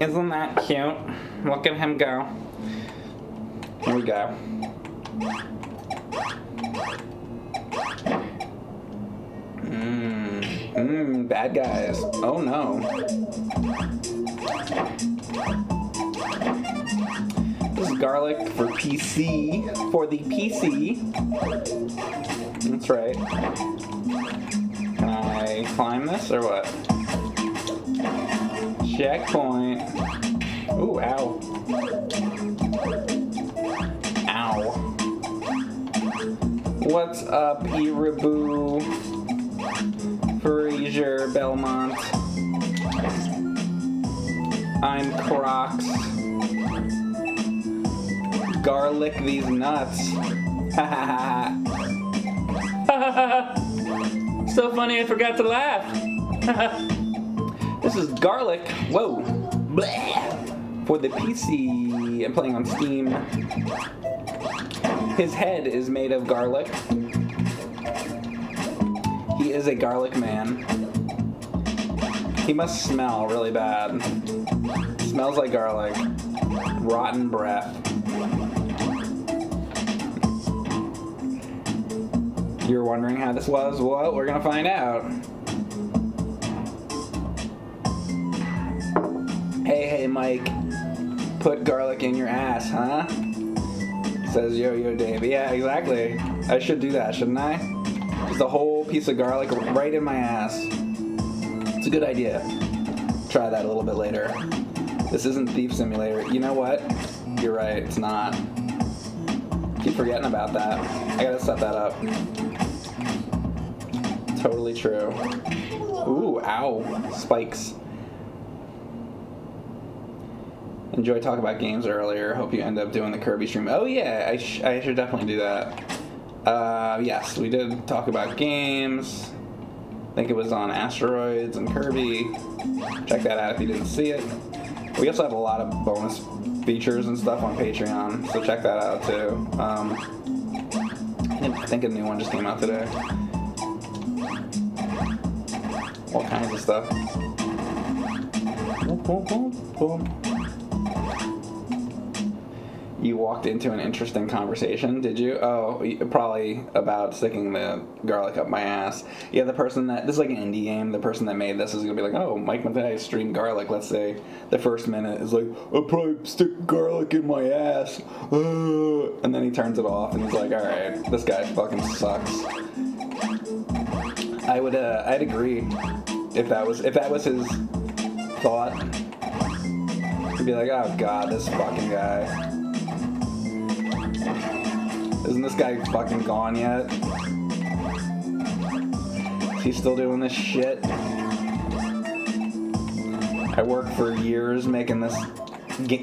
Isn't that cute? Look at him go. Here we go. Mmm, mmm, bad guys. Oh no. This is garlic for PC, for the PC. That's right. Can I climb this or what? Checkpoint. Ooh, ow. Ow. What's up, Iraboo? Fraser Belmont. I'm Crocs. Garlic these nuts. Ha ha ha. So funny I forgot to laugh. this is garlic. Whoa. Bleh. For the PC, I'm playing on Steam. His head is made of garlic. He is a garlic man. He must smell really bad. Smells like garlic. Rotten breath. You're wondering how this was? Well, we're gonna find out. Hey, hey, Mike. Put garlic in your ass, huh? Says Yo Yo Dave. Yeah, exactly. I should do that, shouldn't I? Just a whole piece of garlic right in my ass. It's a good idea. Try that a little bit later. This isn't Thief Simulator. You know what? You're right, it's not. Keep forgetting about that. I gotta set that up. Totally true. Ooh, ow. Spikes. Enjoy talking about games earlier. Hope you end up doing the Kirby stream. Oh yeah, I, sh- I should definitely do that. Uh, yes, we did talk about games. I think it was on Asteroids and Kirby. Check that out if you didn't see it. We also have a lot of bonus features and stuff on Patreon, so check that out too. Um, I think a new one just came out today. All kinds of stuff. Boom, boom, boom, boom. You walked into an interesting conversation, did you? Oh, probably about sticking the garlic up my ass. Yeah, the person that this is like an indie game. The person that made this is gonna be like, oh, Mike Matei streamed garlic. Let's say the first minute is like, I'll probably stick garlic in my ass, uh, and then he turns it off and he's like, all right, this guy fucking sucks. I would, uh, I'd agree if that was if that was his thought. He'd be like, oh god, this fucking guy. Isn't this guy fucking gone yet? Is he still doing this shit? I worked for years making this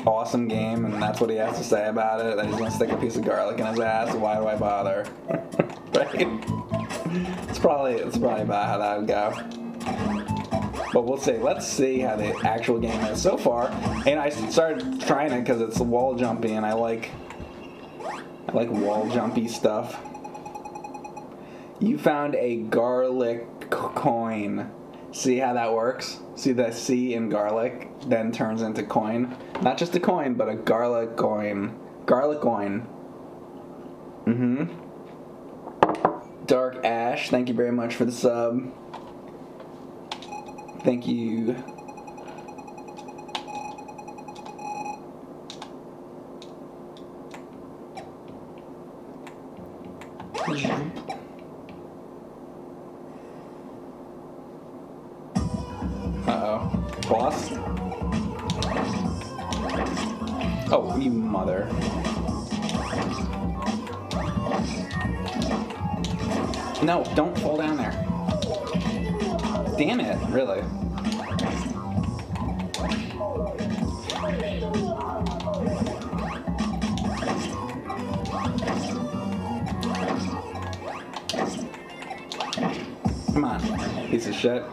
awesome game, and that's what he has to say about it. That he's gonna stick a piece of garlic in his ass. Why do I bother? right? It's probably it's probably about how that would go. But we'll see. Let's see how the actual game is so far. And I started trying it because it's wall jumpy, and I like I like wall jumpy stuff. You found a garlic coin. See how that works? See the C in garlic then turns into coin. Not just a coin, but a garlic coin. Garlic coin. Mm-hmm. Dark Ash, thank you very much for the sub. Thank you. Uh oh. Boss? Oh, you mother. No, don't fall down there. Damn it, really. Come on, piece of shit.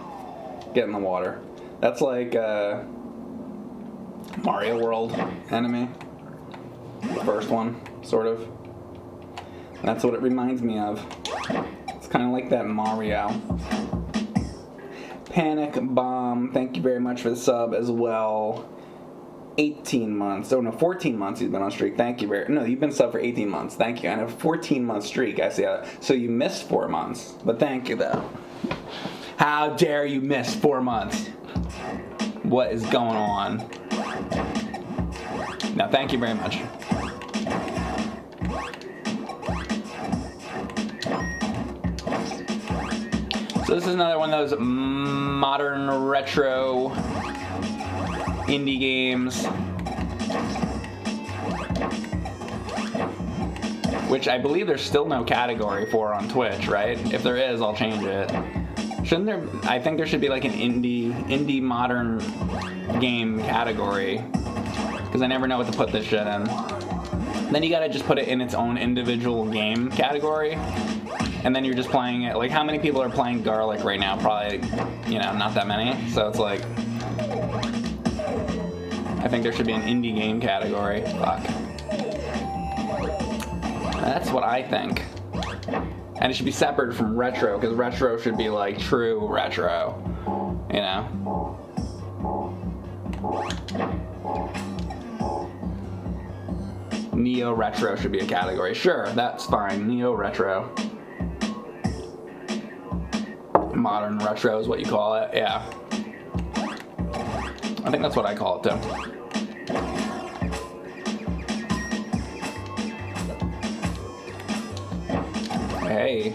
Get in the water. That's like uh, Mario World enemy. The first one, sort of. That's what it reminds me of. It's kind of like that Mario. Panic Bomb, thank you very much for the sub as well. 18 months. Oh no, 14 months he's been on streak. Thank you very. No, you've been sub for 18 months. Thank you. And a 14 month streak. I see. How, so you missed four months, but thank you though. How dare you miss four months? What is going on? Now, thank you very much. So this is another one of those modern retro indie games. Which I believe there's still no category for on Twitch, right? If there is, I'll change it. Shouldn't there? I think there should be like an indie, indie modern game category. Because I never know what to put this shit in. Then you gotta just put it in its own individual game category. And then you're just playing it. Like, how many people are playing Garlic right now? Probably, you know, not that many. So it's like, I think there should be an indie game category. Fuck. That's what I think. And it should be separate from retro, because retro should be like true retro. You know? Neo retro should be a category. Sure, that's fine. Neo retro. Modern retro is what you call it. Yeah. I think that's what I call it too. Hey.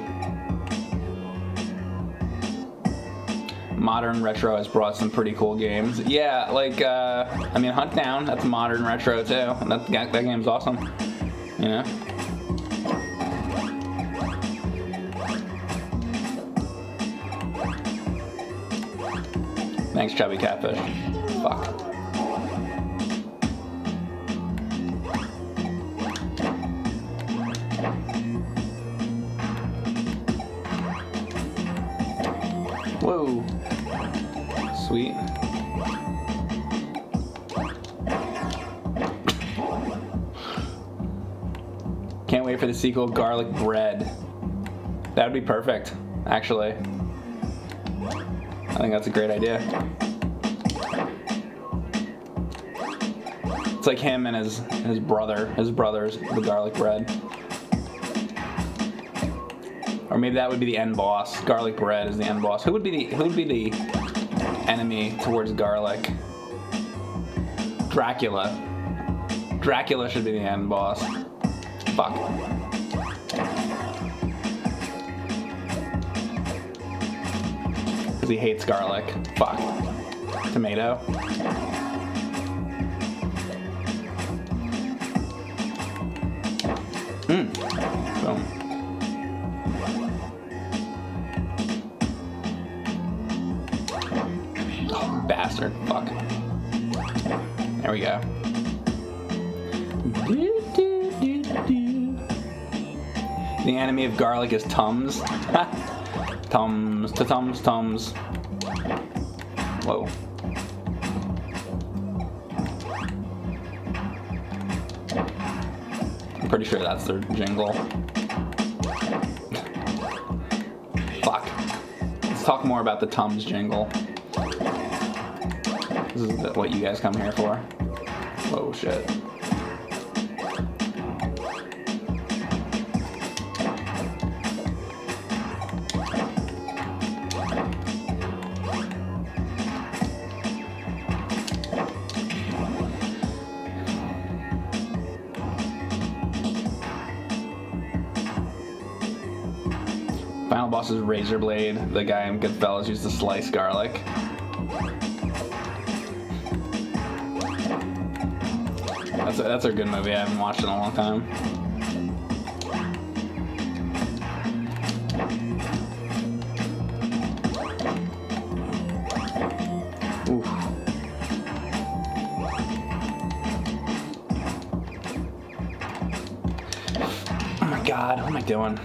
Modern retro has brought some pretty cool games. Yeah, like uh, I mean, Huntdown. That's modern retro too. And that that game's awesome. You know. Thanks, Chubby Catfish. Fuck. Whoa. Sweet. Can't wait for the sequel, Garlic Bread. That would be perfect, actually. I think that's a great idea. It's like him and his his brother. His brother's the garlic bread. Or maybe that would be the end boss. Garlic bread is the end boss. Who would be the who would be the enemy towards garlic? Dracula. Dracula should be the end boss. Fuck. Because he hates garlic. Fuck. Tomato. Mmm. Boom. Fuck. There we go. The enemy of garlic is Tums. Tums, to Tums, Tums. Whoa. I'm pretty sure that's their jingle. Fuck. Let's talk more about the Tums jingle. This is what you guys come here for. Oh shit. Final boss is Razor Blade. The guy in Goodfellas used to slice garlic. that's a, that's a good movie I haven't watched in a long time. Oh God, what am I doing?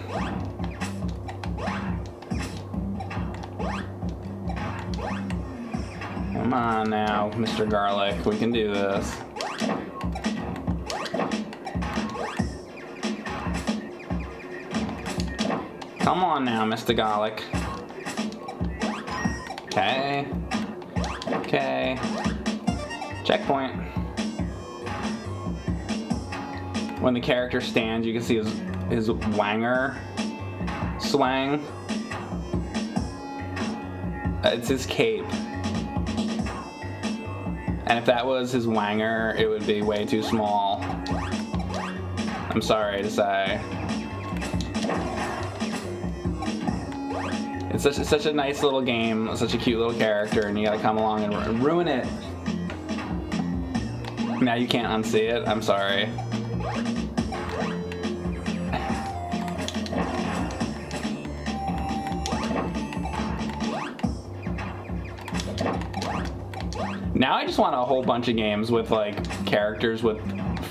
Come on now, Mr. Garlic, we can do this. Mr. Garlic. Okay. Okay. Checkpoint. When the character stands, you can see his his wanger swang. Uh, it's his cape. And if that was his wanger, it would be way too small. I'm sorry to say. It's such, such a nice little game, such a cute little character, and you gotta come along and ruin it. Now you can't unsee it. I'm sorry. Now I just want a whole bunch of games with like characters with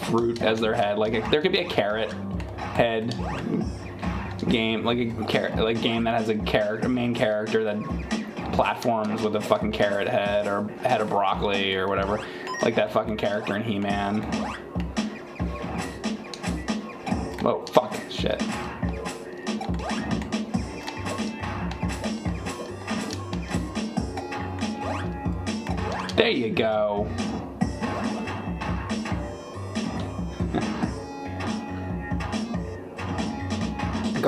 fruit as their head. Like there could be a carrot head game, like a carrot, like game that has a character, main character that platforms with a fucking carrot head or head of broccoli or whatever, like that fucking character in He-Man. Oh fuck, shit. There you go.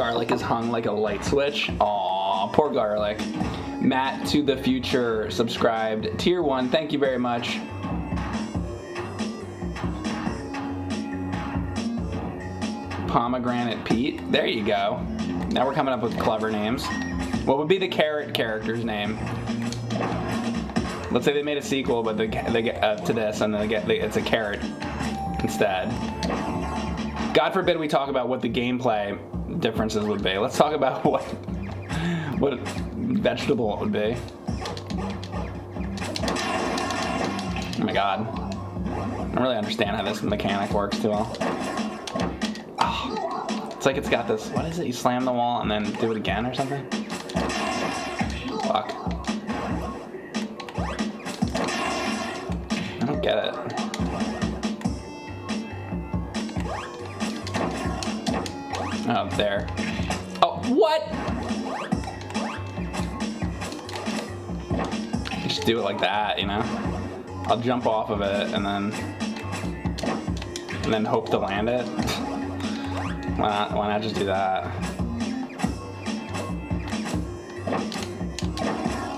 Garlic is hung like a light switch. Aw, poor garlic. Matt to the future subscribed. Tier 1, thank you very much. Pomegranate Pete. There you go. Now we're coming up with clever names. What would be the carrot character's name? Let's say they made a sequel, but they, they get up to this, and then they get they, it's a carrot instead. God forbid we talk about what the gameplay differences would be. Let's talk about what what vegetable it would be. Oh my god. I don't really understand how this mechanic works too well. Oh, it's like it's got this, what is it? You slam the wall and then do it again or something? Fuck. I don't get it. Oh, there. Oh, what? Just do it like that, you know? I'll jump off of it and then and then hope to land it. why not why not just do that?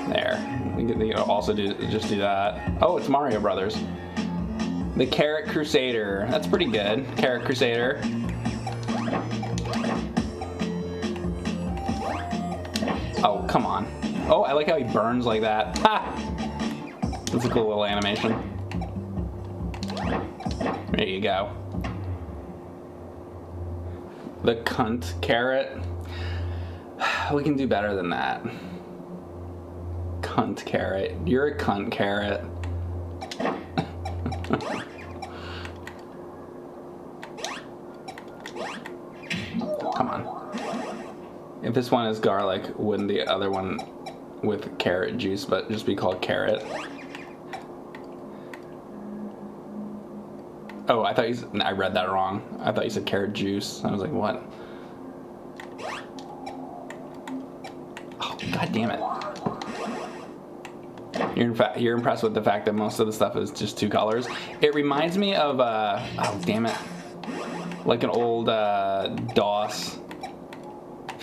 There. You can also do just do that. Oh, it's Mario Brothers. The Carrot Crusader. That's pretty good. Carrot Crusader. Come on. Oh, I like how he burns like that. Ha! That's a cool little animation. There you go. The cunt carrot. We can do better than that. Cunt carrot. You're a cunt carrot. Come on. If this one is garlic, wouldn't the other one with carrot juice but just be called carrot? Oh, I thought you said, I read that wrong. I thought you said carrot juice. I was like, what? Oh, god damn it. You're, in you're impressed with the fact that most of the stuff is just two colors. It reminds me of, uh, oh damn it, like an old uh, DOS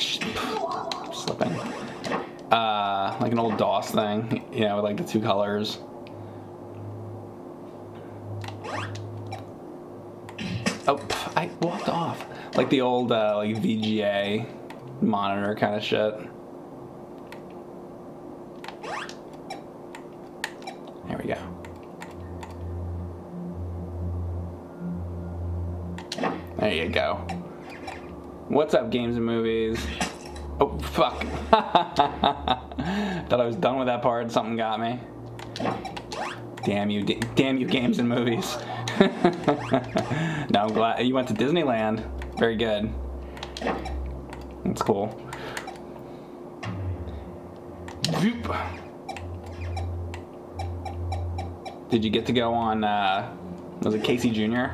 slipping. Uh, like an old DOS thing, you know, with like the two colors. Oh, I walked off. Like the old uh, like VGA monitor kind of shit. There we go. There you go. What's up, games and movies? Oh, fuck. Thought I was done with that part. Something got me. Damn you, damn you, games and movies. no, I'm glad you went to Disneyland. Very good. That's cool. Zoop. Did you get to go on? Uh, was it Casey Jr.?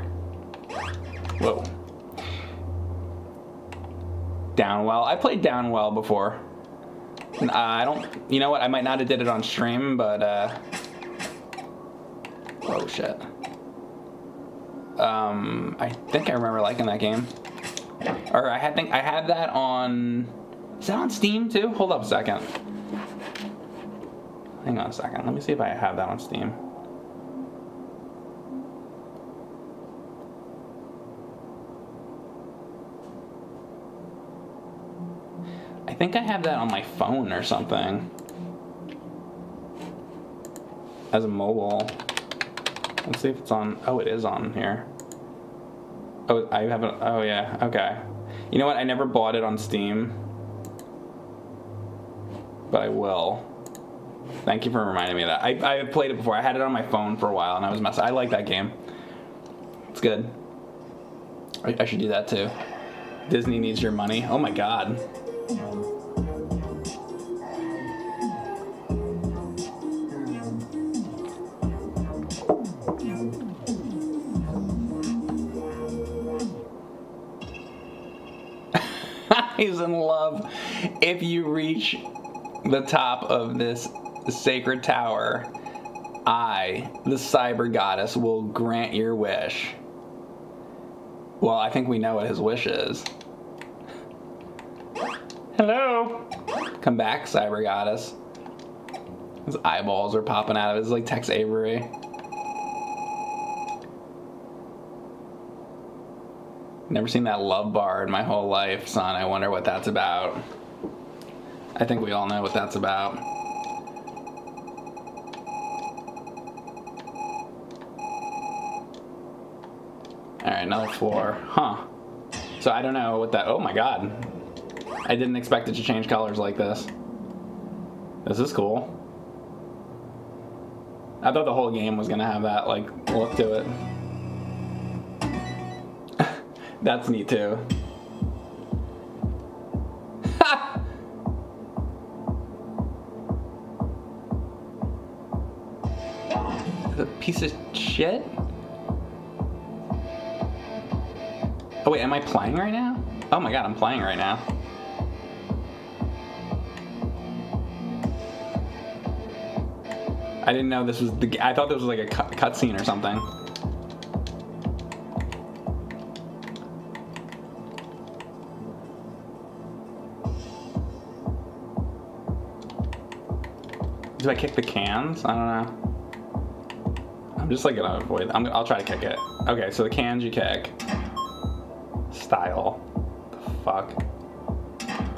Whoa. Downwell. I played Downwell before. Uh, I don't. You know what? I might not have did it on stream, but. Uh, oh shit. Um, I think I remember liking that game. Or I had think I had that on. Is that on Steam too? Hold up a second. Hang on a second. Let me see if I have that on Steam. Think I have that on my phone or something. As a mobile. Let's see if it's on. Oh, it is on here. Oh, I haven't. Oh, yeah. Okay. You know what? I never bought it on Steam. But I will. Thank you for reminding me of that. I, I played it before. I had it on my phone for a while and I was messing. I like that game. It's good. I, I should do that too. Disney needs your money. Oh my god. He's in love. If you reach the top of this sacred tower, I, the cyber goddess, will grant your wish. Well, I think we know what his wish is. Hello. Come back, cyber goddess. His eyeballs are popping out of it. It's like Tex Avery. Never seen that love bar in my whole life, son. I wonder what that's about. I think we all know what that's about. Alright, another floor. Huh. So I don't know what that... Oh my god. I didn't expect it to change colors like this. This is cool. I thought the whole game was gonna have that, like, look to it. That's neat too. a piece of shit? Oh wait, am I playing right now? Oh my god, I'm playing right now. I didn't know this was the. I thought this was like a cutscene cut or something. Do I kick the cans? I don't know. I'm just like gonna avoid. i will try to kick it. Okay, so the cans you kick. Style. The fuck.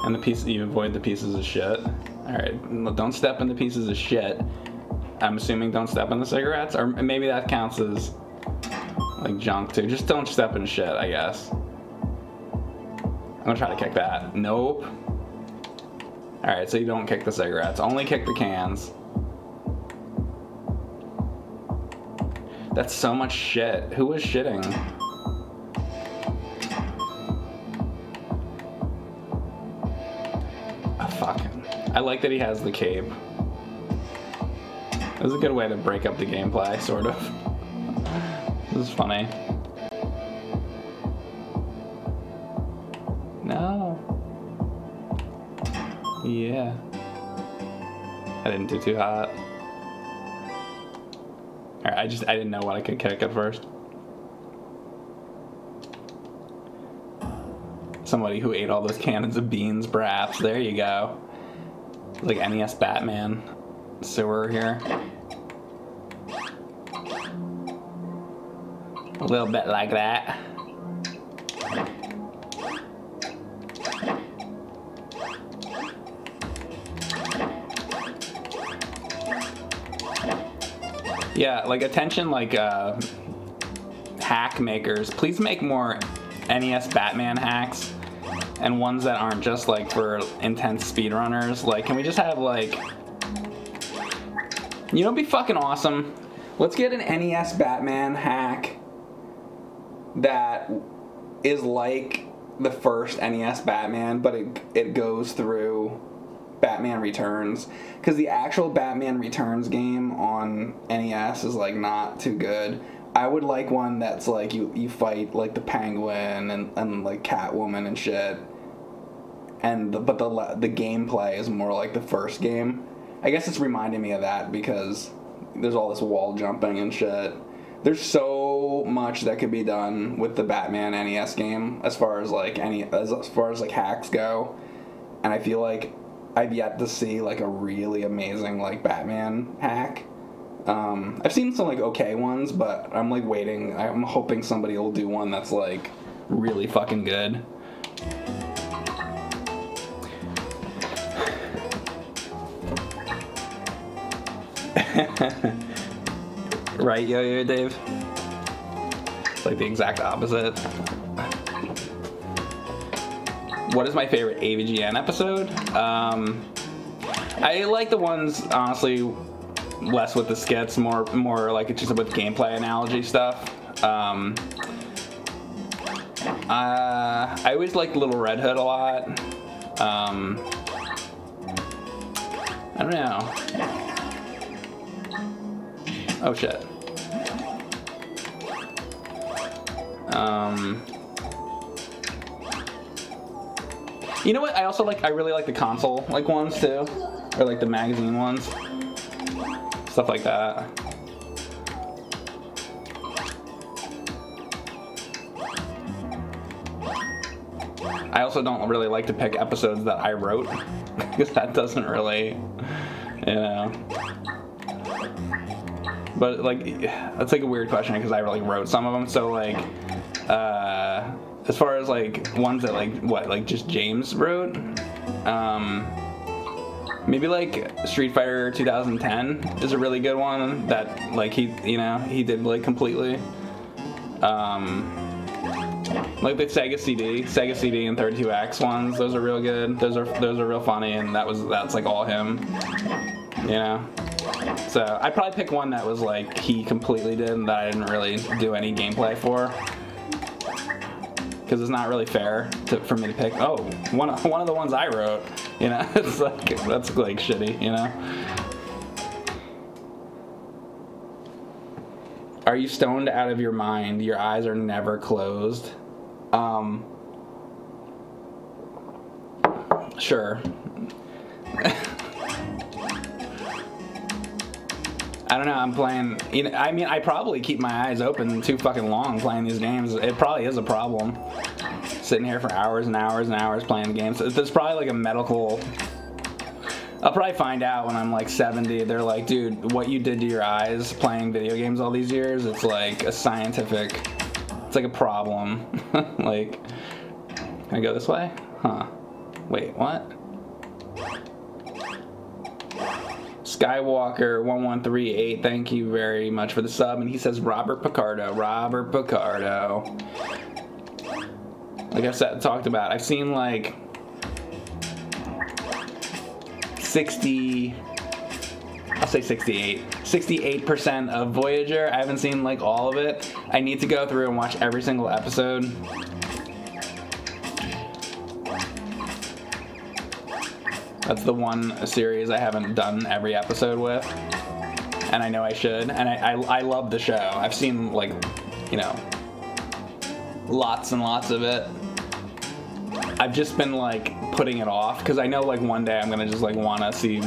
And the piece you avoid the pieces of shit. All right, don't step in the pieces of shit. I'm assuming don't step in the cigarettes, or maybe that counts as like junk too. Just don't step in shit, I guess. I'm gonna try to kick that. Nope. Alright, so you don't kick the cigarettes. Only kick the cans. That's so much shit. Who was shitting? Oh, fuck. I like that he has the cape. This is a good way to break up the gameplay, sort of. this is funny. No. Yeah. I didn't do too hot. I just, I didn't know what I could kick at first. Somebody who ate all those cannons of beans, perhaps. There you go. Like NES Batman sewer here. A little bit like that. Yeah, like attention, like uh, hack makers. Please make more NES Batman hacks and ones that aren't just like for intense speedrunners. Like, can we just have like, you know, be fucking awesome. Let's get an NES Batman hack that is like the first NES Batman, but it it goes through Batman Returns because the actual Batman Returns game on NES is like not too good. I would like one that's like you you fight like the Penguin and, and like Catwoman and shit. And the, but the the gameplay is more like the first game. I guess it's reminding me of that because there's all this wall jumping and shit. There's so much that could be done with the Batman NES game as far as like any as, as far as like hacks go, and I feel like I've yet to see like a really amazing like Batman hack. Um, I've seen some like okay ones, but I'm like waiting. I'm hoping somebody will do one that's like really fucking good. right, yo yo Dave? It's like the exact opposite. What is my favorite AVGN episode? Um, I like the ones honestly less with the skits, more more like it's just with gameplay analogy stuff. Um, uh, I always liked Little Red Hood a lot. Um, I don't know. Oh shit. Um, you know what? I also like. I really like the console like ones too, or like the magazine ones, stuff like that. I also don't really like to pick episodes that I wrote because that doesn't really, you know. But like, that's like a weird question because I really wrote some of them. So like, uh, as far as like ones that like what like just James wrote, um, maybe like Street Fighter 2010 is a really good one that like he you know he did like completely. Um, like the Sega CD, Sega CD and 32X ones, those are real good. Those are those are real funny, and that was that's like all him. You know. So I'd probably pick one that was like he completely did and that I didn't really do any gameplay for. Because it's not really fair to, for me to pick, oh, one, one of the ones I wrote, you know, it's like, that's like shitty, you know? Are you stoned out of your mind? Your eyes are never closed. Um, sure. I don't know. I'm playing. You know, I mean, I probably keep my eyes open too fucking long playing these games. It probably is a problem. Sitting here for hours and hours and hours playing games. There's probably like a medical. I'll probably find out when I'm like 70. They're like, dude, what you did to your eyes playing video games all these years, it's like a scientific. It's like a problem. like, can I go this way? Huh. Wait, what? Skywalker1138, thank you very much for the sub. And he says Robert Picardo. Robert Picardo. Like I said, talked about, I've seen like 60, I'll say 68, 68% of Voyager. I haven't seen like all of it. I need to go through and watch every single episode. That's the one series I haven't done every episode with, and I know I should. And I, I, I love the show. I've seen like, you know, lots and lots of it. I've just been like putting it off because I know like one day I'm gonna just like want to see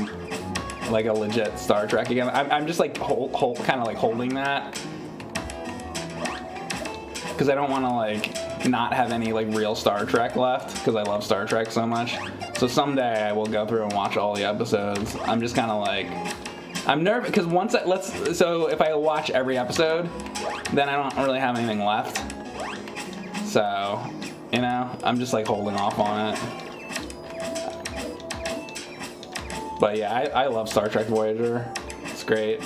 like a legit Star Trek again. I'm, I'm just like hold, hold, kind of like holding that because I don't want to like not have any like real Star Trek left because I love Star Trek so much. So someday I will go through and watch all the episodes. I'm just kind of like, I'm nervous because once I, let's, so if I watch every episode, then I don't really have anything left. So, you know, I'm just like holding off on it. But yeah, I, I love Star Trek Voyager. It's great.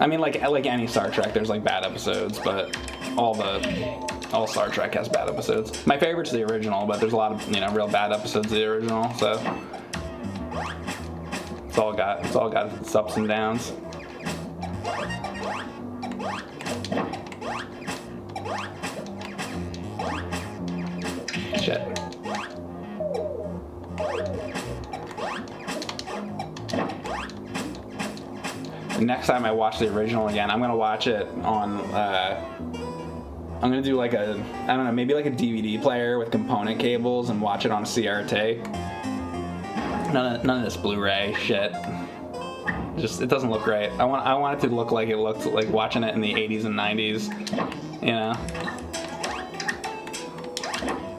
I mean, like like any Star Trek, there's like bad episodes, but all the all Star Trek has bad episodes. My favorite's the original, but there's a lot of you know real bad episodes of the original. So it's all got it's all got its ups and downs. Shit. Next time I watch the original again, I'm gonna watch it on. Uh, I'm gonna do like a, I don't know, maybe like a DVD player with component cables and watch it on CRT. None of, none of this Blu-ray shit. Just it doesn't look right. I want I want it to look like it looked like watching it in the 80s and 90s. You know.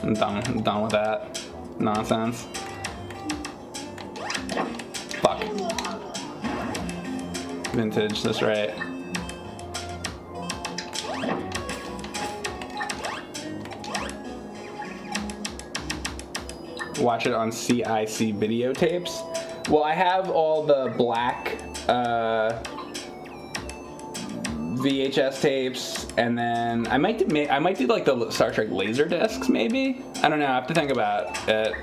I'm done. I'm done with that nonsense. Fuck. Vintage. That's right. watch it on CIC videotapes. Well, I have all the black uh, VHS tapes, and then I might do, I might do like the Star Trek laser discs, maybe. I don't know. I have to think about it.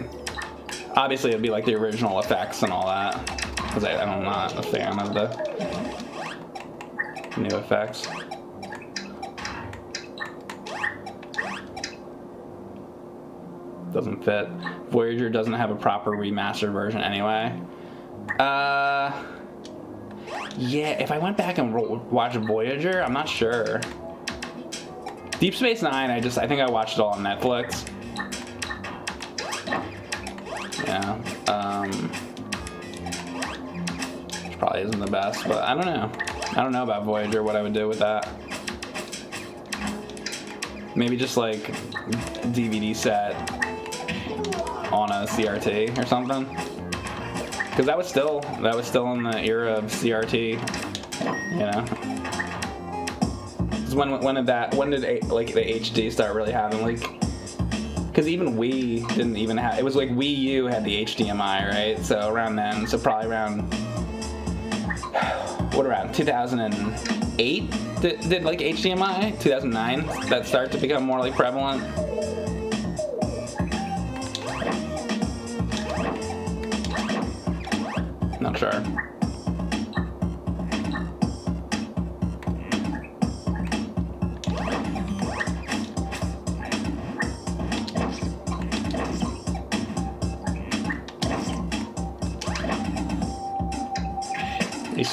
Obviously, it'd be like the original effects and all that, because I'm not a fan of the new effects. doesn't fit. Voyager doesn't have a proper remastered version anyway. Uh, yeah, if I went back and watched Voyager, I'm not sure. Deep Space Nine, I just, I think I watched it all on Netflix. Yeah, um, probably isn't the best, but I don't know. I don't know about Voyager, what I would do with that. Maybe just like DVD set on a CRT or something. Because that was still that was still in the era of CRT, you know. When when did that when did like the HD start really having like? Because even Wii didn't even have it was like Wii U had the HDMI right, so around then, so probably around what around 2008 did, did like HDMI 2009 that start to become more like prevalent. Not sure.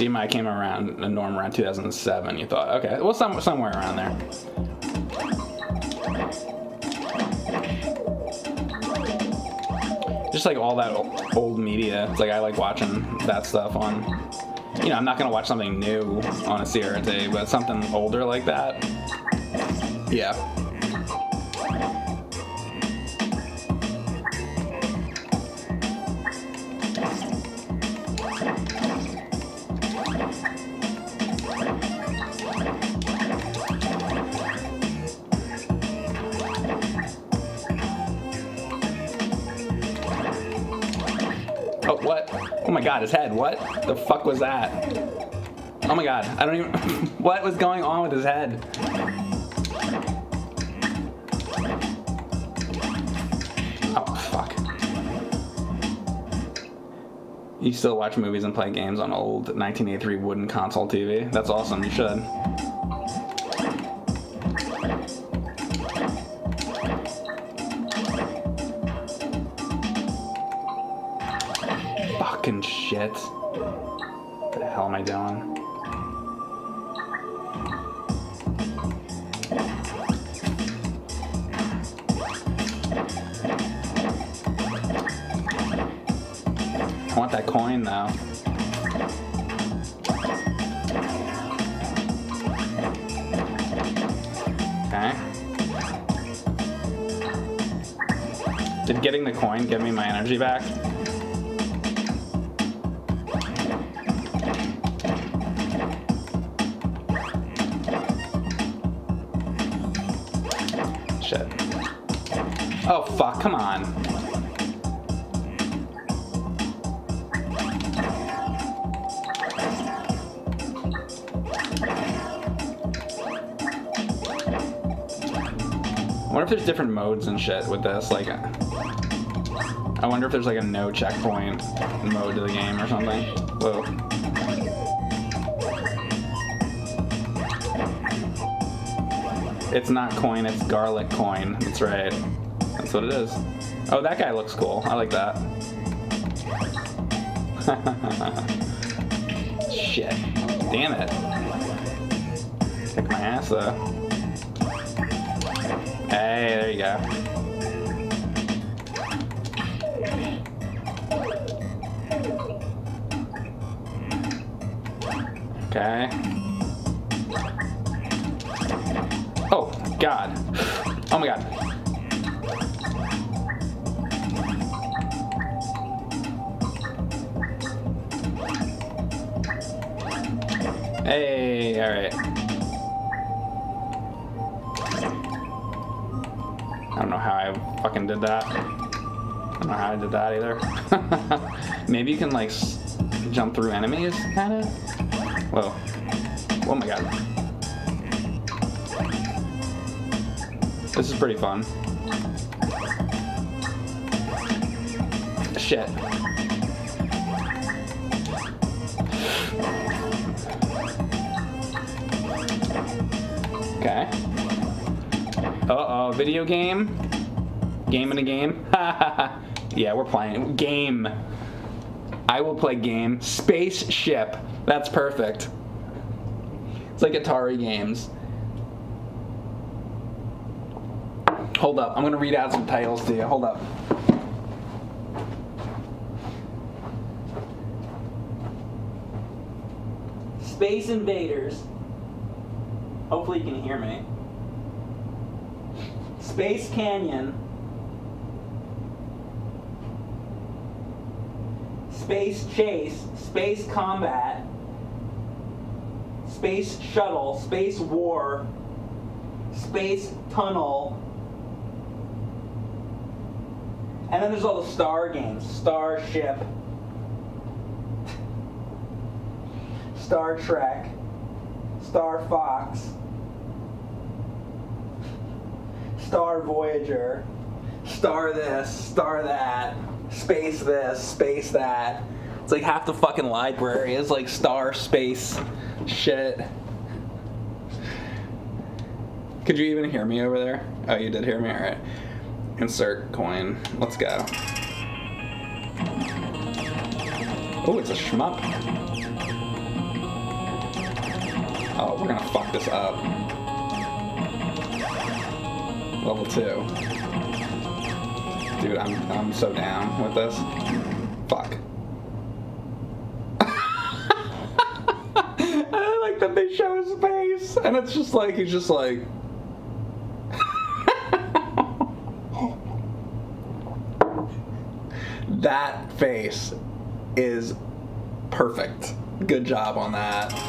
My came around the norm around 2007. You thought, okay, well, some, somewhere around there. just like all that old media. It's like I like watching that stuff on. You know, I'm not gonna watch something new on a CRT, but something older like that. Yeah. God, his head. What the fuck was that? Oh my god, I don't even... what was going on with his head? Oh, fuck. You still watch movies and play games on old 1983 wooden console TV? That's awesome, you should. What the hell am I doing? I want that coin though. Okay. Did getting the coin give me my energy back? Different modes and shit with this, like... I wonder if there's like a no checkpoint mode to the game or something. Whoa. It's not coin, it's garlic coin. That's right. That's what it is. Oh, that guy looks cool. I like that. Shit. Damn it. Kick my ass though. Hey, there you go. Okay. Oh, God. Oh my God. Hey, alright. I fucking did that. I don't know how I did that either. Maybe you can like jump through enemies, kind of. Whoa. Oh my god. This is pretty fun. Shit. Okay. Uh-oh, video game? Game in a game? yeah, we're playing. Game. I will play game. Spaceship. That's perfect. It's like Atari games. Hold up. I'm going to read out some titles to you. Hold up. Space Invaders. Hopefully you can hear me. Space Canyon. Space Chase, Space Combat, Space Shuttle, Space War, Space Tunnel, and then there's all the star games. Starship, Star Trek, Star Fox, Star Voyager, Star this, Star that, Space this, Space that. It's like half the fucking library is like Star Space shit. Could you even hear me over there? Oh, you did hear me? Alright. Insert coin. Let's go. Oh, it's a shmup. Oh, we're gonna fuck this up. Level two. Dude, I'm I'm so down with this. Fuck. I like that they show his face, and it's just like he's just like. that face is perfect. Good job on that.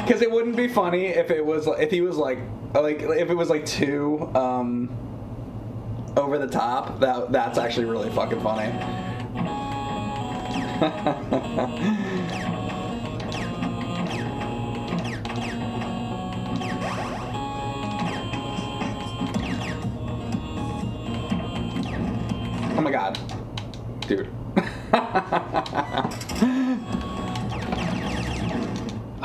Because it wouldn't be funny if it was if he was like like if it was like too um, over the top. That that's actually really fucking funny. oh my god, dude.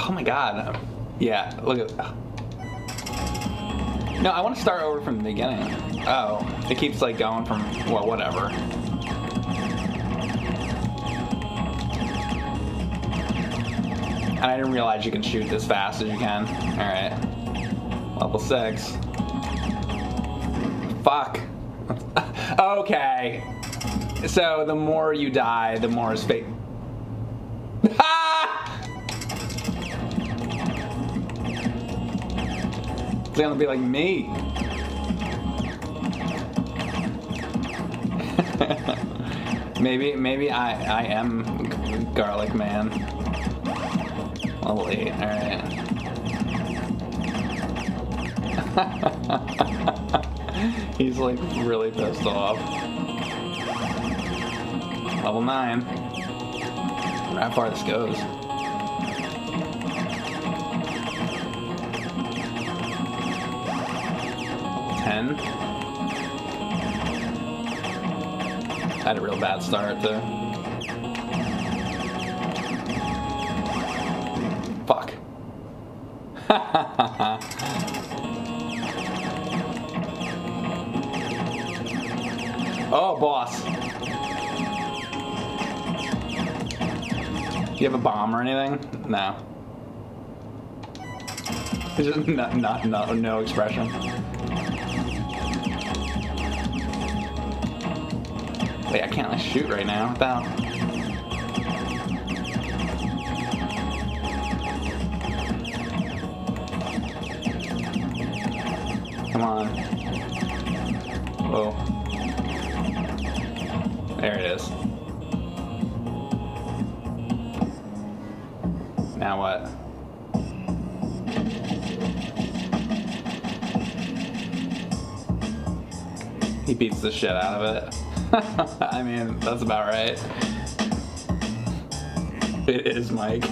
Oh my god. Yeah, look at. No, I want to start over from the beginning. Oh, it keeps like going from well, whatever. And I didn't realize you can shoot this fast as you can. All right, level six. Fuck. okay. So the more you die, the more space. It's gonna be like me. maybe, maybe I, I am garlic man. Level eight. All right. He's like really pissed off. Level nine. How far this goes. Ten. Had a real bad start too. Fuck. oh, boss. You have a bomb or anything? No. It's just not, not, no, no expression. Wait, I can't like, shoot right now. Come on. Oh. There it is. Now what? He beats the shit out of it. I mean, that's about right. It is Mike.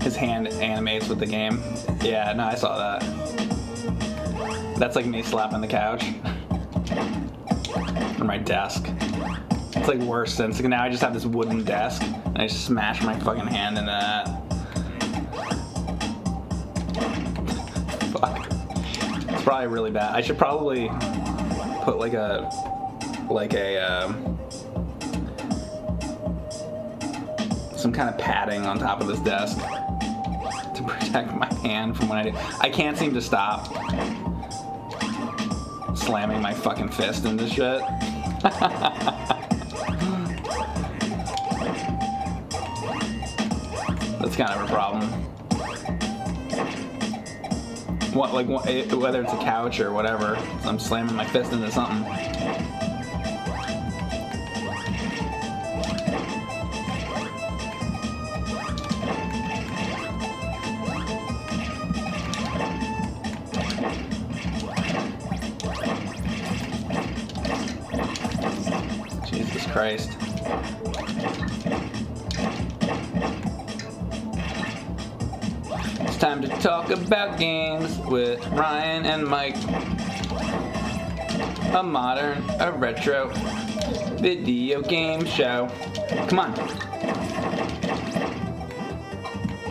His hand animates with the game. Yeah, no, I saw that. That's like me slapping the couch. or my desk. It's like worse since now I just have this wooden desk and I just smash my fucking hand into that. Probably really bad. I should probably put like a like a um, some kind of padding on top of this desk to protect my hand from when I do. I can't seem to stop slamming my fucking fist into shit. That's kind of a problem. What, like, eh, whether it's a couch or whatever, I'm slamming my fist into something. Talk about games with Ryan and Mike. A modern, a retro video game show. Come on.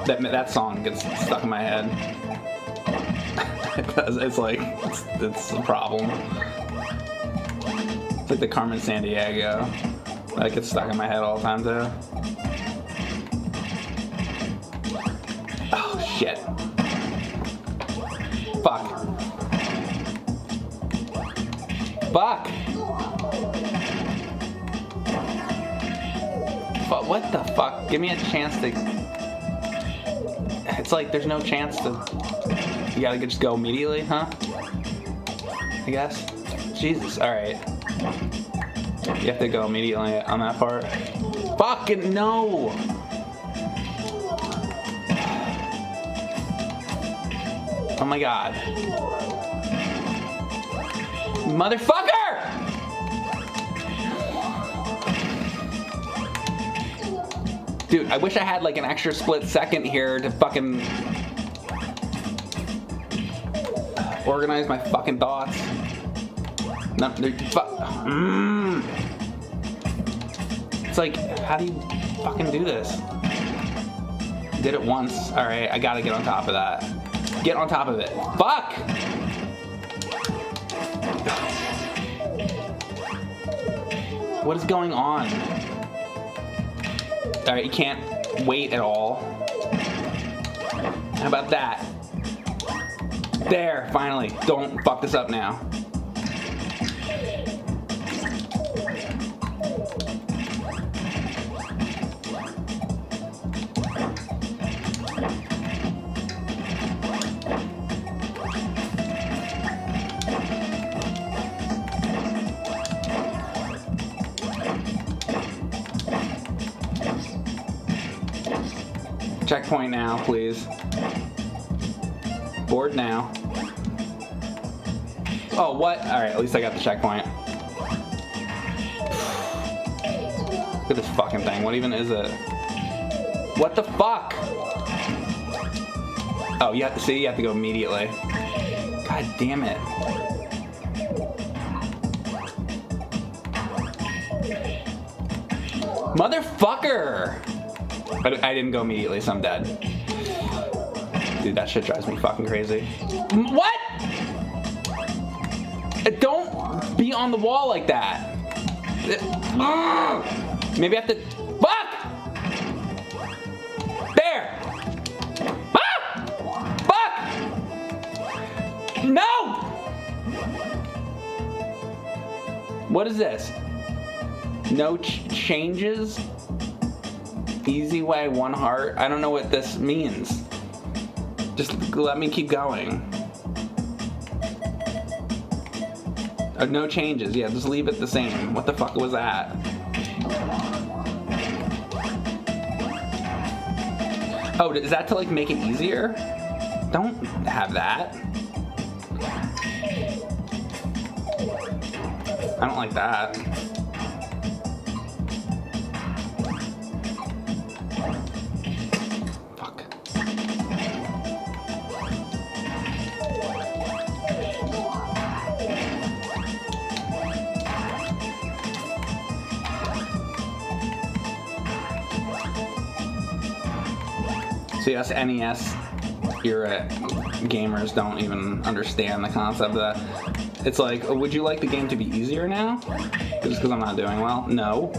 That, that song gets stuck in my head. Because it's like, it's, it's a problem. It's like the Carmen Sandiego. That gets stuck in my head all the time too. Fuck. But what the fuck? Give me a chance to. It's like there's no chance to. You gotta just go immediately, huh? I guess. Jesus, alright. You have to go immediately on that part. Fucking no! Oh my god. Motherfucker! Dude, I wish I had like an extra split second here to fucking organize my fucking thoughts. No, fuck. Mm. It's like, how do you fucking do this? Did it once. All right, I gotta get on top of that. Get on top of it. Fuck! What is going on? All right, you can't wait at all. How about that? There, finally. Don't fuck this up now. Checkpoint now, please. Board now. Oh, what? Alright, at least I got the checkpoint. Look at this fucking thing. What even is it? What the fuck? Oh, you have to see, you have to go immediately. God damn it. Motherfucker! I, I didn't go immediately, so I'm dead. Dude, that shit drives me fucking crazy. What? Don't be on the wall like that. Maybe I have to. Fuck! There! Ah! Fuck! No! What is this? No ch- changes? Easy way, one heart? I don't know what this means. Just let me keep going. Uh, no changes. Yeah, just leave it the same. What the fuck was that? Oh, is that to like make it easier? Don't have that. I don't like that. See, us NES era gamers don't even understand the concept of that. It's like, would you like the game to be easier now? Just because I'm not doing well? No.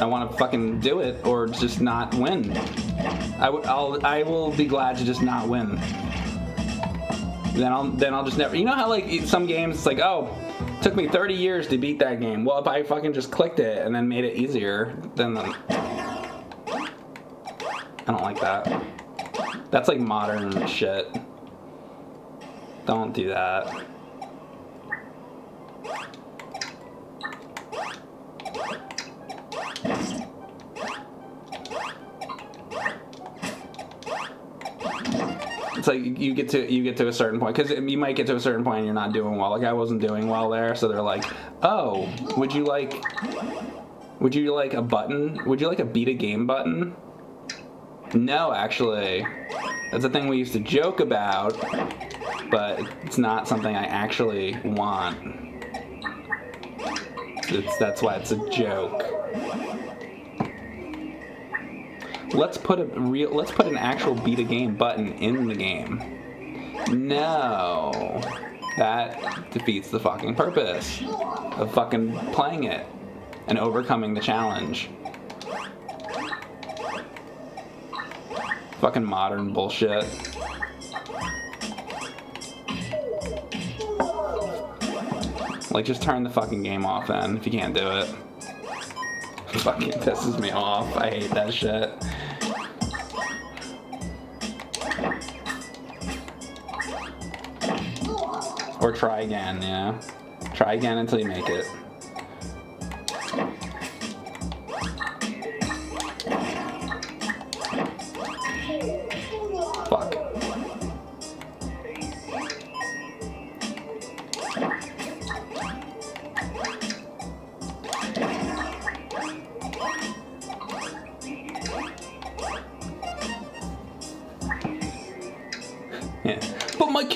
I want to fucking do it or just not win. I w- I'll, I will be glad to just not win. Then I'll, then I'll just never. You know how like some games, it's like, oh, took me 30 years to beat that game. Well, if I fucking just clicked it and then made it easier, then I don't like that. That's like modern shit. Don't do that. It's like you get to you get to a certain point because you might get to a certain point and you're not doing well. Like I wasn't doing well there, so they're like, "Oh, would you like would you like a button? Would you like a beat a game button?" No, actually. That's a thing we used to joke about, but it's not something I actually want. It's, that's why it's a joke. Let's put a real let's put an actual beat a game button in the game. No. That defeats the fucking purpose of fucking playing it and overcoming the challenge. Fucking modern bullshit. Like, just turn the fucking game off then, if you can't do it. fucking pisses me off. I hate that shit. Or try again, yeah. Try again until you make it.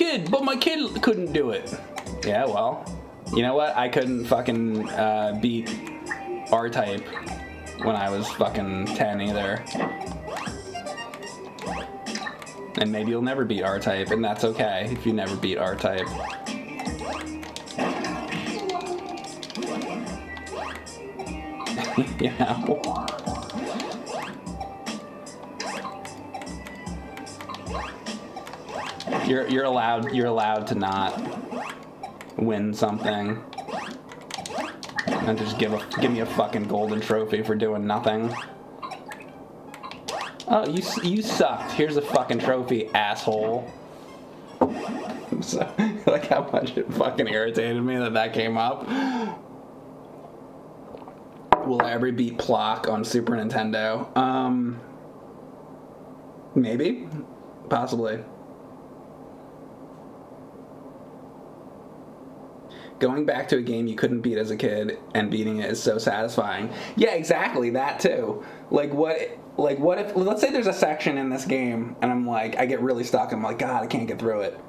Kid, but my kid couldn't do it. Yeah, well, you know what? I couldn't fucking uh, beat R-Type when I was fucking 10 either. And maybe you'll never beat R-Type, and that's okay if you never beat R-Type. you know? You're you're allowed you're allowed to not win something. And just give a give me a fucking golden trophy for doing nothing. Oh, you you sucked. Here's a fucking trophy, asshole. So, like how much it fucking irritated me that that came up. Will I ever beat Plok on Super Nintendo? Um, maybe, possibly. Going back to a game you couldn't beat as a kid and beating it is so satisfying. Yeah, exactly that too. Like what? Like what if? Let's say there's a section in this game and I'm like, I get really stuck. I'm like, God, I can't get through it.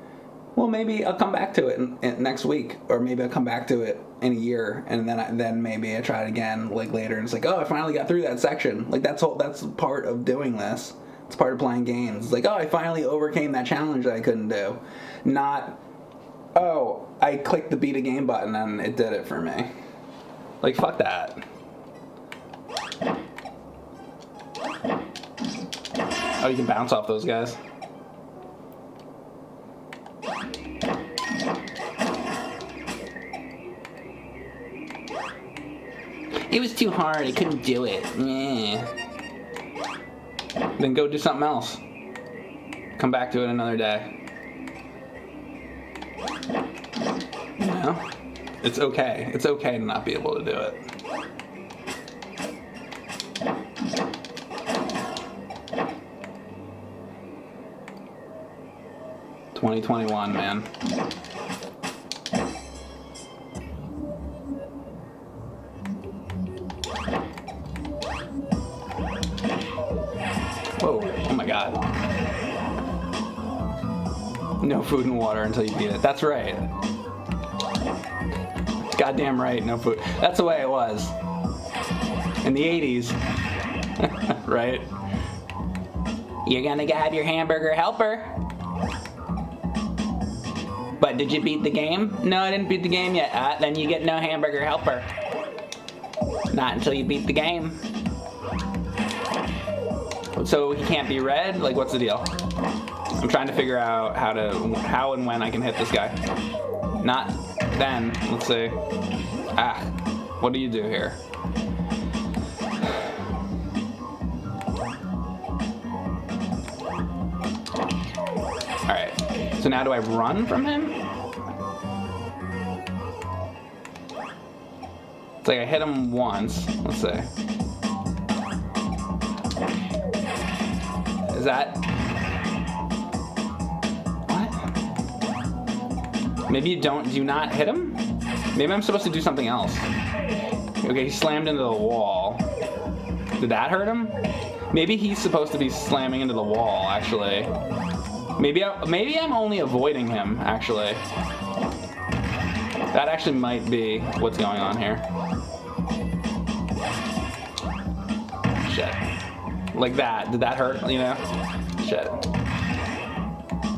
Well, maybe I'll come back to it in, in, next week, or maybe I'll come back to it in a year, and then I, then maybe I try it again like later, and it's like, oh, I finally got through that section. Like that's whole, that's part of doing this. It's part of playing games. It's like, oh, I finally overcame that challenge that I couldn't do. Not oh, I clicked the beat a game button and it did it for me. Like, fuck that. Oh, you can bounce off those guys. It was too hard. I couldn't do it. Yeah. Then go do something else. Come back to it another day. Know? It's okay. It's okay to not be able to do it. Twenty twenty one, man. Whoa, oh my god. No food and water until you beat it. That's right. Goddamn right, no food. That's the way it was. In the 80s. right? You're gonna have your hamburger helper. But did you beat the game? No, I didn't beat the game yet. Uh, then you get no hamburger helper. Not until you beat the game. So he can't be red? Like, what's the deal? I'm trying to figure out how to, how and when I can hit this guy. Not then. Let's see. Ah, what do you do here? Alright, so now do I run from him? It's like I hit him once. Let's see. Is that... Maybe you don't... Do you not hit him? Maybe I'm supposed to do something else. Okay, he slammed into the wall. Did that hurt him? Maybe he's supposed to be slamming into the wall, actually. Maybe, I, maybe I'm only avoiding him, actually. That actually might be what's going on here. Shit. Like that. Did that hurt, you know? Shit.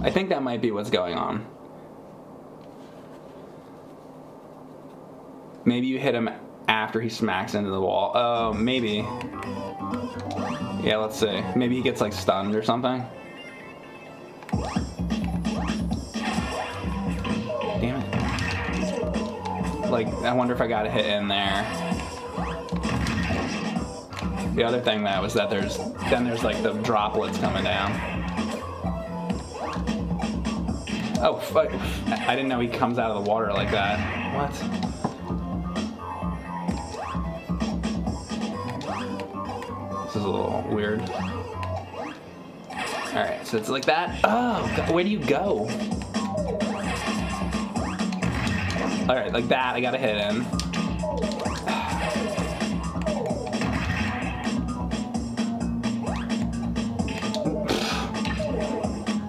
I think that might be what's going on. Maybe you hit him after he smacks into the wall. Oh, maybe. Yeah, let's see. Maybe he gets like stunned or something. Damn it. Like, I wonder if I got a hit in there. The other thing that was that there's, then there's like the droplets coming down. Oh, fuck. I didn't know he comes out of the water like that. What? A little weird. Alright, so it's like that. Oh, God, where do you go? Alright, like that, I gotta hit him.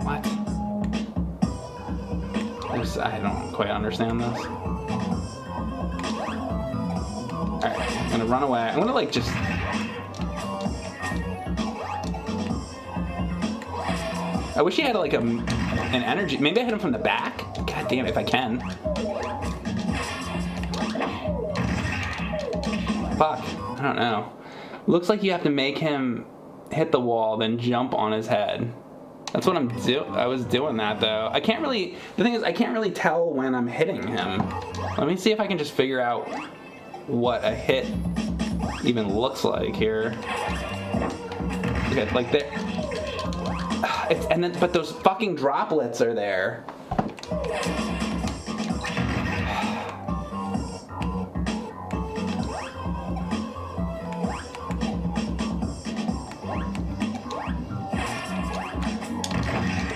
what? This, I don't quite understand this. Alright, I'm gonna run away. I'm gonna like just I wish he had like a, an energy. Maybe I hit him from the back. God damn, it, if I can. Fuck, I don't know. Looks like you have to make him hit the wall, then jump on his head. That's what I'm do. I was doing that though. I can't really. The thing is, I can't really tell when I'm hitting him. Let me see if I can just figure out what a hit even looks like here. Okay, like there. It's, and then, but those fucking droplets are there.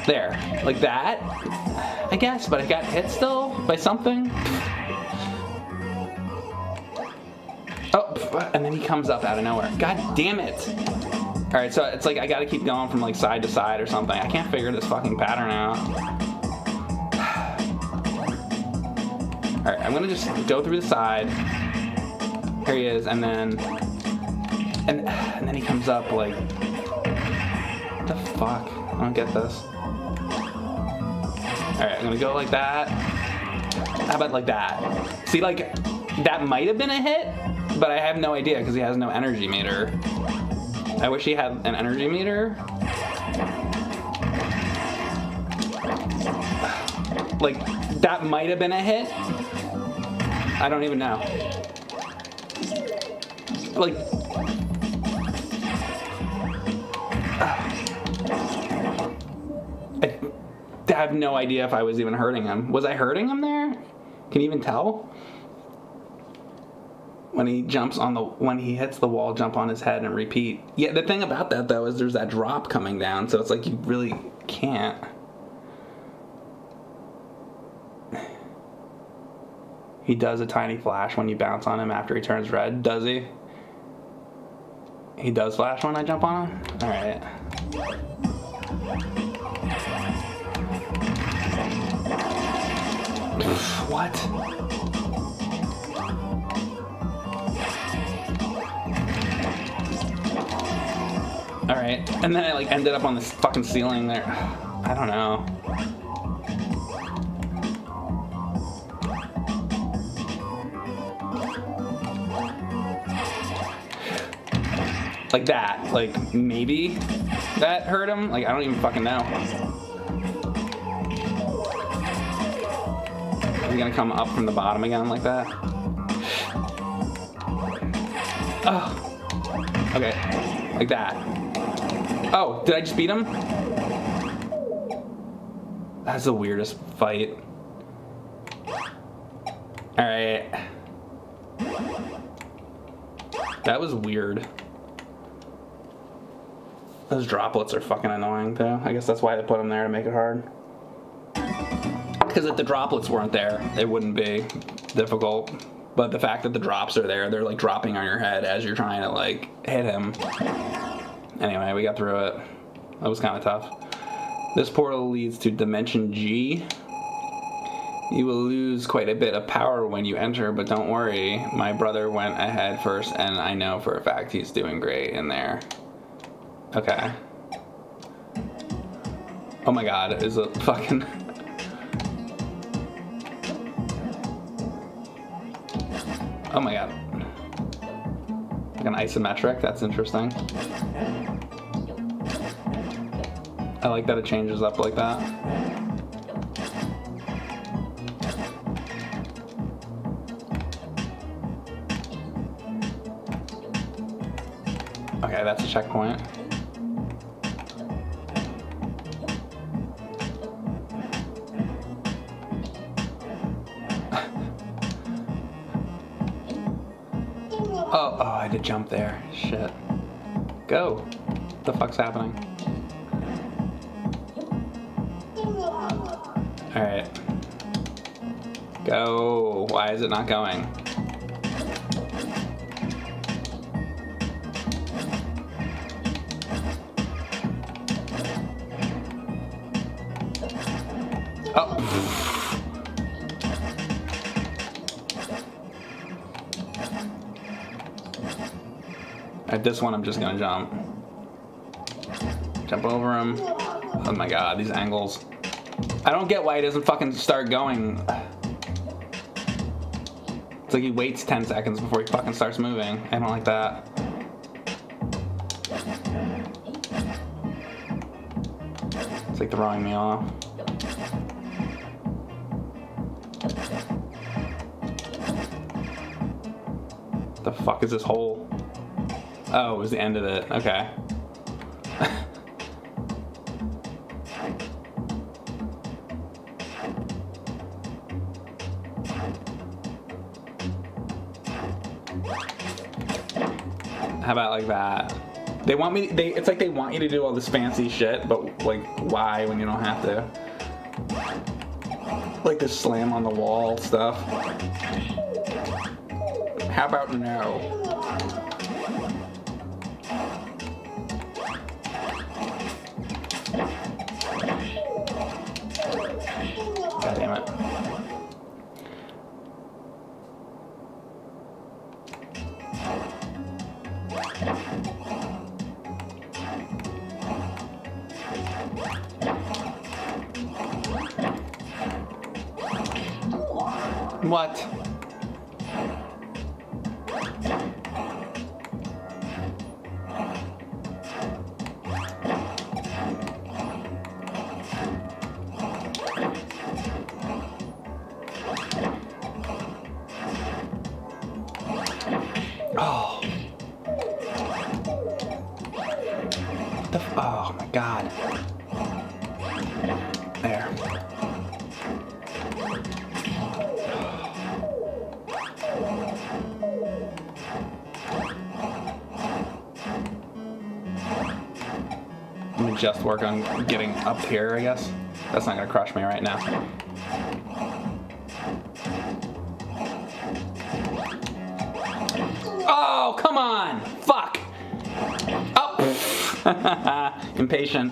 There, like that, I guess, but I got hit still by something. Oh, and then he comes up out of nowhere. God damn it. All right, so it's like I gotta keep going from like side to side or something. I can't figure this fucking pattern out. All right, I'm gonna just go through the side. Here he is, and then, and, and then he comes up like, what the fuck? I don't get this. All right, I'm gonna go like that. How about like that? See, like, that might have been a hit, but I have no idea because he has no energy meter. I wish he had an energy meter. Like, that might have been a hit. I don't even know. Like, I have no idea if I was even hurting him. Was I hurting him there? Can you even tell? When he jumps on the when he hits the wall, jump on his head and repeat. Yeah, the thing about that though is there's that drop coming down, so it's like you really can't. He does a tiny flash when you bounce on him after he turns red, does he? He does flash when I jump on him? Alright. what? Alright, and then I like ended up on this fucking ceiling there. I don't know. Like that. Like, maybe that hurt him? Like, I don't even fucking know. Is he gonna come up from the bottom again like that? Oh. Okay. Like that. Oh, did I just beat him? That's the weirdest fight. Alright. That was weird. Those droplets are fucking annoying though. I guess that's why they put them there to make it hard. Because if the droplets weren't there, it wouldn't be difficult. But the fact that the drops are there, they're like dropping on your head as you're trying to like hit him. Anyway, we got through it. That was kind of tough. This portal leads to Dimension G. You will lose quite a bit of power when you enter, but don't worry. My brother went ahead first, and I know for a fact he's doing great in there. Okay. Oh my god, is a fucking... oh my god. Like an isometric, that's interesting. I like that it changes up like that. Okay, that's a checkpoint. Had to jump there. Shit. Go. What the fuck's happening? Alright. Go. Why is it not going? Oh. At this one, I'm just gonna jump. Jump over him. Oh my god, these angles. I don't get why he doesn't fucking start going. It's like he waits 10 seconds before he fucking starts moving. I don't like that. It's like throwing me off. The fuck is this hole? Oh, it was the end of it. Okay. How about like that? They want me, they, it's like they want you to do all this fancy shit, but like, why when you don't have to? Like this slam on the wall stuff. How about no? Work on getting up here, I guess. That's not gonna crush me right now. Oh, come on! Fuck! Oh! Impatient.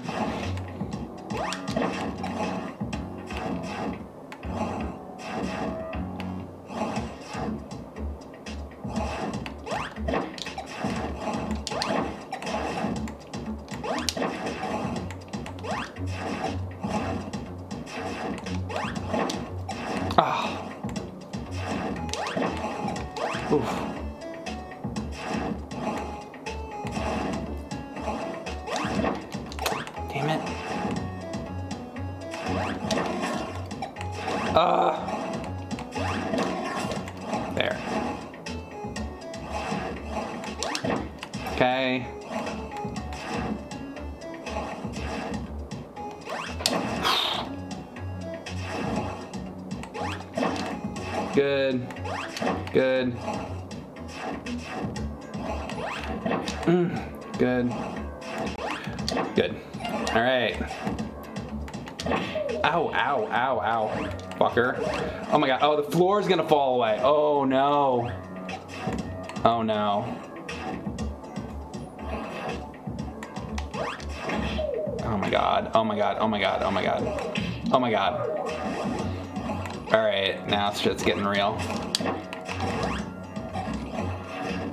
Good. Good. All right. Ow, ow, ow, ow. Fucker. Oh my god. Oh, the floor is gonna fall away. Oh no. Oh no. Oh my god. Oh my god. Oh my god. Oh my god. Oh my god. Alright, now shit's getting real.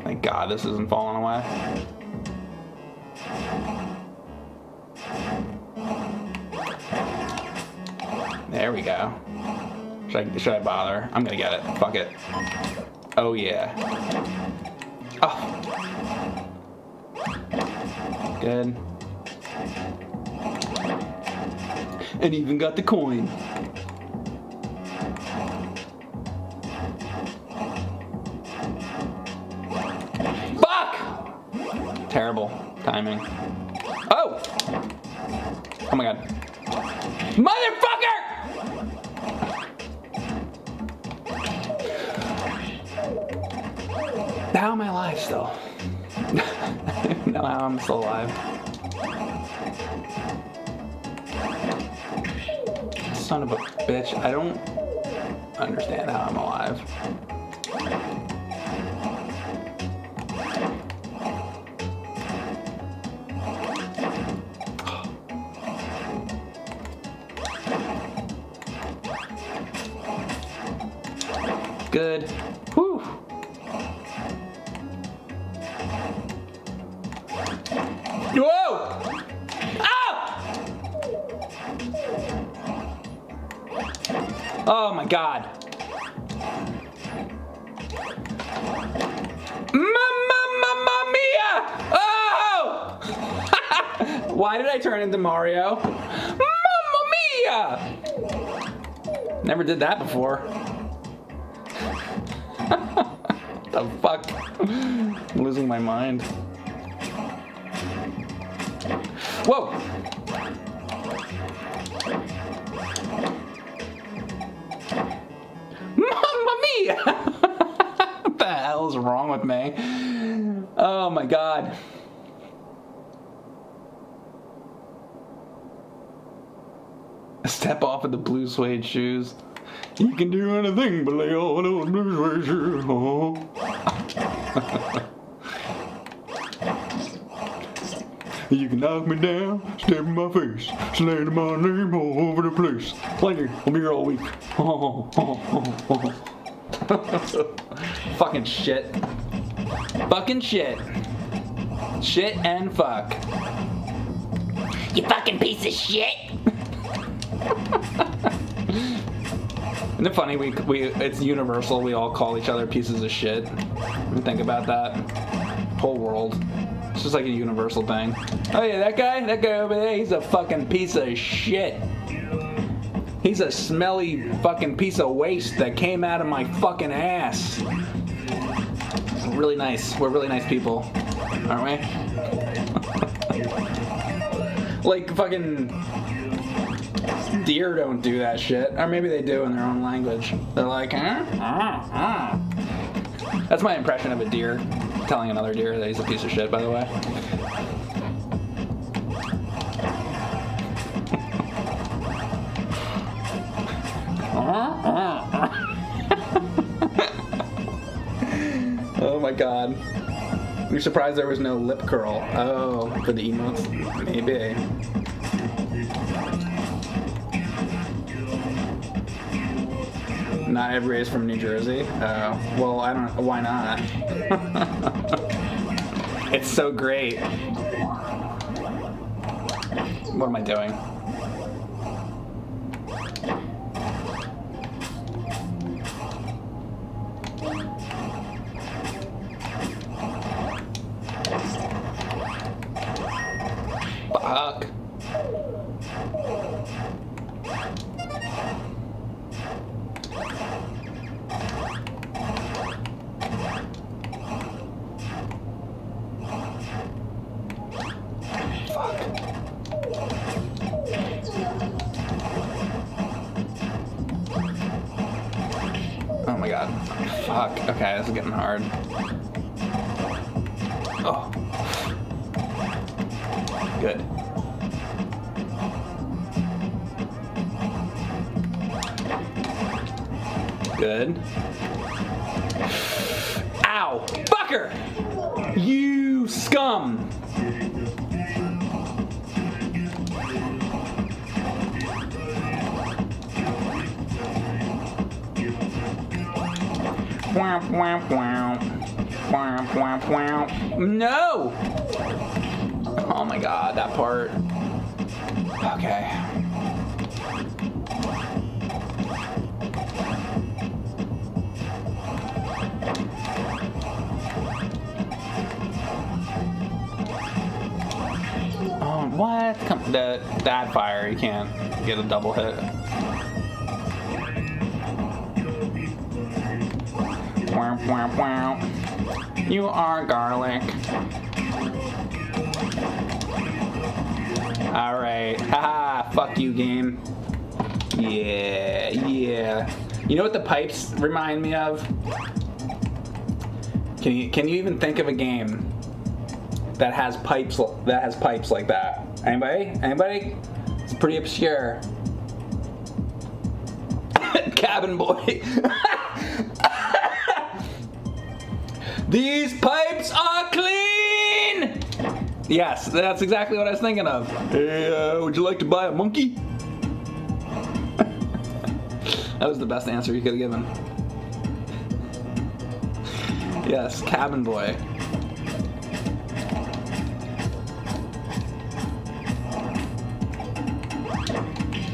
Thank god this isn't falling away. There we go. Should I, should I bother? I'm gonna get it. Fuck it. Oh yeah. Oh. Good. And even got the coin. Fuck! Terrible timing. Oh! Oh my god. Motherfucker! How am I alive still? no, I'm still alive. Son of a bitch. I don't understand how I'm alive. Good. Oh my god. Mamma, mamma mia! Oh! Why did I turn into Mario? Mamma mia! Never did that before. the fuck? I'm losing my mind. Whoa! What the hell is wrong with me? Oh my god. Step off of the blue suede shoes. You can do anything but lay on those blue suede shoes. You can knock me down, step in my face, slander my name all over the place. It, I'll be here all week. Fucking shit. Fucking shit. Shit and fuck. You fucking piece of shit. Isn't it funny? We we it's universal. We all call each other pieces of shit. Think about that. Whole world. It's just like a universal thing. Oh yeah, that guy, that guy over there, he's a fucking piece of shit. He's a smelly fucking piece of waste that came out of my fucking ass. Really nice. We're really nice people, aren't we? like fucking deer don't do that shit. Or maybe they do in their own language. They're like, huh? Ah, ah. That's my impression of a deer telling another deer that he's a piece of shit, by the way. oh my god. You're surprised there was no lip curl. Oh, for the emotes? Maybe. Not everybody is from New Jersey. Uh, well, I don't. Why not? it's so great. What am I doing? Get a double hit. Wow, wow, wow. You are garlic. Alright. Haha, fuck you, game. Yeah, yeah. You know what the pipes remind me of? Can you can you even think of a game that has pipes that has pipes like that? Anybody? Anybody? Pretty obscure. Cabin boy. These pipes are clean! Yes, that's exactly what I was thinking of. Hey, uh, would you like to buy a monkey? that was the best answer you could have given. Yes, cabin boy.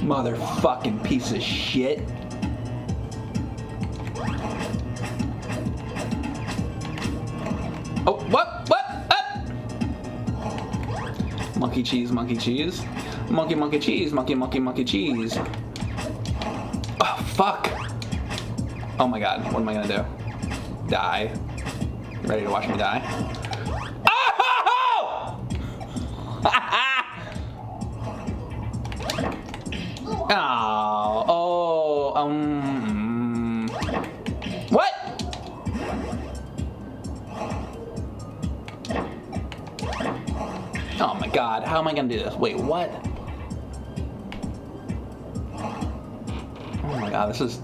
Motherfucking piece of shit. Oh, what? What? Up! Monkey cheese, monkey cheese. Monkey, monkey cheese, monkey, monkey, monkey cheese. Oh, fuck. Oh my god, what am I gonna do? Die. Ready to watch me die? Gonna do this? Wait, what? Oh my god, this is.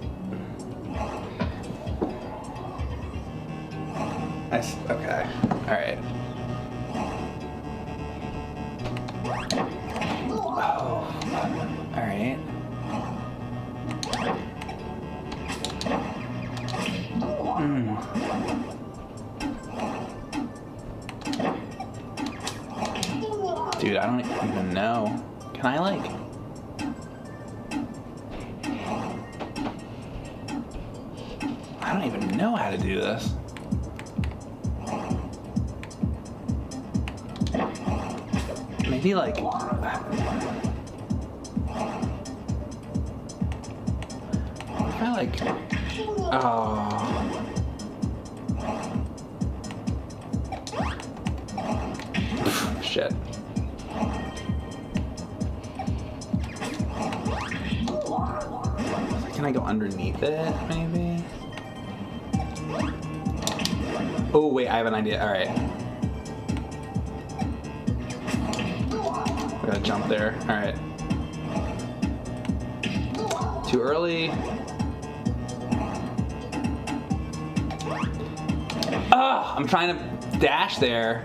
Idea. All right. I gotta jump there. All right. Too early. Ah, I'm trying to dash there.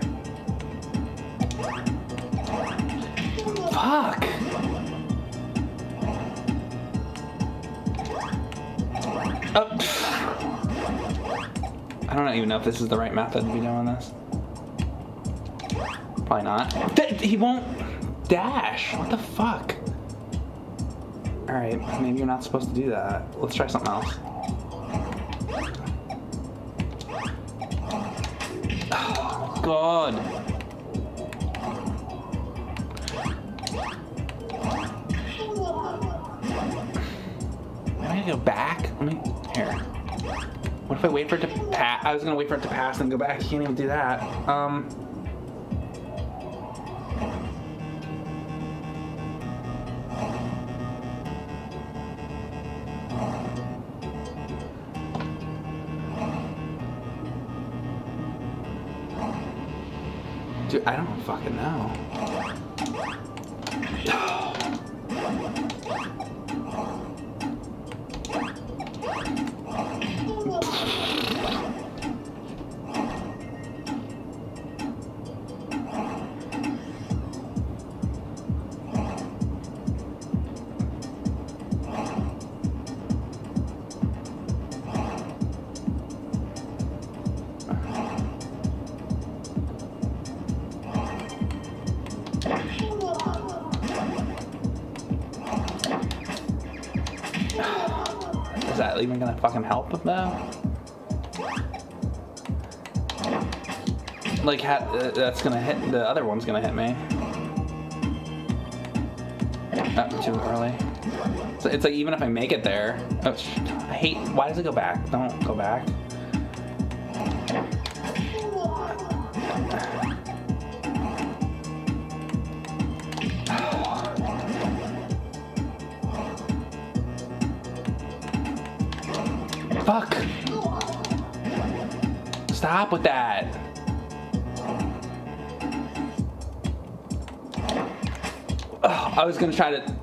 This is the right method to be doing this. Probably not. Th- he won't dash. What the fuck? Alright, maybe you're not supposed to do that. Let's try something else. Oh, God. I was gonna wait for it to pass and go back. You can't even do that. Um. Dude, I don't fucking know. That's gonna hit. The other one's gonna hit me. Oh, too early. So it's like even if I make it there, oh, I hate. Why does it go back? Don't go back. Fuck. Stop with that. I was gonna try to.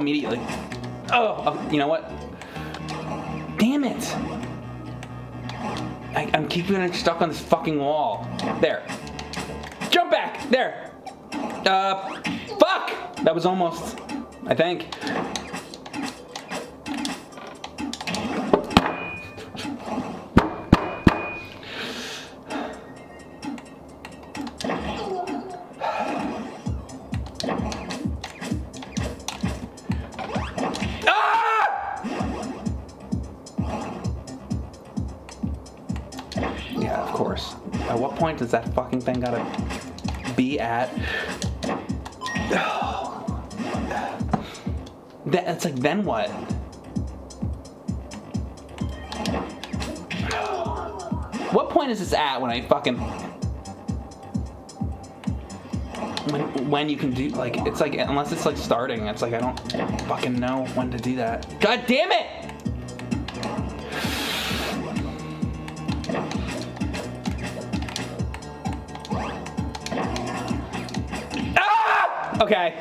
Immediately. Oh, oh, you know what? Damn it. I, I'm keeping it stuck on this fucking wall. There. Jump back. There. Uh, fuck. That was almost, I think. Thing gotta be at? That, it's like, then what? What point is this at when I fucking when when you can do like it's like unless it's like starting, it's like I don't fucking know when to do that. God damn it! Okay.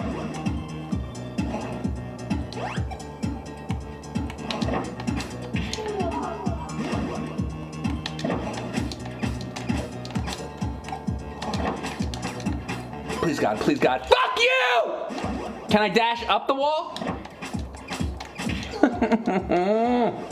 Please God, please God. Fuck you! Can I dash up the wall?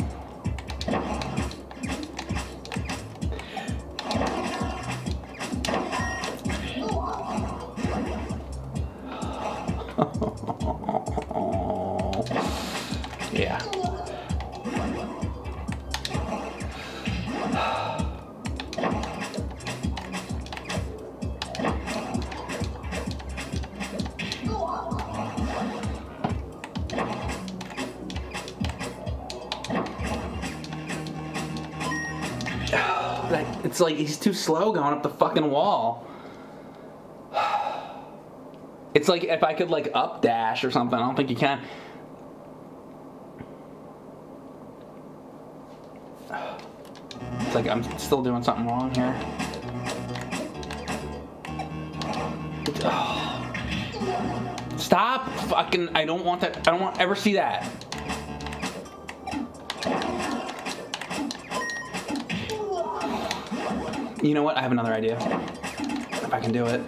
it's like he's too slow going up the fucking wall. It's like if I could like up dash or something. I don't think you can. It's like I'm still doing something wrong here. Stop fucking I don't want that I don't want ever see that. You know what? I have another idea. If I can do it.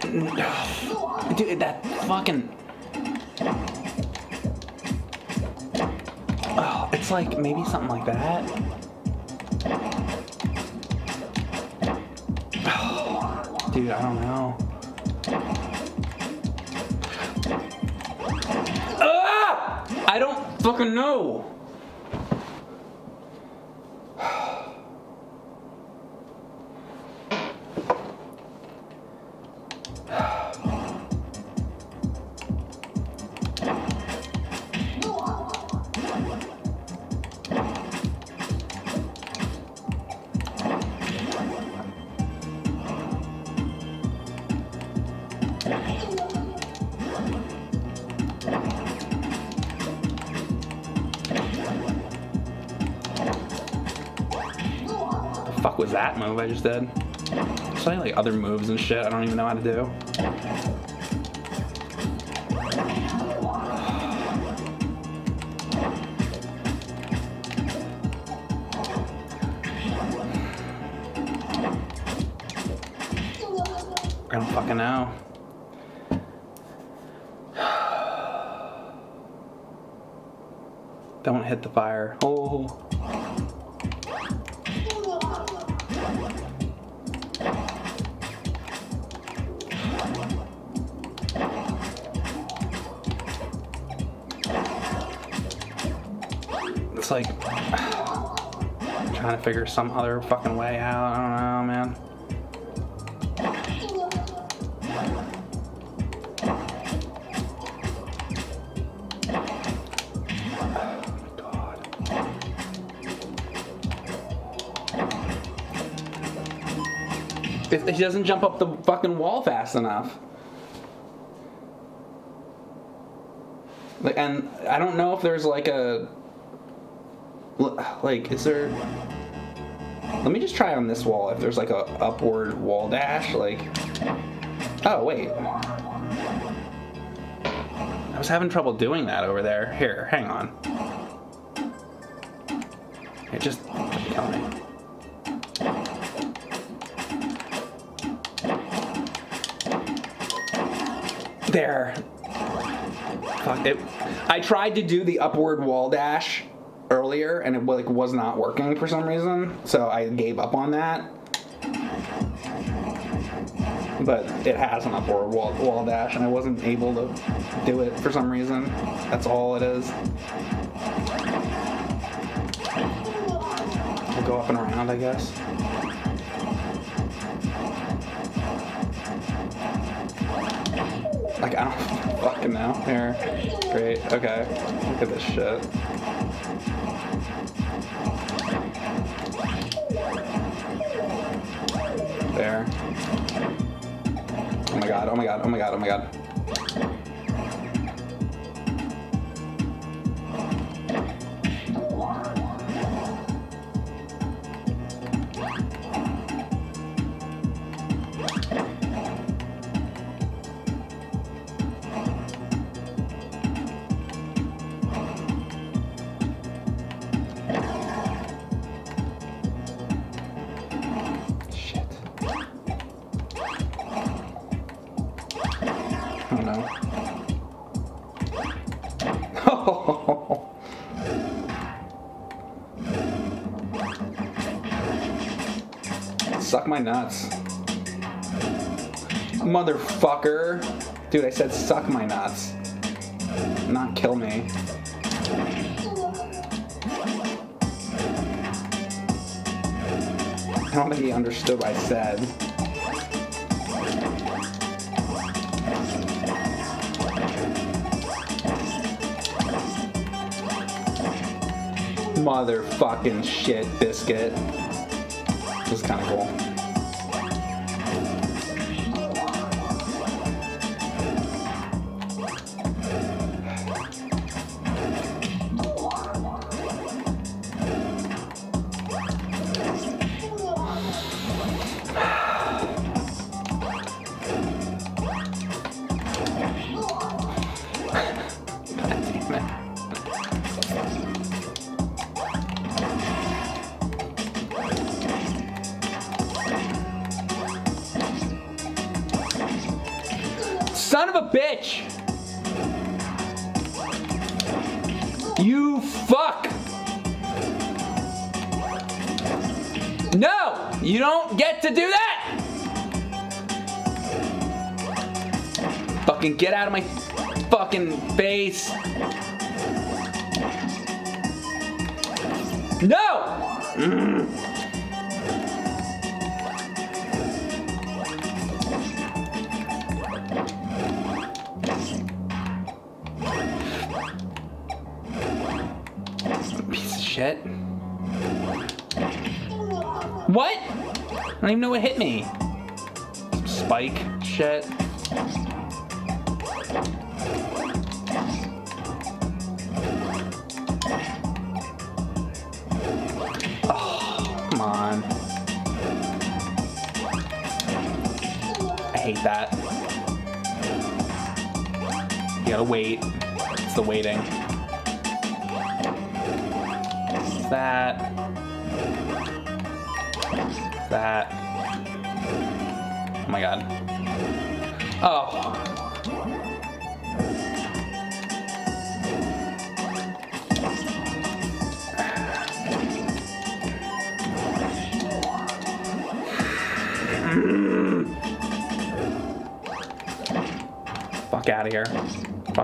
Dude, that fucking. Oh, it's like maybe something like that. Dude, I don't know. Ah! I don't fucking know. Move I just did? So like other moves and shit I don't even know how to do. I don't fucking know. Don't hit the fire. Oh. Figure some other fucking way out. I don't know, man. He doesn't jump up the fucking wall fast enough. Like, and I don't know if there's like a, like, is there? Let me just try on this wall if there's like a upward wall dash. Like, oh wait, I was having trouble doing that over there. Here, hang on. It just tell me. There. Fuck it. I tried to do the upward wall dash earlier, and it like was not working for some reason. So I gave up on that. But it has an upward wall, wall dash, and I wasn't able to do it for some reason. That's all it is. We'll go up and around, I guess. Like, I don't fucking know. Here. Great. Okay. Look at this shit. There. Oh my god, oh my god, oh my god, oh my god. Nuts. Motherfucker. Dude, I said suck my nuts. Not kill me. I don't think he understood what I said. Motherfucking shit biscuit. This is kind of cool. Face. No! Mm. shit. What? I don't even know what hit me. Spike shit. The waiting that. That. Oh my god. Oh. Fuck out of here.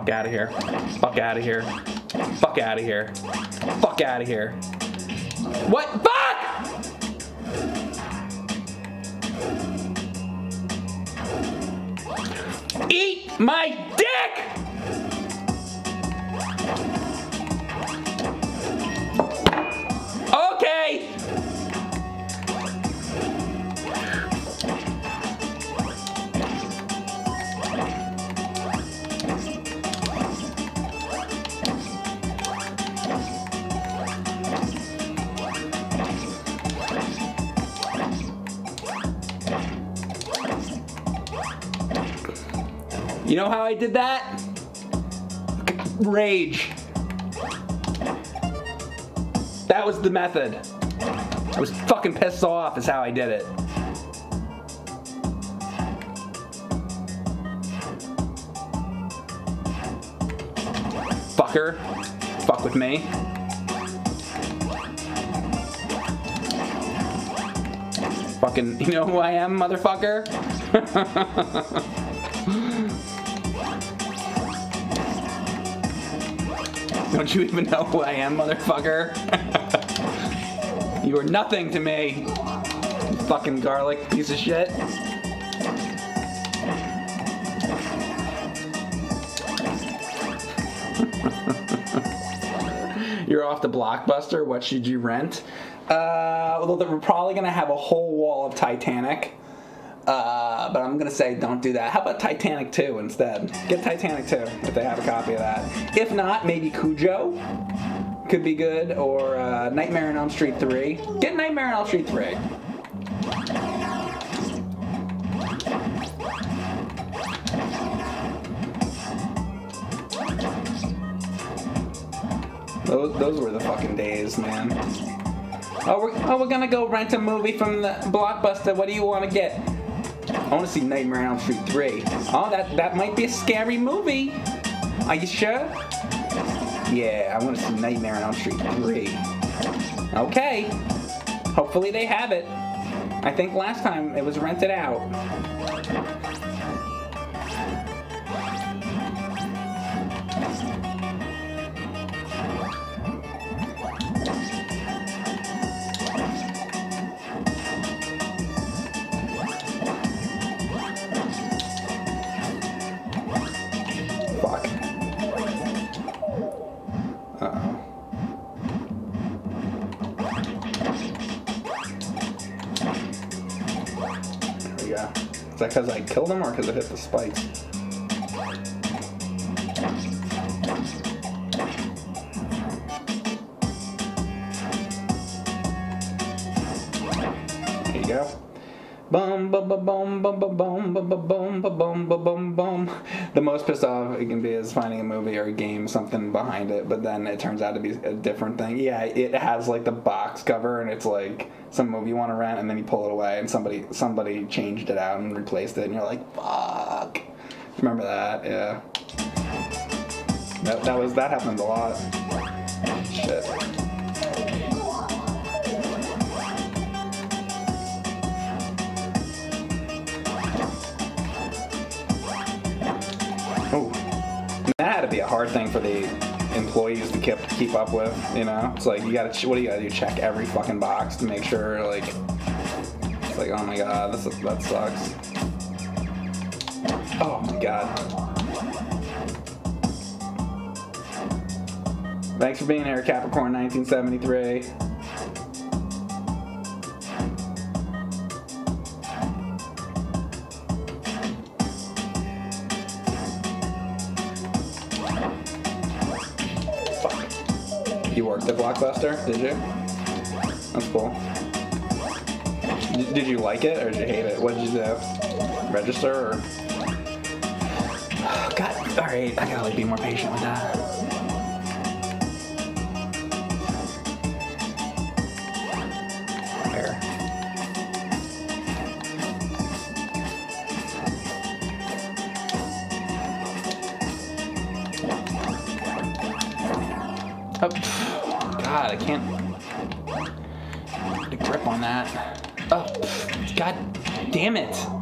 Fuck out of here. Fuck out of here. Fuck out of here. Fuck out of here. What? Did that? Rage. That was the method. I was fucking pissed off is how I did it. Fucker. Fuck with me. Fucking, you know who I am, motherfucker? Don't you even know who I am, motherfucker? you are nothing to me. fucking garlic piece of shit. You're off the blockbuster. What should you rent? Uh, well, they're probably gonna have a whole wall of Titanic. Uh, but I'm gonna say don't do that. How about Titanic 2 instead? Get Titanic 2 if they have a copy of that. If not, maybe Cujo could be good, or uh, Nightmare on Elm Street 3. Get Nightmare on Elm Street 3. Those, those were the fucking days, man. Oh we're, oh, we're gonna go rent a movie from the Blockbuster. What do you want to get? I want to see Nightmare on Elm Street 3. Oh, that, that might be a scary movie. Are you sure? Yeah, I want to see Nightmare on Elm Street 3. Okay. Hopefully they have it. I think last time it was rented out. That because I killed him or because it hit the spikes? The most pissed off it can be is finding a movie or a game something behind it, but then it turns out to be a different thing. Yeah, it has like the box cover and it's like some movie you want to rent, and then you pull it away and somebody somebody changed it out and replaced it, and you're like, fuck. Remember that? Yeah. That, that was that happens a lot. Shit. That had to be a hard thing for the employees to keep keep up with. You know, it's like you got to what do you gotta do? Check every fucking box to make sure. Like, it's like oh my god, this is, that sucks. Oh my god. Thanks for being here, Capricorn 1973. You worked at Blockbuster, did you? That's cool. Did you like it or did you hate it? What did you do? Register or? God, all right. I gotta like be more patient with that. I can't get a grip on that. Oh, God damn it.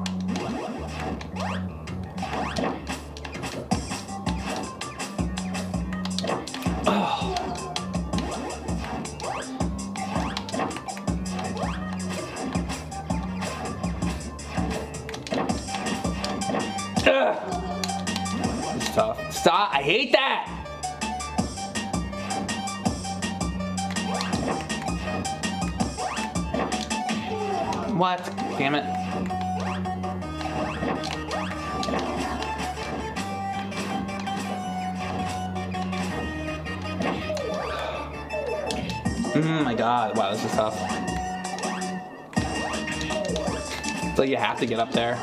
So you have to get up there.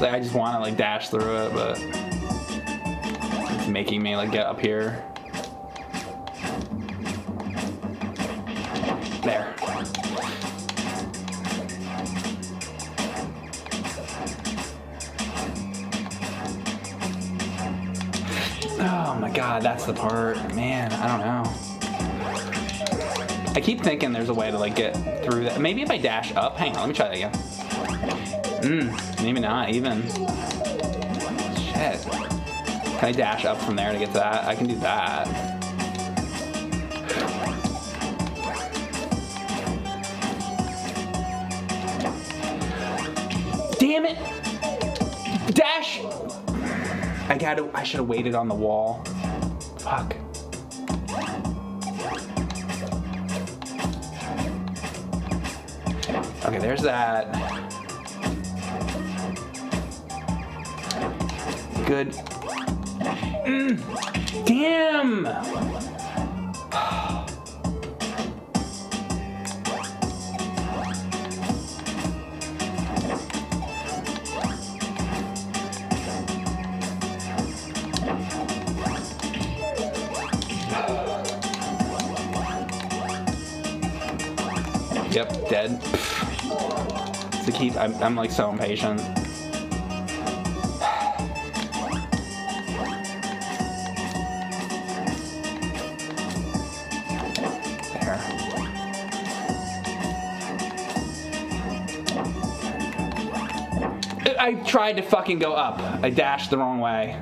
Like I just want to like dash through it, but it's making me like get up here. There. Oh my god, that's the part. Man, I don't know. I keep thinking there's a way to like get through that. Maybe if I dash up. Hang on, let me try that again. Mmm, maybe not even. Shit. Can I dash up from there to get to that? I can do that. Damn it! Dash! I gotta, I should have waited on the wall. Fuck. There's that. Good. Mm, damn! Keep. I'm, I'm like so impatient. I tried to fucking go up. I dashed the wrong way.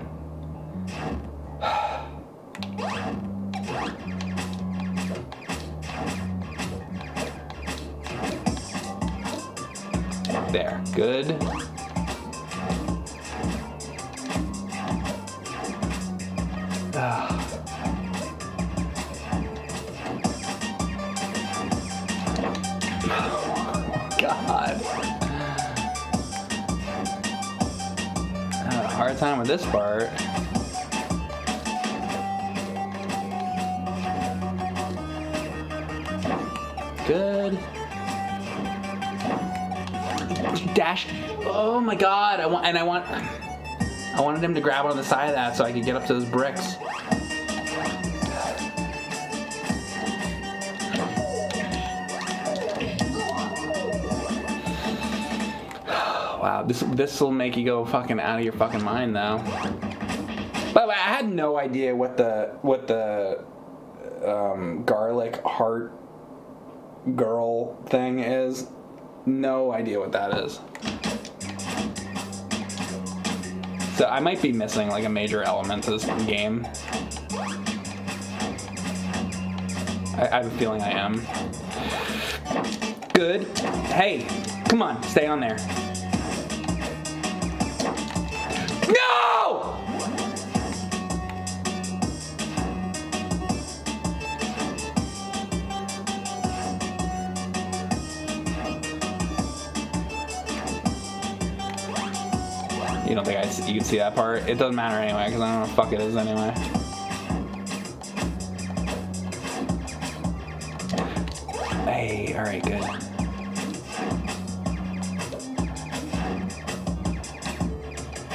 To grab on the side of that so I could get up to those bricks. Wow, this this will make you go fucking out of your fucking mind though. By the way, I had no idea what the what the um, garlic heart girl thing is. No idea what that is. So I might be missing like a major element to this game. I, I have a feeling I am. Good. Hey, come on, stay on there. You can see that part? It doesn't matter anyway, because I don't know what the fuck it is anyway. Hey, alright, good.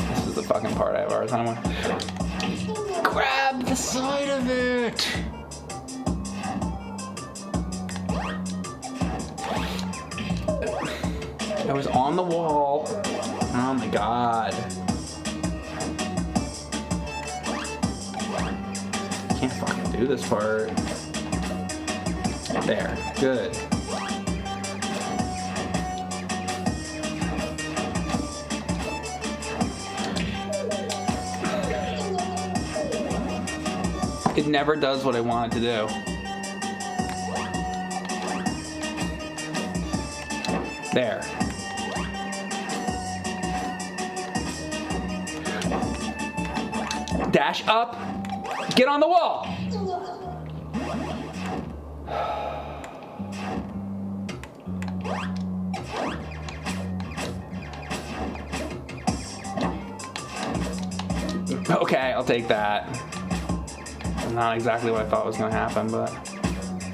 This is the fucking part I have time with. Grab the side of it! I was on the wall. Oh my god. Do this part. There, good. It never does what I want it to do. There. Dash up. Get on the wall. Take that. Not exactly what I thought was gonna happen, but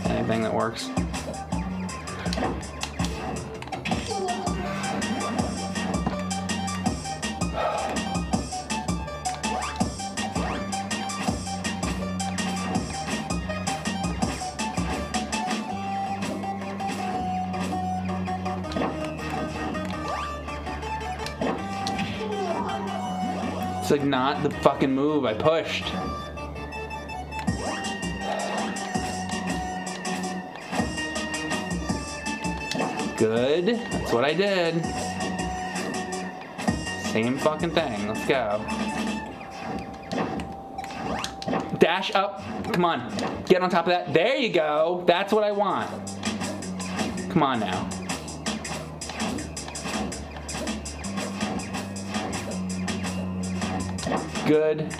anything that works. Like not the fucking move I pushed. Good. That's what I did. Same fucking thing. Let's go. Dash up. Come on. Get on top of that. There you go. That's what I want. Come on now. Good.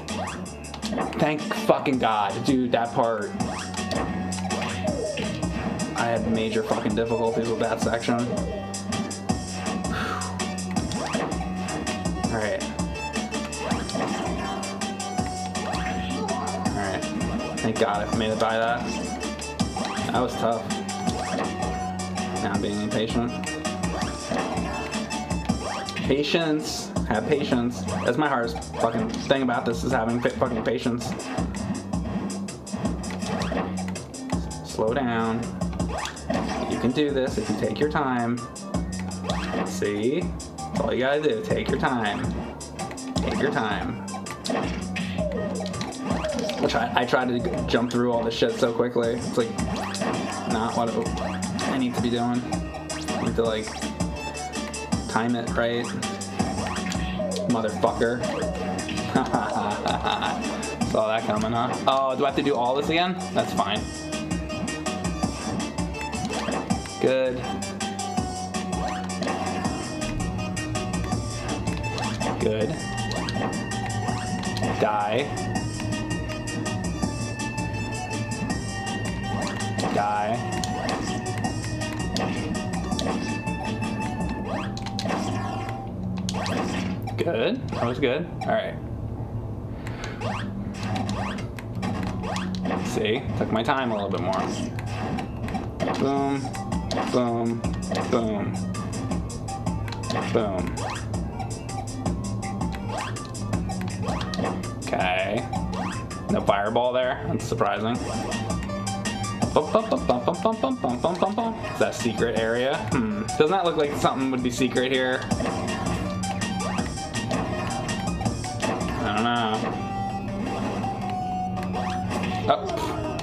Thank fucking God. Dude, that part. I had major fucking difficulties with that section. Alright. Alright. Thank God I made it by that. That was tough. Now I'm being impatient. Patience. Have patience. That's my hardest fucking thing about this is having fucking patience. Slow down. You can do this if you take your time. See? All you gotta do. Take your time. Take your time. Which I, I try to jump through all this shit so quickly. It's like not what I need to be doing. I need to like time it right. Motherfucker. Saw that coming, huh? Oh, do I have to do all this again? That's fine. Good. Good. Die. Die. good. That was good. All right. See, took my time a little bit more. Boom, boom, boom, boom. Okay. No fireball there. That's surprising. Is that secret area? Hmm. Doesn't that look like something would be secret here? Know. Oh.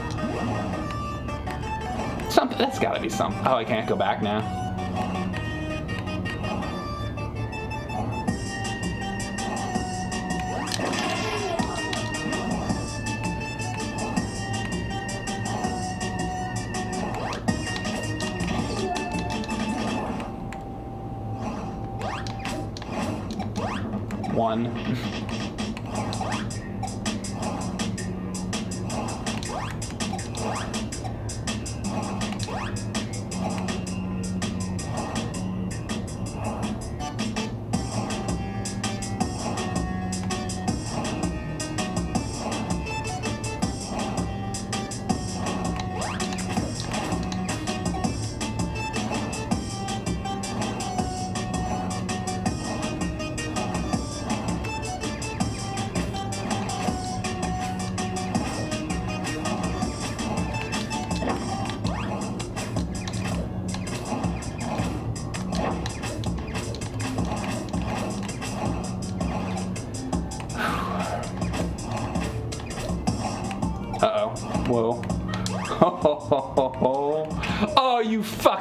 Something. That's gotta be something. Oh, I can't go back now.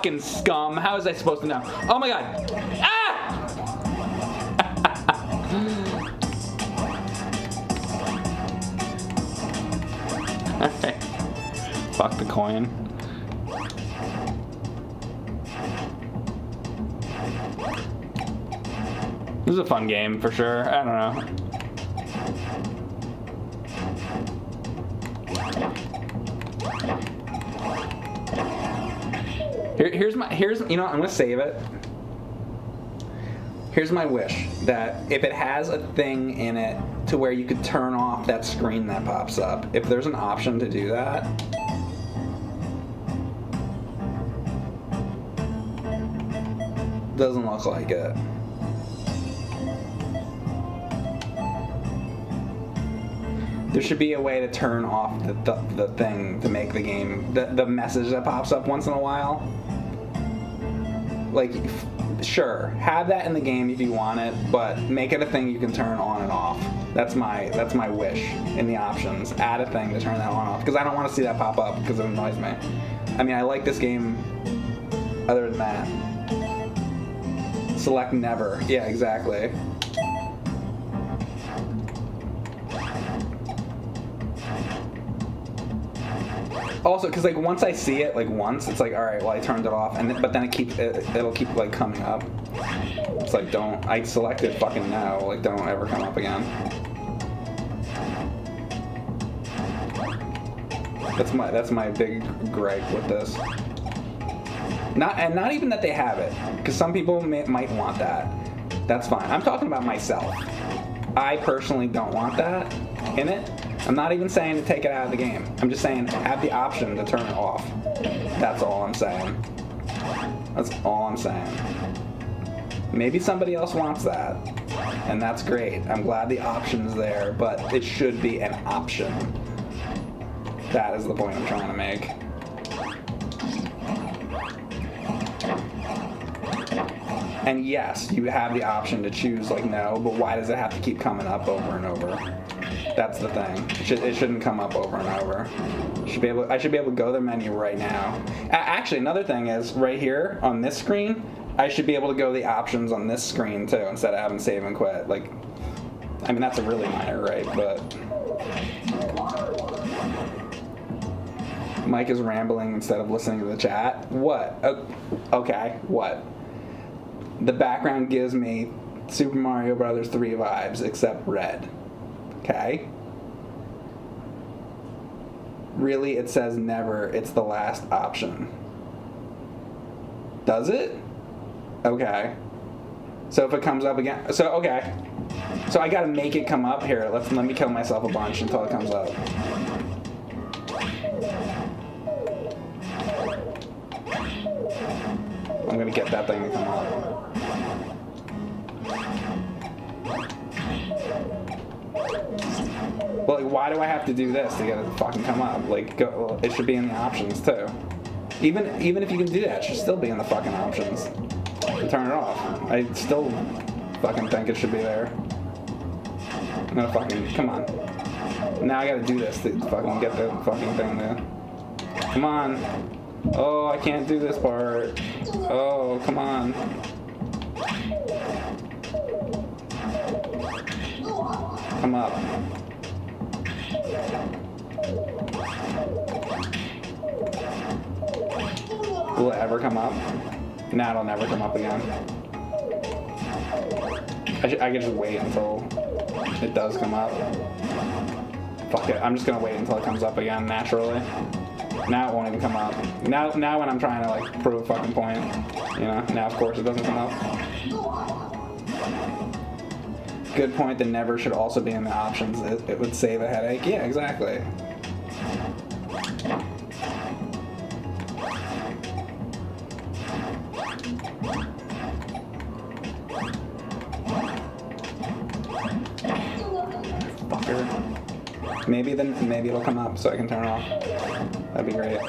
Fucking scum. How was I supposed to know? Oh my god. Ah! Fuck the coin. This is a fun game for sure. I don't know. You know I'm gonna save it. Here's my wish that if it has a thing in it to where you could turn off that screen that pops up, if there's an option to do that. Doesn't look like it. There should be a way to turn off the, the, the thing to make the game, the, the message that pops up once in a while. Like, sure, have that in the game if you want it, but make it a thing you can turn on and off. That's my that's my wish in the options. Add a thing to turn that on and off because I don't want to see that pop up because it annoys me. I mean, I like this game. Other than that, select never. Yeah, exactly. Also because like once I see it like once, it's like all right, well I turned it off, and then, but then it keep it, it'll keep like coming up. It's like don't I selected fucking no, like don't ever come up again. That's my that's my big gripe with this. Not and not even that they have it, because some people may, might want that. That's fine. I'm talking about myself. I personally don't want that in it. I'm not even saying to take it out of the game. I'm just saying have the option to turn it off. That's all I'm saying. That's all I'm saying. Maybe somebody else wants that, and that's great. I'm glad the option's there, but it should be an option. That is the point I'm trying to make. And yes, you have the option to choose like no, but why does it have to keep coming up over and over? That's the thing. It, should, it shouldn't come up over and over. Should be able. I should be able to go to the menu right now. Actually, another thing is right here on this screen. I should be able to go to the options on this screen too instead of having save and quit. Like, I mean that's a really minor right, but Mike is rambling instead of listening to the chat. What? Okay, what? The background gives me Super Mario Brothers 3 vibes, except red. Okay? Really, it says never. It's the last option. Does it? Okay. So if it comes up again, so okay. So I gotta make it come up here. Let's let me kill myself a bunch until it comes up. I'm gonna get that thing to come up. Well, like, why do I have to do this to get it to fucking come up? Like, go, it should be in the options too. Even even if you can do that, it should still be in the fucking options. Turn it off. I still fucking think it should be there. Gonna fucking come on. Now I gotta do this to fucking get the fucking thing there. Come on. Oh, I can't do this part. Oh, come on. Come up. Will it ever come up? Nah, it'll never come up again. I, should, I could just wait until it does come up. Fuck it, I'm just gonna wait until it comes up again naturally. Now it won't even come up. Now, now when I'm trying to like prove a fucking point, you know, now of course it doesn't come up. Good point. The never should also be in the options. It, it would save a headache. Yeah, exactly. Fucker. Maybe then maybe it'll come up so I can turn off. That'd be great.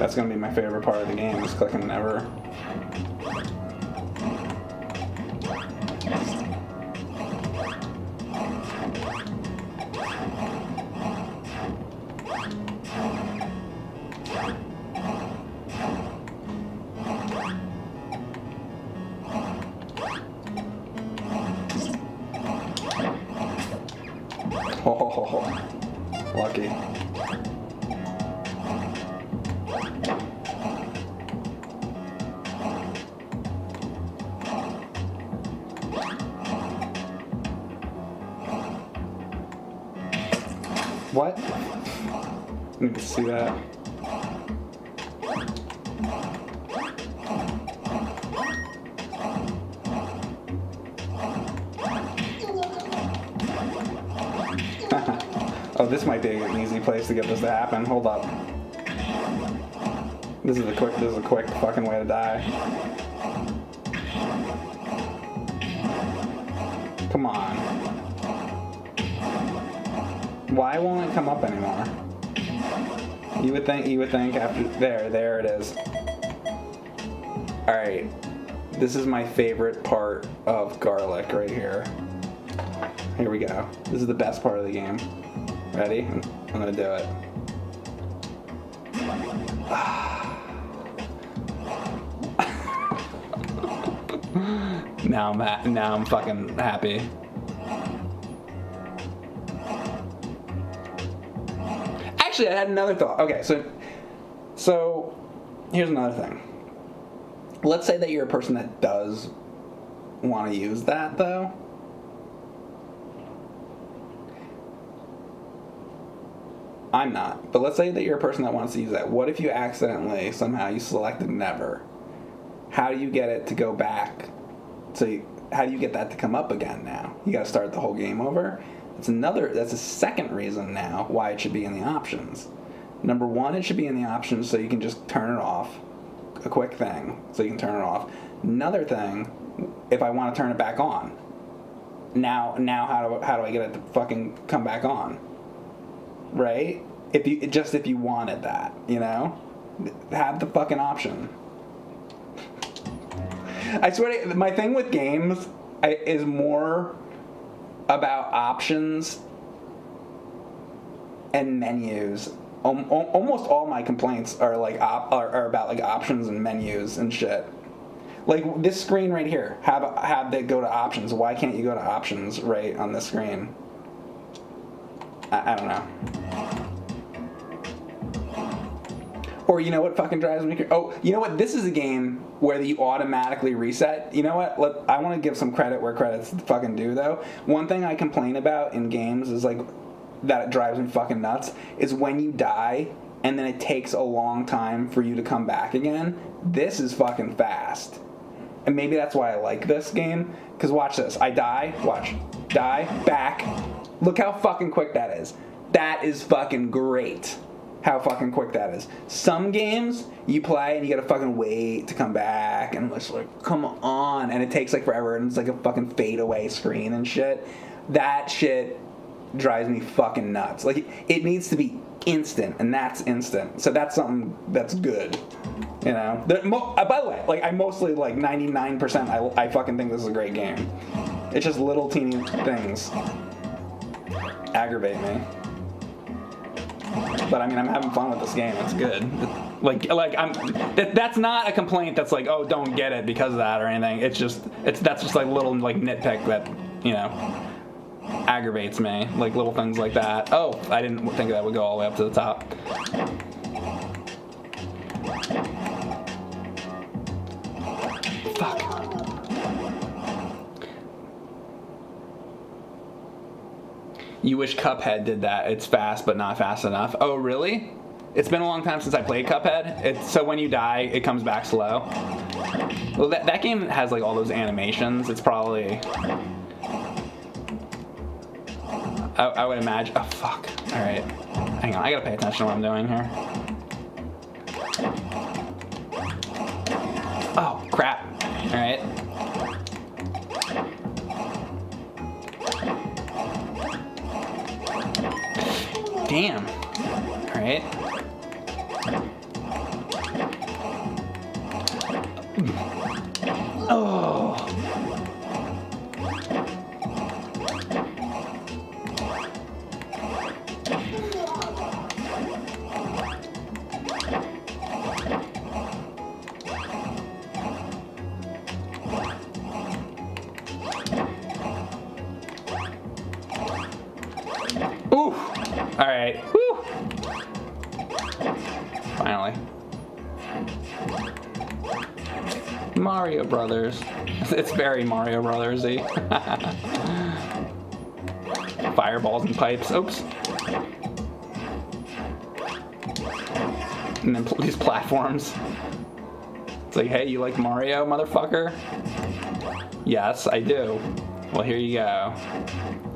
That's gonna be my favorite part of the game is clicking never. This is a quick. This is a quick fucking way to die. Come on. Why won't it come up anymore? You would think. You would think after there. There it is. All right. This is my favorite part of garlic right here. Here we go. This is the best part of the game. Ready? I'm gonna do it. Ah. Now I'm now I'm fucking happy. Actually, I had another thought. Okay, so so here's another thing. Let's say that you're a person that does want to use that though. I'm not. But let's say that you're a person that wants to use that. What if you accidentally somehow you selected never? How do you get it to go back? So you, how do you get that to come up again now? You got to start the whole game over. That's another. That's a second reason now why it should be in the options. Number one, it should be in the options so you can just turn it off. A quick thing, so you can turn it off. Another thing, if I want to turn it back on, now now how do how do I get it to fucking come back on? Right? If you just if you wanted that, you know, have the fucking option. I swear, to, my thing with games is more about options and menus. Um, almost all my complaints are like op, are, are about like options and menus and shit. Like this screen right here, have have that go to options. Why can't you go to options right on this screen? I, I don't know. Or you know what fucking drives me? Oh, you know what? This is a game where you automatically reset. You know what? I want to give some credit where credit's fucking due, though. One thing I complain about in games is like that it drives me fucking nuts is when you die and then it takes a long time for you to come back again. This is fucking fast and maybe that's why I like this game. Because watch this. I die. Watch. Die. Back. Look how fucking quick that is. That is fucking great. How fucking quick that is. Some games you play and you gotta fucking wait to come back and it's like, come on, and it takes like forever and it's like a fucking fade away screen and shit. That shit drives me fucking nuts. Like it needs to be instant, and that's instant. So that's something that's good. You know. Mo- uh, by the way, like I mostly like 99%. I, I fucking think this is a great game. It's just little teeny things aggravate me. But I mean, I'm having fun with this game. It's good. Like, like I'm. That, that's not a complaint. That's like, oh, don't get it because of that or anything. It's just, it's that's just like little like nitpick that you know aggravates me. Like little things like that. Oh, I didn't think that would go all the way up to the top. Fuck. You wish Cuphead did that. It's fast, but not fast enough. Oh, really? It's been a long time since I played Cuphead. It's, so when you die, it comes back slow. Well, that, that game has like all those animations. It's probably I, I would imagine. Oh, fuck. Alright. Hang on, I gotta pay attention to what I'm doing here. Oh, crap. Alright. Damn. Alright. Oh. Mario Brothers. It's very Mario Brothersy. Fireballs and pipes. Oops. And then these platforms. It's like, hey, you like Mario, motherfucker? Yes, I do. Well, here you go.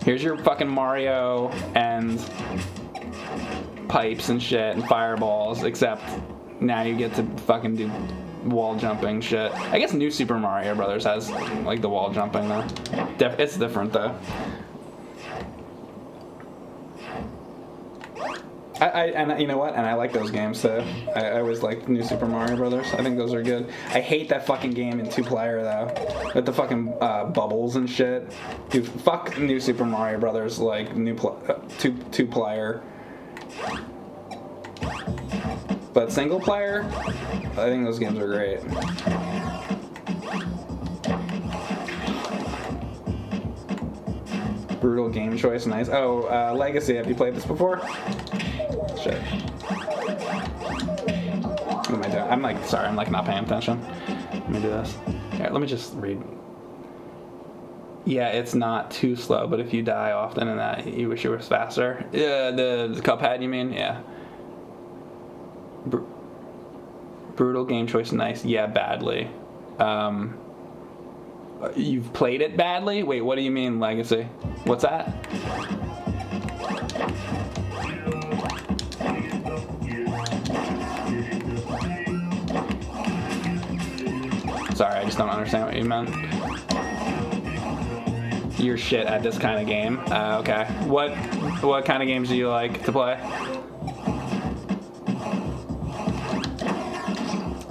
Here's your fucking Mario and pipes and shit and fireballs, except now you get to fucking do wall jumping shit. I guess New Super Mario Brothers has like the wall jumping though. Def it's different though. I, I, and you know what? And I like those games too. I, I always like New Super Mario Brothers. I think those are good. I hate that fucking game in two player though, with the fucking uh, bubbles and shit. Dude, fuck New Super Mario Brothers like new pl- uh, two two player. But single player, I think those games are great. Brutal game choice, nice. Oh, uh, Legacy, have you played this before? Shit. What am I doing? I'm like, sorry, I'm like not paying attention. Let me do this. Let me just read. Yeah, it's not too slow, but if you die often in that, you wish it was faster. Yeah, the, the Cuphead, you mean? Yeah. Brutal game choice, nice. Yeah, badly. Um, you've played it badly? Wait, what do you mean, Legacy? What's that? Sorry, I just don't understand what you meant. You're shit at this kind of game. Uh, okay. What what kind of games do you like to play?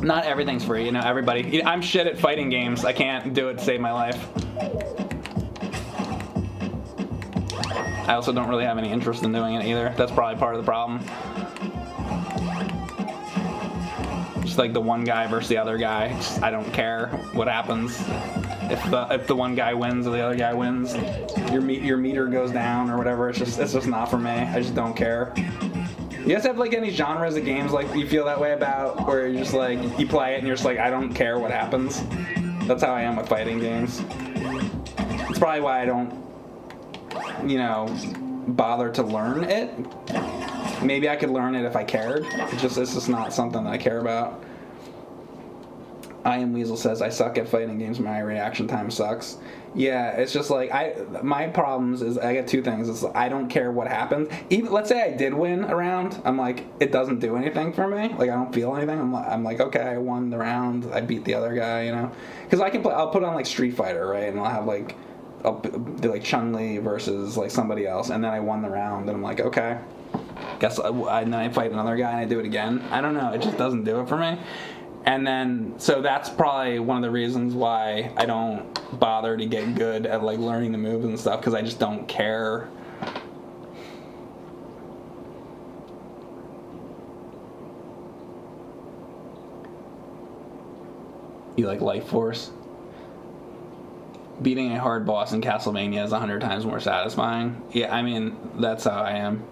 Not everything's free, you know. Everybody. I'm shit at fighting games. I can't do it to save my life. I also don't really have any interest in doing it either. That's probably part of the problem. Just like the one guy versus the other guy. Just, I don't care what happens. If the if the one guy wins or the other guy wins, your your meter goes down or whatever. It's just it's just not for me. I just don't care. You guys have like any genres of games like you feel that way about, where you're just like you play it and you're just like I don't care what happens. That's how I am with fighting games. It's probably why I don't, you know, bother to learn it. Maybe I could learn it if I cared. It's just it's just not something that I care about. I am Weasel says I suck at fighting games. My reaction time sucks. Yeah, it's just like I. My problems is I get two things. It's I don't care what happens. Even let's say I did win a round, I'm like it doesn't do anything for me. Like I don't feel anything. I'm like, I'm like okay, I won the round. I beat the other guy. You know, because I can play. I'll put on like Street Fighter, right, and I'll have like. I'll like Chun Li versus like somebody else, and then I won the round, and I'm like, okay, guess I, and then I fight another guy and I do it again. I don't know. It just doesn't do it for me. And then, so that's probably one of the reasons why I don't bother to get good at like learning the moves and stuff because I just don't care. You like Life Force? Beating a hard boss in Castlevania is a hundred times more satisfying. Yeah, I mean, that's how I am.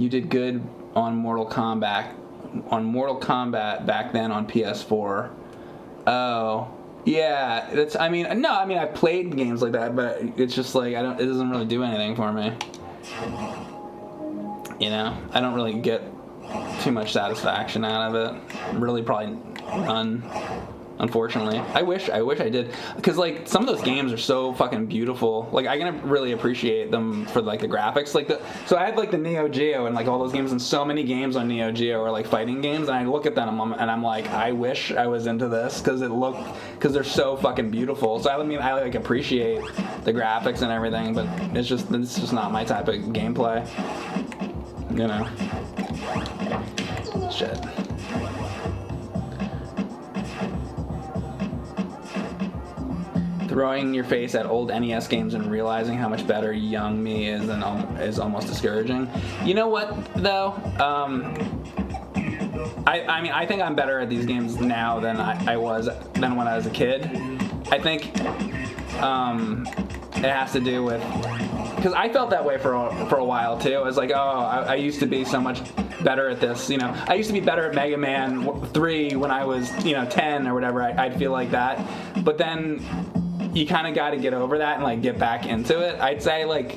You did good on Mortal Kombat on Mortal Kombat back then on PS4. Oh, yeah. That's. I mean, no. I mean, I played games like that, but it's just like I don't. It doesn't really do anything for me. You know, I don't really get too much satisfaction out of it. Really, probably none unfortunately. I wish I wish I did because like some of those games are so fucking beautiful. Like I can really appreciate them for like the graphics. Like the so I had like the Neo Geo and like all those games and so many games on Neo Geo are like fighting games and I look at them and I'm like I wish I was into this because it looked because they're so fucking beautiful. So I mean I like appreciate the graphics and everything, but it's just it's just not my type of gameplay. You know. Shit. Throwing your face at old NES games and realizing how much better young me is and is almost discouraging. You know what though? Um, I, I mean I think I'm better at these games now than I, I was than when I was a kid. I think um, it has to do with because I felt that way for a, for a while too. I was like, oh, I, I, used to be so much better at this. You know, I used to be better at Mega Man Three when I was you know 10 or whatever. I, I'd feel like that, but then you kind of got to get over that and like get back into it. I'd say like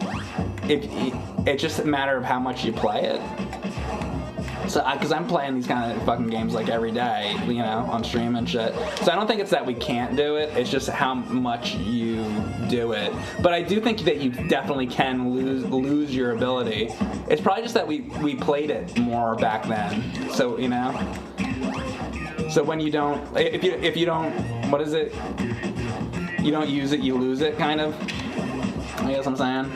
it's just a matter of how much you play it. So, because I'm playing these kind of fucking games like every day, you know, on stream and shit. So I don't think it's that we can't do it. It's just how much you do it. But I do think that you definitely can lose lose your ability. It's probably just that we we played it more back then. So you know. So when you don't, if you if you don't, what is it? You don't use it, you lose it, kind of. I guess I'm saying.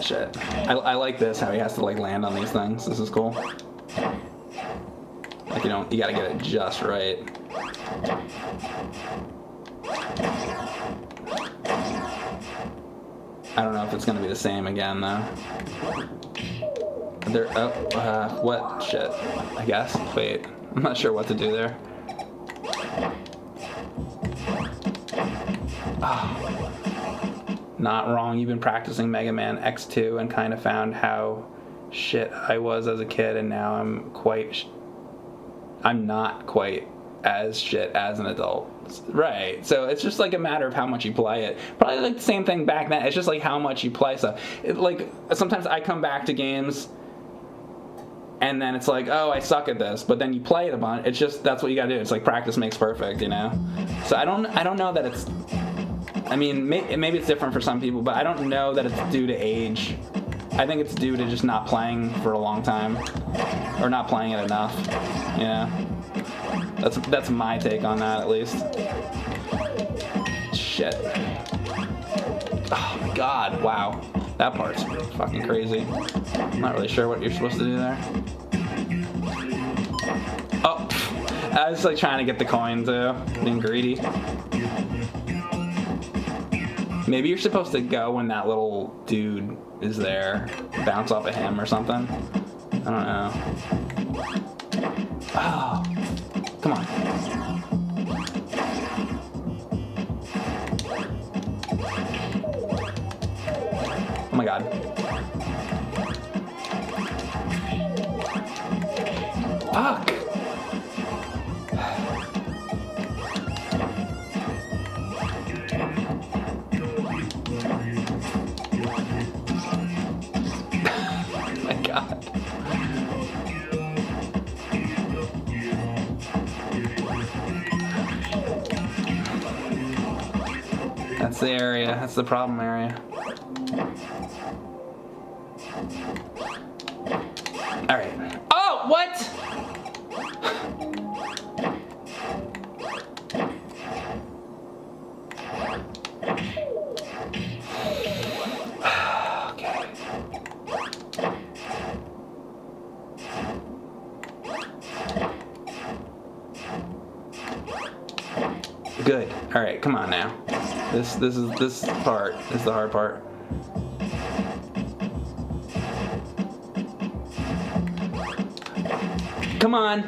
Shit. I, I like this, how he has to like land on these things. This is cool. Like you don't, you gotta get it just right. I don't know if it's gonna be the same again though. There, oh, uh, what? Shit. I guess. Wait. I'm not sure what to do there. Oh. Not wrong. You've been practicing Mega Man X2 and kind of found how shit I was as a kid, and now I'm quite. I'm not quite as shit as an adult. Right. So it's just like a matter of how much you play it. Probably like the same thing back then. It's just like how much you play stuff. It, like sometimes I come back to games and then it's like, oh, I suck at this. But then you play it a bunch. It's just that's what you gotta do. It's like practice makes perfect, you know. So I don't I don't know that it's I mean, may, maybe it's different for some people, but I don't know that it's due to age. I think it's due to just not playing for a long time, or not playing it enough. Yeah, that's that's my take on that at least. Shit. Oh my god! Wow, that part's fucking crazy. I'm not really sure what you're supposed to do there. Oh, I was like trying to get the coin too, being greedy. Maybe you're supposed to go when that little dude is there, bounce off of him or something. I don't know. Oh, come on. God. Fuck! my god. That's the area. That's the problem area. This this is this part is the hard part. Come on.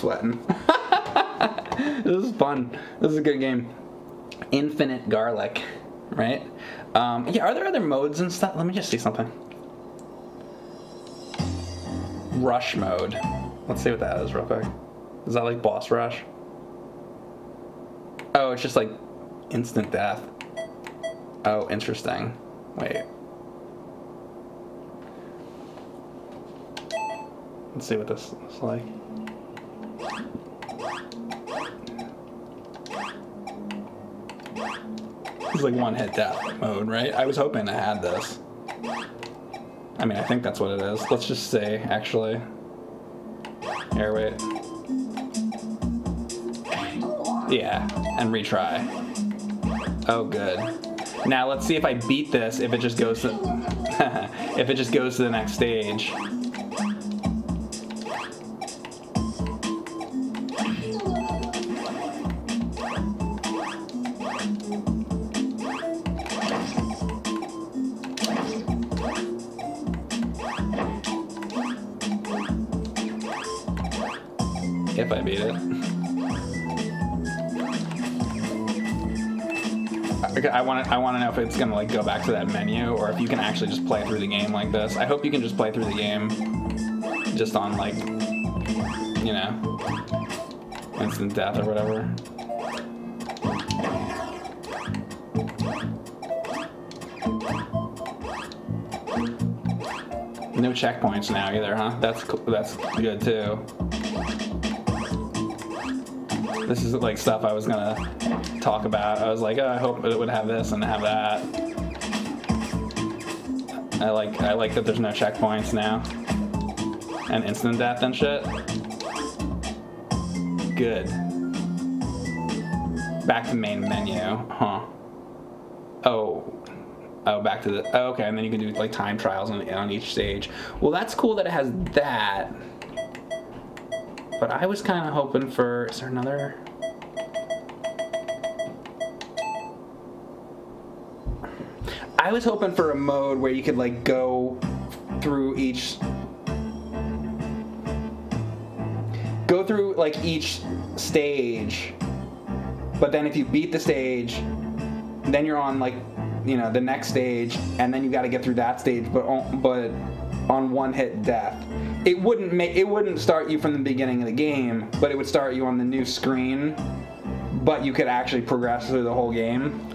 Sweating. this is fun. This is a good game. Infinite garlic, right? Um, yeah, are there other modes and stuff? Let me just see something. Rush mode. Let's see what that is real quick. Is that like boss rush? Oh, it's just like instant death. Oh, interesting. Wait. Let's see what this is like. It's like one hit death mode, right? I was hoping I had this. I mean, I think that's what it is. Let's just say, actually. Here, wait. Yeah, and retry. Oh, good. Now let's see if I beat this. If it just goes to, if it just goes to the next stage. If I beat it. I want to. I want to know if it's gonna like go back to that menu, or if you can actually just play through the game like this. I hope you can just play through the game, just on like, you know, instant death or whatever. No checkpoints now either, huh? That's. That's good too. This is like stuff I was gonna talk about. I was like, oh, I hope it would have this and have that. I like I like that there's no checkpoints now. And instant death and shit. Good. Back to main menu, huh? Oh. Oh, back to the. Oh, okay, and then you can do like time trials on, on each stage. Well, that's cool that it has that. But I was kind of hoping for, is there another? I was hoping for a mode where you could like go through each, go through like each stage, but then if you beat the stage, then you're on like, you know, the next stage, and then you got to get through that stage, but on, but on one hit death it wouldn't make it wouldn't start you from the beginning of the game but it would start you on the new screen. But you could actually progress through the whole game.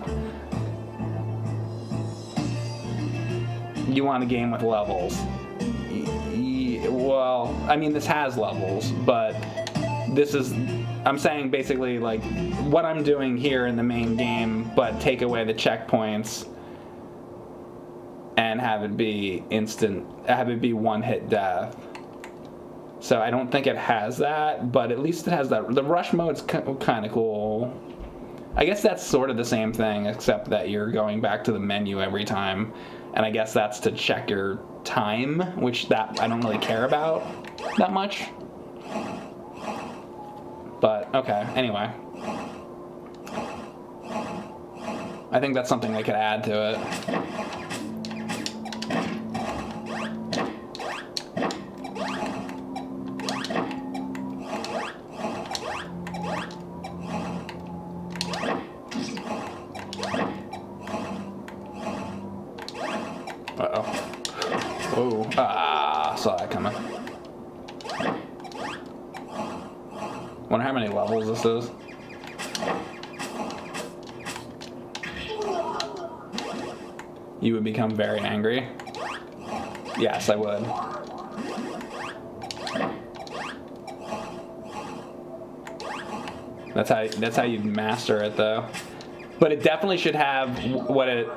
You want a game with levels. Well i mean this has levels but this is I'm saying basically like what I'm doing here in the main game, but take away the checkpoints and have it be instant, have it be one hit death. So I don't think it has that, but at least it has that. The rush mode's kind of cool. I guess that's sort of the same thing, except that you're going back to the menu every time, and I guess that's to check your time, which that I don't really care about that much. But, okay, anyway. I think that's something they could add to it. Uh-oh. Whoa. Ah, saw that coming. Wonder how many levels this is. You would become very angry. Yes, I would. That's how that's how you master it though. But it definitely should have what it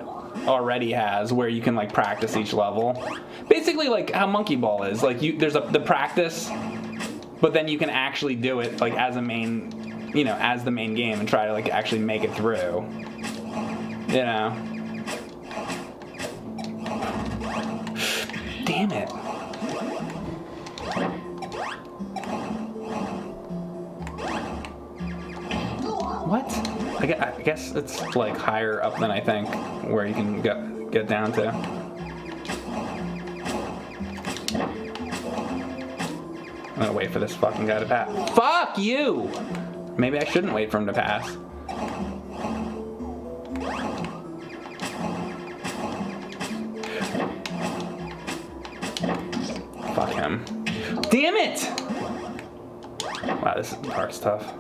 already has where you can like practice each level. Basically like how Monkey Ball is. Like you there's a the practice but then you can actually do it like as a main, you know, as the main game and try to like actually make it through. You know. Damn it. What? I guess it's like higher up than I think, where you can get get down to. I'm gonna wait for this fucking guy to pass. Fuck you! Maybe I shouldn't wait for him to pass. Fuck him. Damn it! Wow, this part's tough.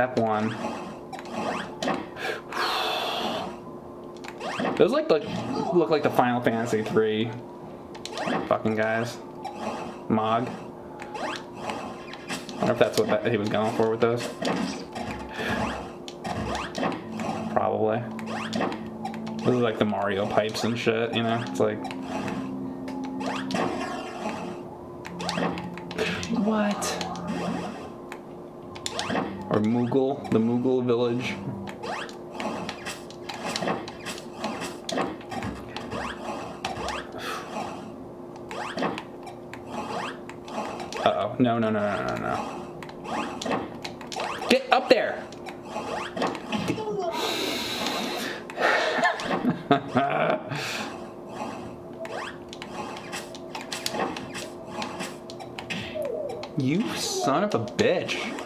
Step one. Those like look, look like the Final Fantasy 3 fucking guys. Mog. I wonder if that's what that, he was going for with those. Probably. This is like the Mario pipes and shit, you know? It's like... What? Or Moogle, the Moogle village. Uh-oh. No, no, no, no, no, no. Get up there! you son of a bitch.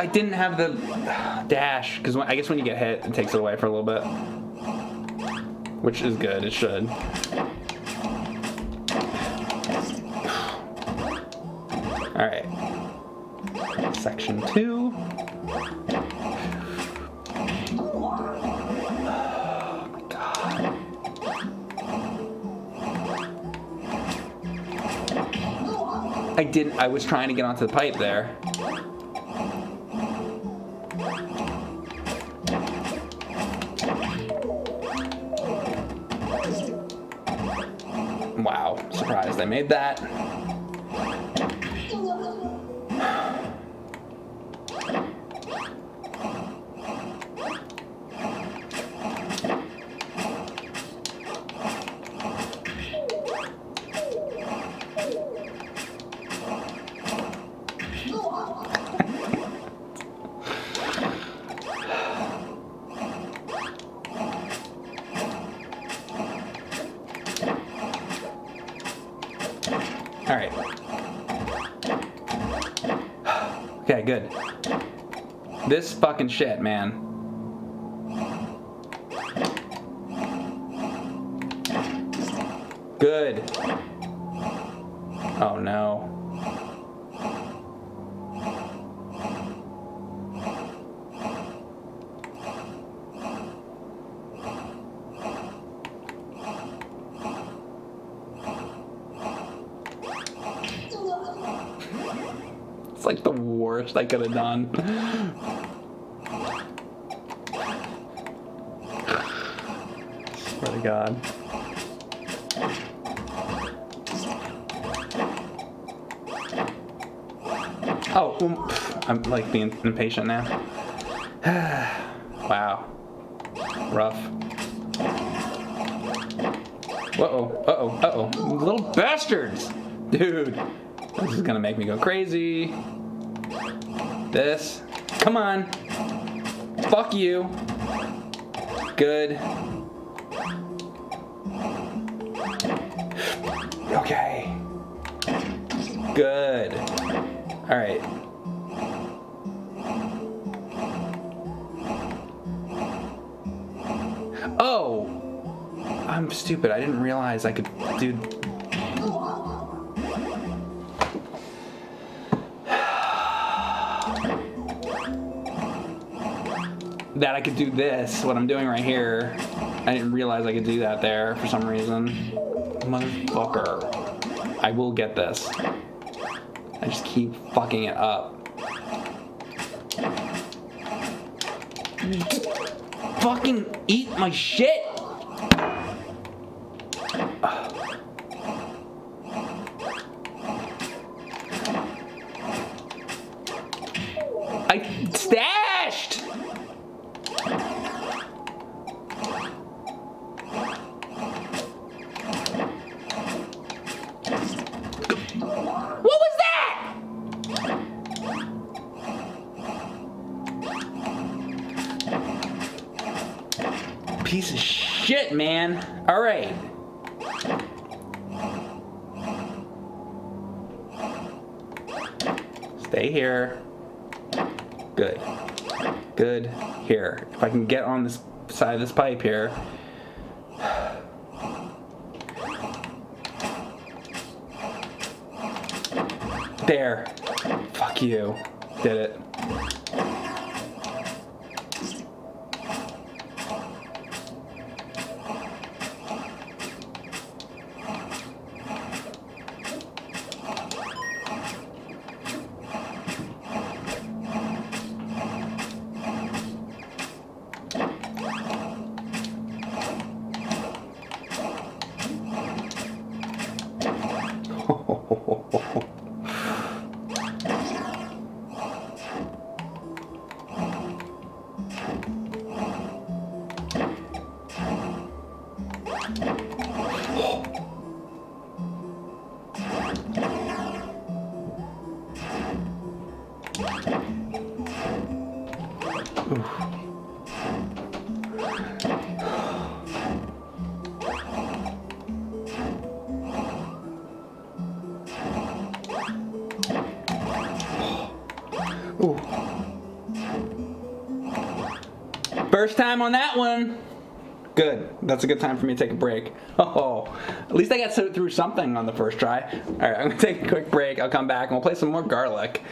I didn't have the dash because I guess when you get hit, it takes it away for a little bit, which is good. It should. All right. Section two. I didn't. I was trying to get onto the pipe there. Shit, man. Good. Oh no. It's like the worst I could have done. Swear to God. Oh, um, I'm like being impatient now. wow. Rough. Uh-oh, uh-oh, uh-oh. Little bastards! Dude, this is gonna make me go crazy. This. Come on. Fuck you. Good. I could do. That I could do this, what I'm doing right here. I didn't realize I could do that there for some reason. Motherfucker. I will get this. I just keep fucking it up. Fucking eat my shit! I stashed! What was that? Piece of shit, man. All right. Stay here. Good. Good. Here. If I can get on this side of this pipe here. There. Fuck you. Did it. Time on that one. Good. That's a good time for me to take a break. Oh, oh. at least I got through something on the first try. All right, I'm gonna take a quick break. I'll come back and we'll play some more garlic.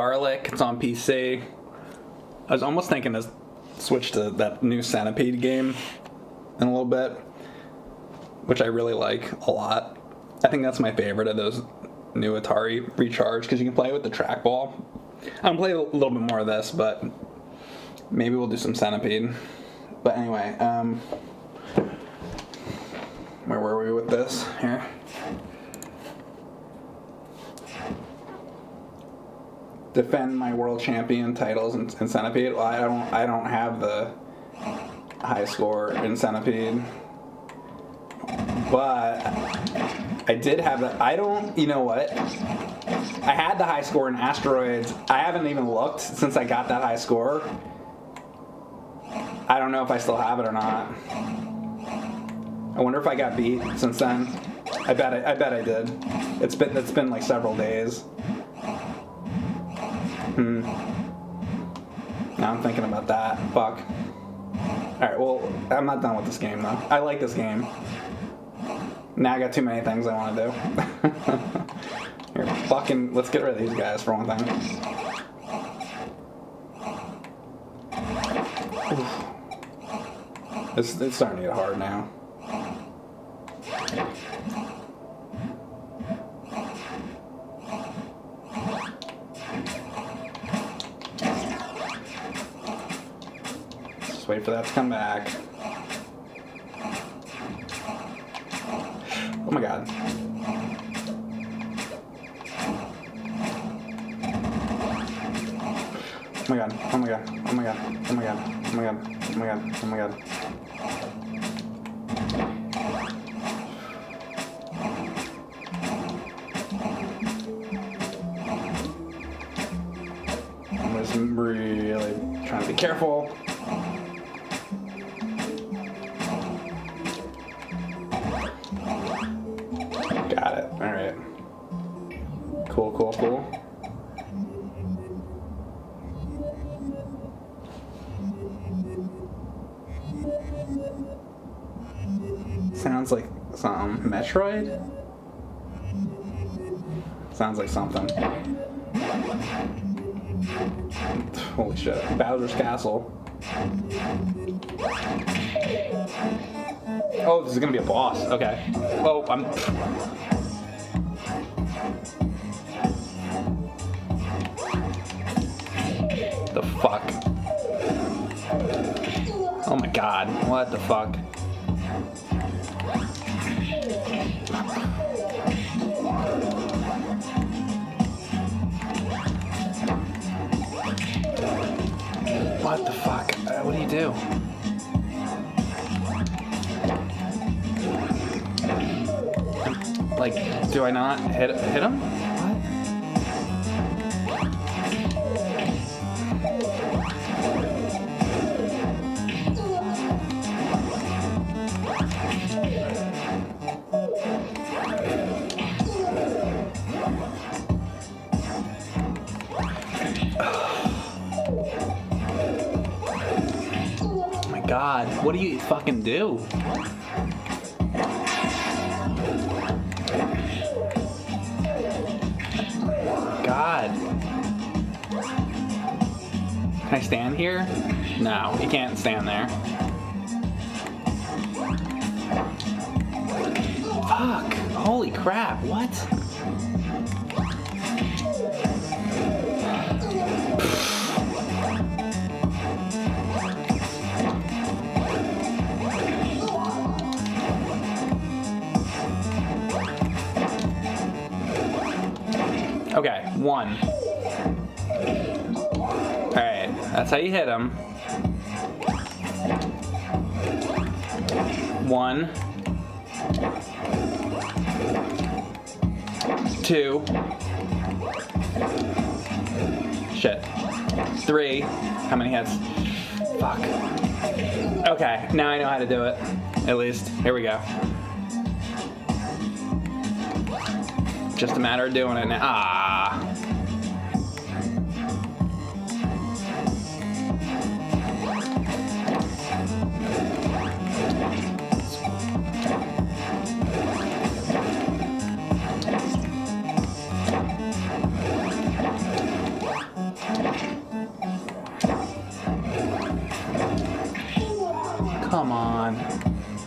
Relic. It's on PC. I was almost thinking to switch to that new Centipede game in a little bit, which I really like a lot. I think that's my favorite of those new Atari Recharge because you can play with the trackball. I'm gonna play a little bit more of this, but maybe we'll do some Centipede. But anyway, um, where were we with this here? Defend my world champion titles in, in Centipede. Well, I don't. I don't have the high score in Centipede, but I did have the. I don't. You know what? I had the high score in Asteroids. I haven't even looked since I got that high score. I don't know if I still have it or not. I wonder if I got beat since then. I bet I, I bet I did. It's been it's been like several days. Hmm. Now I'm thinking about that. Fuck. Alright, well, I'm not done with this game though. I like this game. Now I got too many things I want to do. Here, fucking, let's get rid of these guys for one thing. It's, it's starting to get hard now. Just wait for that to come back. Oh my god. Oh my god, oh my god, oh my god, oh my god, oh my god, oh my god, oh my god. I'm just really trying to be careful. Like some Metroid? Sounds like something. Holy shit. Bowser's Castle. Oh, this is gonna be a boss. Okay. Oh, I'm. The fuck? Oh my god. What the fuck? What the fuck? Uh, what do you do? Like, do I not hit hit him? God, what do you fucking do? God. Can I stand here? No, you can't stand there. Fuck. Holy crap, what? Okay, one. Alright, that's how you hit him. One. Two. Shit. Three. How many hits? Fuck. Okay, now I know how to do it. At least. Here we go. Just a matter of doing it now. Ah.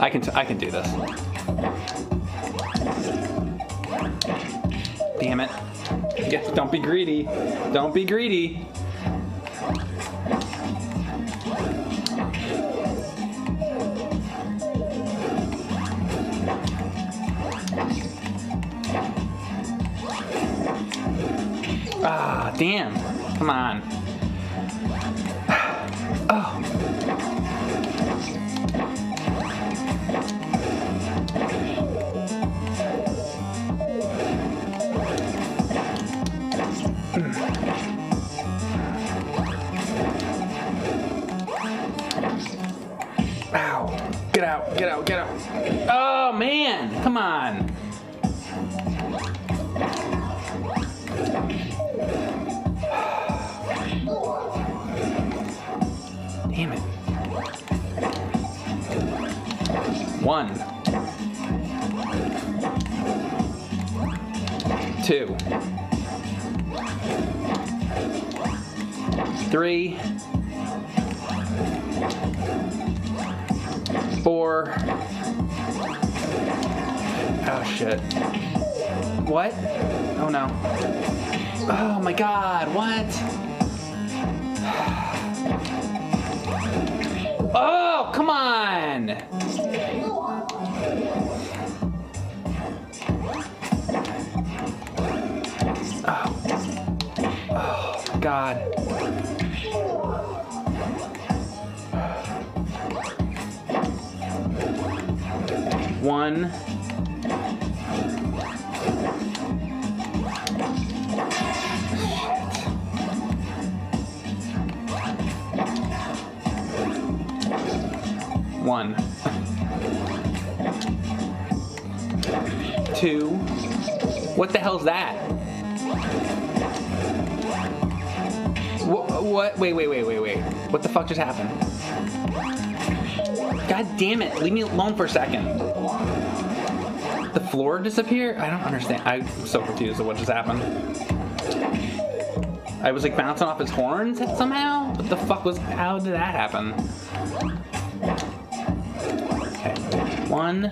I can, I can do this. Damn it. Get, don't be greedy. Don't be greedy. Ah, damn. Come on. It. Leave me alone for a second. The floor disappeared? I don't understand. I'm so confused at what just happened. I was like bouncing off his horns somehow? What the fuck was, how did that happen? Okay, one.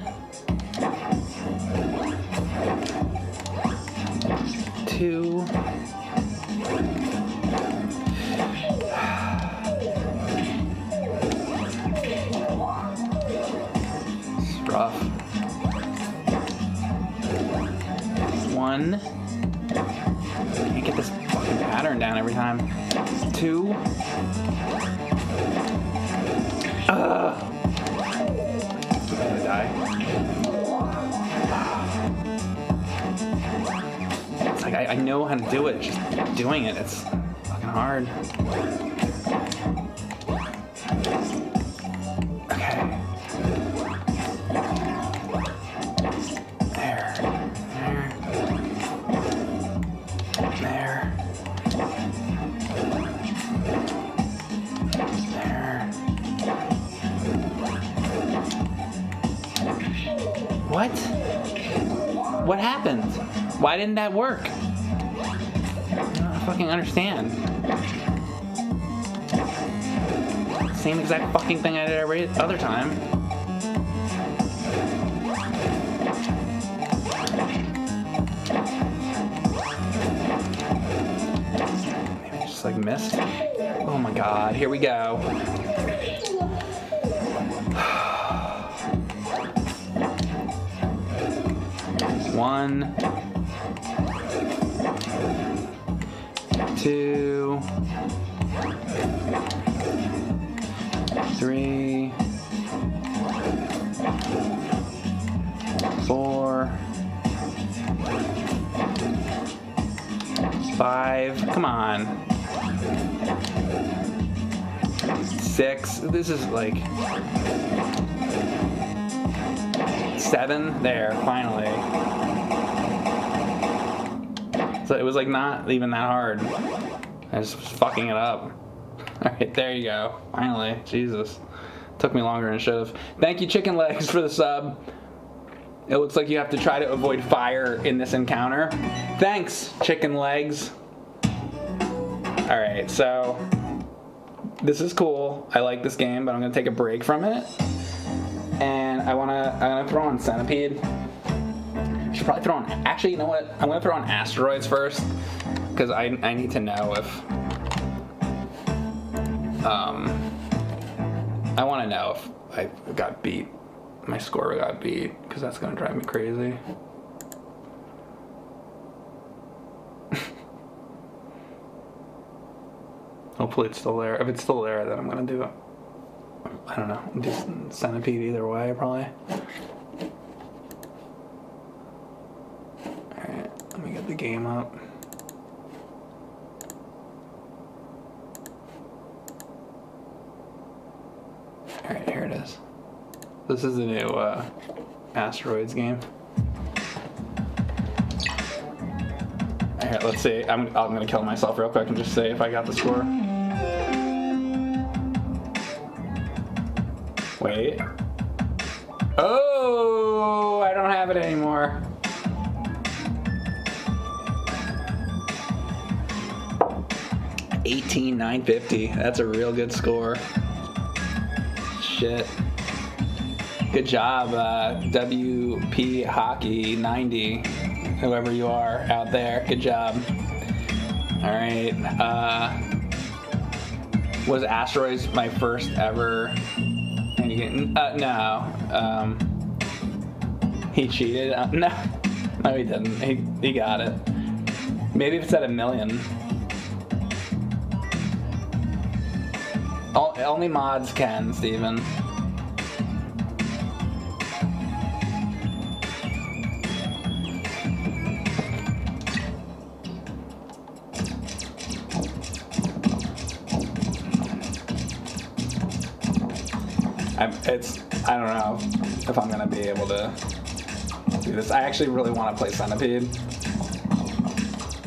That work? I don't fucking understand. Same exact fucking thing I did every other time. Maybe just like missed. Oh my god, here we go. One, This is like seven. There, finally. So it was like not even that hard. I just was fucking it up. Alright, there you go. Finally. Jesus. Took me longer than should have. Thank you, Chicken Legs, for the sub. It looks like you have to try to avoid fire in this encounter. Thanks, Chicken Legs. Alright, so this is cool. I like this game, but I'm gonna take a break from it. And I wanna I'm gonna throw on Centipede. Should probably throw on actually you know what? I'm gonna throw on asteroids first. Because I I need to know if um I wanna know if I got beat. My score got beat, because that's gonna drive me crazy. Hopefully it's still there. If it's still there, then I'm gonna do it. I don't know. Just centipede either way, probably. Alright, let me get the game up. Alright, here it is. This is the new uh, Asteroids game. Alright, let's see. I'm, I'm gonna kill myself real quick and just say if I got the score. Wait. Oh, I don't have it anymore. Eighteen nine fifty. That's a real good score. Shit. Good job, uh, WP Hockey 90, whoever you are out there. Good job. All right. Uh, was Asteroids my first ever? Uh, no. Um, he cheated. Uh, no, no, he didn't. He he got it. Maybe if it's at a million. Only mods can, Steven. I'm, it's I don't know if I'm gonna be able to do this. I actually really want to play Centipede,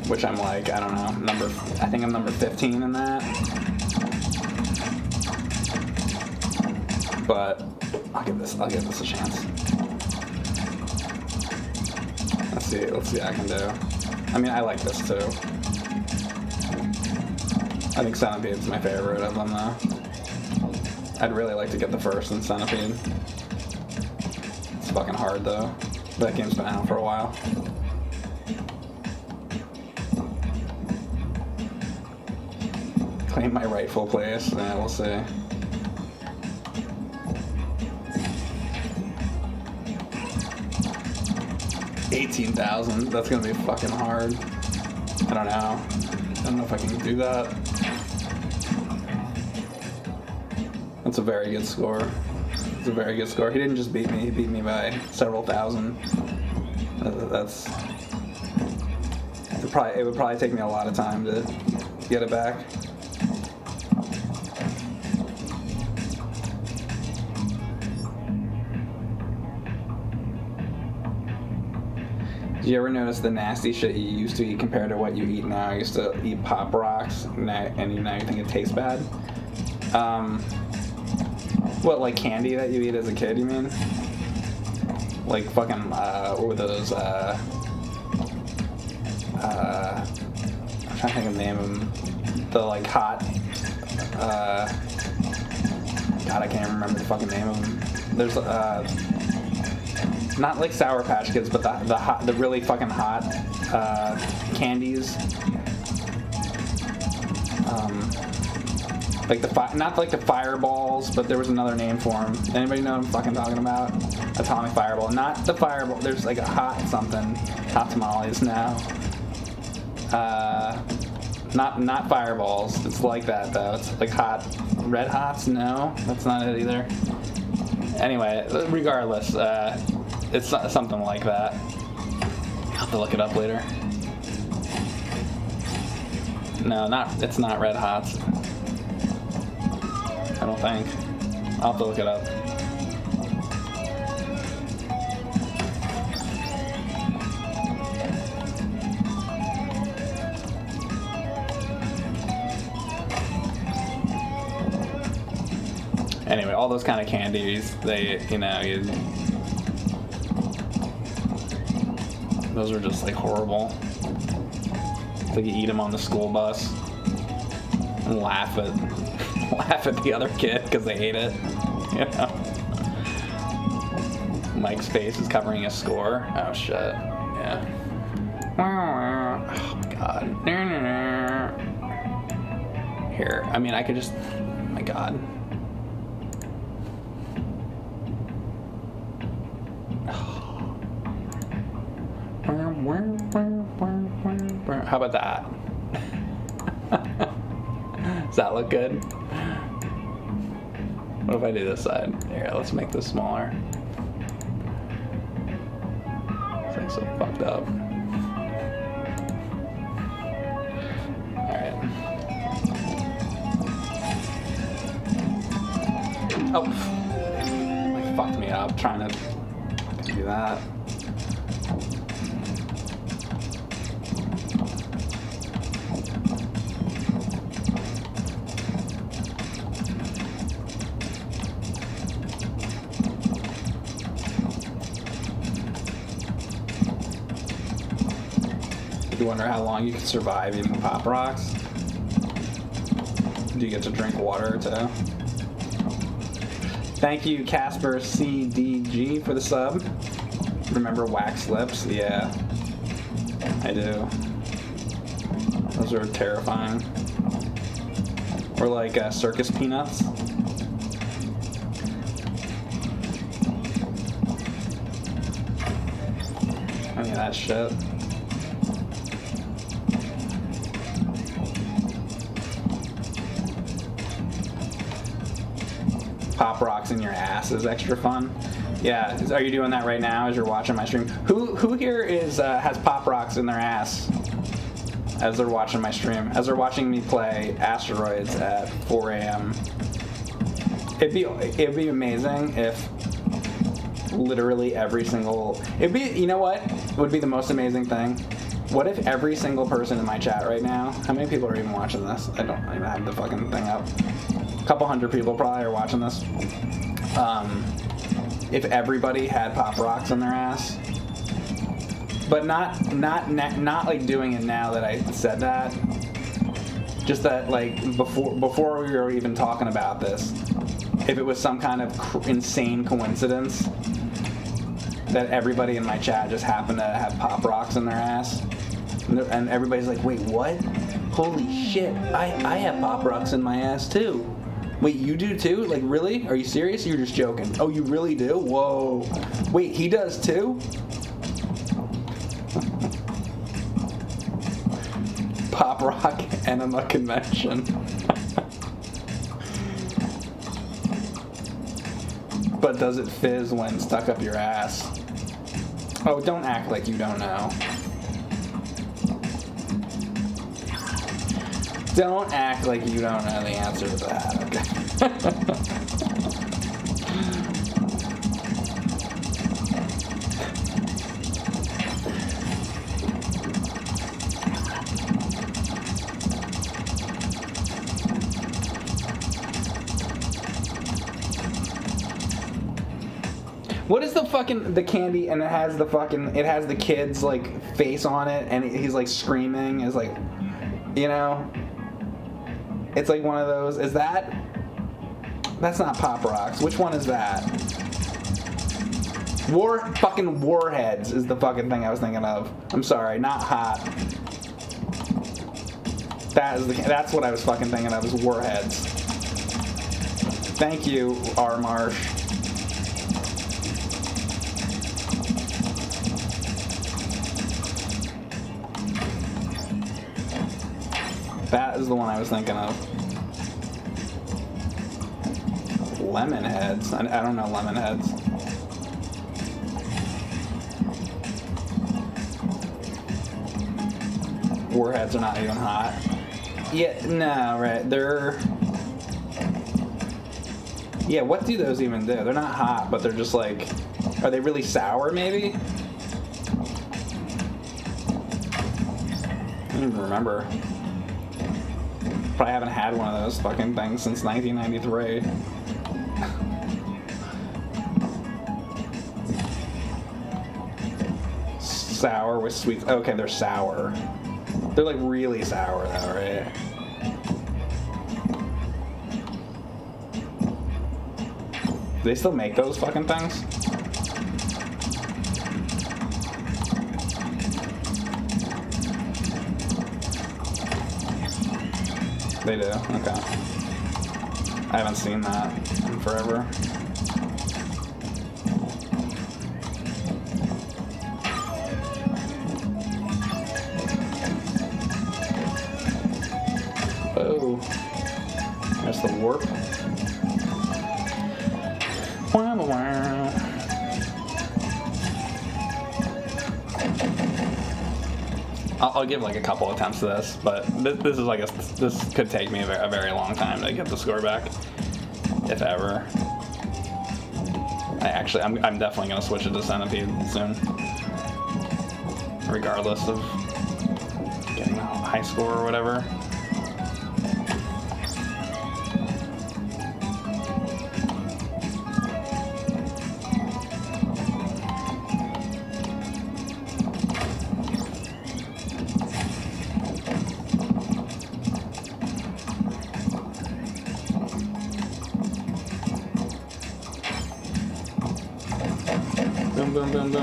which I'm like I don't know number. I think I'm number 15 in that, but I'll give this I'll give this a chance. Let's see let's see what I can do. I mean I like this too. I think Centipede's my favorite of them though. I'd really like to get the first in Centipede. It's fucking hard though. That game's been out for a while. Claim my rightful place. Yeah, we'll see. Eighteen thousand. That's gonna be fucking hard. I don't know. I don't know if I can do that. That's a very good score. It's a very good score. He didn't just beat me, he beat me by several thousand. That's... It, probably, it would probably take me a lot of time to get it back. Did you ever notice the nasty shit you used to eat compared to what you eat now? I used to eat Pop Rocks, and and now you think it tastes bad. Um, what, like candy that you eat as a kid, you mean? Like fucking, uh, what were those, uh, uh, I'm trying to think of the name of them. The, like, hot, uh, God, I can't remember the fucking name of them. There's, uh, not like Sour Patch Kids, but the, the hot, the really fucking hot, uh, candies. Um, like the not like the fireballs, but there was another name for them. Anybody know what I'm fucking talking about? Atomic fireball, not the fireball. There's like a hot something, hot tamales now. Uh, not not fireballs. It's like that though. It's like hot, red hots. No, that's not it either. Anyway, regardless, uh, it's something like that. I'll have to look it up later. No, not. It's not red hots. I don't think. I'll have to look it up. Anyway, all those kind of candies, they, you know, you, those are just like horrible. It's like you eat them on the school bus and laugh at laugh at the other kid because they hate it. Know? Mike's face is covering his score. Oh shit. Yeah. Oh my god. Here. I mean, I could just. Oh my god. How about that? Does that look good? What if I do this side? Here, let's make this smaller. This thing's so fucked up. Alright. Oh! Fucked me up trying to do that. How long you can survive eating Pop Rocks? Do you get to drink water too? Thank you, Casper CDG, for the sub. Remember Wax Lips? Yeah, I do. Those are terrifying. Or like uh, circus peanuts. I mean, that shit. Rocks in your ass is extra fun. Yeah, are you doing that right now as you're watching my stream? Who who here is uh, has pop rocks in their ass as they're watching my stream? As they're watching me play Asteroids at 4 a.m. It'd be it'd be amazing if literally every single it'd be you know what would be the most amazing thing what if every single person in my chat right now how many people are even watching this? I don't even have the fucking thing up. A couple hundred people probably are watching this. Um, if everybody had pop rocks in their ass but not not not like doing it now that i said that. Just that like before before we were even talking about this if it was some kind of insane coincidence that everybody in my chat just happened to have pop rocks in their ass and, everybody's like wait what? Holy shit. I i have pop rocks in my ass too. Wait you do too? Like really? Are you serious? You're just joking. Oh you really do? Whoa. Wait he does too? Pop rock enema convention. But does it fizz when stuck up your ass? Oh, don't act like you don't know. Don't act like you don't know the answer to that? What is the fucking the candy and it has the fucking it has the kid's like face on it and he's like screaming is like you know it's like one of those is that that's not pop rocks. Which one is that? War fucking warheads is the fucking thing I was thinking of. I'm sorry not hot. That is the that's what I was fucking thinking of is warheads. Thank you R Marsh That is the one I was thinking of. Lemon heads. I, I don't know lemon heads. Warheads are not even hot. Yeah, no, right. They're. Yeah, what do those even do? They're not hot, but they're just like. Are they really sour, maybe? I don't even remember. Probably haven't had one of those fucking things since 1993. sour with sweet. Okay, they're sour. They're like really sour though, right? Do they still make those fucking things? They do. Okay. I haven't seen that in forever. I'll, give like a couple attempts to this, but this, this is like a this could take me a very, a very long time to get the score back, if ever. I actually, I'm, I'm definitely gonna switch it to Centipede soon, regardless of getting a high score or whatever.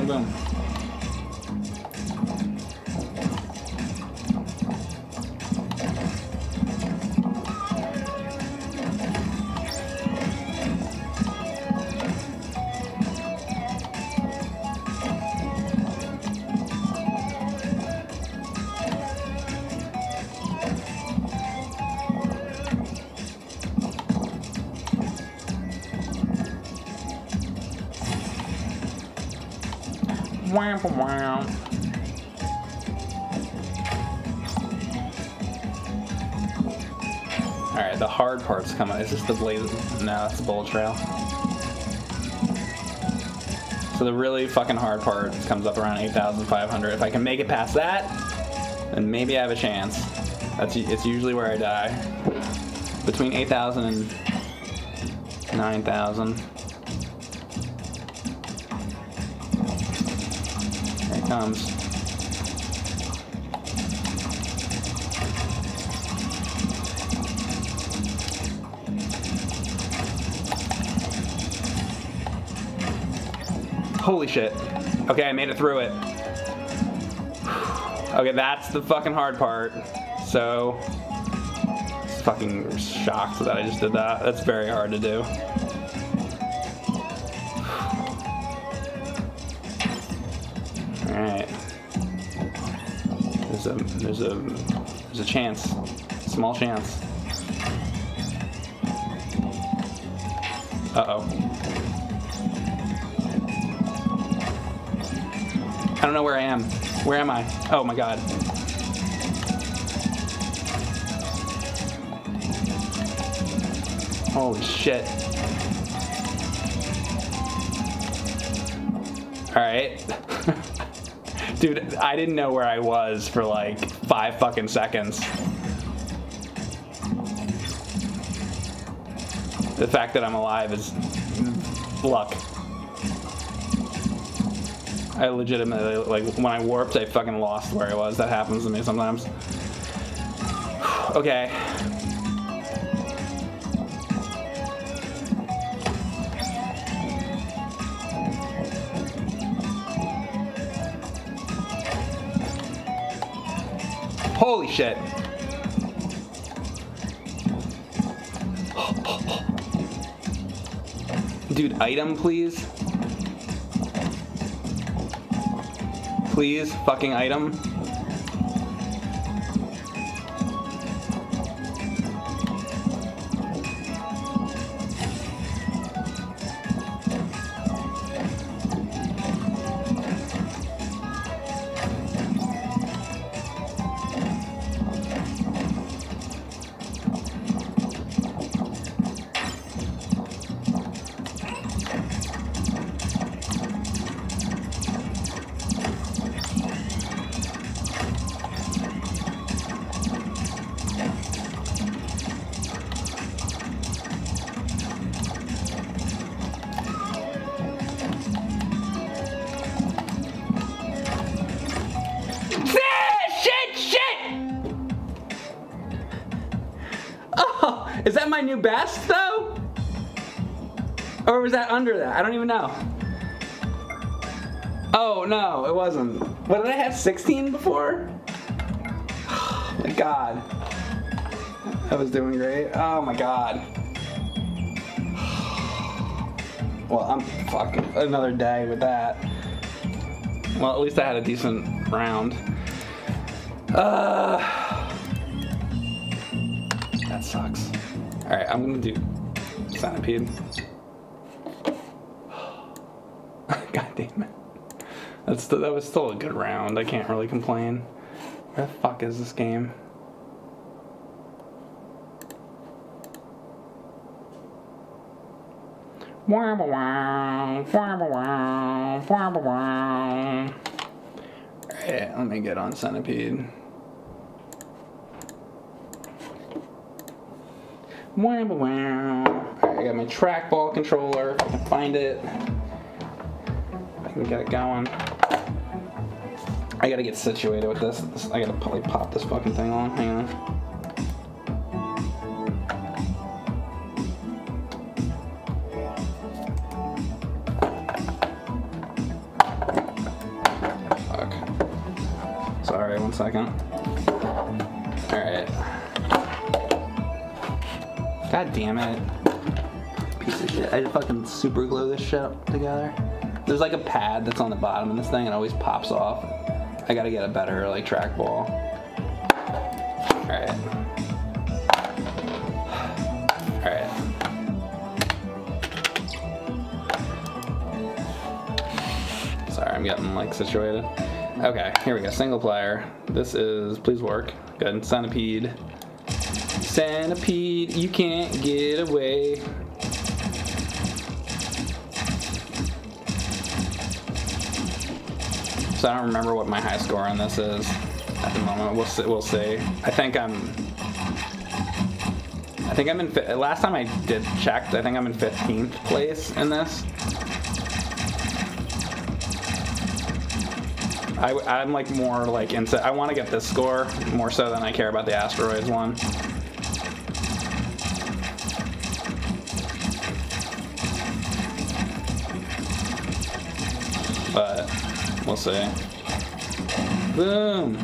Boom, No, the bullet trail. So the really fucking hard part comes up around 8,500. If I can make it past that, then maybe I have a chance. That's it's usually where I die. Between 8,000 and 9,000. Here it comes. Holy shit. Okay, I made it through it. Okay, that's the fucking hard part. So, fucking shocked that I just did that. That's very hard to do. Alright. There's a there's a there's a chance. Small chance. Don't know where I am. Where am I? Oh my god. Holy shit. Alright. Dude, I didn't know where I was for like five fucking seconds. The fact that I'm alive is luck. I legitimately, like, when I warped, I fucking lost where I was. That happens to me sometimes. okay. Holy shit. Dude, item, please. Please, fucking item. Under that? I don't even know. Oh no, it wasn't. What did I have? 16 before? my God. I was doing great. Oh my god. Well, I'm fucking another day with that. Well, at least I had a decent round. Uh, that sucks. All right, I'm gonna do centipede. God damn it. That's st- that was still a good round. I can't really complain. Where the fuck is this game? Alright, eh, let me get on Centipede. Alright, I got my trackball controller, I can find it. I can get it going. I gotta get situated with this. I gotta probably pop this fucking thing on. Hang on. Fuck. Sorry, one second. Alright. God damn it. Piece of shit. I fucking super glue this shit together. There's like a pad that's on the bottom of this thing and it always pops off. I gotta get a better like trackball. Alright. Alright. Sorry, I'm getting like situated. Okay, here we go. Single player. This is please work. Good. Centipede. Centipede, you can't get away. So I don't remember what my high score on this is at the moment. We'll see. We'll see. I think I'm. I think I'm in. Last time I did checked, I think I'm in 15th place in this. I, I'm like more like into. I want to get this score more so than I care about the asteroids one. We'll see. Boom.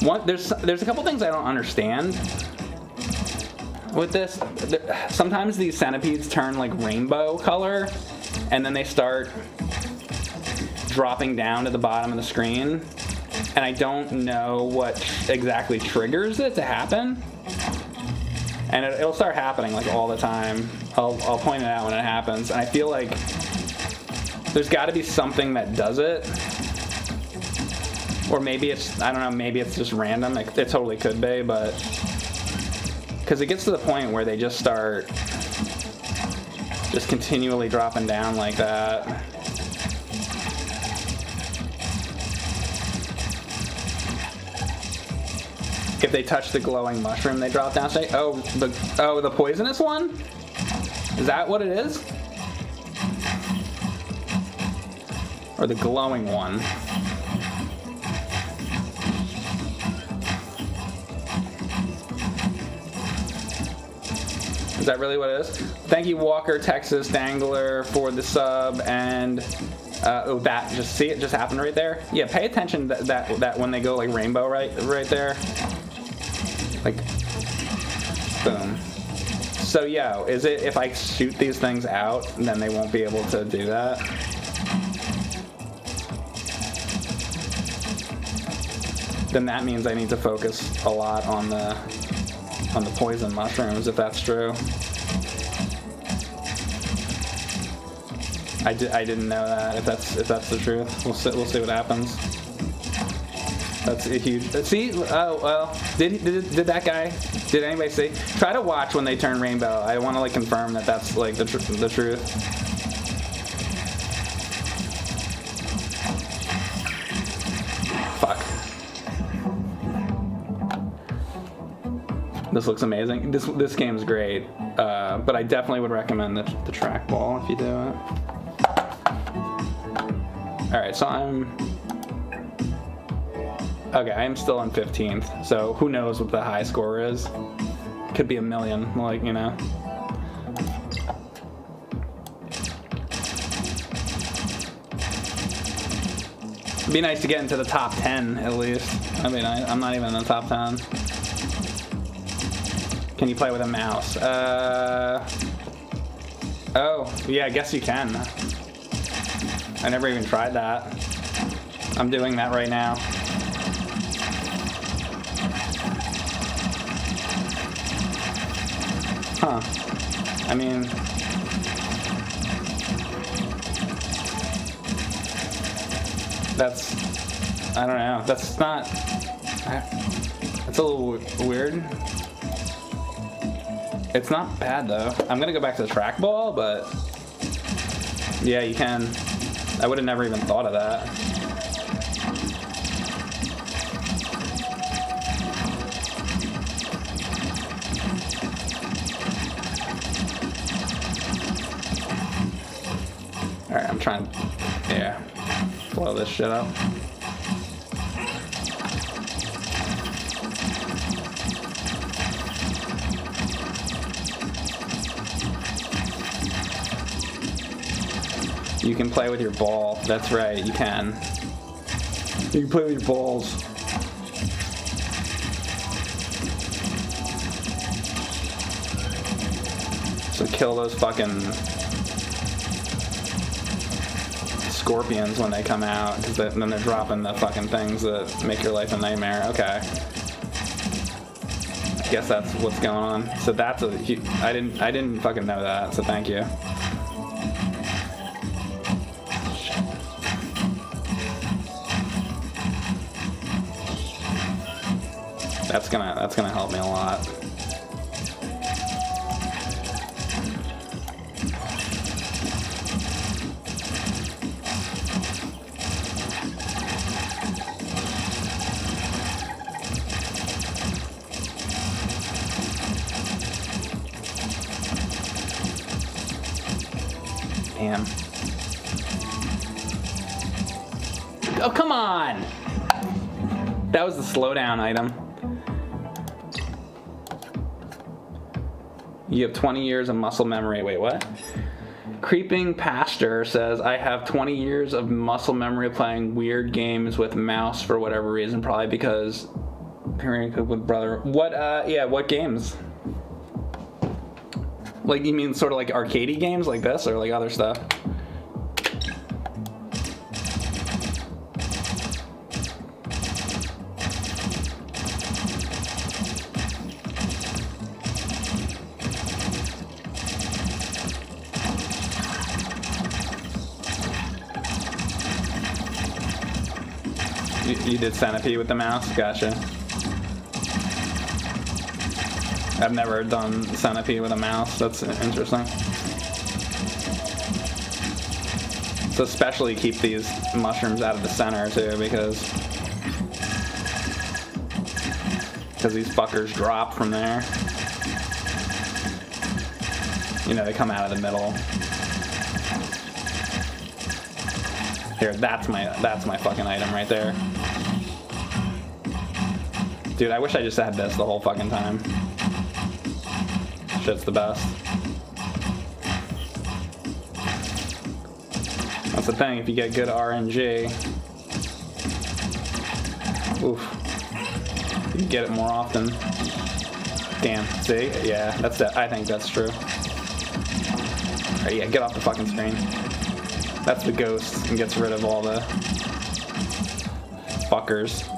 One, there's there's a couple things I don't understand with this. Sometimes these centipedes turn like rainbow color, and then they start dropping down to the bottom of the screen, and I don't know what exactly triggers it to happen. And it, it'll start happening like all the time. I'll, I'll point it out when it happens, and I feel like there's got to be something that does it. Or maybe it's, I don't know, maybe it's just random. It, it totally could be, but. Because it gets to the point where they just start just continually dropping down like that. If they touch the glowing mushroom, they drop down. Say, oh, the oh, the poisonous one. Is that what it is? Or the glowing one? Is that really what it is? Thank you, Walker, Texas Dangler, for the sub and. Uh, oh, that just see it just happened right there. Yeah, pay attention that that, that when they go like rainbow right right there, like boom. So yeah, is it if I shoot these things out, then they won't be able to do that? Then that means I need to focus a lot on the on the poison mushrooms if that's true. I, di- I didn't know that. If that's if that's the truth, we'll see, we'll see what happens. That's a huge. uh, See, oh well. Did, did did that guy? Did anybody see? Try to watch when they turn rainbow. I want to like confirm that that's like the tr- the truth. This looks amazing. This this game's great, uh, but I definitely would recommend the, the trackball if you do it. All right, so I'm okay. I'm still in 15th, so who knows what the high score is? Could be a million, like you know. It'd be nice to get into the top 10 at least. I mean, I, I'm not even in the top 10. Can you play with a mouse? Uh. Oh, yeah, I guess you can. I never even tried that. I'm doing that right now. Huh. I mean... That's... I don't know. That's not... That's a little weird. It's not bad though. I'm gonna go back to the trackball, but yeah, you can. I would have never even thought of that. Alright, I'm trying yeah, blow this shit up. You can play with your ball. That's right, you can. You can play with your balls. So kill those fucking scorpions when they come out, because then they're dropping the fucking things that make your life a nightmare. Okay. I guess that's what's going on. So that's a. I didn't. I didn't fucking know that. So thank you. That's gonna that's gonna help me a lot. Damn. Oh, come on! That was the slowdown item. You have 20 years of muscle memory. Wait, what? Creeping Pastor says, I have 20 years of muscle memory playing weird games with mouse for whatever reason. Probably because Cook with brother. What, uh, yeah, what games? Like, you mean sort of like arcadey games like this or like other stuff? You, did Centipede with the mouse? Gotcha. I've never done Centipede with a mouse. That's interesting. So especially keep these mushrooms out of the center too because because these fuckers drop from there. You know, they come out of the middle. Here, that's my that's my fucking item right there. Dude, I wish I just had this the whole fucking time. Shit's the best. That's the thing, if you get good RNG, oof, you get it more often. Damn, see? Yeah, that's it. I think that's true. Alright, yeah, get off the fucking screen. That's the ghost and gets rid of all the fuckers.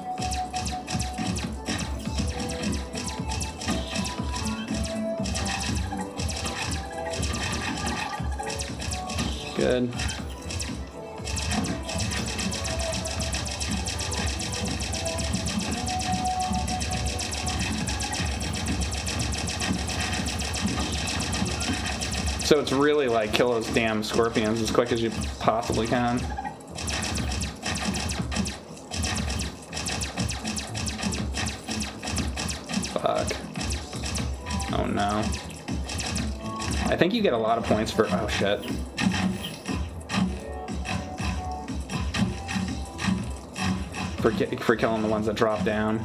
Good. So it's really like kill those damn scorpions as quick as you possibly can. Fuck. Oh no. I think you get a lot of points for, oh shit. For, for killing the ones that drop down.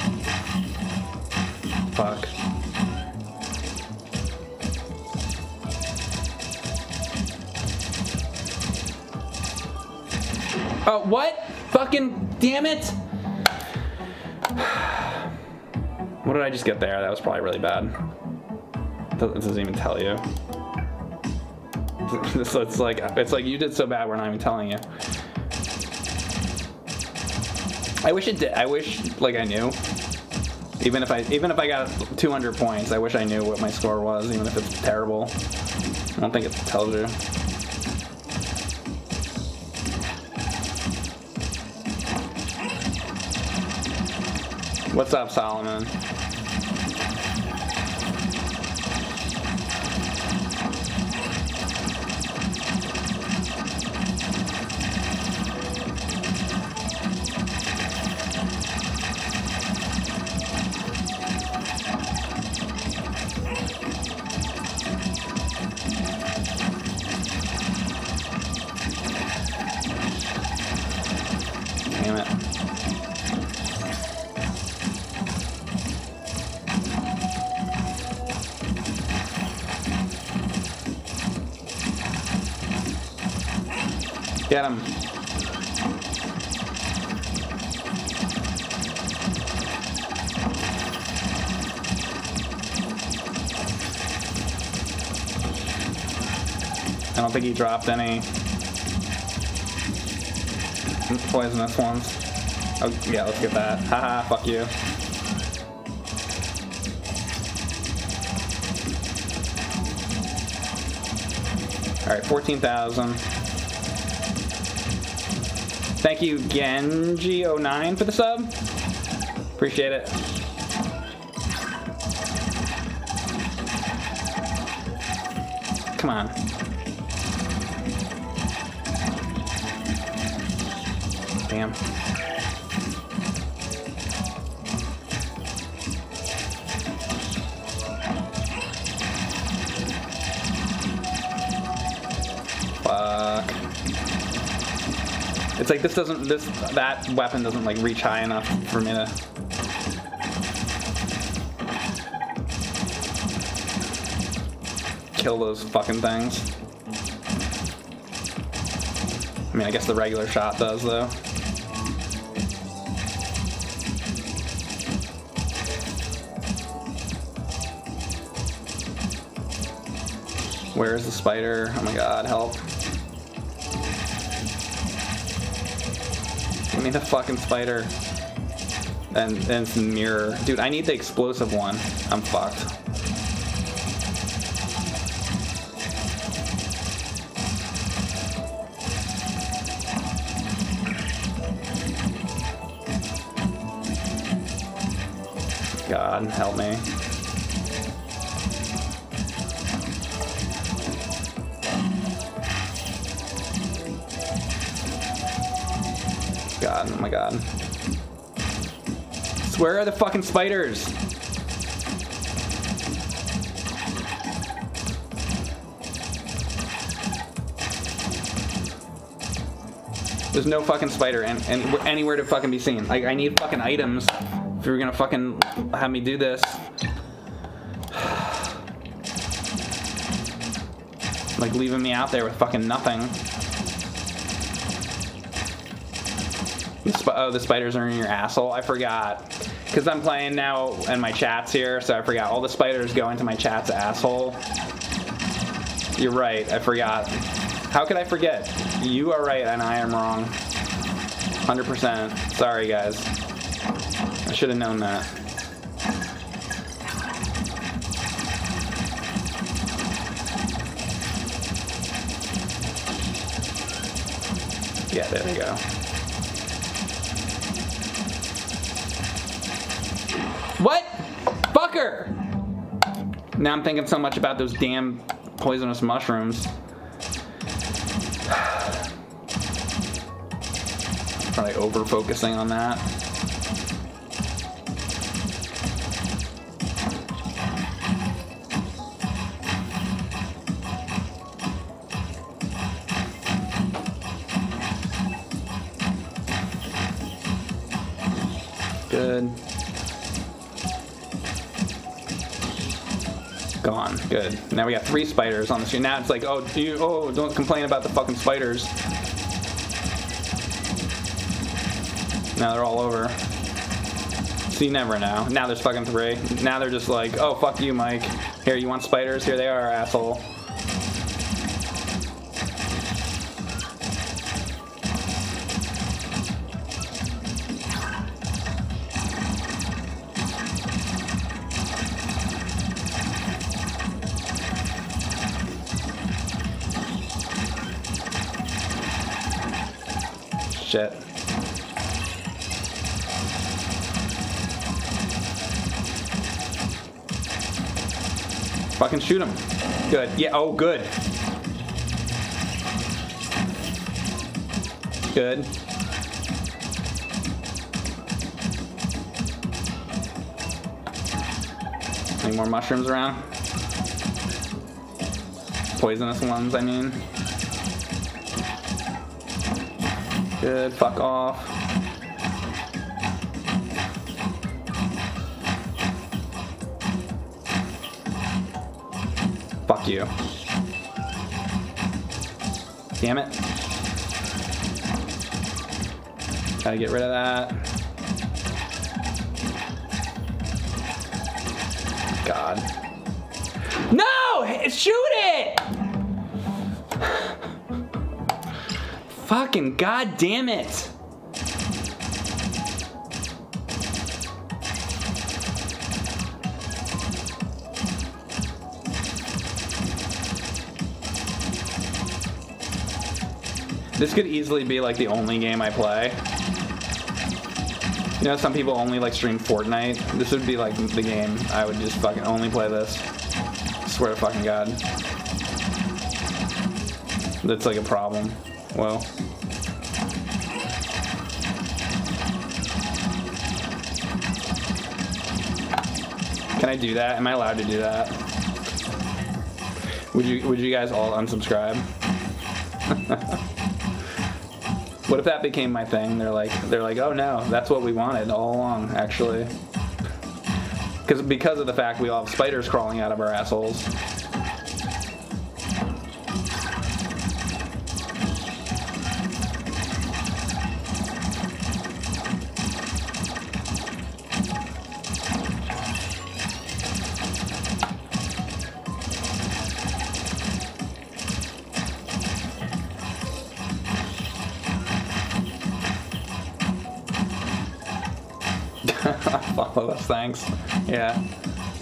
Fuck. Oh, what? Fucking damn it! What did I just get there? That was probably really bad. It doesn't even tell you. so it's like it's like you did so bad we're not even telling you. I wish it did. I wish like I knew. Even if I even if I got 200 points, I wish I knew what my score was, even if it's terrible. I don't think it tells you. What's up, Solomon? Dropped any poisonous ones. Oh, yeah, let's get that. Haha, fuck you. Alright, 14,000. Thank you, Genji09 for the sub. Appreciate it. Come on. It's like this doesn't this that weapon doesn't like reach high enough for me to kill those fucking things. I mean, I guess the regular shot does though. Where is the spider? Oh my god, help. Me the fucking spider. And, and it's mirror. Dude, I need the explosive one. I'm fucked. God, help me. Where are the fucking spiders? There's no fucking spider and, and anywhere to fucking be seen. Like I need fucking items if you're gonna fucking have me do this. Like leaving me out there with fucking nothing. Sp oh, the spiders are in your asshole. I forgot. Because I'm playing now and my chat's here, so I forgot. All the spiders go into my chat's asshole. You're right, I forgot. How could I forget? You are right and I am wrong. 100%. Sorry, guys. I should have known that. Yeah, there we go. Now I'm thinking so much about those damn poisonous mushrooms. Probably over focusing on that. Good. Now we got three spiders on the screen. Now it's like, oh, do you, oh, don't complain about the fucking spiders. Now they're all over. So you never know. Now there's fucking three. Now they're just like, oh, fuck you, Mike. Here, you want spiders? Here they are, asshole. Shoot him. Good. Yeah, oh, good. Good. Any more mushrooms around? Poisonous ones, I mean. Good, fuck off. You. Damn it. Gotta get rid of that. God. No! Shoot it! Fucking god damn it! This could easily be like the only game I play. You know, some people only like stream Fortnite. This would be like the game. I would just fucking only play this. swear to fucking god. That's like a problem. Well. Can I do that? Am I allowed to do that? Would you would you guys all unsubscribe? what if that became my thing? They're like they're like, "Oh no, that's what we wanted all along, actually." Cuz because of the fact we all have spiders crawling out of our assholes. Thanks. Yeah.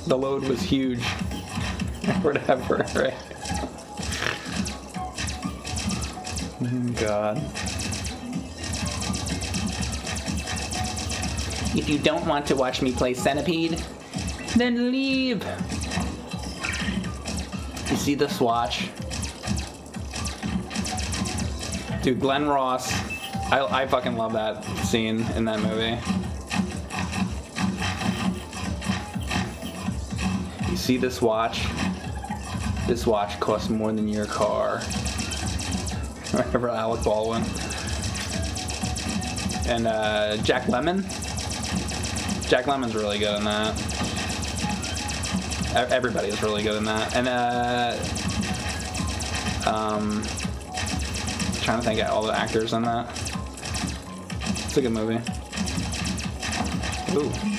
The load was huge. Whatever, right? Oh, God. If you don't want to watch me play Centipede, then leave. You see the swatch? Dude, Glen Ross. I, I fucking love that scene in that movie. See this watch? This watch costs more than your car. Remember Alec Baldwin? And uh, Jack Lemmon. Jack Lemmon's really good in that. Everybody is really good in that. And uh, um, trying to think of all the actors in that. It's a good movie. Ooh.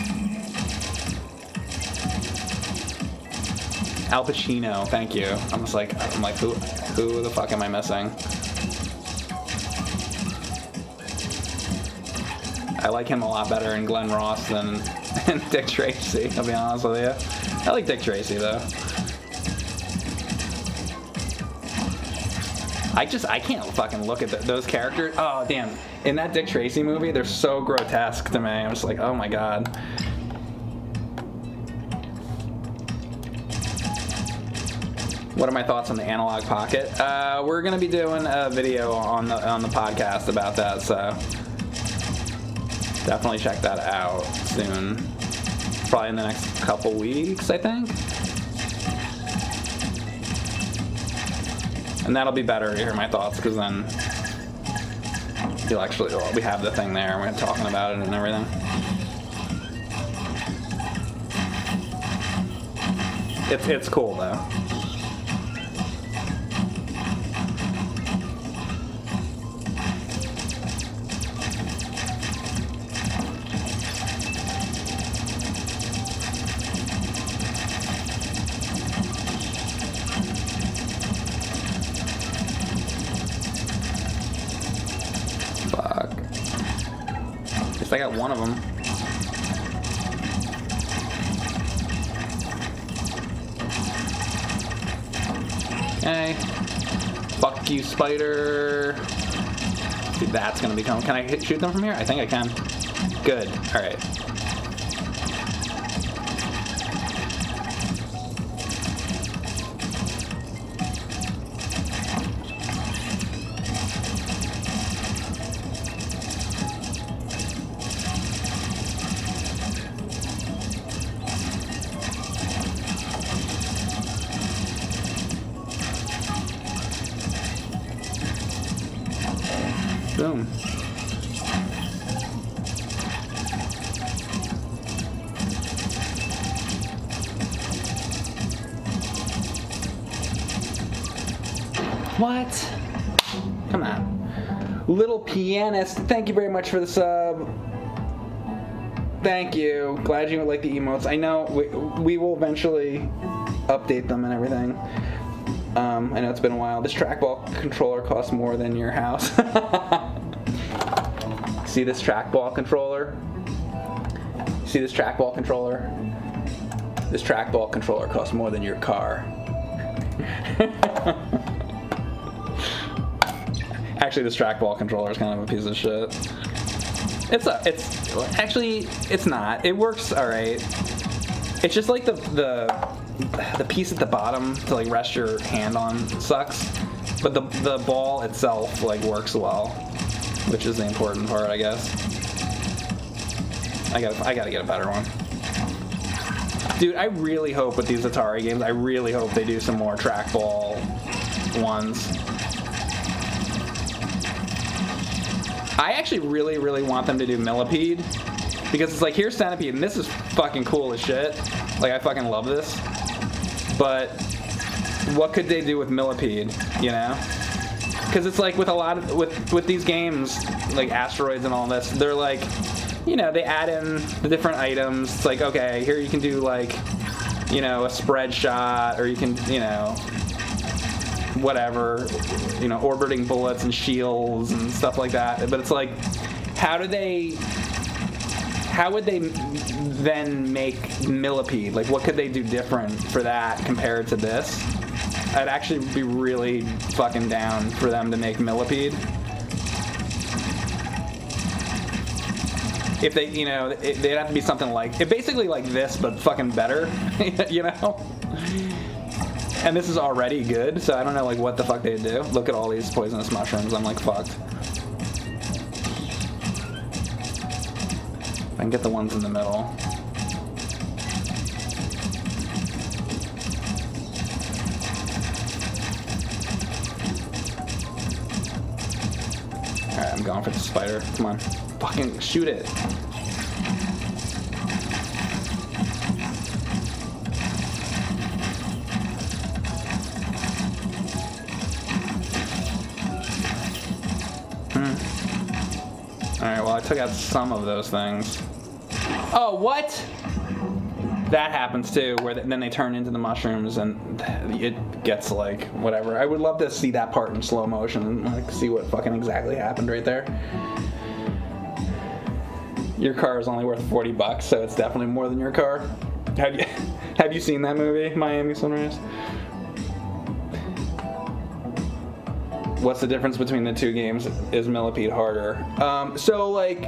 Al Pacino, thank you. I'm just like, I'm like, who, who the fuck am I missing? I like him a lot better in Glen Ross than Dick Tracy. I'll be honest with you. I like Dick Tracy though. I just I can't fucking look at th those characters. Oh damn! In that Dick Tracy movie, they're so grotesque to me. I'm just like, oh my god. What are my thoughts on the Analogue Pocket? Uh, we're gonna be doing a video on the on the podcast about that, so definitely check that out soon. Probably in the next couple weeks, I think. And that'll be better to hear my thoughts because then you'll actually well, we have the thing there. and We're talking about it and everything. It's it's cool though. One of them. Okay. Fuck you, spider. Dude, that's gonna become. Can I hit, shoot them from here? I think I can. Good. All Little thank you very much for the sub. Thank you. Glad you like the emotes. I know we, we will eventually update them and everything. Um, I know it's been a while. This trackball controller costs more than your house. See this trackball controller? See this trackball controller? This trackball controller costs more than your car. Actually, this trackball controller is kind of a piece of shit. It's a, it's actually, it's not. It works all right. It's just like the the the piece at the bottom to like rest your hand on sucks, but the the ball itself like works well, which is the important part, I guess. I got I gotta get a better one. Dude, I really hope with these Atari games, I really hope they do some more trackball ones. I actually really, really want them to do Millipede because it's like here's Centipede and this is fucking cool as shit. Like I fucking love this. But what could they do with Millipede, you know? Because it's like with a lot of with with these games, like asteroids and all this, they're like, you know, they add in the different items. It's like okay, here you can do like, you know, a spread shot, or you can, you know, whatever, you know, orbiting bullets and shields and stuff like that. But it's like, how do they? How would they then make Millipede? Like, what could they do different for that compared to this? I'd actually be really fucking down for them to make Millipede. If they, you know, it, they'd have to be something like, it basically like this, but fucking better, you know? And this is already good, so I don't know like what the fuck they'd do. Look at all these poisonous mushrooms, I'm like fucked. I can get the ones in the middle. Alright, I'm going for the spider. Come on. Fucking shoot it. Took out some of those things. Oh, what? That happens too, where then they turn into the mushrooms and it gets like whatever. I would love to see that part in slow motion, like see what fucking exactly happened right there. Your car is only worth 40 bucks, so it's definitely more than your car. Have you have you seen that movie, Miami Sunrise? What's the difference between the two games? Is Millipede harder? Um, so like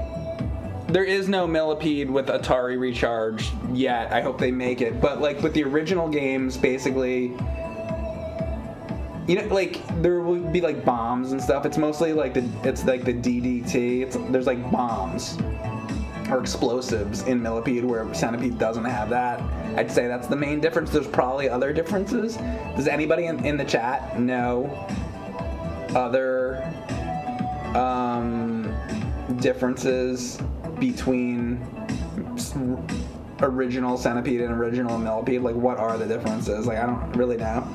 there is no Millipede with Atari Recharge yet. I hope they make it. But like with the original games, basically, you know, like there will be like bombs and stuff. It's mostly like the it's like the DDT. It's there's like bombs or explosives in Millipede where Centipede doesn't have that. I'd say that's the main difference. There's probably other differences. Does anybody in, in the chat know other um, differences between original Centipede and original Millipede? Like, what are the differences? Like, I don't really know.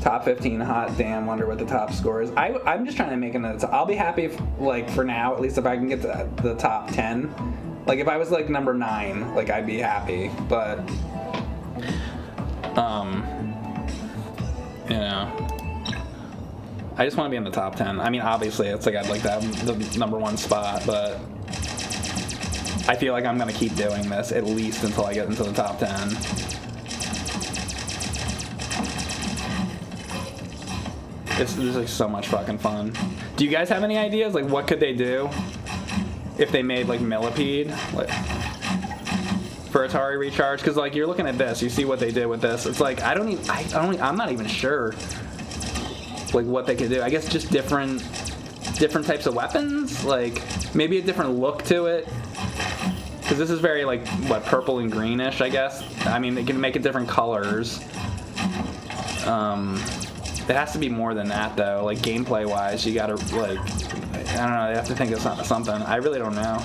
Top 15, hot damn, wonder what the top score is. I, I'm just trying to make it. I'll be happy if, like, for now, at least if I can get to the top 10. Like, if I was, like, number 9, like, I'd be happy. But Um, you know. I just want to be in the top 10. I mean, obviously, it's like I'd like to have the number one spot, but I feel like I'm going to keep doing this at least until I get into the top 10. It's, it's like so much fucking fun. Do you guys have any ideas? Like, what could they do if they made like Millipede? Like, for Atari Recharge? Because like you're looking at this, you see what they did with this. It's like I don't even, I, don't, I'm not even sure like what they could do. I guess just different different types of weapons, like maybe a different look to it. Because this is very like what purple and greenish, I guess. I mean, they can make it different colors. Um, it has to be more than that though. Like gameplay wise, you gotta like I don't know. They have to think of something. I really don't know.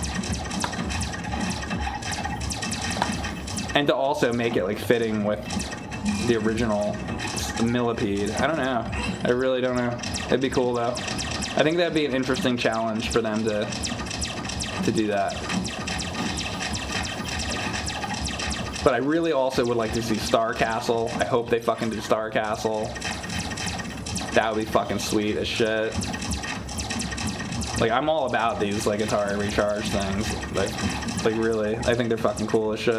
And to also make it like fitting with the original millipede. I don't know. I really don't know. It'd be cool though. I think that'd be an interesting challenge for them to to do that. But I really also would like to see Star Castle. I hope they fucking do Star Castle. That would be fucking sweet as shit. Like I'm all about these like Atari Recharge things. Like, like really, I think they're fucking cool as shit.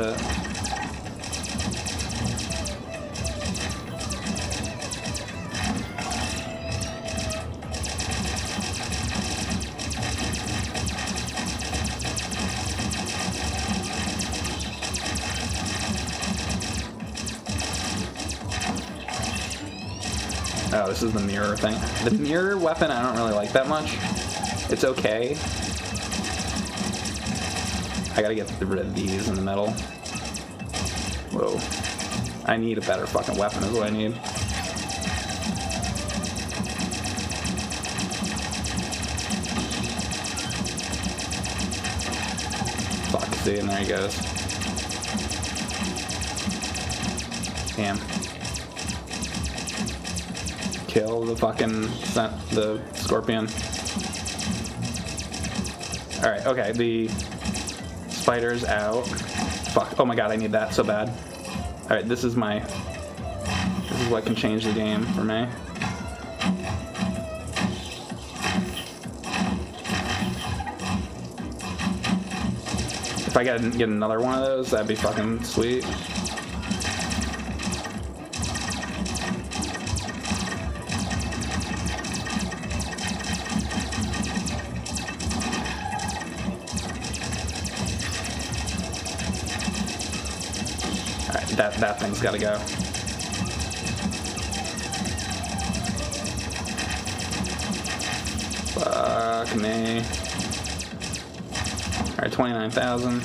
Oh, this is the mirror thing. The mirror weapon I don't really like that much. It's okay. I gotta get rid of these in the middle. Whoa. I need a better fucking weapon is what I need. Fuck, see, and there he goes. Damn kill the fucking the scorpion. All right, okay, the spider's out. Fuck, oh my god, I need that so bad. All right, this is my, this is what can change the game for me. If I get, get another one of those, that'd be fucking sweet. That, thing's gotta go. Fuck me. Alright, 29,000.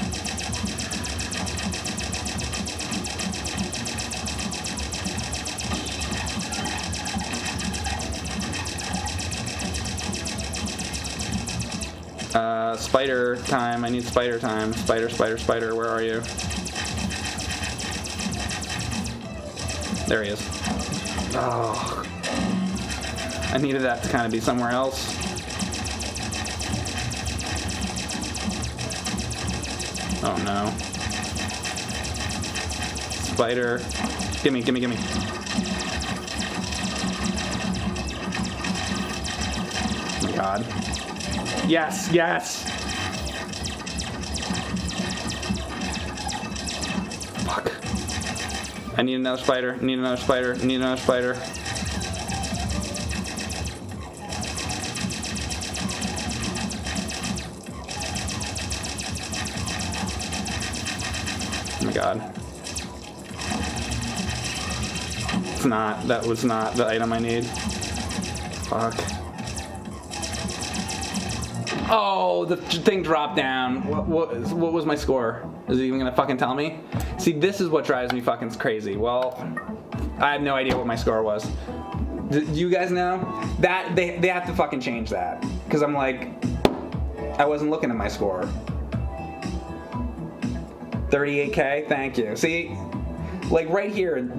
Uh, spider time. I need spider time. Spider, spider, spider. Where are you? There he is. Oh. I needed that to kind of be somewhere else. Oh no. Spider. Gimme, gimme, gimme. Oh my god. Yes, yes! I need another spider. I need another spider. I need another spider. Oh my god. It's not. That was not the item I need. Fuck. Oh, the thing dropped down. What, what, what was my score? Is he even gonna fucking tell me? See, this is what drives me fucking crazy. Well, I had no idea what my score was. Do you guys know? That, they, they have to fucking change that. Because I'm like, I wasn't looking at my score. 38k, thank you. See, like right here,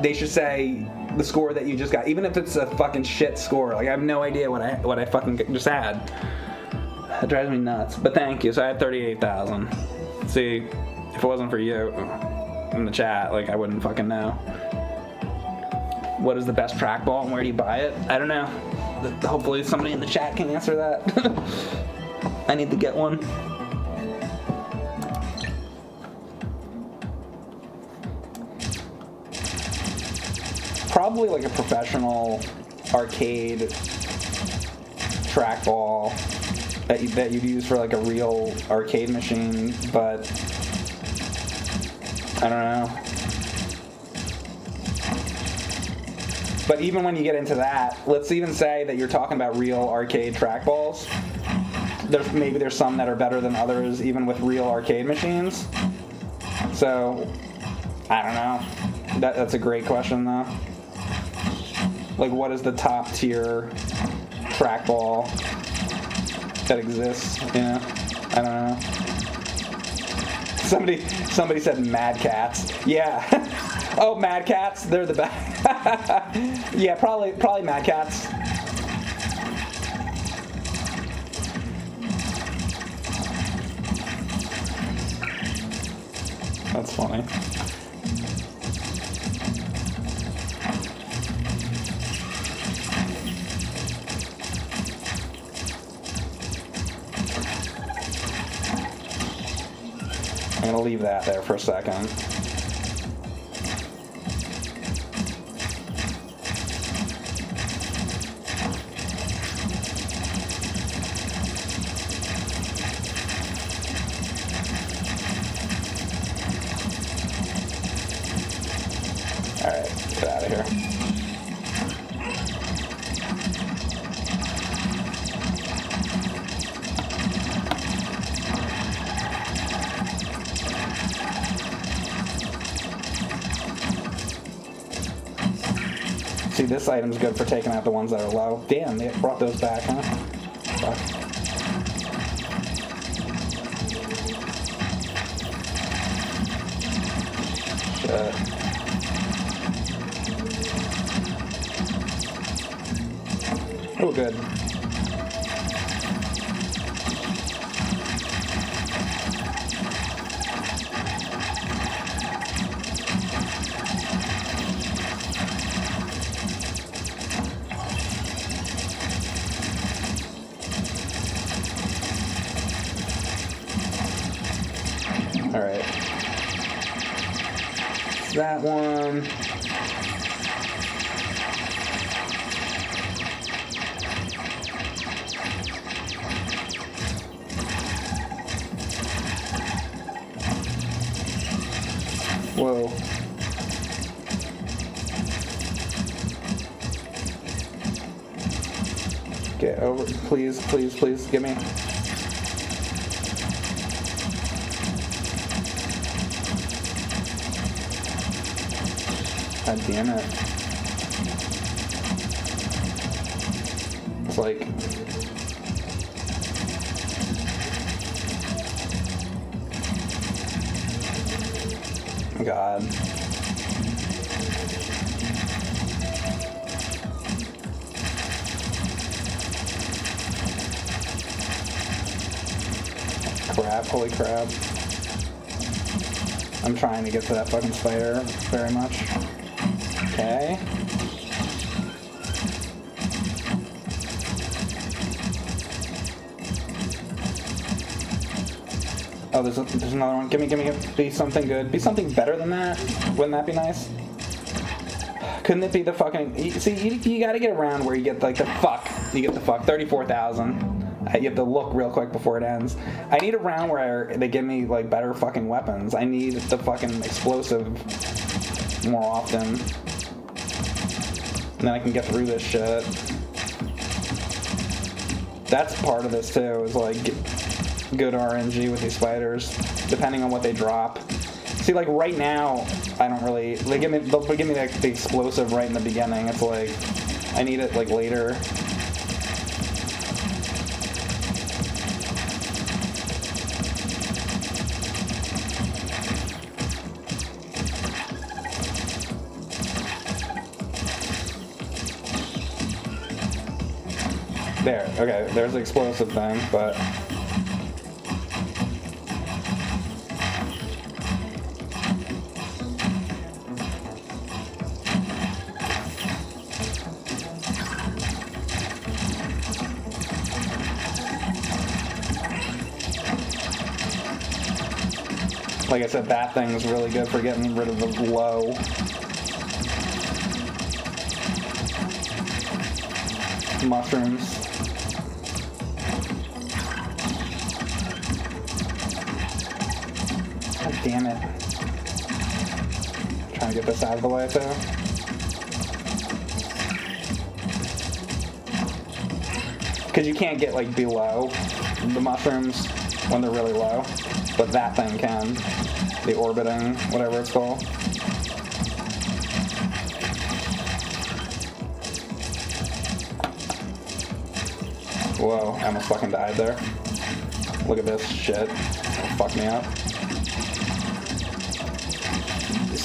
they should say the score that you just got, even if it's a fucking shit score. Like I have no idea what I what I fucking just had. That drives me nuts. But thank you. So I had 38,000. See, if it wasn't for you, in the chat. Like I wouldn't fucking know. What is the best trackball and where do you buy it? I don't know. Hopefully somebody in the chat can answer that. I need to get one. Probably like a professional arcade trackball that you, that you'd use for like a real arcade machine, but I don't know. But even when you get into that, let's even say that you're talking about real arcade trackballs. There's maybe there's some that are better than others, even with real arcade machines. So I don't know. That, that's a great question though. Like, what is the top tier trackball that exists? You know, I don't know. Somebody, somebody said Mad Catz. Yeah. oh, Mad Catz. They're the best. yeah, probably, probably Mad Catz. That's funny. I'm gonna leave that there for a second. Item's good for taking out the ones that are low. Damn, they brought those back, huh? Give me. Spider very much. Okay. Oh, there's, a, there's another one. Give me, give me, give, be something good. Be something better than that. Wouldn't that be nice? Couldn't it be the fucking? See, you, you got to get around where you get like the fuck. You get the fuck thirty-four thousand. Uh, you have to look real quick before it ends. I need a round where they give me like better fucking weapons. I need the fucking explosive more often. And then I can get through this shit. That's part of this too, is like good RNG with these spiders, depending on what they drop. See, like right now, I don't really. They give me, they'll give me like the explosive right in the beginning. It's like I need it like later. Okay, there's the explosive thing, but... Like I said, that thing is really good for getting rid of the low. Mushrooms. Out of the way too. Because you can't get like below the mushrooms when they're really low, but that thing can. The orbiting, whatever it's called. Whoa, I almost fucking died there. Look at this shit. Fuck me up.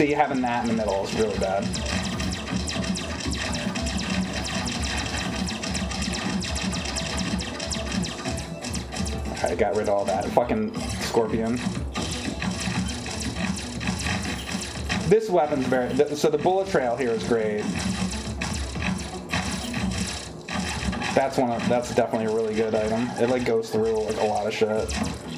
See, having that in the middle is really bad. I got rid of all that. Fucking scorpion. This weapon's very. So the bullet trail here is great. That's one. Of, that's definitely a really good item. It like goes through like a lot of shit.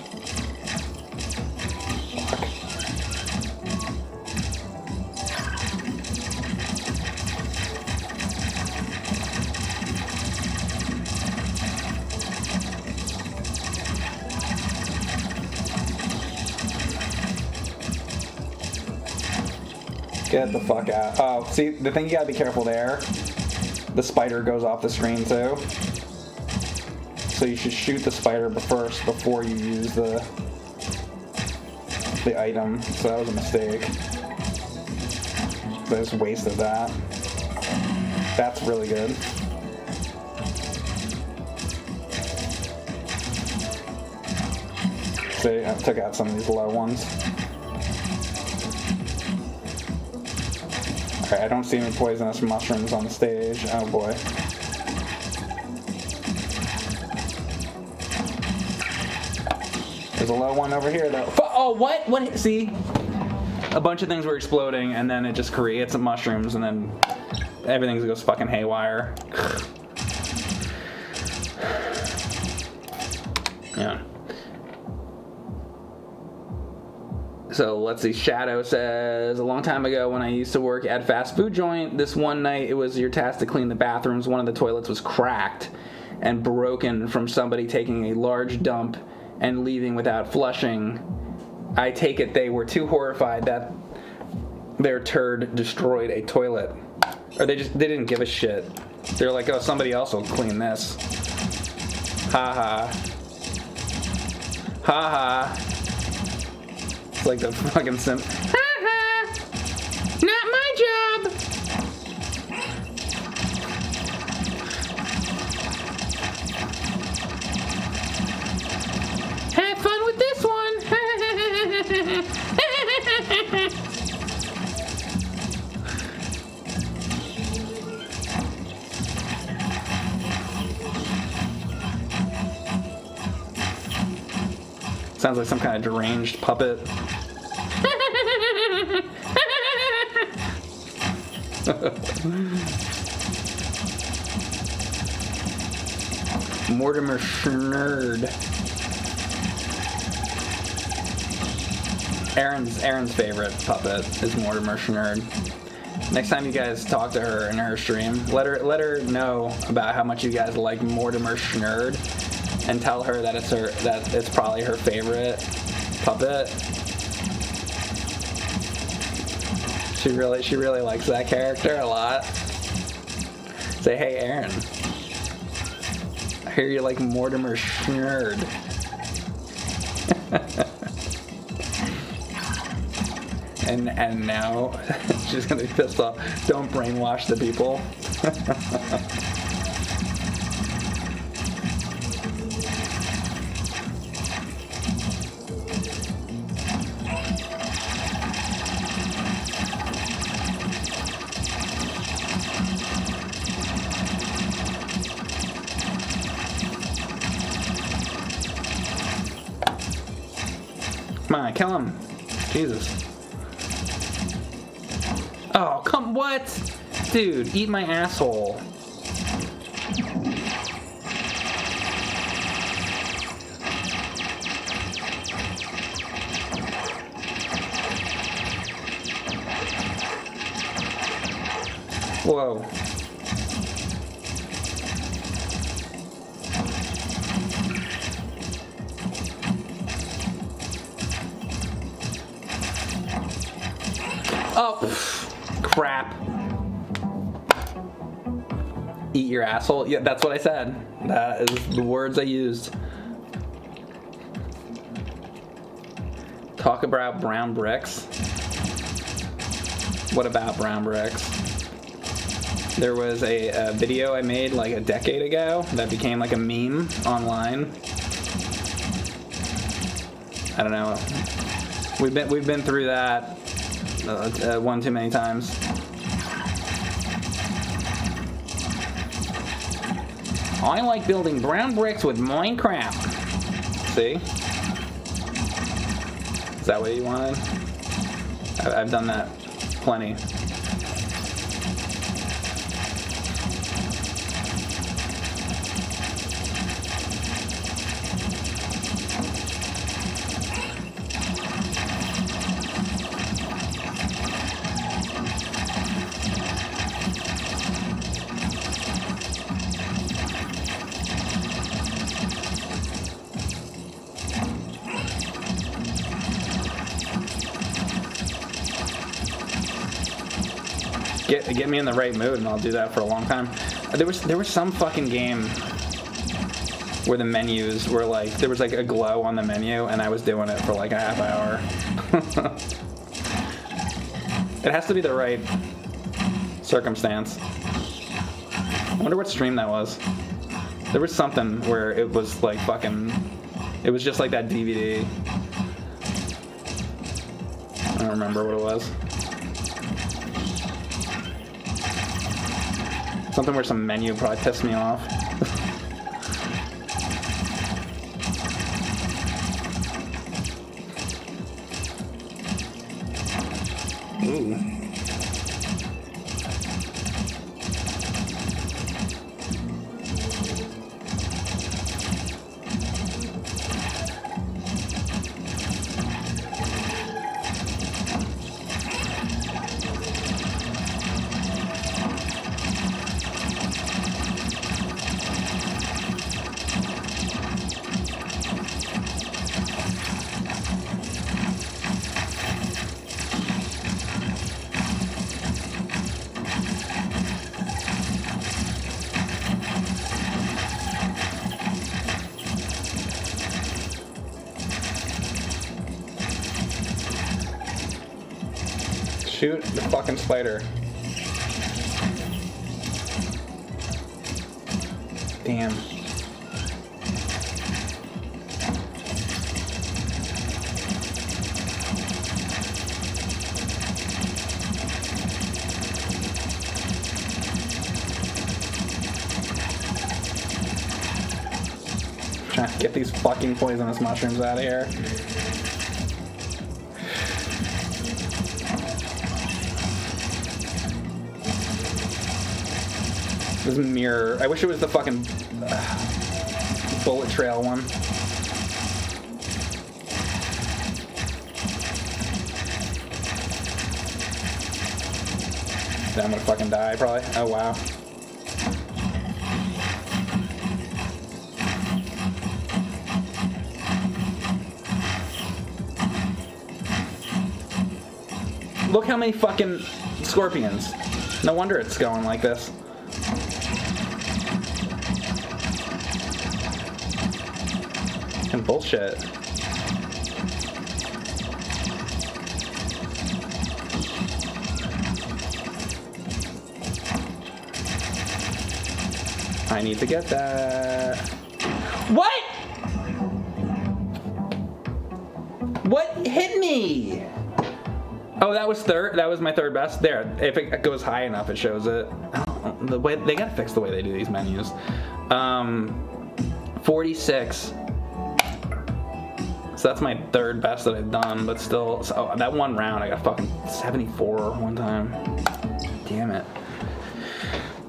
Get the fuck out. Oh, see, the thing you gotta be careful there, the spider goes off the screen too. So you should shoot the spider first before you use the the item. So that was a mistake. I just wasted that. That's really good. See, I took out some of these low ones. I don't see any poisonous mushrooms on the stage. Oh boy. There's a low one over here though. Oh, what? What? See? A bunch of things were exploding and then it just creates some mushrooms and then everything goes fucking haywire. So let's see. Shadow says a long time ago when I used to work at fast food joint, this one night it was your task to clean the bathrooms. One of the toilets was cracked and broken from somebody taking a large dump and leaving without flushing. I take it they were too horrified that their turd destroyed a toilet, or they just they didn't give a shit. They're like, oh, somebody else will clean this. Ha ha. Ha ha. It's like the fucking sim. Not my job. Have fun with this one. Sounds like some kind of deranged puppet. Mortimer Snerd. Erin's Erin's favorite puppet is Mortimer Snerd. Next time you guys talk to her in her stream, let her let her know about how much you guys like Mortimer Snerd, and tell her that it's her that it's probably her favorite puppet. She really she really likes that character a lot. Say, hey Erin. I hear you like Mortimer Snerd. and and now she's gonna be pissed off. Don't brainwash the people. kill him. Jesus. Oh, come, what? Dude, eat my asshole. Whoa. Asshole. Yeah, that's what I said. That is the words I used. Talk about brown bricks. What about brown bricks? There was a, a video I made like a decade ago that became like a meme online. I don't know. We've been we've been through that uh, uh, one too many times. I like building brown bricks with Minecraft. See? Is that what you wanted? I've done that plenty. Get me in the right mood, and I'll do that for a long time. Uh, there was there was some fucking game where the menus were like there was like a glow on the menu, and I was doing it for like a half hour. it has to be the right circumstance. I wonder what stream that was. There was something where it was like fucking. It was just like that DVD. I don't remember what it was. Something where some menu probably pissed me off. Spider. Damn. To get these fucking poisonous mushrooms out of here. Mirror. I wish it was the fucking uh, bullet trail one. I'm gonna fucking die probably. Oh wow. Look how many fucking scorpions. No wonder it's going like this. Bullshit. I need to get that. What? What hit me? Oh, that was third. That was my third best. There, if it goes high enough, it shows it. Oh, the way they gotta fix the way they do these menus. Um, 46. So that's my third best that I've done, but still, so oh, that one round I got fucking 74 one time. Damn it.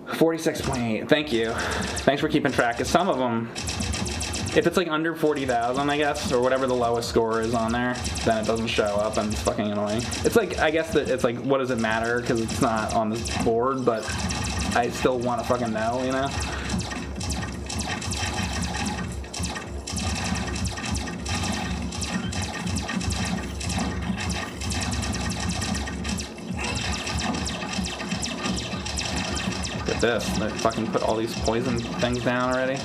46.8. Thank you. Thanks for keeping track. Cause some of them, If it's like under 40,000, I guess, or whatever the lowest score is on there, then it doesn't show up and it's fucking annoying. It's like, I guess that it's like, what does it matter? Because it's not on this board, but I still want to fucking know, you know? This. They fucking put all these poison things down already.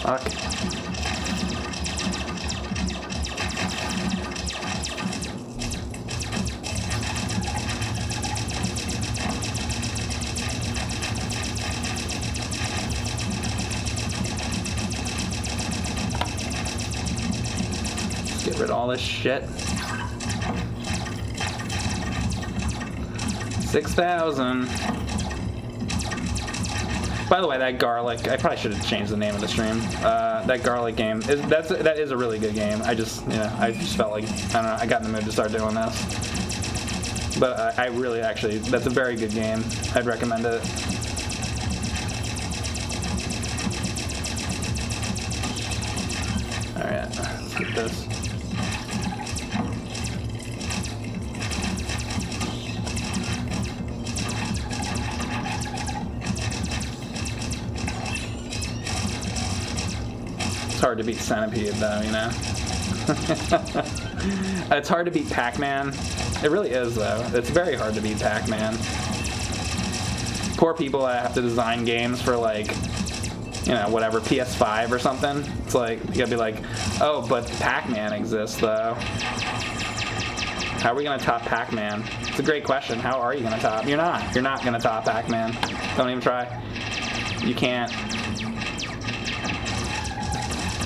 Fuck. Let's get rid of all this shit. 6,000. By the way, that garlic, I probably should have changed the name of the stream. Uh, that garlic game, is, that's that is a really good game. I just, you know, I just felt like, I don't know, I got in the mood to start doing this. But uh, I really actually, that's a very good game. I'd recommend it. Alright, let's get this. Hard to beat Centipede though, you know? it's hard to beat Pac-Man. It really is though. It's very hard to beat Pac-Man. Poor people that have to design games for like, you know, whatever, PS5 or something. It's like, you gotta be like, oh, but Pac-Man exists though. How are we gonna top Pac-Man? It's a great question. How are you gonna top? You're not. You're not gonna top Pac-Man. Don't even try. You can't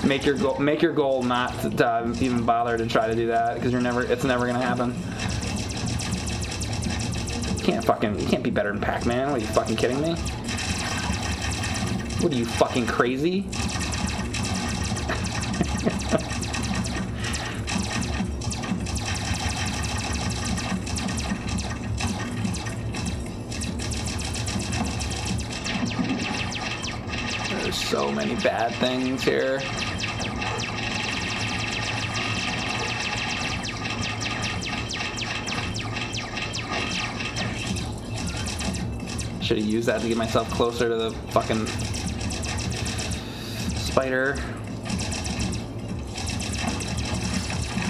make your goal make your goal not to, even bother to try to do that because you're never it's never gonna happen. You can't fucking you can't be better than pac-man are you fucking kidding me? What are you fucking crazy? There's so many bad things here Should have used that to get myself closer to the fucking spider.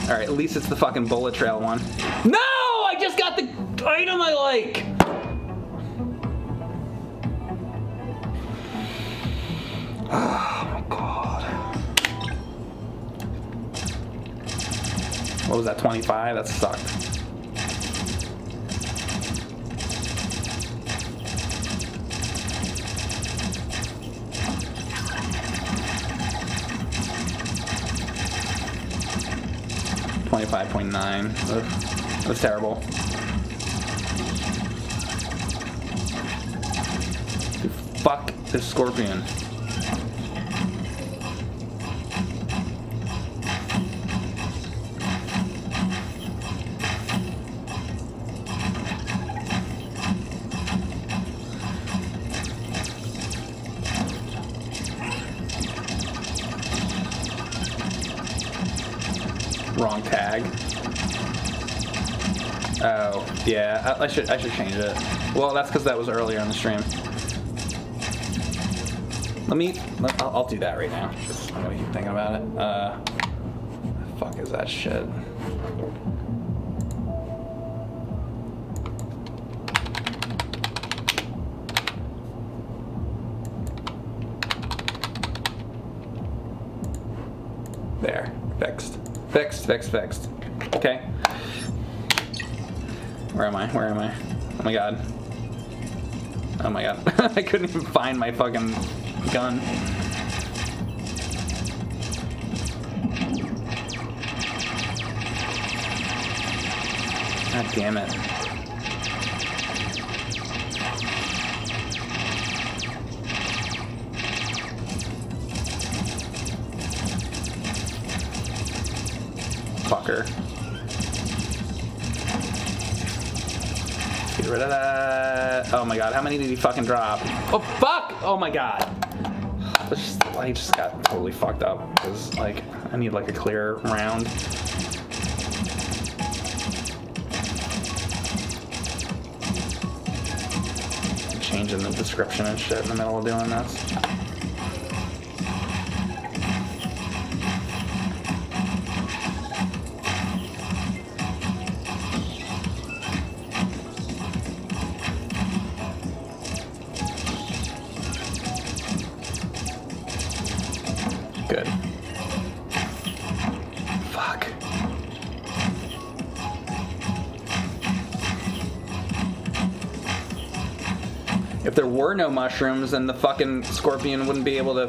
Alright, at least it's the fucking bullet trail one. No! I just got the item I like! Oh my god. What was that, 25? That sucked. Twenty-five point nine. That's terrible. Fuck this scorpion. Wrong tag. Oh, yeah. I, I should I should change it. Well, that's because that was earlier in the stream. Let me. Let, I'll, I'll do that right now. I'm gonna keep thinking about it. Uh, fuck is that shit? There, fixed. Fixed, fixed, fixed. Okay. Where am I? Where am I? Oh my god. Oh my god. I couldn't even find my fucking gun. God damn it. My god, how many did he fucking drop? Oh fuck! Oh my god. just, I just got totally fucked up because like I need like a clear round. Changing the description and shit in the middle of doing this. Were no mushrooms, then the fucking scorpion wouldn't be able to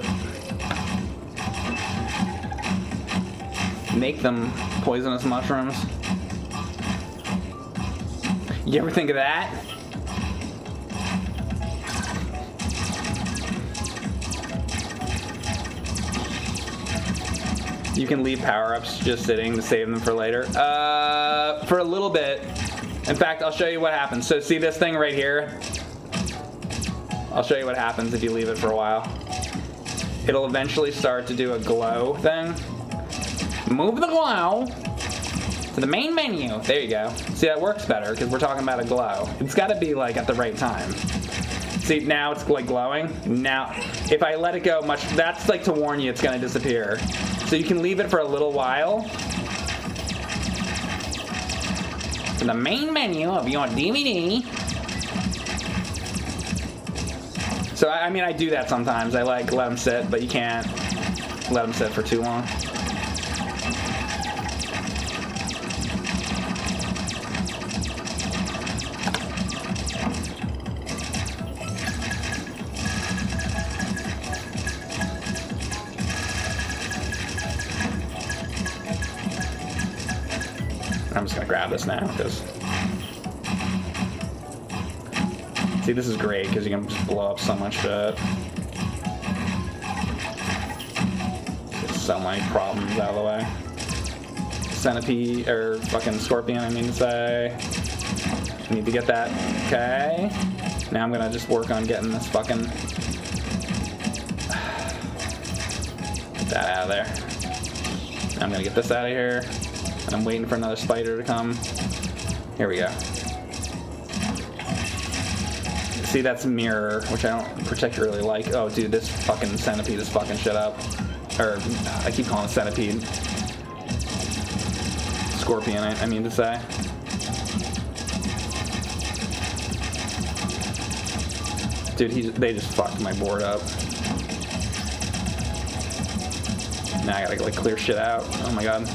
make them poisonous mushrooms. You ever think of that? You can leave power-ups just sitting to save them for later. Uh, for a little bit. In fact, I'll show you what happens. So see this thing right here? I'll show you what happens if you leave it for a while. It'll eventually start to do a glow thing. Move the glow to the main menu. There you go. See, that works better because we're talking about a glow. It's got to be like at the right time. See, now it's like glowing. Now, if I let it go much, that's like to warn you it's gonna disappear. So you can leave it for a little while. In the main menu of your DVD. So, I mean, I do that sometimes. I like let them sit, but you can't let them sit for too long. I'm just gonna grab this now because see this is great because you can just blow up so much shit. Get so many problems out of the way. Centipede or fucking scorpion, I mean to say. Need to get that. Okay. Now I'm gonna just work on getting this fucking get that out of there. I'm gonna get this out of here. I'm waiting for another spider to come. Here we go. See, that's mirror, which I don't particularly like. Oh, dude, this fucking centipede is fucking shit up. Or, I keep calling it centipede. Scorpion, I, I mean to say. Dude, he's, they just fucked my board up. Now I gotta like clear shit out. Oh my god.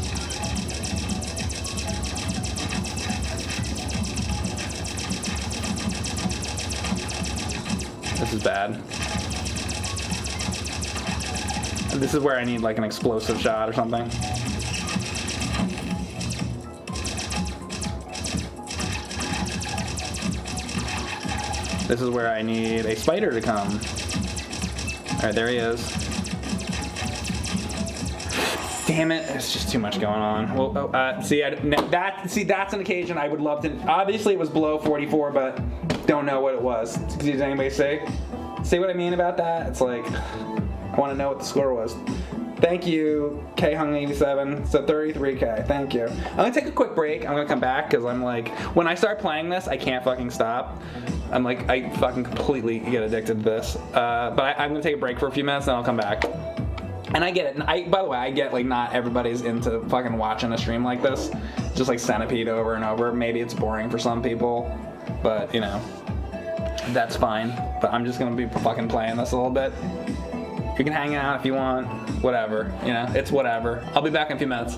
This is bad. This is where I need like an explosive shot or something. This is where I need a spider to come. Alright, there he is. Damn it, it's just too much going on. Well, oh, uh, see, I, that see that's an occasion I would love to. Obviously, it was below 44, but don't know what it was. Did anybody say? See what I mean about that? It's like I want to know what the score was. Thank you, K Hung 87. So 33K. Thank you. I'm gonna take a quick break. I'm gonna come back because I'm like, when I start playing this, I can't fucking stop. I'm like, I fucking completely get addicted to this. Uh, but I, I'm gonna take a break for a few minutes, and I'll come back. And I get it. And I, by the way, I get like not everybody's into fucking watching a stream like this. Just like Centipede over and over. Maybe it's boring for some people, but you know, that's fine. But I'm just gonna be fucking playing this a little bit. You can hang out if you want, whatever. You know, it's whatever. I'll be back in a few minutes.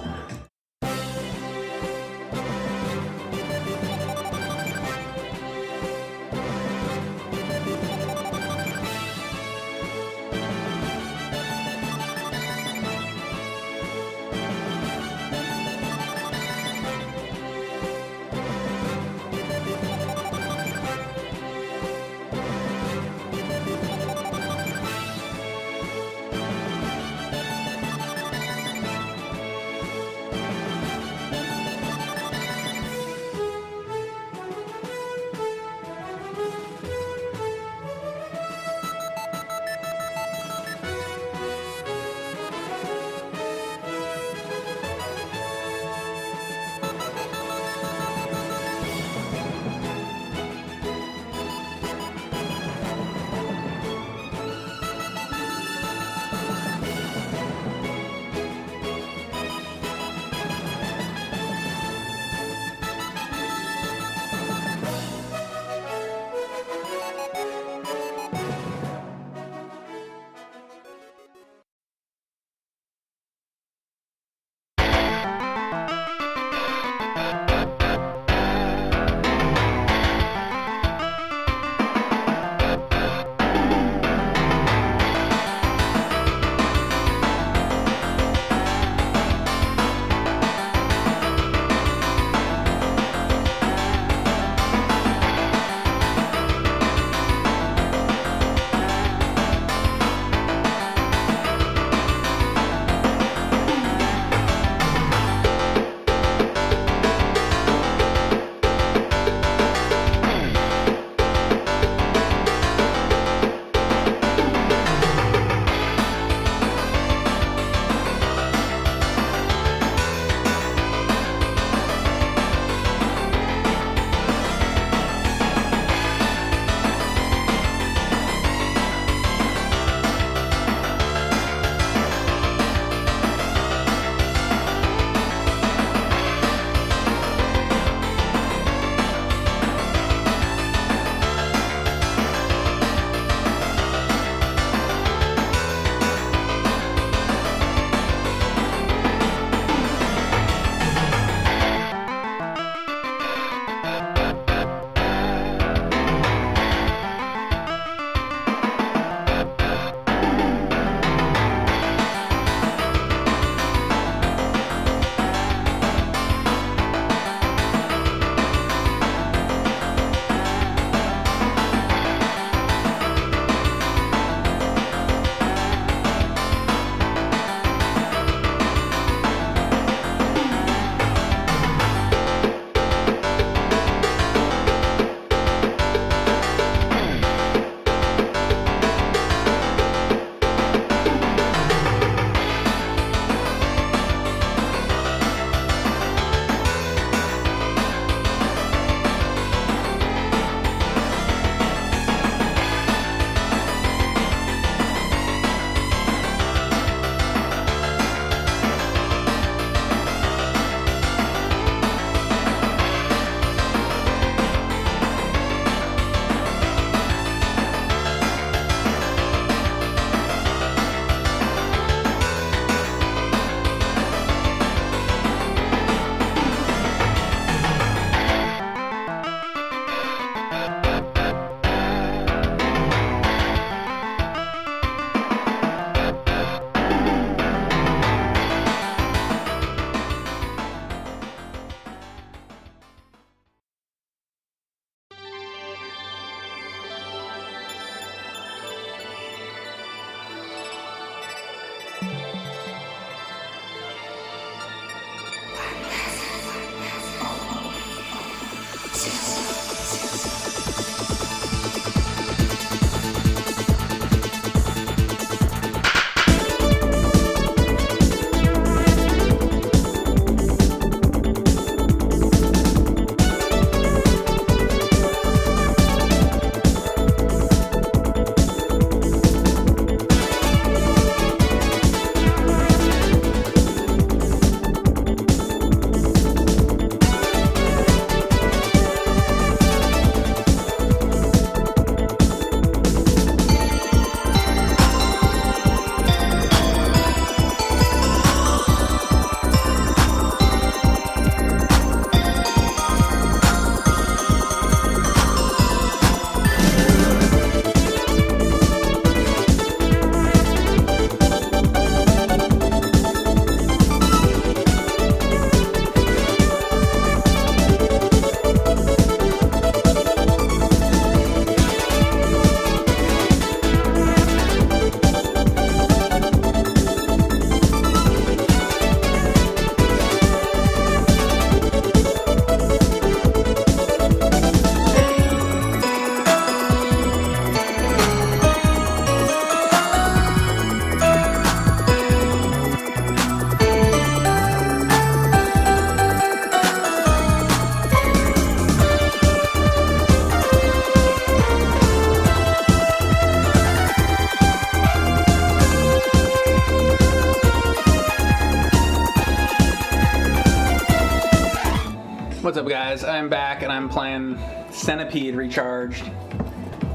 What's up, guys? I'm back and I'm playing Centipede Recharged.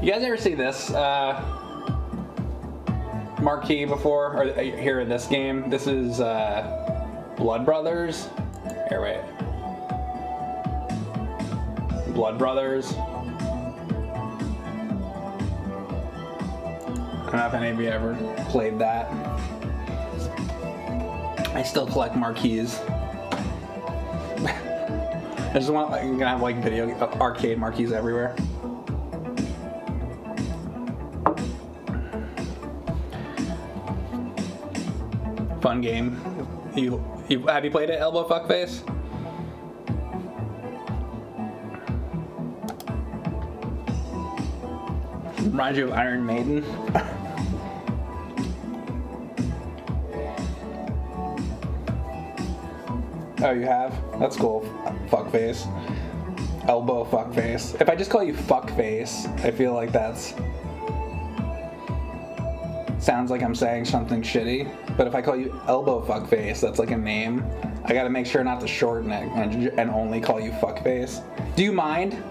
You guys ever see this uh, marquee before? Or uh, here in this game? This is uh, Blood Brothers. Here, wait. Blood Brothers. I don't know if any of you ever played that. I still collect marquees. I just want like, I'm gonna have like video uh, arcade marquees everywhere. Fun game. You, you have you played it, Elbow Fuckface? Reminds you of Iron Maiden. Oh, you have? That's cool. Fuckface. Elbow fuckface. If I just call you fuckface, I feel like that's. Sounds like I'm saying something shitty. But if I call you elbow fuckface, that's like a name. I gotta make sure not to shorten it and, and only call you fuckface. Do you mind?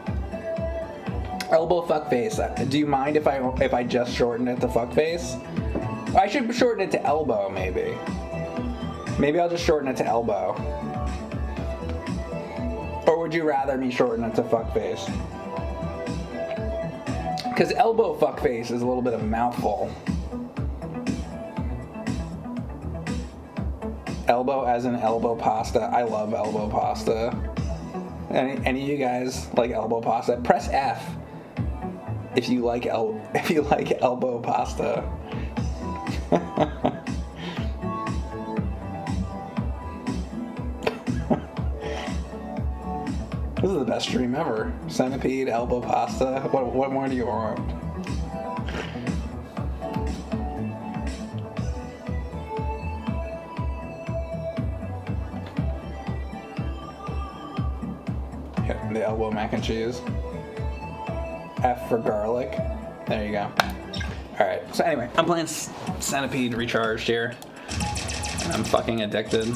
Elbow fuckface. Do you mind if I if I just shorten it to fuckface? I should shorten it to elbow, maybe. Maybe I'll just shorten it to elbow. Would you rather me shorten it to fuckface? Because elbow fuckface is a little bit of a mouthful. Elbow as in elbow pasta. I love elbow pasta. Any, any of you guys like elbow pasta? Press F if you like el if you like elbow pasta. This is the best stream ever. Centipede, elbow pasta. What, what more do you want? Yeah, the elbow mac and cheese. F for garlic. There you go. Alright, so anyway, I'm playing Centipede Recharged here. I'm fucking addicted.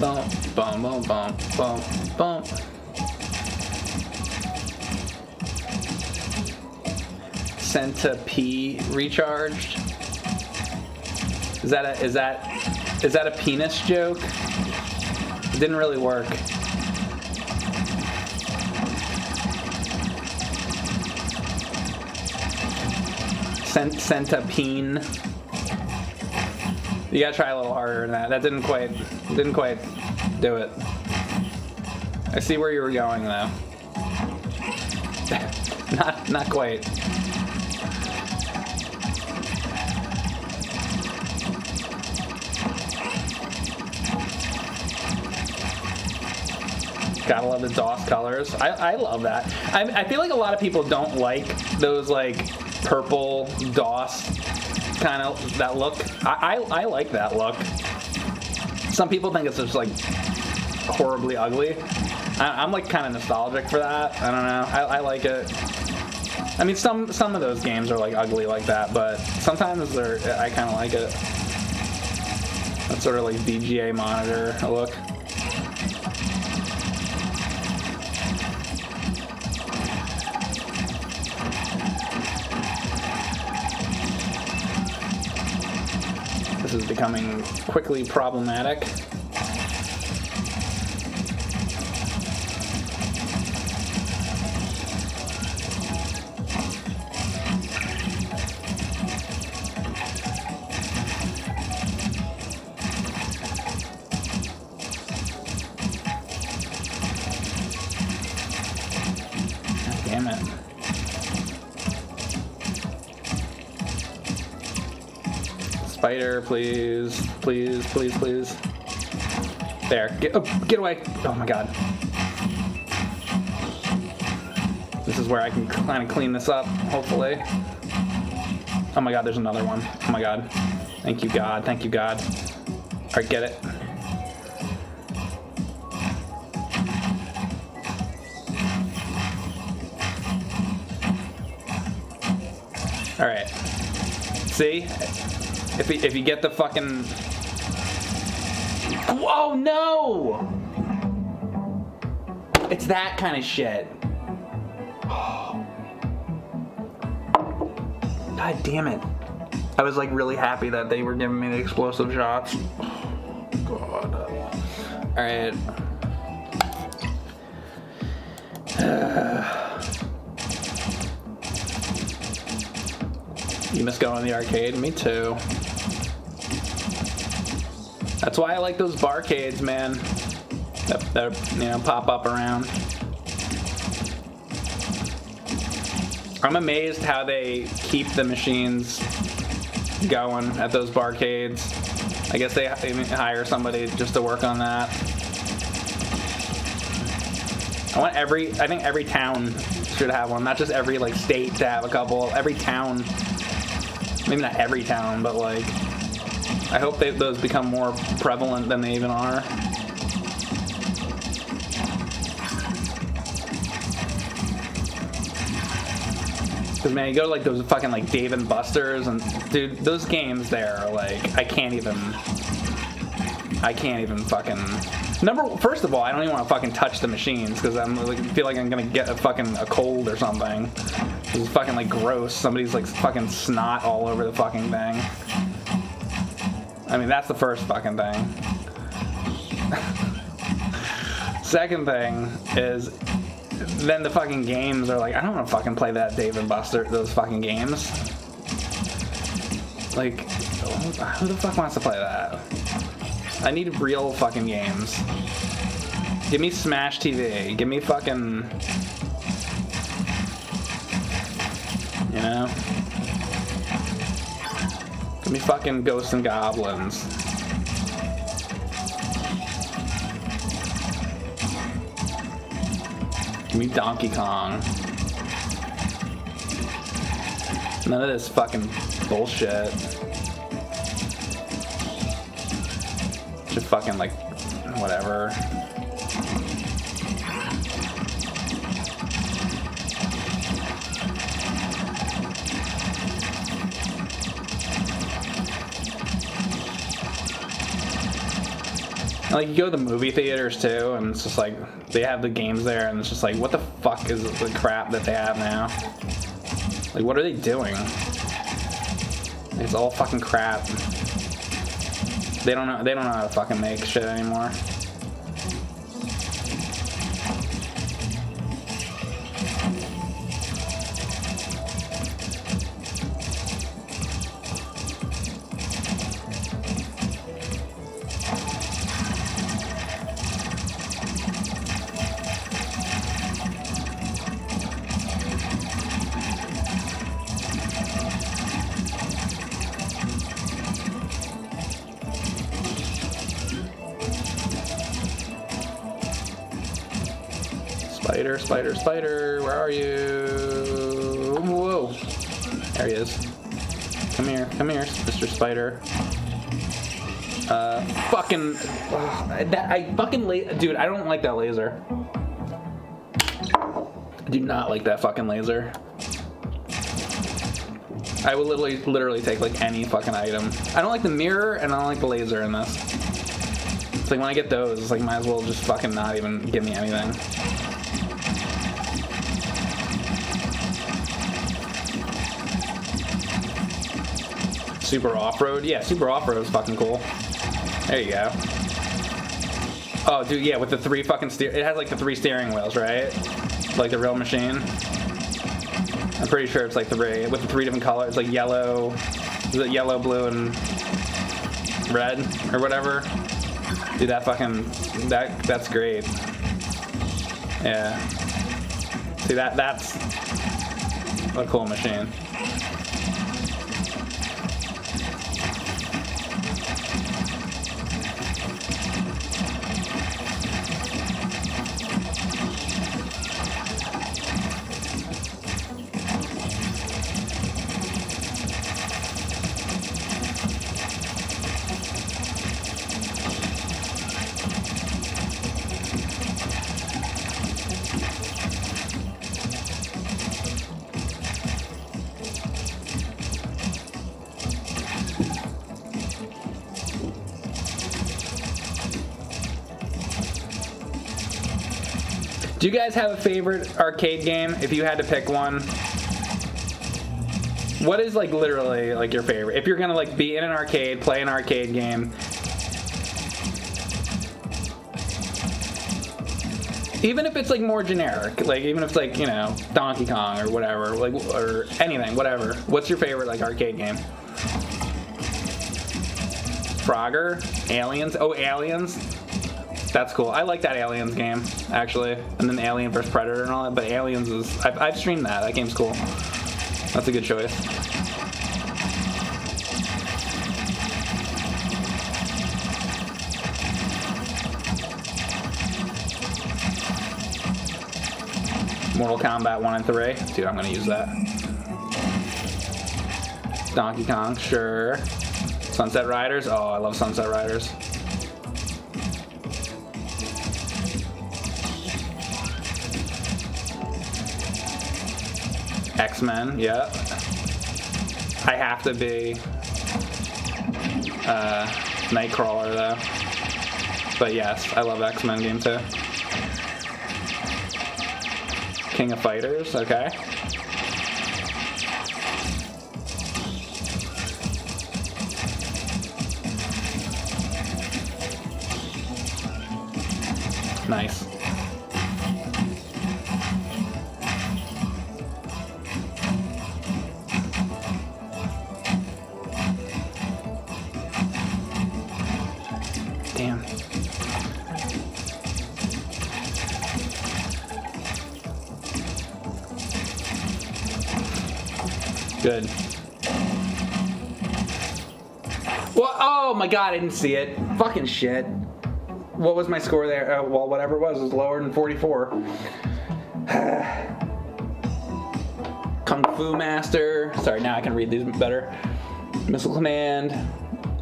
Bum, bump, bump, bump, bump, bum. Centipede recharged. Is that a is that is that a penis joke? It didn't really work. Cent centipede. You gotta try a little harder than that. That didn't quite, didn't quite do it. I see where you were going though. not, not quite. Gotta love the DOS colors. I, I love that. I, I feel like a lot of people don't like those like purple DOS kind of that look. I, I, I like that look. Some people think it's just like horribly ugly. I, am like kind of nostalgic for that. I don't know. I, I like it. I mean, some some of those games are like ugly like that, but sometimes they're. I kind of like it. That sort of like VGA monitor look. Is becoming quickly problematic. Spider, please. Please, please, please. There. Get, oh, get away. Oh my god. This is where I can kind of clean this up, hopefully. Oh my god, there's another one. Oh my god. Thank you, God. Thank you, God. Alright, get it. Alright. See? If you, if you get the fucking. Oh no! It's that kind of shit. God damn it. I was like really happy that they were giving me the explosive shots. God. Alright. you miss going to the arcade? Me too. That's why I like those barcades, man. That, that you know pop up around. I'm amazed how they keep the machines going at those barcades. I guess they hire somebody just to work on that. I want every, I think every town should have one, not just every like state to have a couple. Every town, maybe not every town, but like, I hope they, those become more prevalent than they even are. Cause man, you go to like those fucking like Dave and Buster's and dude, those games there are like I can't even I can't even fucking number first of all, I don't even want to fucking touch the machines because I'm like feel like I'm gonna get a fucking a cold or something. It's fucking like gross. Somebody's like fucking snot all over the fucking thing. I mean that's the first fucking thing. Second thing is then the fucking games are like, I don't want to fucking play that Dave and Buster, those fucking games. Like, who the fuck wants to play that? I need real fucking games. Give me Smash TV. Give me fucking... You know? Give me fucking Ghosts and Goblins. Give me Donkey Kong. None of this fucking bullshit. Just fucking like, whatever. Like you go to the movie theaters too, and it's just like they have the games there, and it's just like, what the fuck is the crap that they have now? Like, what are they doing? It's all fucking crap. They don't know. They don't know how to fucking make shit anymore. Spider, where are you? Whoa. There he is. Come here, come here, Mr. Spider. Uh, fucking, that, I fucking, dude, I don't like that laser. I do not like that fucking laser. I will literally, literally take like any fucking item. I don't like the mirror and I don't like the laser in this. It's like when I get those, it's like might as well just fucking not even give me anything. Super off-road? Yeah, super off-road is fucking cool. There you go. Oh, dude, yeah, with the three fucking steer- it has like the three steering wheels, right? Like the real machine. I'm pretty sure it's like three, with the three different colors, like yellow, is it yellow, blue, and red, or whatever? Dude, that fucking, that, that's great. Yeah. See, that, that's a cool machine. Guys have a favorite arcade game? If you had to pick one, what is like literally like your favorite? If you're gonna like be in an arcade, play an arcade game. Even if it's like more generic, like even if it's like you know Donkey Kong or whatever, like or anything, whatever. What's your favorite like arcade game? Frogger, Aliens. Oh, Aliens. That's cool. I like that Aliens game actually, and then Alien vs Predator and all that. But Aliens is I've, I've streamed that. That game's cool. That's a good choice. Mortal Kombat 1 and 3. Dude, I'm gonna use that. Donkey Kong, sure. Sunset Riders. Oh, I love Sunset Riders. X-Men, yeah. I have to be uh, Nightcrawler though. But yes, I love X-Men game too. King of Fighters, okay. Nice. God, I didn't see it. Fucking shit. What was my score there? Uh, well, whatever it was, it was lower than 44. Kung Fu Master. Sorry, now I can read these better. Missile Command.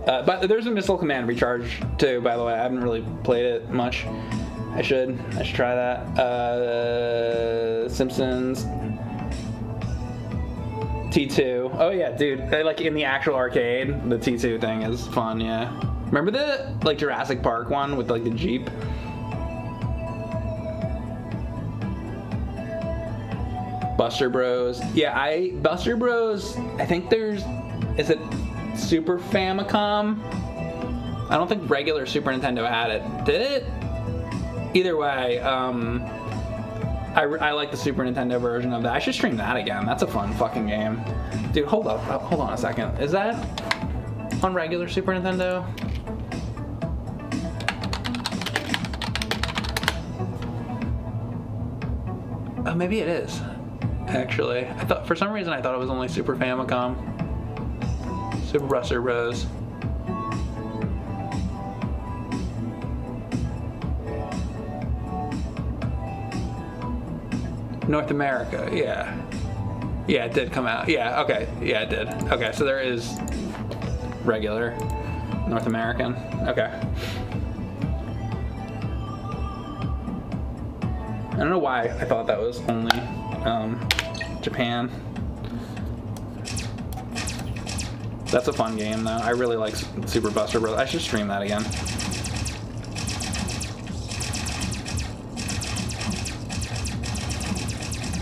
Uh, but there's a Missile Command recharge too, by the way. I haven't really played it much. I should. I should try that. Uh, Simpsons. T2. Oh yeah, dude. Like in the actual arcade, the T2 thing is fun. Yeah. Remember the like Jurassic Park one with like the Jeep? Buster Bros. Yeah, I Buster Bros. I think there's is it Super Famicom? I don't think regular Super Nintendo had it. Did it? Either way, um, I, I like the Super Nintendo version of that. I should stream that again. That's a fun fucking game. Dude, hold up. uh, Hold on a second. Is that on regular Super Nintendo? Oh, maybe it is. Actually, I thought for some reason I thought it was only Super Famicom. Super Buster Bros. North America, yeah. Yeah, it did come out. Yeah, okay. Yeah, it did. Okay, so there is regular North American. Okay. I don't know why I thought that was only um, Japan. That's a fun game though. I really like Super Buster Bros. I should stream that again.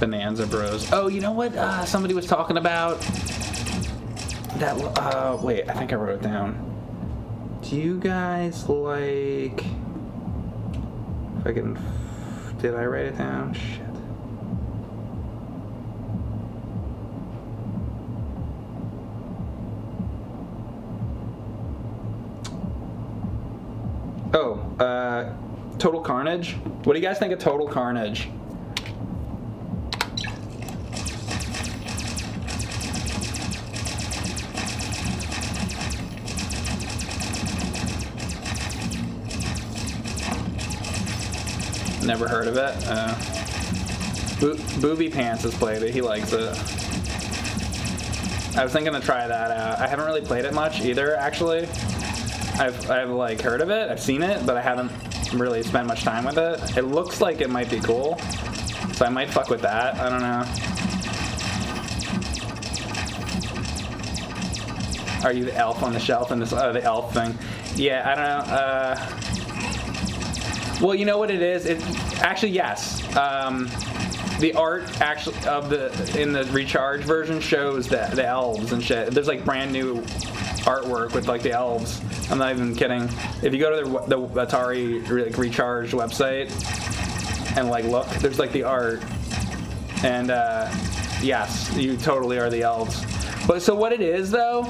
Bonanza Bros. Oh, you know what? Uh, somebody was talking about that. Uh, wait, I think I wrote it down. Do you guys like? If I can, did I write it down? Shit. Oh, uh, Total Carnage. What do you guys think of Total Carnage? Never heard of it. Uh, Bo- Booby Pants has played it. He likes it. I was thinking to try that out. I haven't really played it much either, actually. I've, I've like heard of it, I've seen it, but I haven't really spent much time with it. It looks like it might be cool, so I might fuck with that. I don't know. Are you the elf on the shelf in this? Oh, the elf thing. Yeah, I don't know. Uh, well, you know what it is? It actually yes. um, the art actually of the in the recharge version shows that the elves and shit. There's like brand new artwork with like the elves. I'm not even kidding. If you go to the, the Atari like, recharge website and like look, there's like the art, and uh, yes, you totally are the elves. But so what it is though,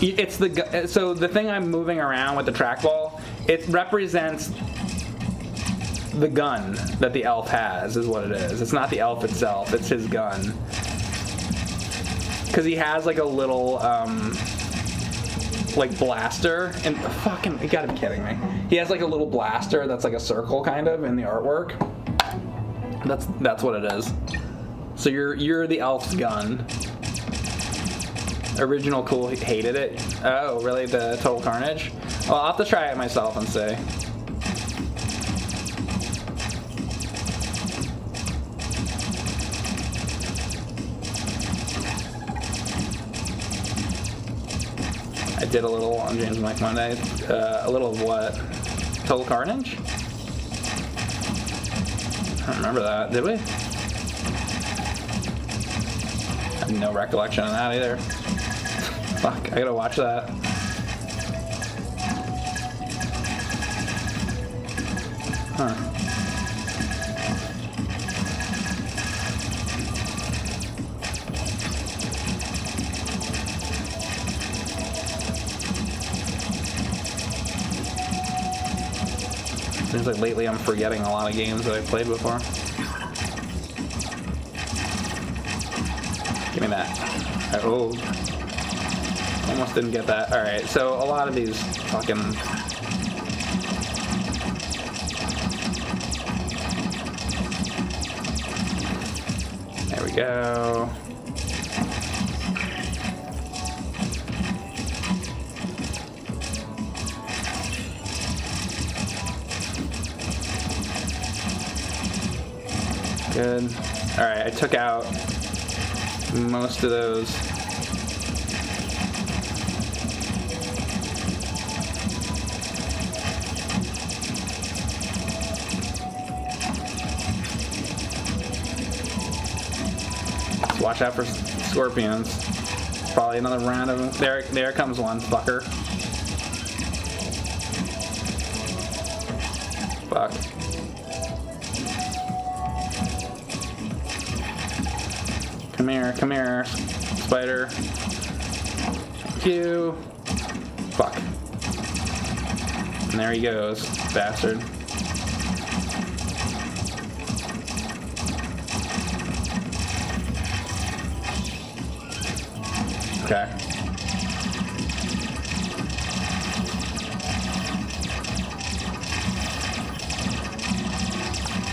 it's the so the thing I'm moving around with the trackball, it represents the gun that the elf has is what it is. It's not the elf itself, it's his gun. Cause he has like a little um like blaster and fucking you gotta be kidding me. He has like a little blaster that's like a circle kind of in the artwork. That's that's what it is. So you're you're the elf's gun. Original cool hated it. Oh, really? The Total Carnage? Well, I'll have to try it myself and see. I did a little on James Mike Monday. Uh, a little of what? Total Carnage? I don't remember that. Did we? I have no recollection of that either. Fuck, I gotta watch that. Huh. Seems like lately I'm forgetting a lot of games that I've played before. Give me that. I- Oh. Almost didn't get that. Alright, so a lot of these fucking. There we go. Good. Alright, I took out most of those. Watch out for scorpions. Probably another round of them. There, there comes one, fucker. Come here, come here, spider. Thank you. Fuck. And there he goes, bastard. Okay.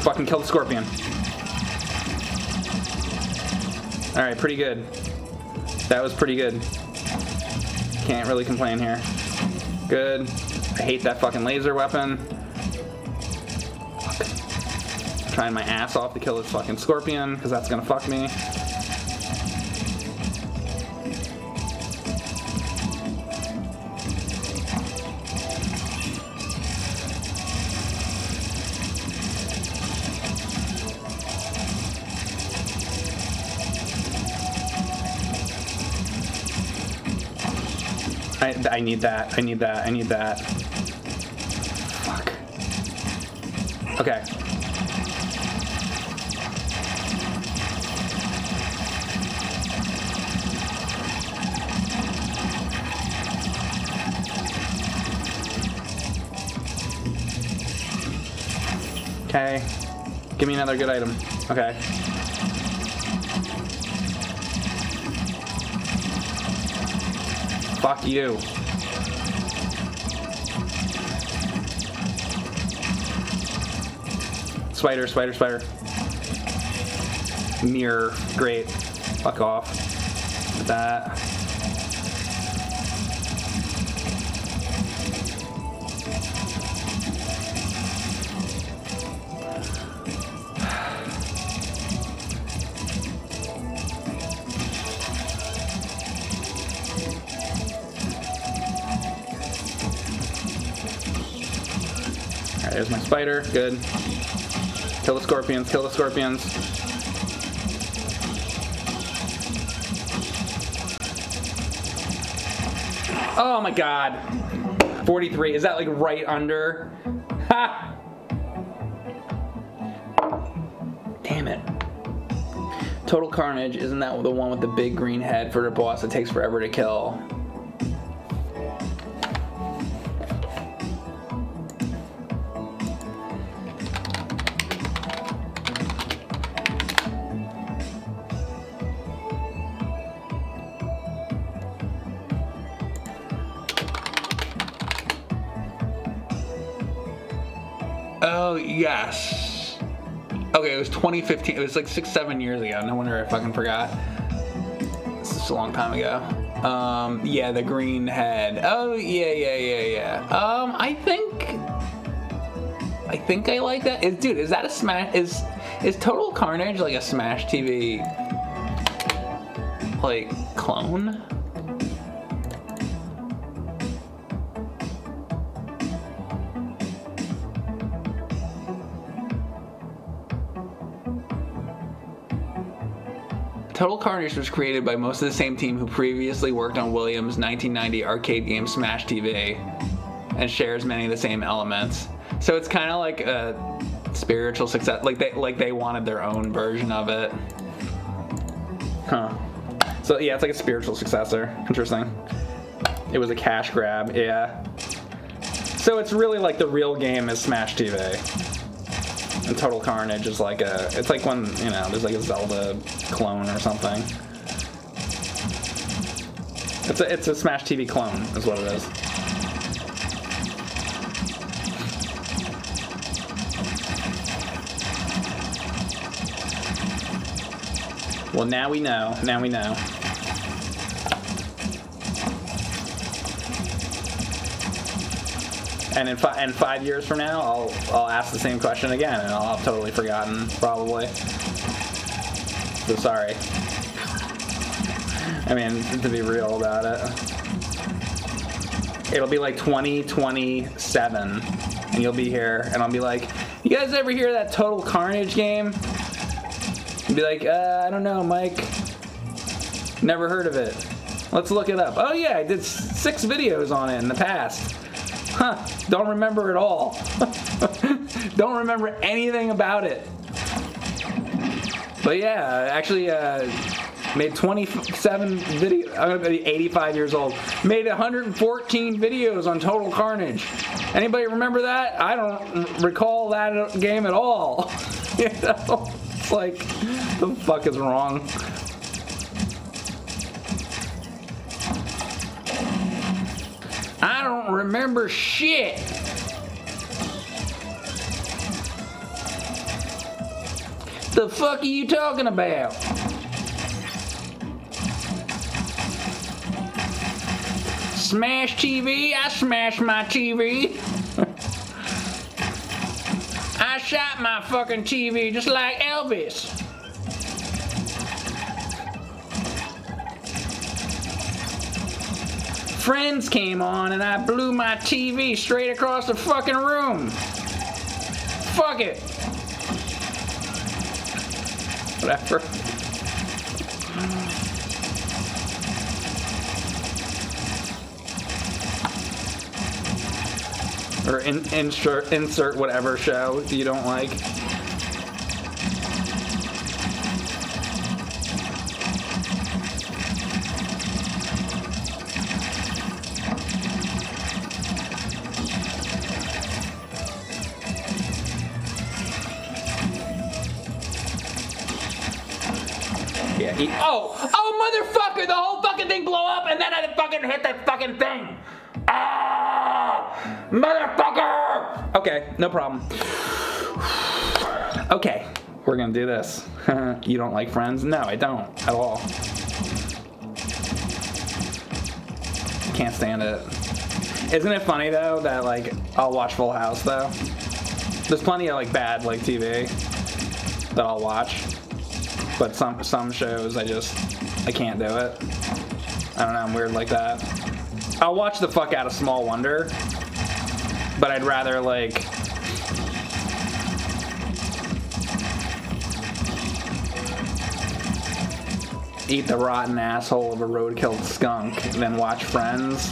Fucking kill the scorpion. Alright, pretty good. That was pretty good. Can't really complain here. Good. I hate that fucking laser weapon. Fuck. Trying my ass off to kill this fucking scorpion, because that's gonna fuck me. I, need that. I need that. I need that. Fuck. Okay. Okay. Give me another good item. Okay. Fuck you. Spider, spider, spider. Mirror, great. Fuck off. With that. There's my spider. Good. Kill the scorpions, kill the scorpions. Oh my god. 43. Is that like right under? Ha! Damn it. Total Carnage, isn't that the one with the big green head for the boss that takes forever to kill? 2015. It was like six, seven years ago. No wonder I fucking forgot. This is a long time ago. Um, yeah, the green head. Oh, yeah, yeah, yeah, yeah. Um, I think. I think I like that. Is dude, is that a smash? Is is Total Carnage like a Smash TV like clone? Total Carnage was created by most of the same team who previously worked on Williams' 1990 arcade game Smash TV and shares many of the same elements. So it's kind of like a spiritual success, like they like they wanted their own version of it. Huh. So yeah, it's like a spiritual successor. Interesting. It was a cash grab, yeah. So it's really like the real game is Smash TV. And Total Carnage is like a, it's like when, you know, there's like a Zelda clone or something. It's a, it's a Smash TV clone, is what it is. Well, now we know. Now we know. And in, fi- and five years from now, I'll I'll ask the same question again, and I'll have totally forgotten probably. So sorry. I mean, to be real about it, it'll be like 2027, and you'll be here, and I'll be like, "You guys ever hear that Total Carnage game?" And be like, uh, "I don't know, Mike. Never heard of it. Let's look it up." Oh yeah, I did six videos on it in the past. Don't remember at all. don't remember anything about it. But yeah, actually uh, made 27 video. I'm gonna be 85 years old. Made 114 videos on Total Carnage. Anybody remember that? I don't recall that game at all. you know, it's like the fuck is wrong. I don't remember shit. The fuck are you talking about? Smash TV? I smashed my TV. I shot my fucking TV just like Elvis. Friends came on and I blew my TV straight across the fucking room. Fuck it. Whatever. Or in, insert, insert whatever show you don't like. Oh, oh, motherfucker! The whole fucking thing blew up, and then I fucking hit that fucking thing. Ah, motherfucker! Okay, no problem. Okay, we're gonna do this. you don't like Friends? No, I don't at all. Can't stand it. Isn't it funny though that like I'll watch Full House though? There's plenty of like bad like TV that I'll watch but some some shows I just I can't do it. I don't know, I'm weird like that. I'll watch the fuck out of Small Wonder, but I'd rather like eat the rotten asshole of a road-killed skunk than watch Friends.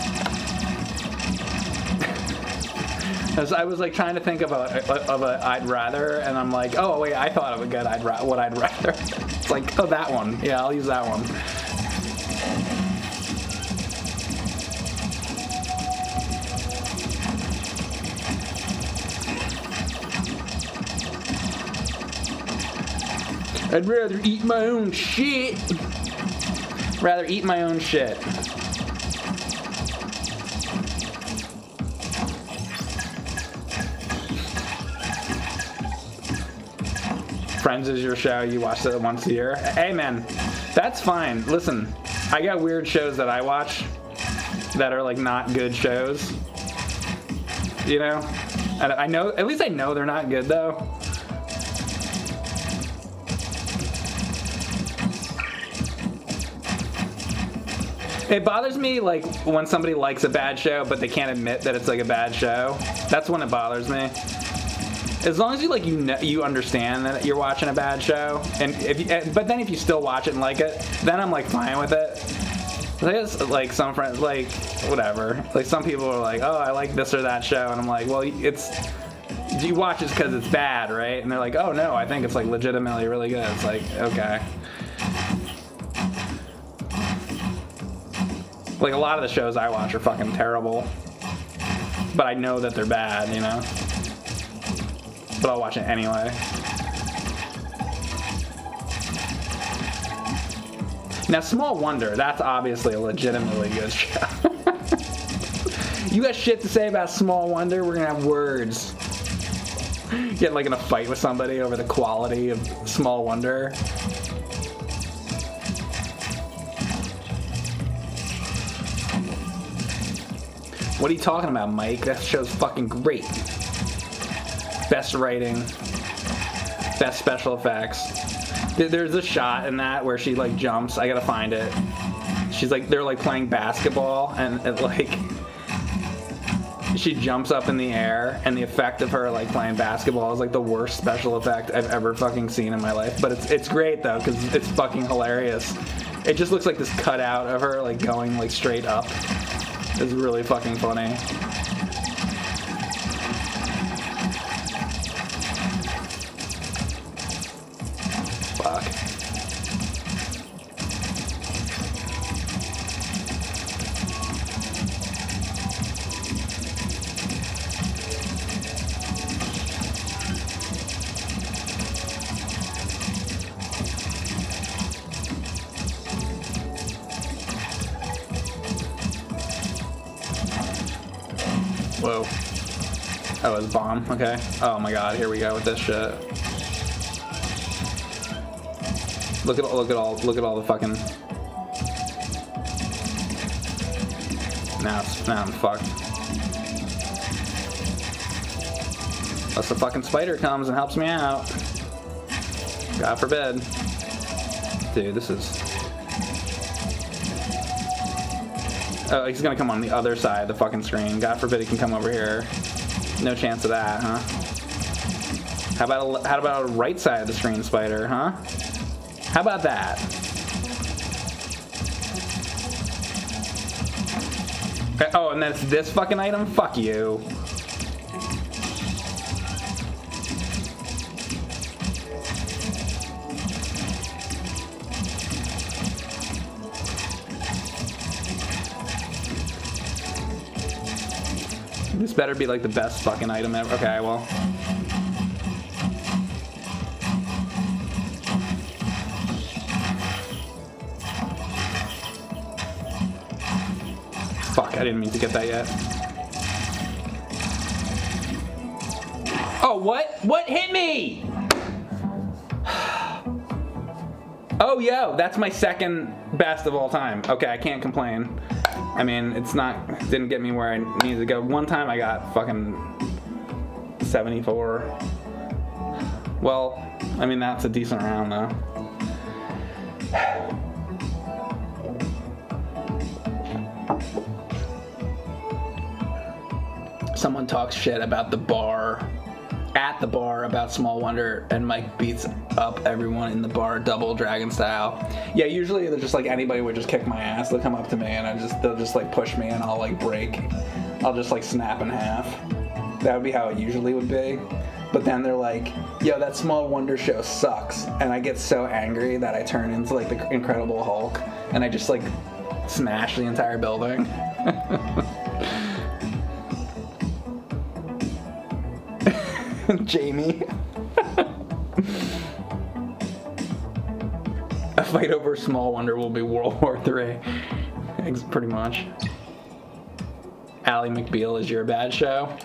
As I was like trying to think of a of a I'd rather, and I'm like, oh wait, I thought of a good I'd ra- what I'd rather. It's like, oh that one, yeah, I'll use that one. I'd rather eat my own shit. Rather eat my own shit. Friends is your show. You watch it once a year. Hey, man, that's fine. Listen, I got weird shows that I watch that are like not good shows. You know, and I know at least I know they're not good though. It bothers me like when somebody likes a bad show but they can't admit that it's like a bad show. That's when it bothers me. As long as you like you know, you understand that you're watching a bad show, and if you, but then if you still watch it and like it, then I'm like fine with it. I guess like some friends like whatever. Like some people are like, oh, I like this or that show, and I'm like, well, it's you watch it because it's bad, right? And they're like, oh no, I think it's like legitimately really good. It's like okay. Like a lot of the shows I watch are fucking terrible, but I know that they're bad, you know. But I'll watch it anyway. Now, Small Wonder, that's obviously a legitimately good show. you got shit to say about Small Wonder? We're gonna have words. Get like in a fight with somebody over the quality of Small Wonder. What are you talking about, Mike? That show's fucking great. Best writing, best special effects. There's a shot in that where she like jumps. I gotta find it. She's like they're like playing basketball and it, like she jumps up in the air and the effect of her like playing basketball is like the worst special effect I've ever fucking seen in my life. But it's it's great though because it's fucking hilarious. It just looks like this cutout of her like going like straight up. It's really fucking funny. Bomb. Okay. Oh my god, here we go with this shit. Look at look at all look at all the fucking. Now now I'm fucked. Unless the fucking spider comes and helps me out. God forbid. Dude, this is. Oh, he's gonna come on the other side of the fucking screen. God forbid he can come over here. No chance of that, huh? How about a, how about a right side of the screen spider, huh? How about that? Oh, and that's this fucking item? Fuck you. This better be like the best fucking item ever. Okay, well. Fuck, I didn't mean to get that yet. Oh, what? What hit me? Oh, yo, that's my second best of all time. Okay, I can't complain. I mean, it's not, didn't get me where I needed to go. One time I got fucking 74. Well, I mean, that's a decent round though. Someone talks shit about the bar at the bar about Small Wonder, and Mike beats up everyone in the bar, double dragon style. Yeah, usually they're just like anybody would just kick my ass. They'll come up to me and I just they'll just like push me and I'll like break. I'll just like snap in half. That would be how it usually would be. But then they're like, "Yo, that Small Wonder show sucks," and I get so angry that I turn into like the Incredible Hulk and I just like smash the entire building. Jamie. A fight over Small Wonder will be World War III. Pretty much. Ally McBeal is your bad show.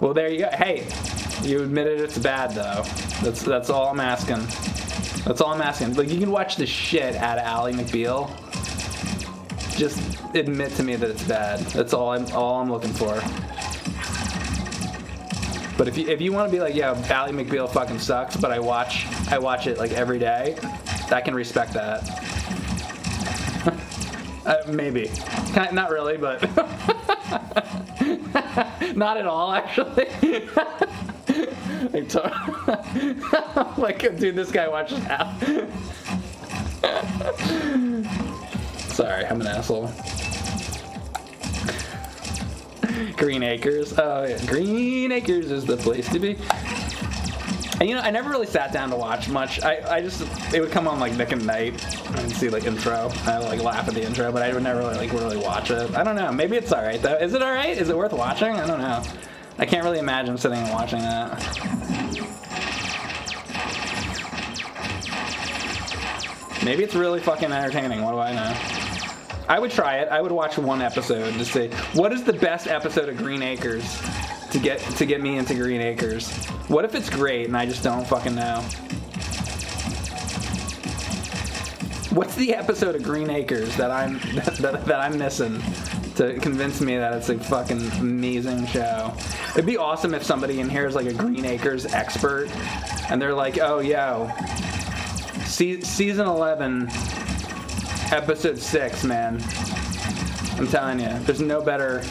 Well, there you go. Hey, you admitted it's bad though. That's that's all I'm asking. That's all I'm asking. Like you can watch the shit out of Ally McBeal. Just admit to me that it's bad. That's all I'm all I'm looking for. But if you if you want to be like, yeah, Ally McBeal fucking sucks, but I watch I watch it like every day, I can respect that. uh, maybe, not really, but not at all actually. like, to- like, dude, this guy watches Al. Sorry, I'm an asshole. Green Acres. Oh, yeah. Green Acres is the place to be. And you know, I never really sat down to watch much. I, I just it would come on like Nick at Night and see like intro. I would like laugh at the intro, but I would never like really watch it. I don't know. Maybe it's alright though. Is it alright? Is it worth watching? I don't know. I can't really imagine sitting and watching that. Maybe it's really fucking entertaining. What do I know? I would try it. I would watch one episode to see what is the best episode of Green Acres to get to get me into Green Acres. What if it's great and I just don't fucking know? What's the episode of Green Acres that I'm that, that, that I'm missing to convince me that it's a fucking amazing show? It'd be awesome if somebody in here is like a Green Acres expert and they're like, "Oh, yo, se- season 11 episode six, man. I'm telling you, there's no better,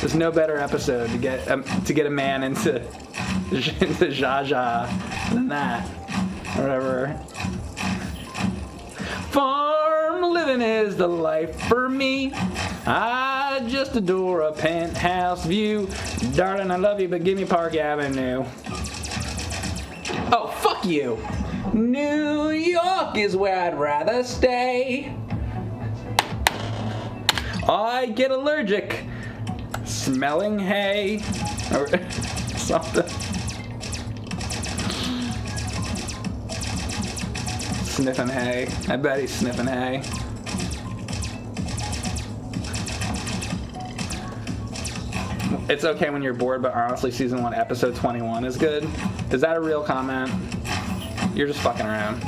there's no better episode to get um, to get a man into into Zsa than that, or whatever. Farm living is the life for me. I just adore a penthouse view, darling. I love you, but give me Park Avenue. Oh, fuck you. New York is where I'd rather stay. I get allergic smelling hay or something. Sniffing hay. I bet he's sniffing hay. It's okay when you're bored, but honestly, season one, episode 21 is good. Is that a real comment? You're just fucking around.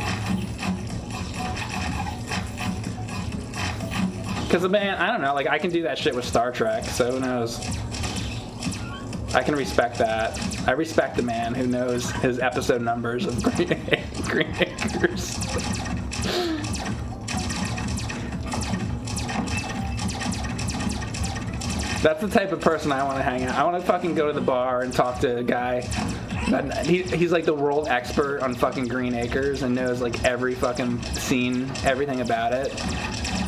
Because, the man, I don't know. Like, I can do that shit with Star Trek, so who knows? I can respect that. I respect the man who knows his episode numbers of Green, Green Acres. That's the type of person I want to hang out. I want to fucking go to the bar and talk to a guy. He, he's like the world expert on fucking Green Acres and knows like every fucking scene, everything about it.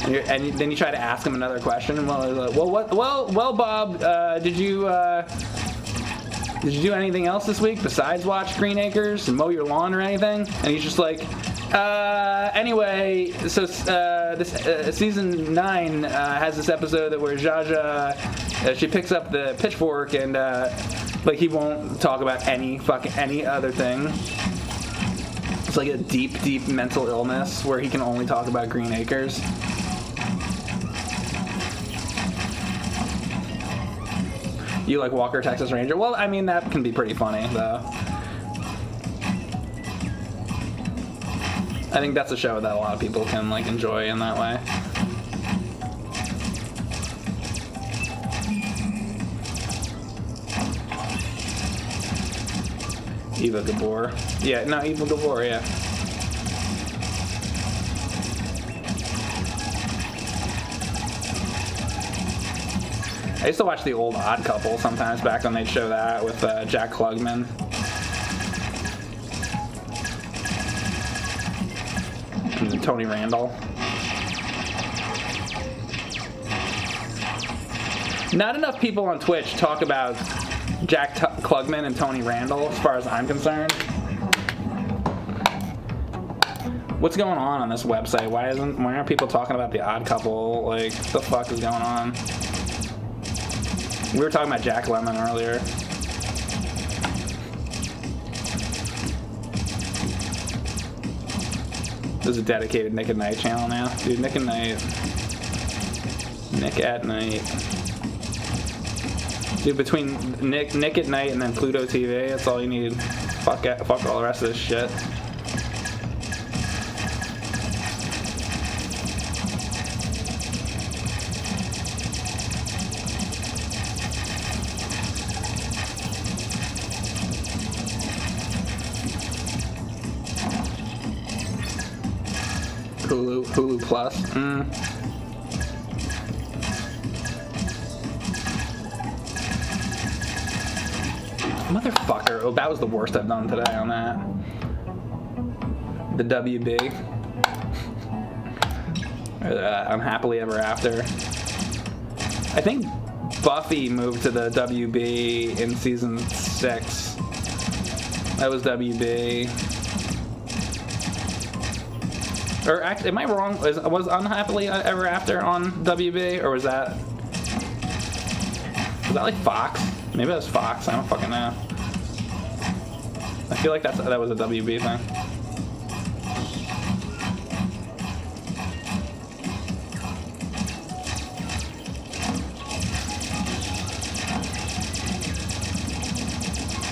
And, and then you try to ask him another question. And well, like, well, what? Well, well, Bob, uh, did you? Uh, did you do anything else this week besides watch Green Acres and mow your lawn or anything? And he's just like, uh, anyway, so uh, this uh, season nine uh, has this episode that where Jaja uh, she picks up the pitchfork and uh, like he won't talk about any fucking any other thing. It's like a deep, deep mental illness where he can only talk about Green Acres. You like Walker Texas Ranger? Well, I mean that can be pretty funny though. I think that's a show that a lot of people can like enjoy in that way. Eva Gabor. Yeah, no, Eva Gabor, yeah. I used to watch the old Odd Couple sometimes back when they'd show that with uh, Jack Klugman. Tony Randall. Not enough people on Twitch talk about Jack T- Klugman and Tony Randall, as far as I'm concerned. What's going on on this website? Why isn't why aren't people talking about the Odd Couple? Like, what the fuck is going on? We were talking about Jack Lemmon earlier. There's a dedicated Nick at Night channel now. Dude, Nick at Night. Nick at Night. Dude, between Nick Nick at Night and then Pluto TV, that's all you need. Fuck fuck all the rest of this shit. Hulu Plus. Mm. Motherfucker. Oh, that was the worst I've done today on that. The WB. The Unhappily Ever After. I think Buffy moved to the WB in season six. That was WB. Or am I wrong? Was, was Unhappily Ever After on WB, or was that was that like Fox? Maybe that was Fox. I don't fucking know. I feel like that's that was a WB thing.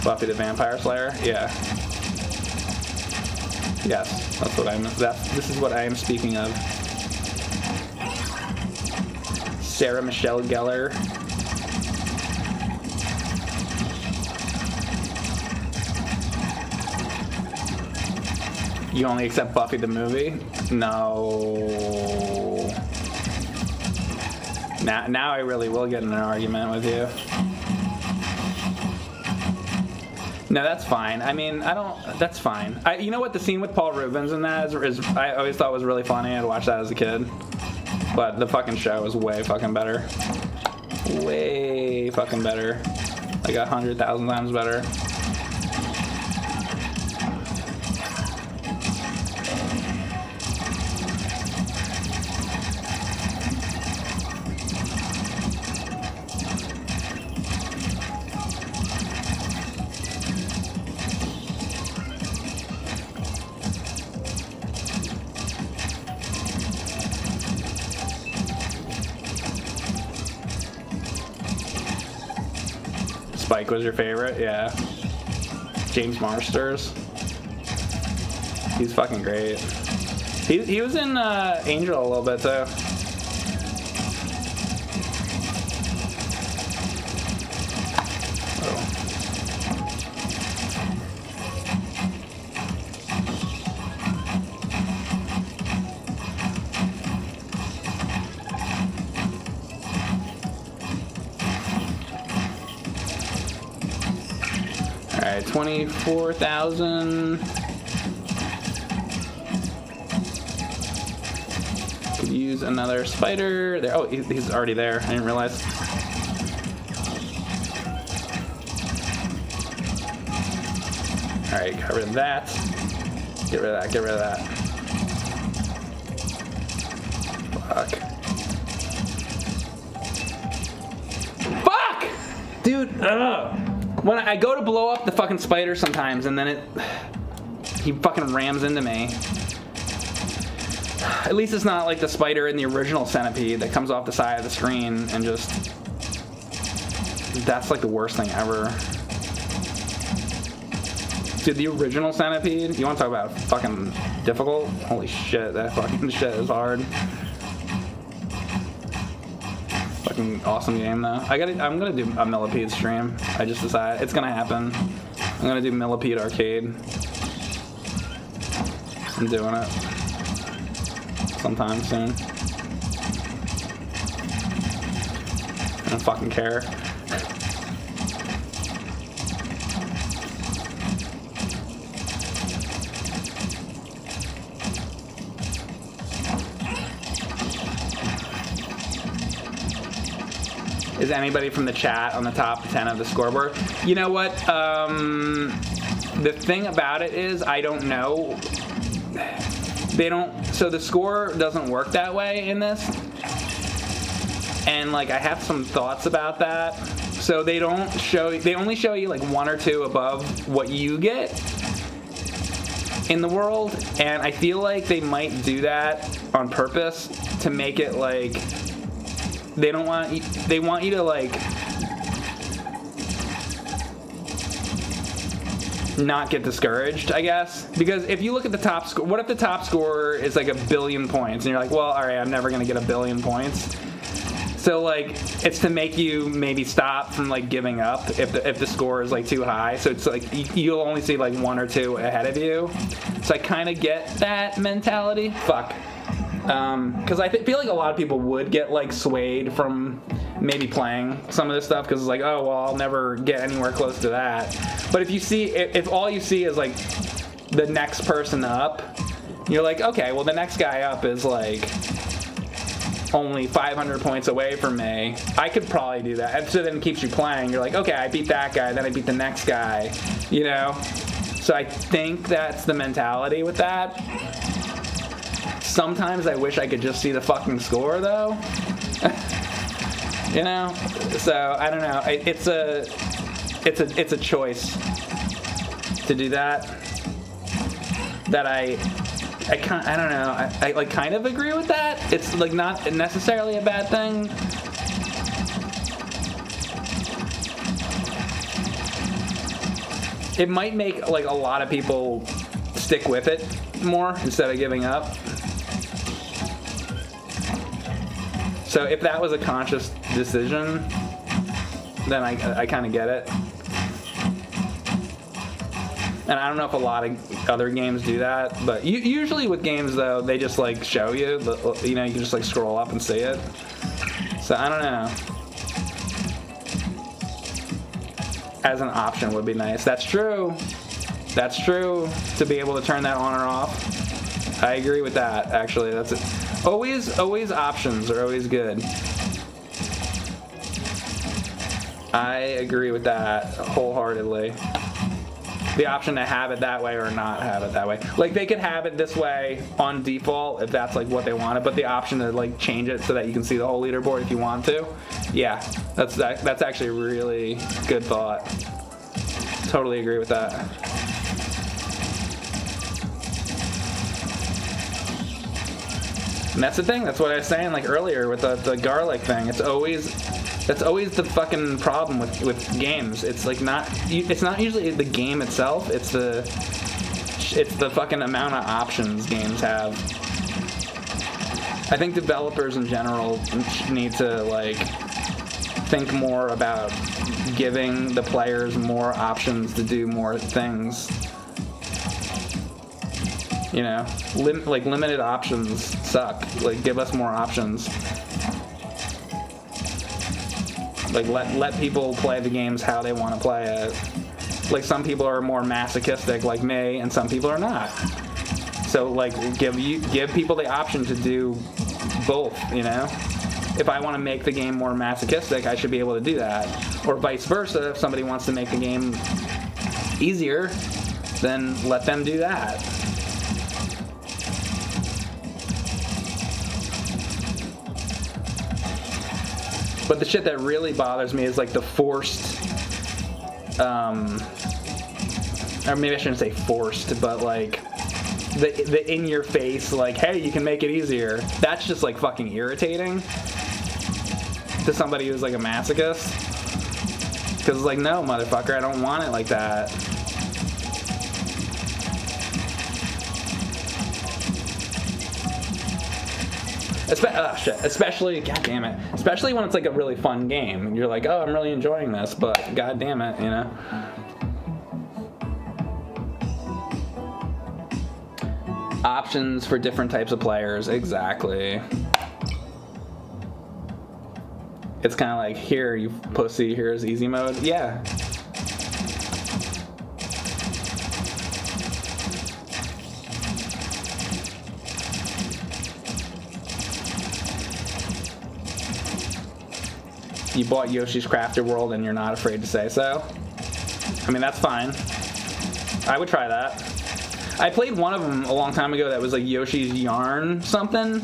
Buffy the Vampire Slayer. Yeah. Yes, that's what I'm. That's this is what I am speaking of. Sarah Michelle Gellar. You only accept Buffy the movie? No. Now, now I really will get in an argument with you. No, that's fine. I mean, I don't. That's fine. I, you know what? The scene with Paul Reubens in that is, is I always thought was really funny. I'd watch that as a kid, but the fucking show is way fucking better. Way fucking better. Like a hundred thousand times better. Was your favorite, yeah. James Marsters. He's fucking great. He, he was in uh, Angel a little bit too. 24,000. Could use another spider. There. Oh, he's already there. I didn't realize. All right, get rid of that. Get rid of that, get rid of that. Fuck. Fuck, Dude, ugh. When I go to blow up the fucking spider sometimes and then it. He fucking rams into me. At least it's not like the spider in the original centipede that comes off the side of the screen and just. That's like the worst thing ever. Dude, the original centipede, you want to talk about fucking difficult? Holy shit, that fucking shit is hard. Fucking awesome game though. I gotta, I'm gonna do a Millipede stream. I just decided it's gonna happen. I'm gonna do Millipede Arcade. I'm doing it sometime soon. I don't fucking care. Is anybody from the chat on the top 10 of the scoreboard. You know what? Um, the thing about it is, I don't know. They don't. So the score doesn't work that way in this. And like, I have some thoughts about that. So they don't show. They only show you like one or two above what you get in the world, and I feel like they might do that on purpose to make it like they don't want you, they want you to like not get discouraged, I guess. Because if you look at the top score, what if the top score is like a billion points and you're like, well, all right, I'm never gonna get a billion points. So like, it's to make you maybe stop from like giving up if the, if the score is like too high. So it's like you, you'll only see like one or two ahead of you. So I kind of get that mentality. Fuck. Um, because I th- feel like a lot of people would get like swayed from maybe playing some of this stuff because it's like, oh well, I'll never get anywhere close to that. But if you see, if, if all you see is like the next person up, you're like, okay, well the next guy up is like only 500 points away from me. I could probably do that. And so then it keeps you playing. You're like, okay, I beat that guy, then I beat the next guy, you know? So I think that's the mentality with that. Sometimes I wish I could just see the fucking score though. you know? So I don't know. It's a it's a it's a choice to do that that I I kind I don't know. I, I like kind of agree with that. It's like not necessarily a bad thing. It might make like a lot of people stick with it more instead of giving up. So if that was a conscious decision, then I, I kind of get it. And I don't know if a lot of other games do that, but u- usually with games though, they just like show you. You know, you can just like scroll up and see it. So I don't know. As an option would be nice. That's true. That's true. To be able to turn that on or off. I agree with that. Actually, that's it. Always, always options are always good. I agree with that wholeheartedly the option to have it that way or not have it that way. Like they could have it this way on default if that's like what they wanted, but the option to like change it so that you can see the whole leaderboard if you want to. Yeah, that's that, that's actually really good thought. Totally agree with that. And that's the thing. That's what I was saying like earlier with the, the garlic thing. It's always that's always the fucking problem with with games. It's like not it's not usually the game itself. It's the it's the fucking amount of options games have. I think developers in general need to like think more about giving the players more options to do more things. You know, Lim- like limited options suck. Like give us more options. Like let let people play the games how they want to play it. Like some people are more masochistic like me and some people are not. So like give you give people the option to do both, you know? If I want to make the game more masochistic, I should be able to do that. Or vice versa, if somebody wants to make the game easier, then let them do that. But the shit that really bothers me is like the forced, um, or maybe I shouldn't say forced, but like the the in your face, like, hey, you can make it easier. That's just like fucking irritating to somebody who's like a masochist. Because it's like, no, motherfucker, I don't want it like that. Espe- oh, shit. Especially, god damn it. Especially when it's like a really fun game. You're like, oh, I'm really enjoying this, but god damn it, you know? Options for different types of players, exactly. It's kind of like, here, you pussy, here's easy mode. Yeah. You bought Yoshi's Crafted World and you're not afraid to say so. I mean, that's fine. I would try that. I played one of them a long time ago that was like Yoshi's Yarn something.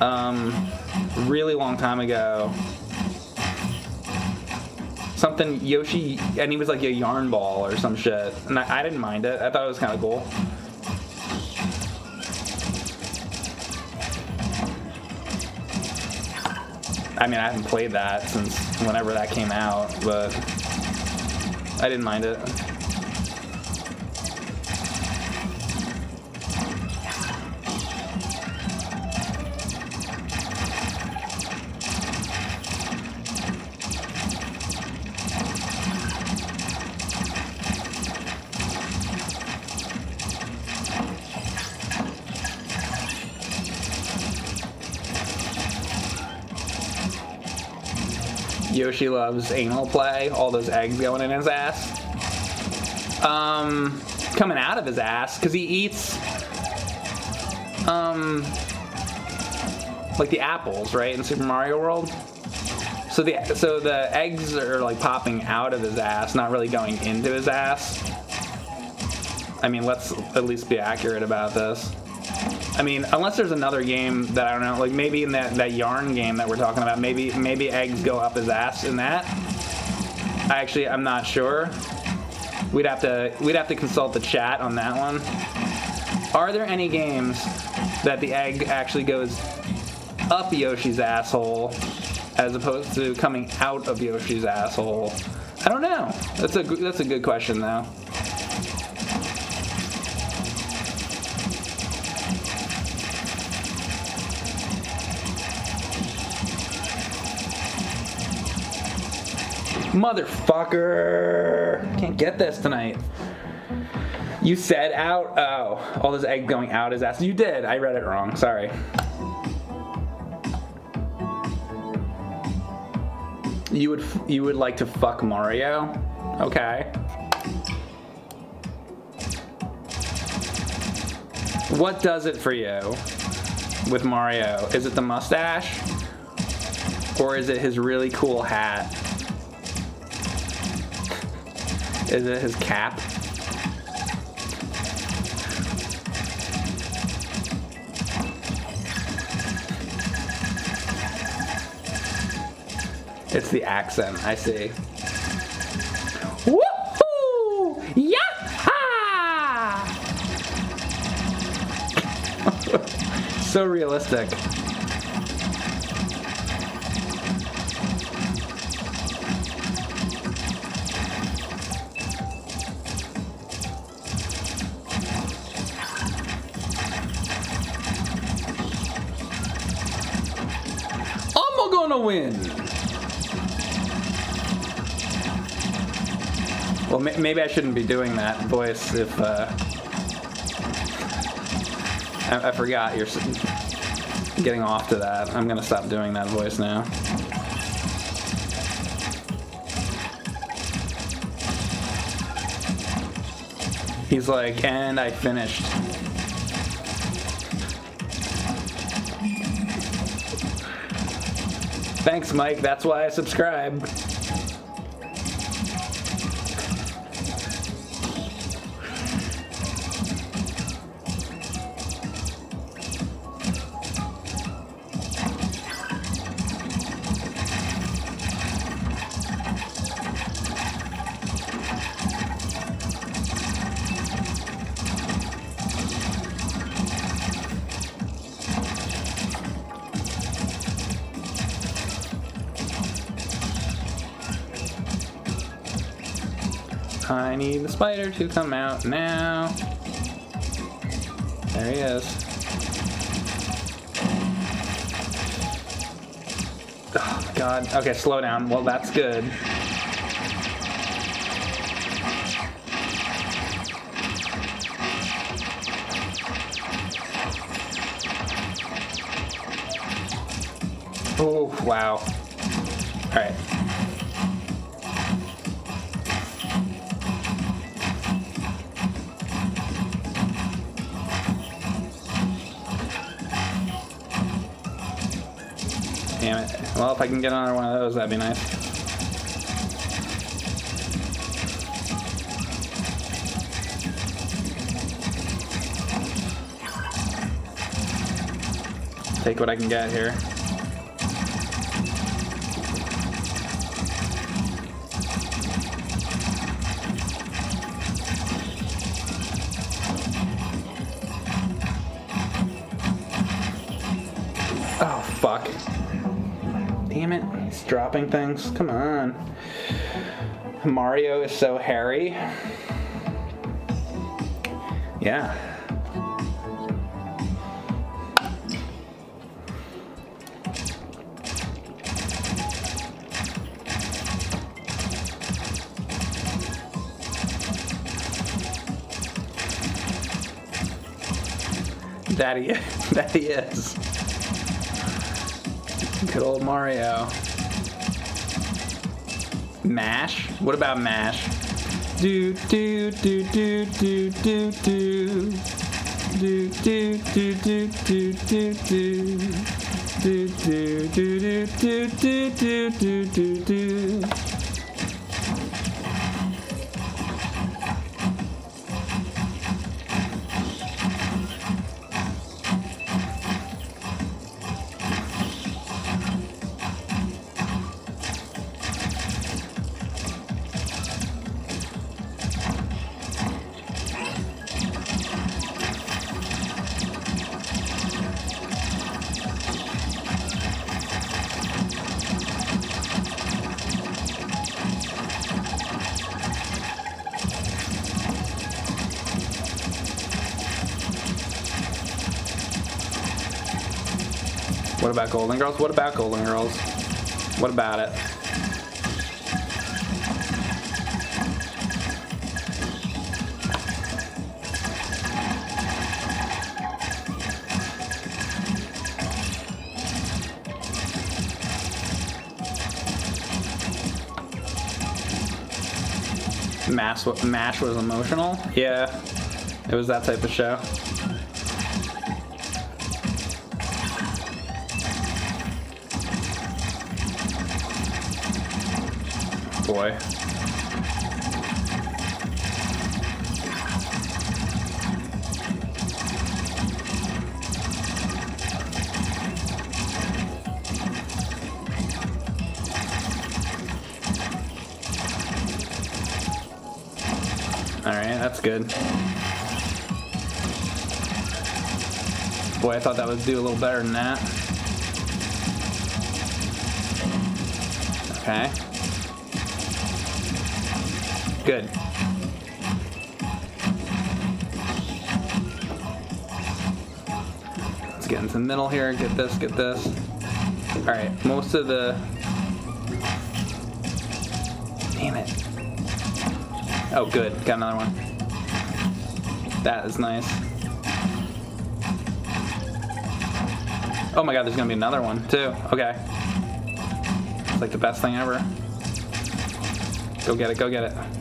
Um, really long time ago. Something Yoshi, and he was like a yarn ball or some shit. And I, I didn't mind it. I thought it was kind of cool. I mean, I haven't played that since whenever that came out, but I didn't mind it. Yoshi loves anal play, all those eggs going in his ass. Um, coming out of his ass, because he eats, um, like the apples, right, in Super Mario World. So the so the eggs are like popping out of his ass, not really going into his ass. I mean, let's at least be accurate about this. I mean, unless there's another game that I don't know, like maybe in that, that yarn game that we're talking about, maybe maybe eggs go up his ass in that. I actually I'm not sure. We'd have to we'd have to consult the chat on that one. Are there any games that the egg actually goes up Yoshi's asshole as opposed to coming out of Yoshi's asshole? I don't know. That's a that's a good question though. Motherfucker! Can't get this tonight. You said out. Oh, all this egg going out his ass. You did. I read it wrong. Sorry. You would you would like to fuck Mario? Okay. What does it for you with Mario? Is it the mustache? Or is it his really cool hat? Is it his cap? It's the accent, I see. Woohoo! Yaha! so realistic. Win. Well, ma- maybe I shouldn't be doing that voice if uh, I-, I forgot you're getting off to that. I'm gonna stop doing that voice now. He's like, and I finished. Thanks, Mike. That's why I subscribe. Spider to come out now. There he is. Oh, God. Okay, slow down. Well, that's good. If I can get another one of those, that'd be nice. Take what I can get here. Dropping things. Come on. Mario is so hairy. Yeah. That he, that he is. Good old Mario. Mash? What about Mash? Do do do do do do do. Do do do do do do do. Do do do do do do do do do do. About Golden Girls? What about Golden Girls? What about it? Mash, Mash was emotional? Yeah, it was that type of show. Boy. Alright, that's good. Boy, I thought that would do a little better than that. Okay. Good. Let's get into the middle here. Get this, get this. Alright, most of the... Damn it. Oh, good. Got another one. That is nice. Oh my god, there's gonna be another one, too. Okay. It's like the best thing ever. Go get it, go get it.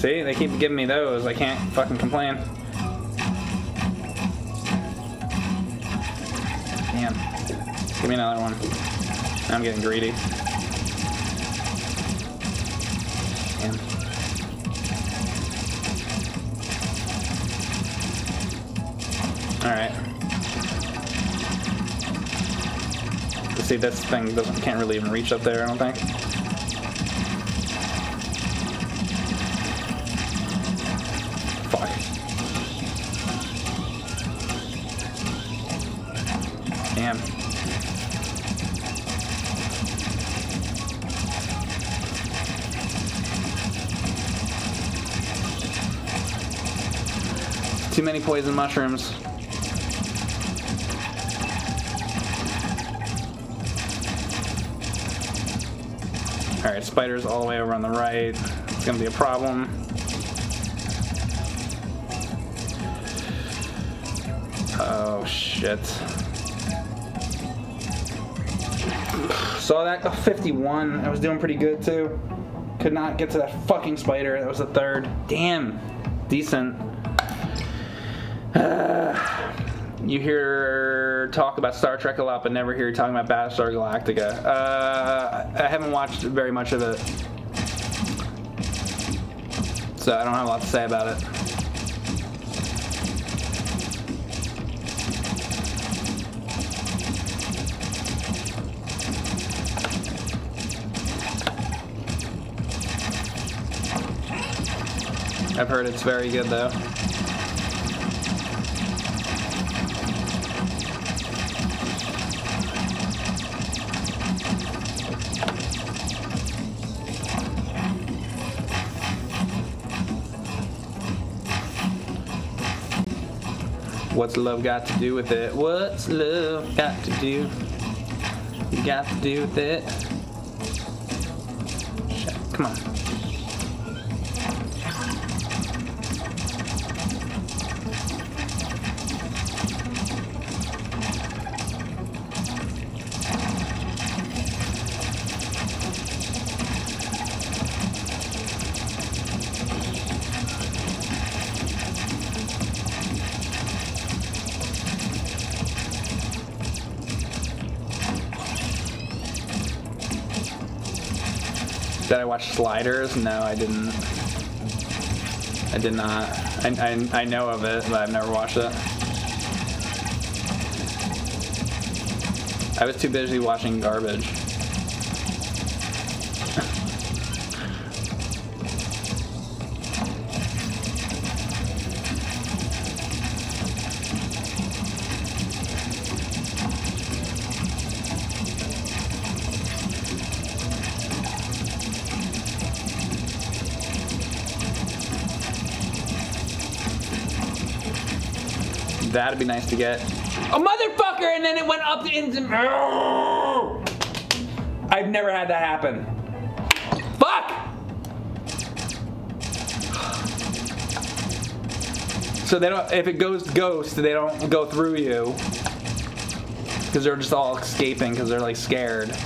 See, they keep giving me those. I can't fucking complain. Damn. Give me another one. I'm getting greedy. Damn. Alright. See, this thing doesn't can't really even reach up there, I don't think. Poison mushrooms. Alright, spiders all the way over on the right. It's gonna be a problem. Oh shit. Saw that? Oh, 51. I was doing pretty good too. Could not get to that fucking spider. That was the third. Damn. Decent. You hear talk about Star Trek a lot, but never hear talking about Battlestar Galactica. Uh, I haven't watched very much of it, so I don't have a lot to say about it. I've heard it's very good though. What's love got to do with it? What's love got to do? Got to do with it? Come on. Watch Sliders? No, I didn't. I did not. I, I, I know of it, but I've never watched it. I was too busy watching garbage. That'd be nice to get. A motherfucker! And then it went up into. I've never had that happen. Fuck! So they don't. If it goes ghost, they don't go through you. Because they're just all escaping because they're like scared.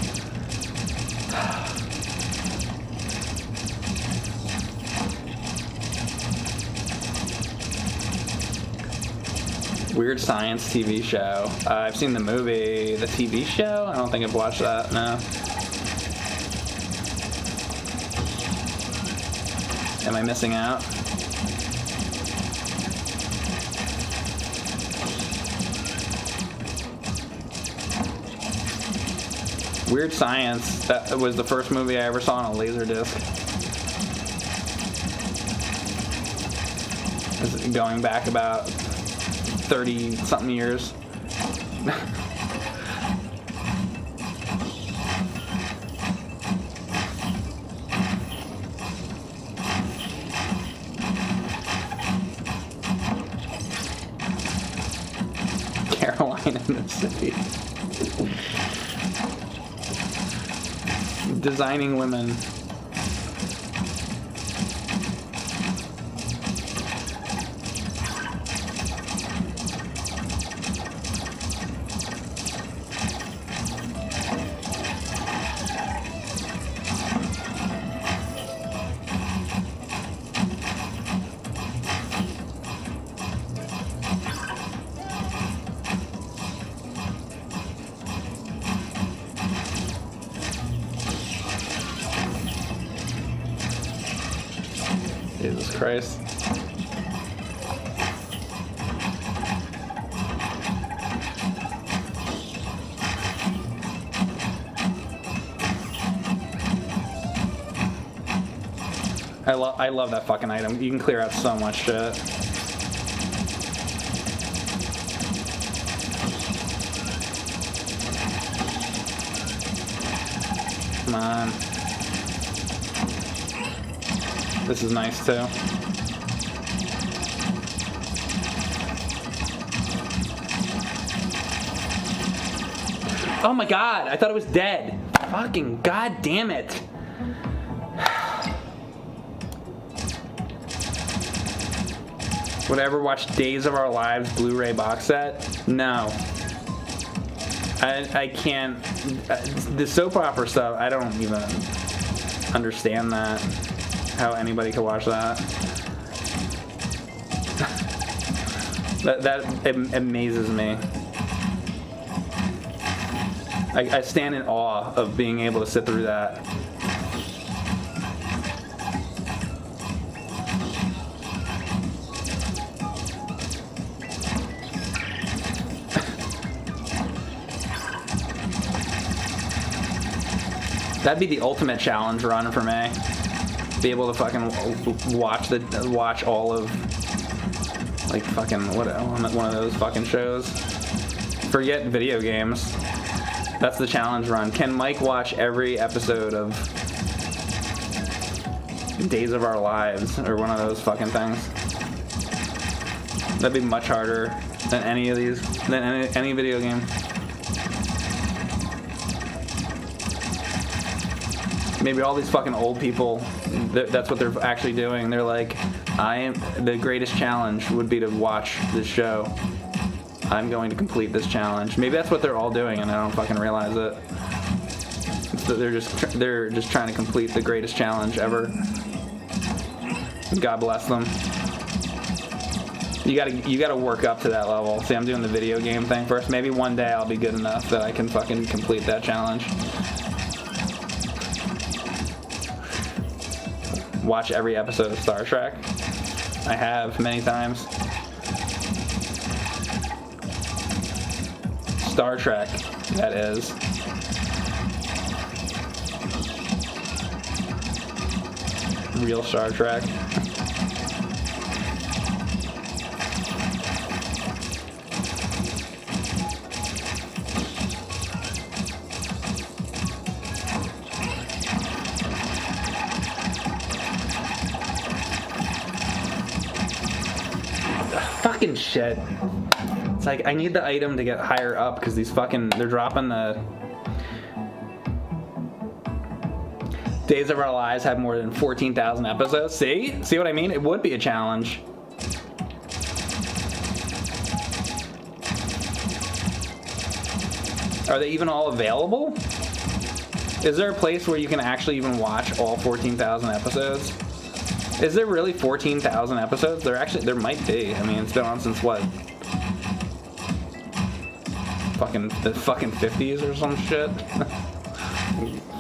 Weird Science TV show. Uh, I've seen the movie, the TV show. I don't think I've watched that. No. Am I missing out? Weird Science. That was the first movie I ever saw on a laser disc. Going back about 30 something years. Caroline in the city. Designing women. I love that fucking item. You can clear out so much shit. Come on. This is nice too. Oh my god, I thought it was dead. Fucking god damn it. Would I ever watch Days of Our Lives Blu-ray box set? No. I, I can't. uh, The soap opera stuff, I don't even understand that. How anybody could watch that. That that am- amazes me. I, I stand in awe of being able to sit through that. That'd be the ultimate challenge run for me. Be able to fucking watch the watch all of like fucking what one of those fucking shows. Forget video games. That's the challenge run. Can Mike watch every episode of Days of Our Lives or one of those fucking things? That'd be much harder than any of these than any, any video game. Maybe all these fucking old people th- that's what they're actually doing. They're like i am the greatest challenge would be to watch this show. I'm going to complete this challenge. Maybe that's what they're all doing and i don't fucking realize it. So they're just tr- they're just trying to complete the greatest challenge ever. God bless them. You gotta you gotta work up to that level. See i'm doing the video game thing first. Maybe one day i'll be good enough that i can fucking complete that challenge watch every episode of Star Trek. I have many times. Star Trek, that is. Real Star Trek. Shit. It's like I need the item to get higher up because these fucking they're dropping the Days of Our Lives have more than 14,000 episodes. See? See what I mean? It would be a challenge. Are they even all available? Is there a place where you can actually even watch all 14,000 episodes? Is there really 14,000 episodes? There actually, there might be. I mean, it's been on since what? Fucking, the fucking 50s or some shit?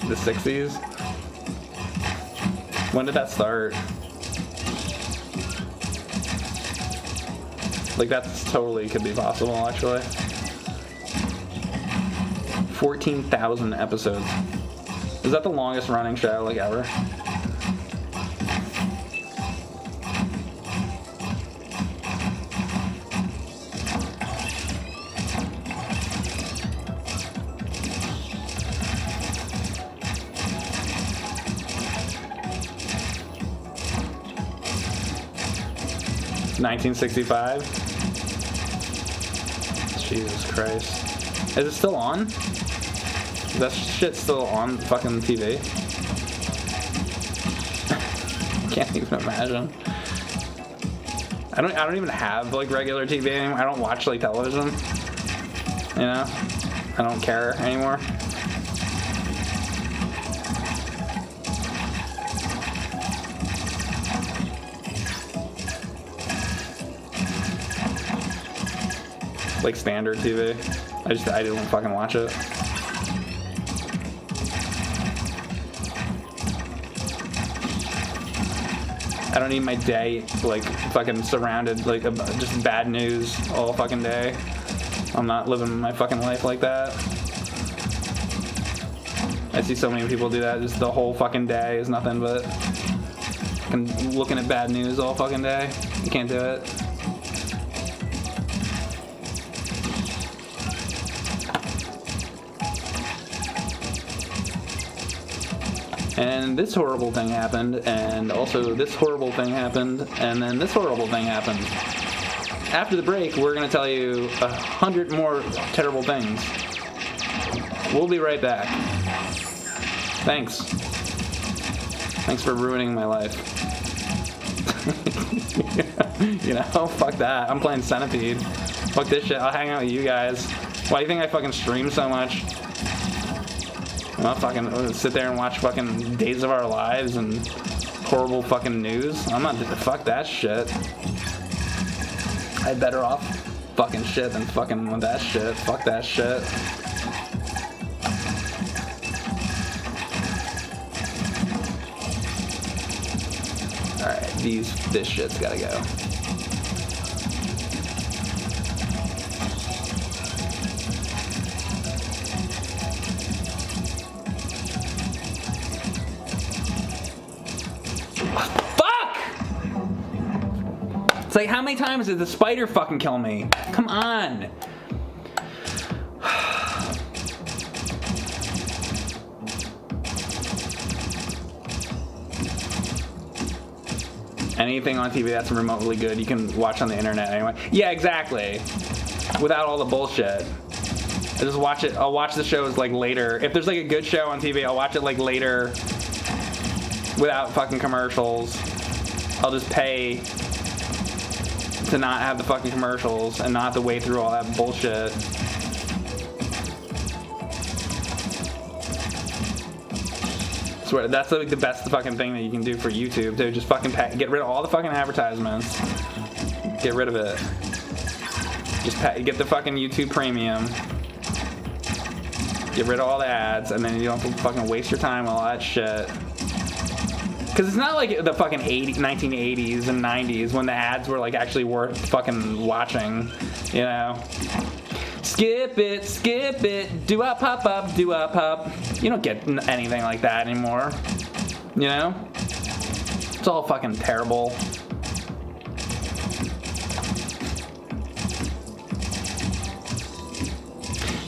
the 60s? When did that start? Like, that's totally could be possible, actually. 14,000 episodes. Is that the longest running show, like, ever? Nineteen sixty-five. Jesus Christ. Is it still on? That shit still on fucking TV? Can't even imagine. I don't I don't even have like regular TV anymore. I don't watch like television. You know? I don't care anymore. Like standard TV. I just I didn't fucking watch it. I don't need my day like fucking surrounded like just bad news all fucking day. I'm not living my fucking life like that. I see so many people do that. Just the whole fucking day is nothing but looking at bad news all fucking day. You can't do it. And this horrible thing happened, and also this horrible thing happened, and then this horrible thing happened. After the break, we're going to tell you a hundred more terrible things. We'll be right back. Thanks. Thanks for ruining my life. you know, fuck that. I'm playing Centipede. Fuck this shit. I'll hang out with you guys. Why do you think I fucking stream so much? I'll fucking uh, sit there and watch fucking Days of Our Lives and horrible fucking news. I'm not fuck that shit. I'd better off fucking shit than fucking with that shit. Fuck that shit. Alright, these this shit's gotta go. Like how many times did the spider fucking kill me? Come on. Anything on TV that's remotely good, you can watch on the internet anyway. Yeah, exactly. Without all the bullshit. I just watch it. I'll watch the shows like later. If there's like a good show on TV, I'll watch it like later without fucking commercials. I'll just pay to not have the fucking commercials and not have to wait through all that bullshit. Swear, that's like the best fucking thing that you can do for YouTube. dude. just fucking pay, get rid of all the fucking advertisements. Get rid of it. Just pay, get the fucking YouTube Premium. Get rid of all the ads, and then you don't fucking waste your time on all that shit. Because it's not like the fucking 80, 1980s and 90s when the ads were like actually worth fucking watching, you know? Skip it, skip it, do up, pop up, do up, pop. You don't get anything like that anymore, you know? It's all fucking terrible.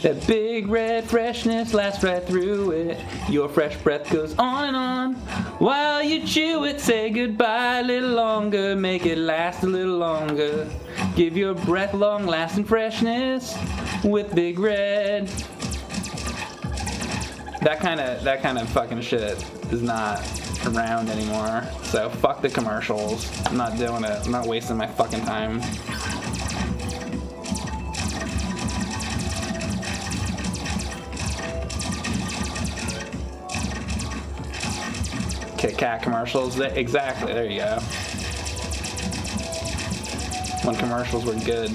That big red freshness lasts right through it. Your fresh breath goes on and on. While you chew it, say goodbye a little longer. Make it last a little longer. Give your breath long lasting freshness with Big Red. That kind of that kind of fucking shit is not around anymore. So fuck the commercials. I'm not doing it. I'm not wasting my fucking time. Kat commercials. Exactly. There you go. When commercials were good.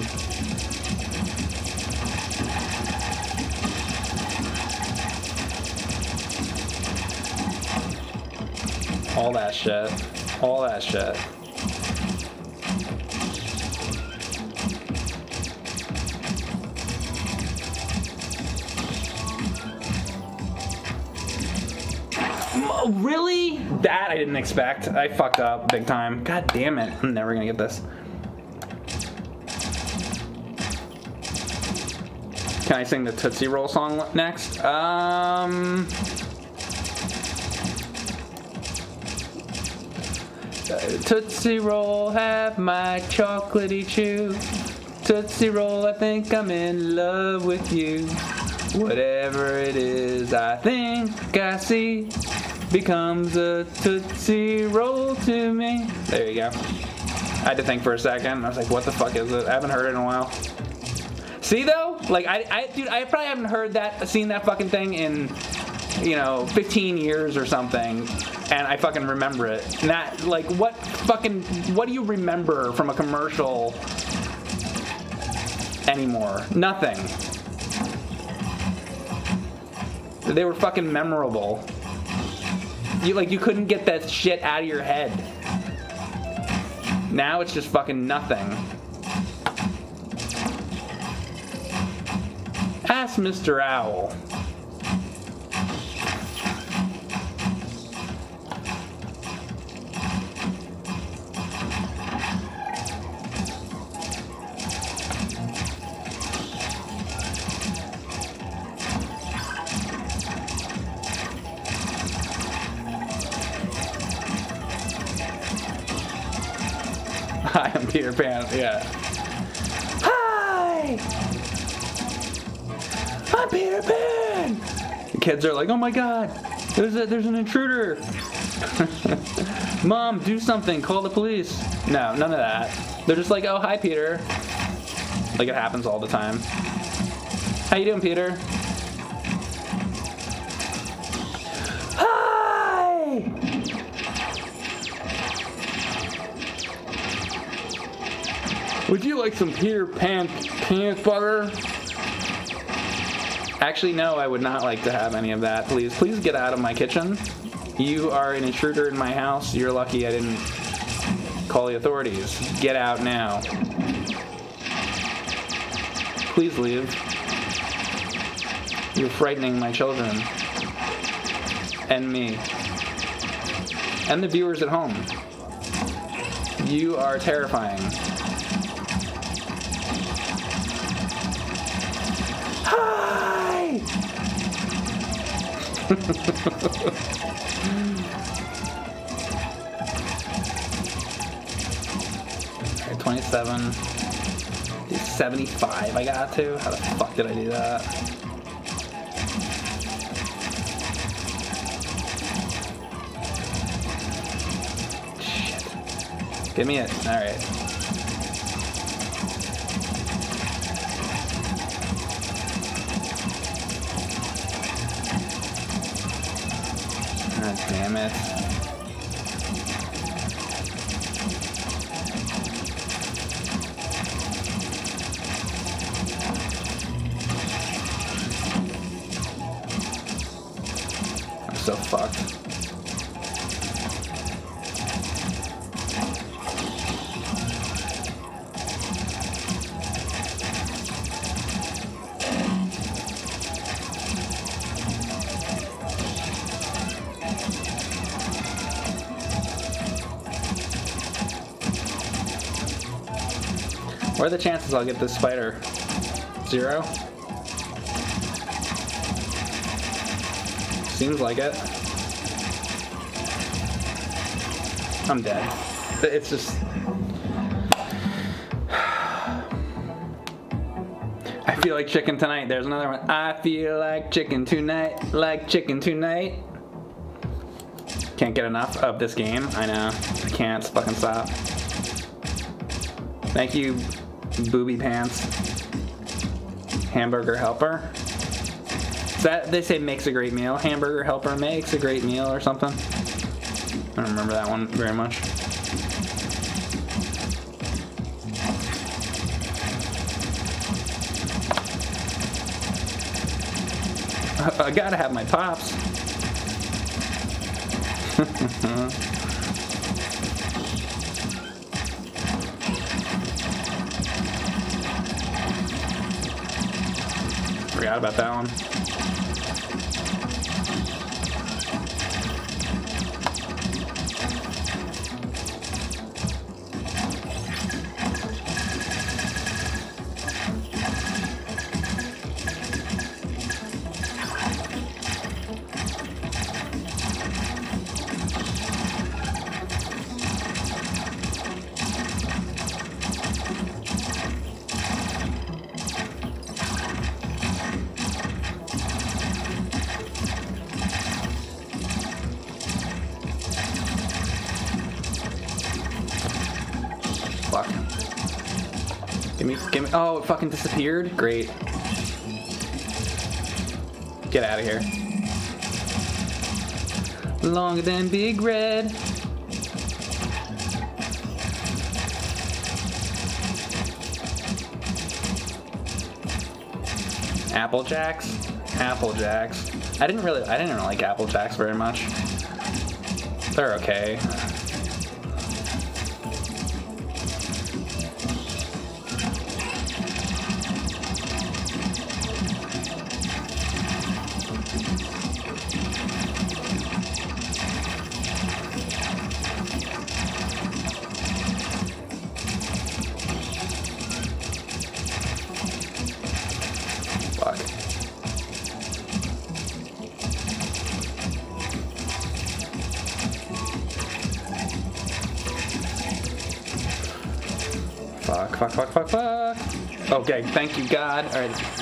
All that shit. All that shit. Oh, really? That I didn't expect. I fucked up big time. God damn it. I'm never gonna get this. Can I sing the Tootsie Roll song next? Um. Tootsie Roll, have my chocolatey chew. Tootsie Roll, I think I'm in love with you. Whatever it is, I think I see becomes a Tootsie Roll to me. There you go. I had to think for a second. I was like, what the fuck is it? I haven't heard it in a while. See though, like I, I, dude, I probably haven't heard that, seen that fucking thing in, you know, 15 years or something, and I fucking remember it. Not like what fucking, what do you remember from a commercial anymore? Nothing. They were fucking memorable. You like you couldn't get that shit out of your head. Now it's just fucking nothing. Ask Mr. Owl. Peter Pan. Yeah. Hi! I'm Peter Pan! The kids are like, oh my god, there's a, there's an intruder. Mom, do something. Call the police. No, none of that. They're just like, oh hi Peter. Like it happens all the time. How you doing, Peter? Would you like some Peter Pan peanut butter? Actually, no, I would not like to have any of that. Please, please get out of my kitchen. You are an intruder in my house. You're lucky I didn't call the authorities. Get out now. Please leave. You're frightening my children. And me. And the viewers at home. You are terrifying. Hi! Okay, 27. 75 I got to? How the fuck did I do that? Give me it. Alright. God damn it. Chances I'll get this spider? Zero? Seems like it. I'm dead. It's just. I feel like chicken tonight. There's another one. I feel like chicken tonight. Like chicken tonight. Can't get enough of this game. I know. I can't fucking stop. Thank you, booby pants. Hamburger helper. That they say makes a great meal? Hamburger helper makes a great meal or something. I don't remember that one very much. I, I gotta have my pops. about that one. Fucking disappeared. Great. Get out of here. Longer than Big Red. Apple Jacks. Apple Jacks. I didn't really. I didn't really like Apple Jacks very much. They're okay. Thank you, God. Alright. It's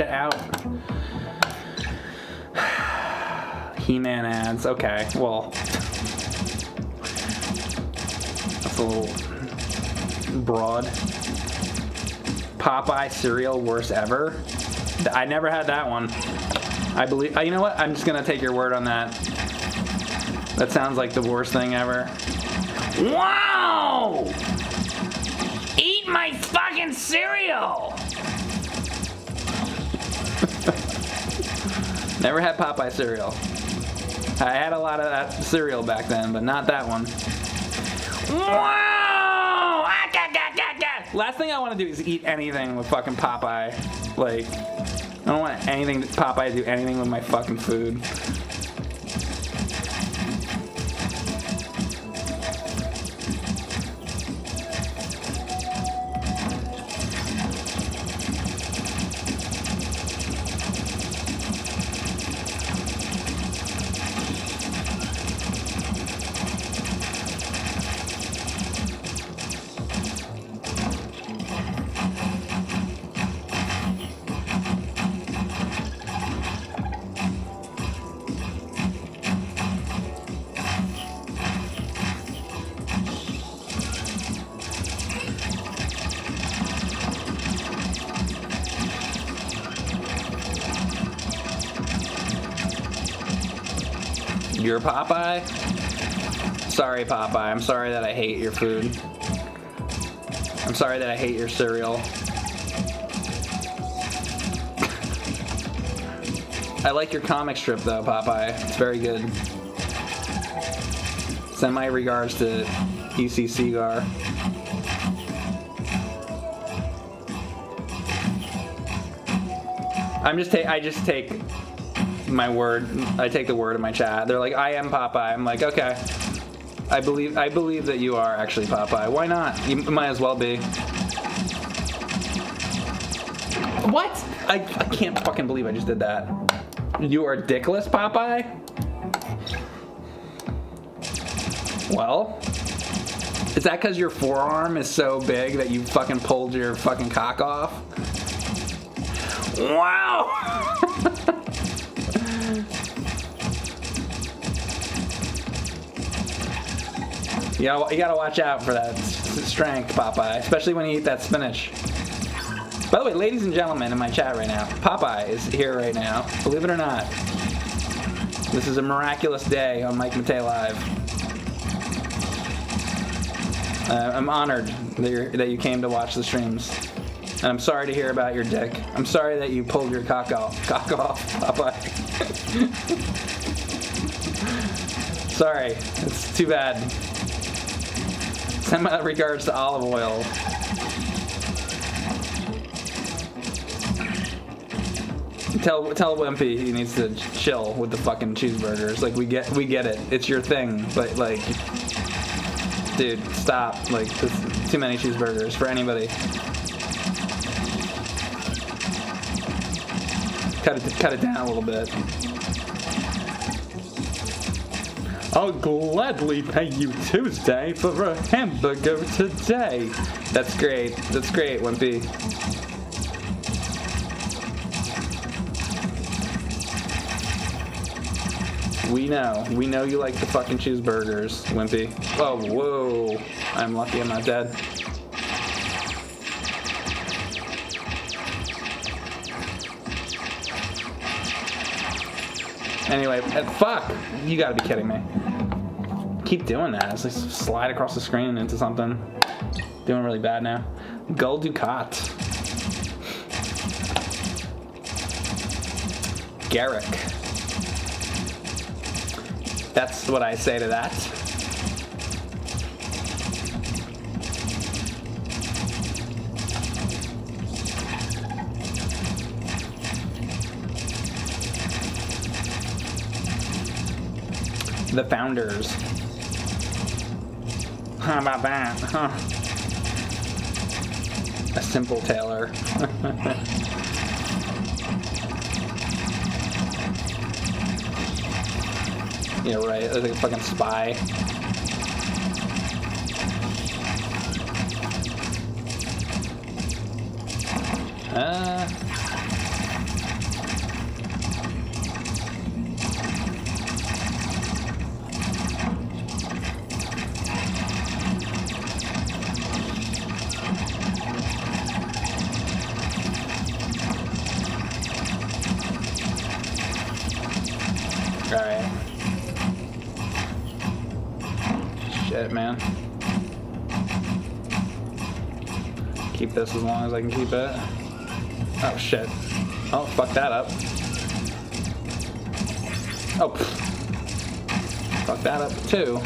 shit out. He-Man ads. Okay, well, that's a little broad. Popeye cereal worst ever. I never had that one. I believe. uh, You know what? I'm just gonna take your word on that. That sounds like the worst thing ever. Wow! Never had Popeye cereal. I had a lot of that cereal back then, but not that one. Wow! Ah. Last thing I want to do is eat anything with fucking Popeye. Like, I don't want anything Popeye to do anything with my fucking food. Sorry, Popeye. I'm sorry that I hate your food. I'm sorry that I hate your cereal. I like your comic strip though, Popeye. It's very good. Send my regards to EC Segar. I'm just ta- I just take my word. I take the word of my chat. They're like, I am Popeye. I'm like, okay. I believe I believe that you are actually Popeye. Why not? You might as well be. What? I, I can't fucking believe I just did that. You are dickless, Popeye? Well, is that because your forearm is so big that you fucking pulled your fucking cock off? Wow! You gotta, you gotta watch out for that strength, Popeye, especially when you eat that spinach. By the way, ladies and gentlemen in my chat right now, Popeye is here right now. Believe it or not. This is a miraculous day on Mike Matei Live. Uh, I'm honored that, that you came to watch the streams. And I'm sorry to hear about your dick. I'm sorry that you pulled your cock off, cock off Popeye. sorry, it's too bad. Send my uh, regards to Olive Oyl. Tell tell Wimpy he needs to chill with the fucking cheeseburgers. Like we get we get it. It's your thing, but like, dude, stop. Like, too many cheeseburgers for anybody. Cut it cut it down a little bit. I'll gladly pay you Tuesday for a hamburger today. That's great. That's great, Wimpy. We know. We know you like the fucking cheeseburgers, Wimpy. Oh, whoa. I'm lucky I'm not dead. Anyway, fuck. You gotta be kidding me. Keep doing that. It's like slide across the screen into something. Doing really bad now. Gul Dukat. Garak. That's what I say to that. The founders. How about that? Huh. A simple tailor. yeah, right. Like a fucking spy. Uh. As I can keep it. Oh, shit. Oh, fuck that up. Oh, fuck that up too.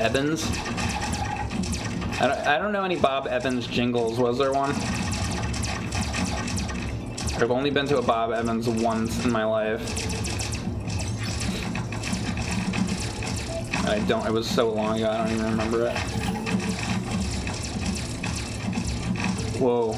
Evans. I don't, I don't know any Bob Evans jingles. Was there one? I've only been to a Bob Evans once in my life. I don't, it was so long ago, I don't even remember it. Whoa.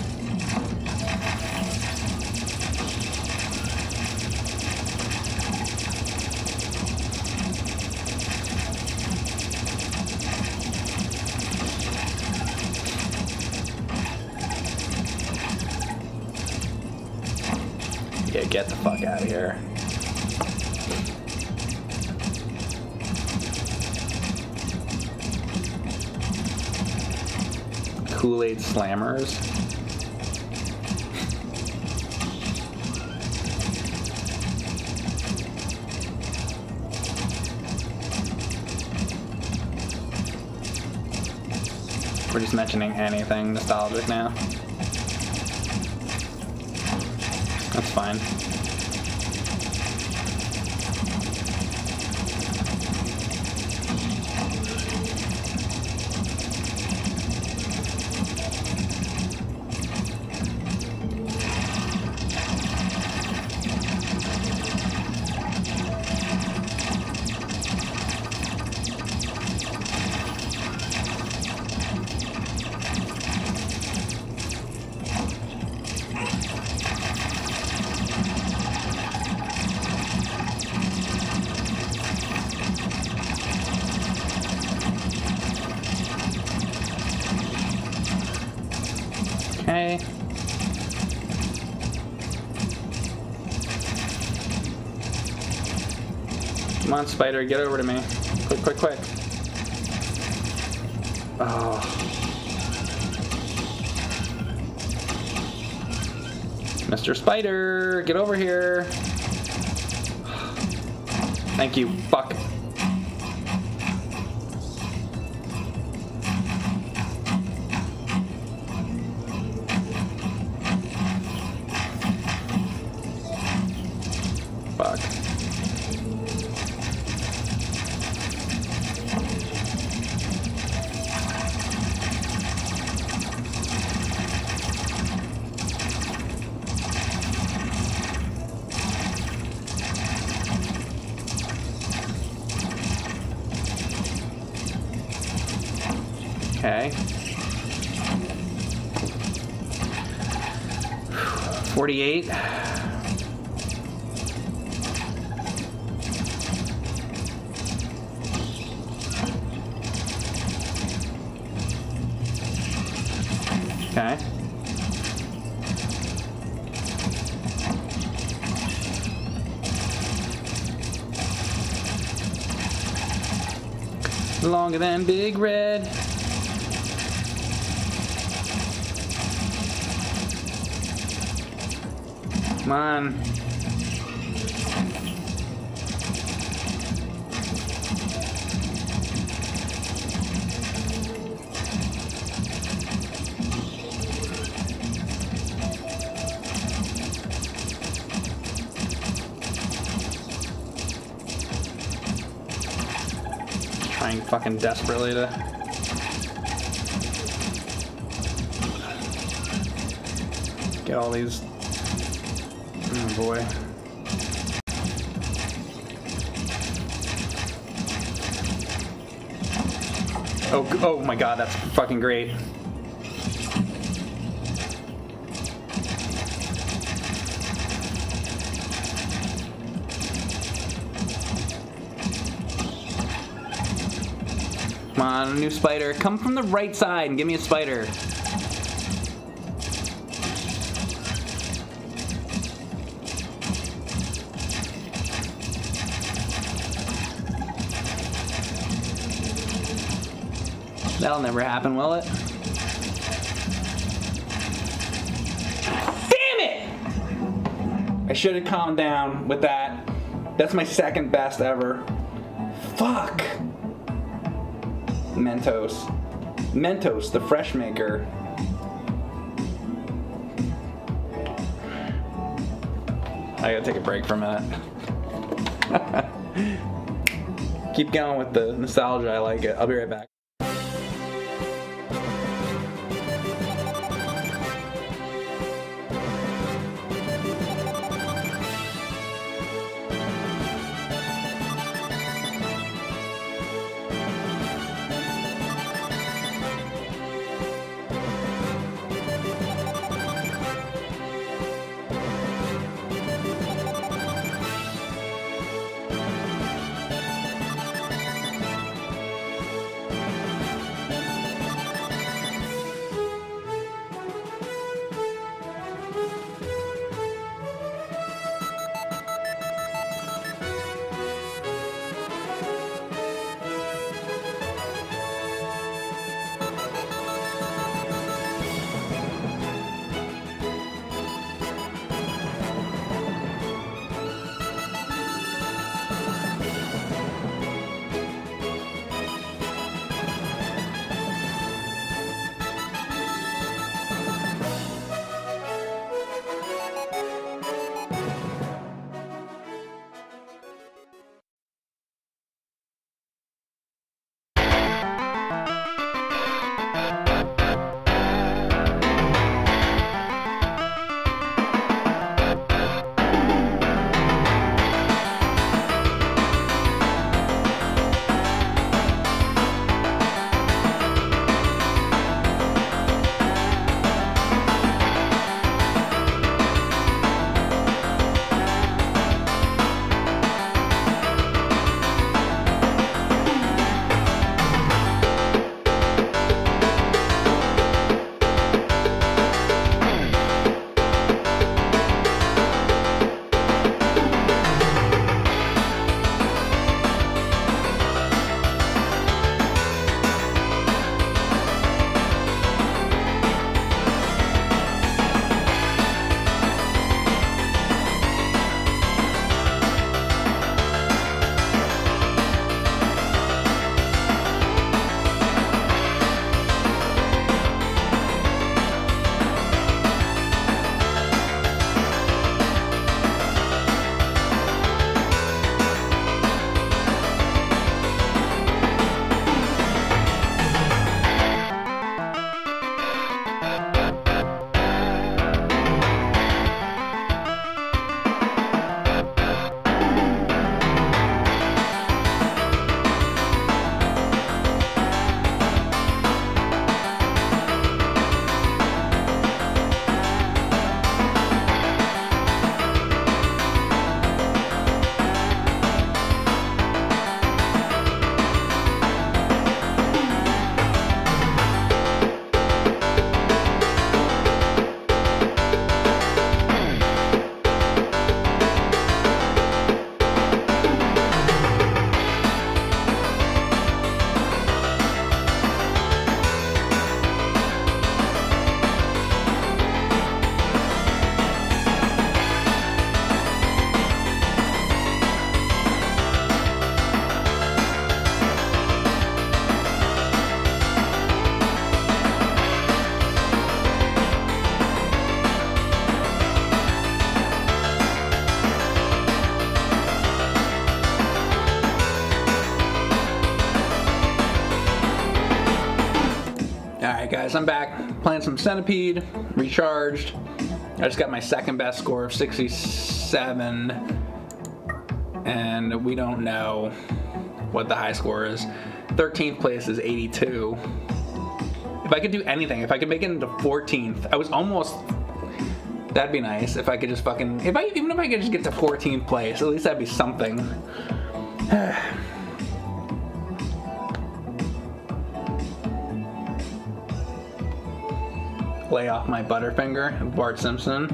Slammers. We're just mentioning anything nostalgic now. That's fine. On, spider, get over to me. Quick, quick, quick. Oh. Mr. Spider, get over here. Thank you. Fuck. Longer than desperately to. Get all these. Oh boy. Oh, oh my god, that's fucking great. Come from the right side and give me a spider. That'll never happen, will it? Damn it! I should have calmed down with that. That's my second best ever. Mentos. Mentos, the fresh maker. I gotta take a break for a minute. Keep going with the nostalgia, I like it. I'll be right back. Guys, I'm back playing some Centipede, recharged. I just got my second best score of 67, and we don't know what the high score is. 13th place is 82. If I could do anything, if I could make it into 14th, I was almost. That'd be nice if I could just fucking. If I even if I could just get to 14th place, at least that'd be something. My Butterfinger, Bart Simpson.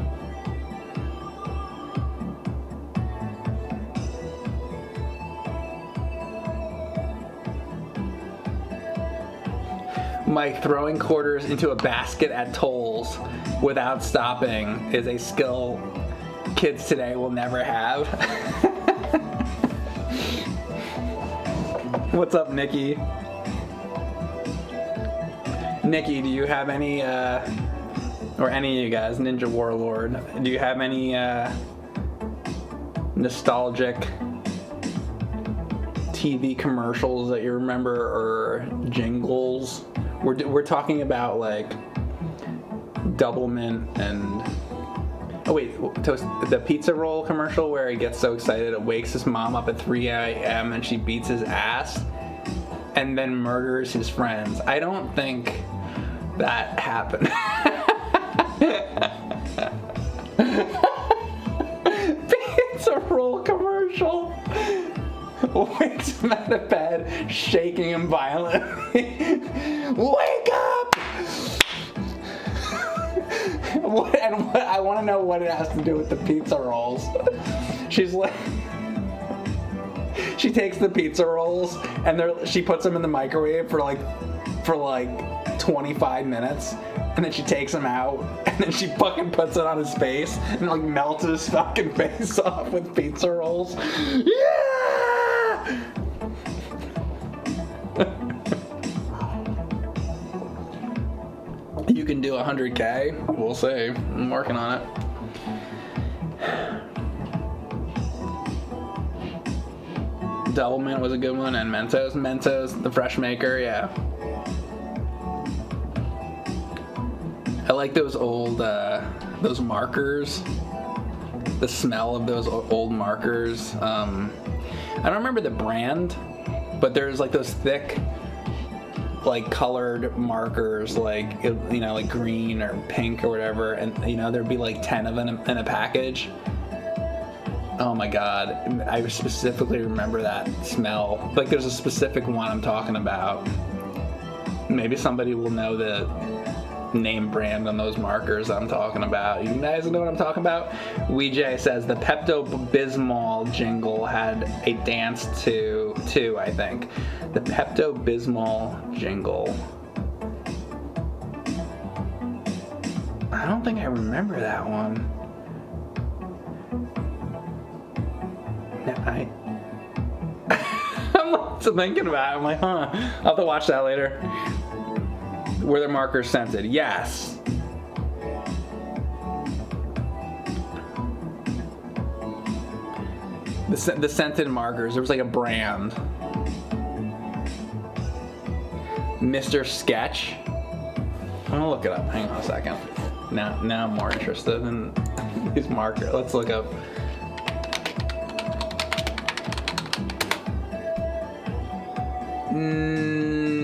My throwing quarters into a basket at tolls without stopping is a skill kids today will never have. What's up, Nikki? Nikki, do you have any, uh, or any of you guys, Ninja Warlord, do you have any uh, nostalgic TV commercials that you remember or jingles? We're, we're talking about like Doublemint and oh wait, the pizza roll commercial where he gets so excited it wakes his mom up at 3 a.m. and she beats his ass and then murders his friends. I don't think that happened. pizza roll commercial wakes him out of bed, shaking him violently. Wake up! what, and what, I want to know what it has to do with the pizza rolls. She's like, she takes the pizza rolls and she puts them in the microwave for like, for like 25 minutes. And then she takes him out, and then she fucking puts it on his face, and like melts his fucking face off with pizza rolls. Yeah! you can do 100k. We'll see. I'm working on it. Doublemint was a good one, and Mentos. Mentos, the fresh maker, yeah. I like those old, uh, those markers. The smell of those old markers. Um, I don't remember the brand, but there's like those thick, like colored markers, like you know, like green or pink or whatever, and you know there'd be like ten of them in a, package. Oh my god, I specifically remember that smell. Like there's a specific one I'm talking about. Maybe somebody will know the name brand on those markers I'm talking about. You guys know what I'm talking about? Weejay says the Pepto Bismol jingle had a dance to too, I think. The Pepto Bismol jingle. I don't think I remember that one. I I'm thinking about it. I'm like, huh. I'll have to watch that later. Were the markers scented? Yes. The, the scented markers. There was like a brand. Mr. Sketch. I'm gonna look it up. Hang on a second. Now, now I'm more interested in these markers. Let's look up. Mm,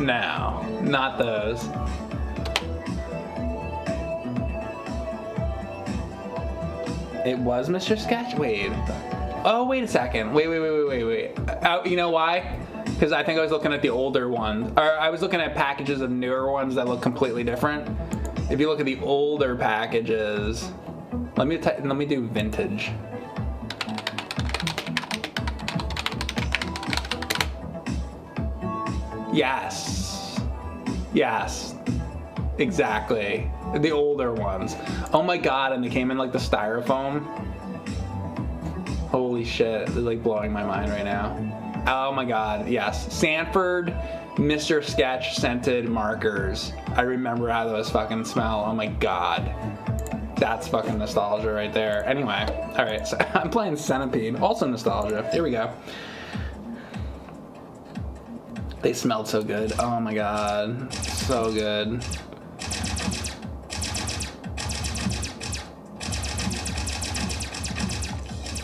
no, no, not those. It was Mr. Sketch. Wait. Oh, wait a second. Wait, wait, wait, wait, wait, wait. Uh, you know why? Because I think I was looking at the older ones, or I was looking at packages of newer ones that look completely different. If you look at the older packages, let me let me do vintage. Yes. Yes. Exactly. The older ones. Oh my god, and they came in like the styrofoam. Holy shit, like blowing my mind right now. Oh my god, yes. Sanford Mr. Sketch scented markers. I remember how those fucking smell. Oh my god. That's fucking nostalgia right there. Anyway, alright, so I'm playing Centipede. Also nostalgia. Here we go. They smelled so good. Oh my god. So good.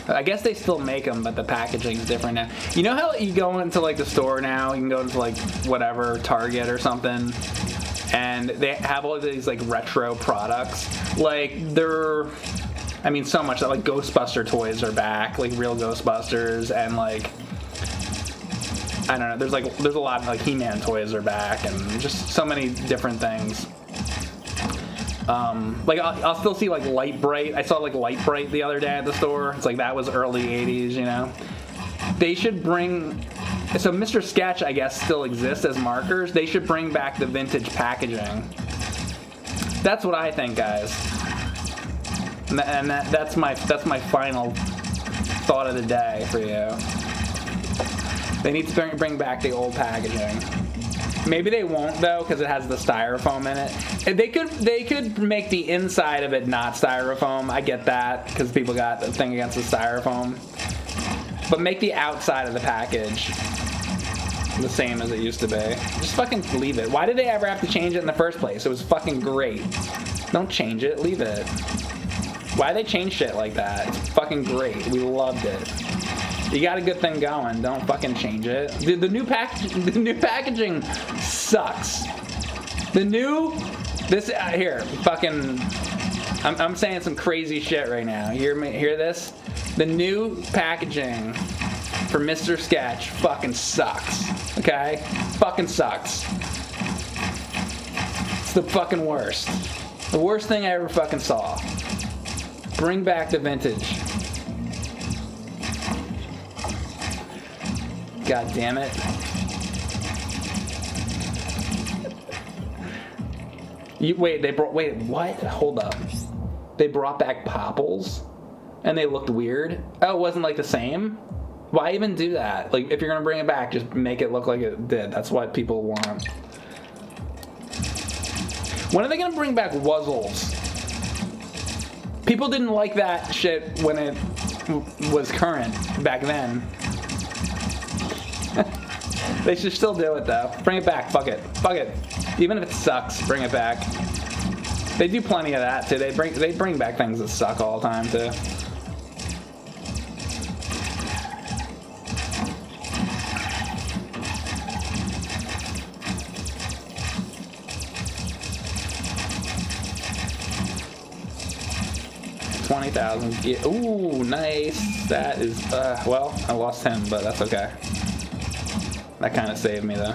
I guess they still make them, but the packaging's different now. You know how you go into like the store now, you can go into like whatever Target or something, and they have all these like retro products. Like they're, I mean, so much that like Ghostbuster toys are back, like real Ghostbusters, and like I don't know. There's like there's a lot of like He-Man toys are back, and just so many different things. Um, like I'll, I'll, still see like Lite-Brite. I saw like Lite-Brite the other day at the store. It's like that was early '80s, you know. They should bring. So Mr. Sketch, I guess, still exists as markers. They should bring back the vintage packaging. That's what I think, guys. And, that, and that, that's my that's my final thought of the day for you. They need to bring, back the old packaging. Maybe they won't though, because it has the styrofoam in it. They could they could make the inside of it not styrofoam. I get that because people got a thing against the styrofoam. But make the outside of the package the same as it used to be. Just fucking leave it. Why did they ever have to change it in the first place? It was fucking great. Don't change it. Leave it. Why they change shit like that? It's fucking great. We loved it. You got a good thing going. Don't fucking change it. The, the new package, the new packaging sucks. The new, this uh, here, fucking. I'm, I'm saying some crazy shit right now. Hear me? Hear this? The new packaging for Mr. Sketch fucking sucks. Okay? Fucking sucks. It's the fucking worst. The worst thing I ever fucking saw. Bring back the vintage. God damn it. You, wait, they brought. Wait, what? Hold up. They brought back Popples, and they looked weird. Oh, it wasn't like the same. Why even do that? Like, if you're gonna bring it back, just make it look like it did. That's what people want. When are they gonna bring back Wuzzles? People didn't like that shit when it was current back then. They should still do it though. Bring it back. Fuck it. Fuck it. Even if it sucks, bring it back. They do plenty of that too. They bring they bring back things that suck all the time too. Twenty thousand. Yeah. Ooh, nice. That is. Uh, well, I lost him, but that's okay. That kind of saved me though.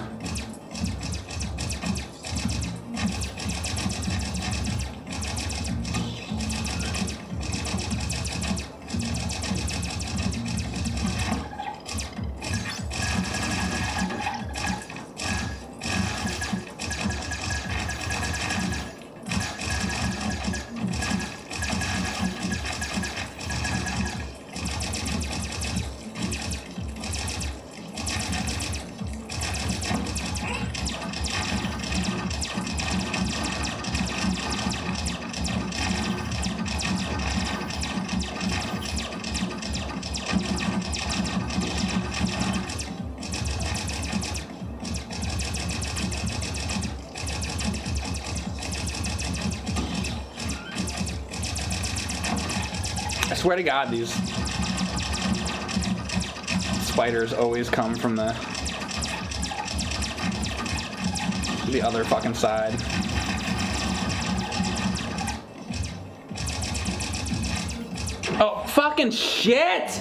Swear to God, these spiders always come from the the other fucking side. Oh, fucking shit!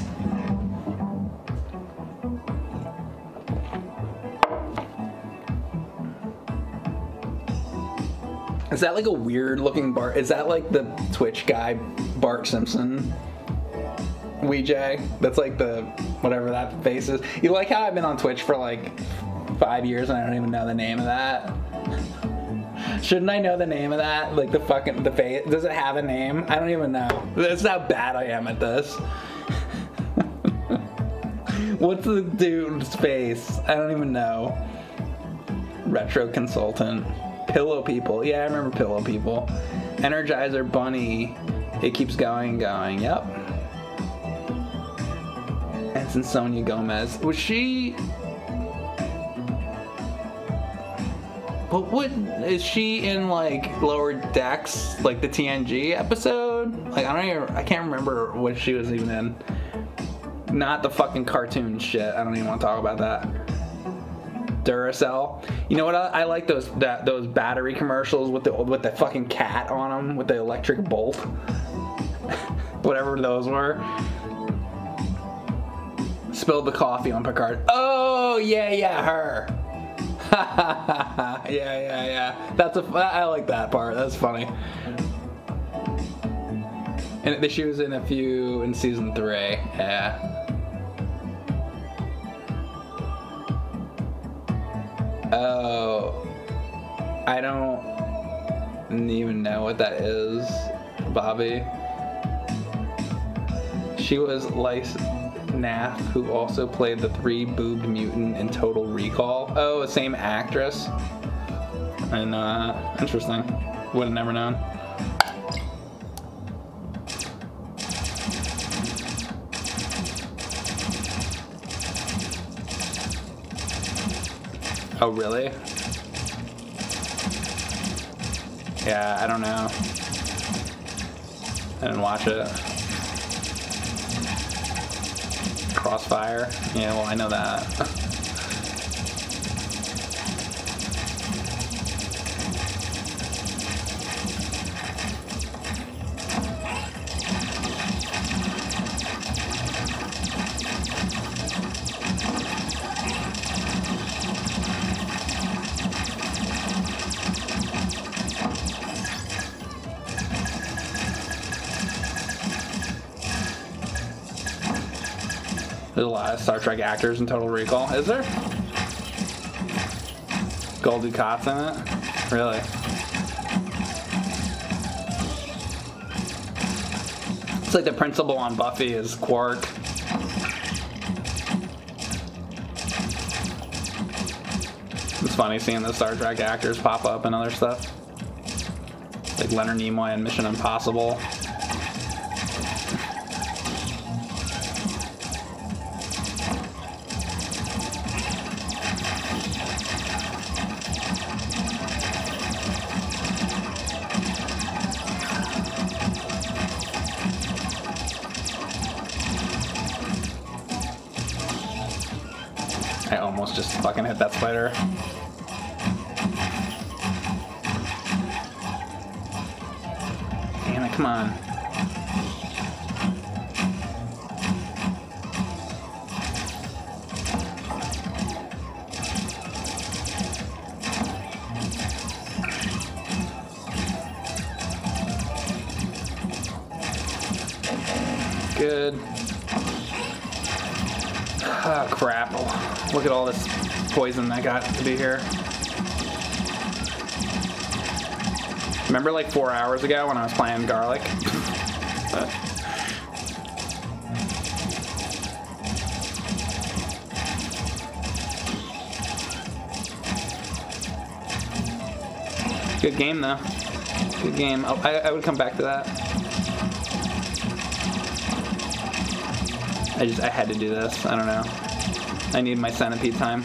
Is that like a weird looking Bart? Is that like the Twitch guy, Bart Simpson? Weejay. That's like the whatever that face is. You like how I've been on Twitch for like five years and I don't even know the name of that? Shouldn't I know the name of that? Like the fucking the face. Does it have a name? I don't even know. That's how bad I am at this. What's the dude's face? I don't even know. Retro consultant. Pillow people. Yeah, I remember pillow people. Energizer bunny. It keeps going and going. Yep. And Sonya Gomez. Was she? But what is she in like Lower Decks, like the TNG episode? Like I don't even, I can't remember what she was even in. not the fucking cartoon shit. I don't even want to talk about that. Duracell. You know what? I, I like those that those battery commercials with the with the fucking cat on them with the electric bolt. Whatever those were. Spilled the coffee on Picard. Oh yeah, yeah, her. yeah, yeah, yeah. That's a. I like that part. That's funny. And she was in a few in season three. Yeah. Oh, I don't even know what that is, Bobby. She was Lycia Naff, who also played the three-boobed mutant in Total Recall. Oh, the same actress. And uh, interesting. Would have never known. Oh, really? Yeah, I don't know. I didn't watch it. Crossfire? Yeah, well, I know that. Star Trek actors in Total Recall. Is there? Gul Dukat's in it? Really? It's like the principal on Buffy is Quark. It's funny seeing the Star Trek actors pop up and other stuff. Like Leonard Nimoy in Mission Impossible. Spider. Like four hours ago when I was playing Garlic? Good game though. Good game. Oh, I, I would come back to that. I just, I had to do this. I don't know. I need my centipede time.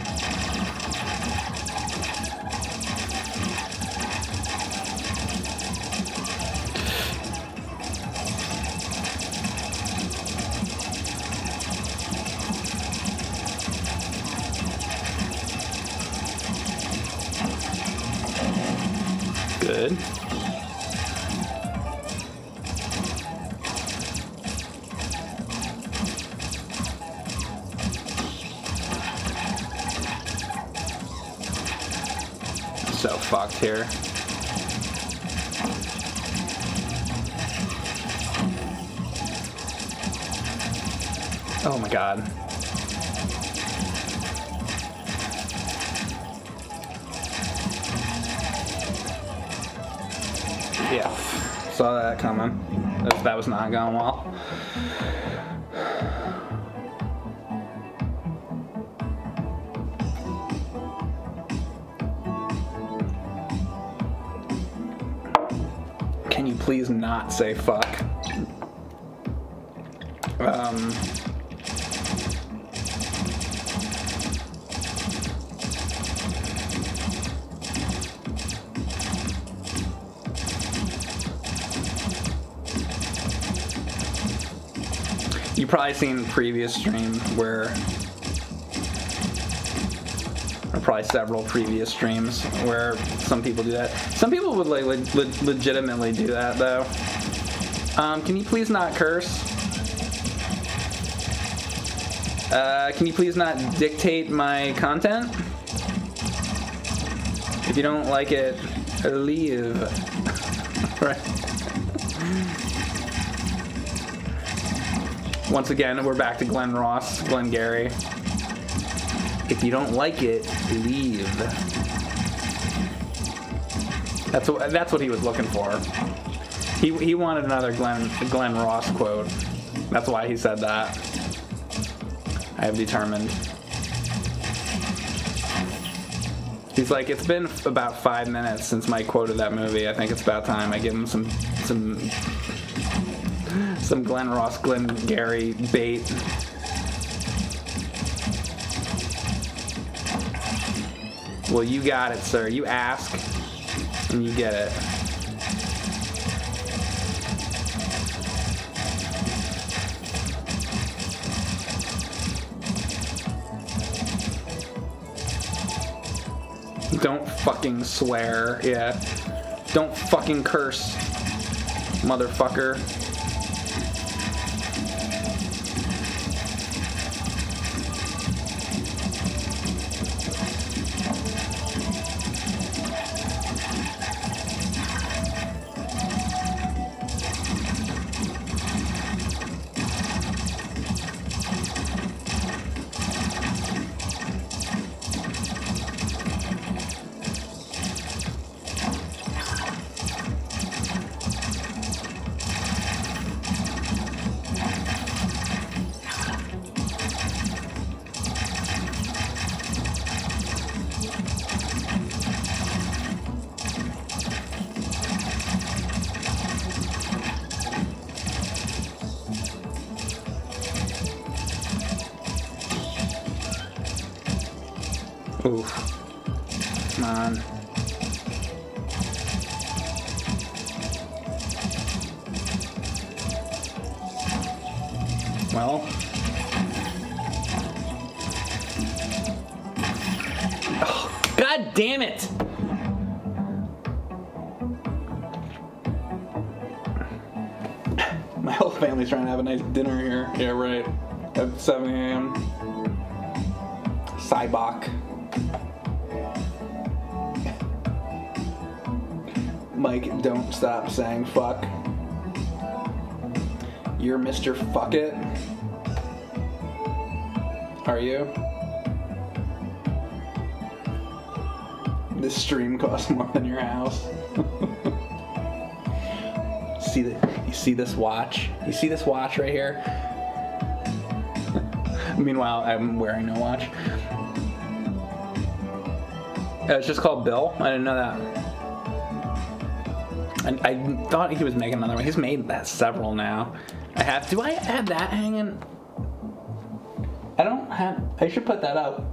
Please not say fuck? Um. You probably seen previous stream where probably several previous streams where some people do that. Some people would like le- le- legitimately do that though. Um, can you please not curse? Uh, can you please not dictate my content? If you don't like it, leave. right. Once again, we're back to Glen Ross, Glengarry. If you don't like it, leave. That's what that's what he was looking for. He he wanted another Glen Glen Ross quote. That's why he said that. I have determined. He's like, it's been about five minutes since Mike quoted that movie. I think it's about time I give him some some some Glen Ross, Glenn Gary bait. Well, you got it, sir. You ask, and you get it. Don't fucking swear. Yeah. Don't fucking curse, motherfucker. Stop saying fuck. You're Mr. Fuck It. Are you? This stream costs more than your house. see the, you see this watch? You see this watch right here? Meanwhile, I'm wearing no watch. Uh, It's just called Bill. I didn't know that. I, I thought he was making another one. He's made that several now. I have. Do I have that hanging? I don't have. I should put that up.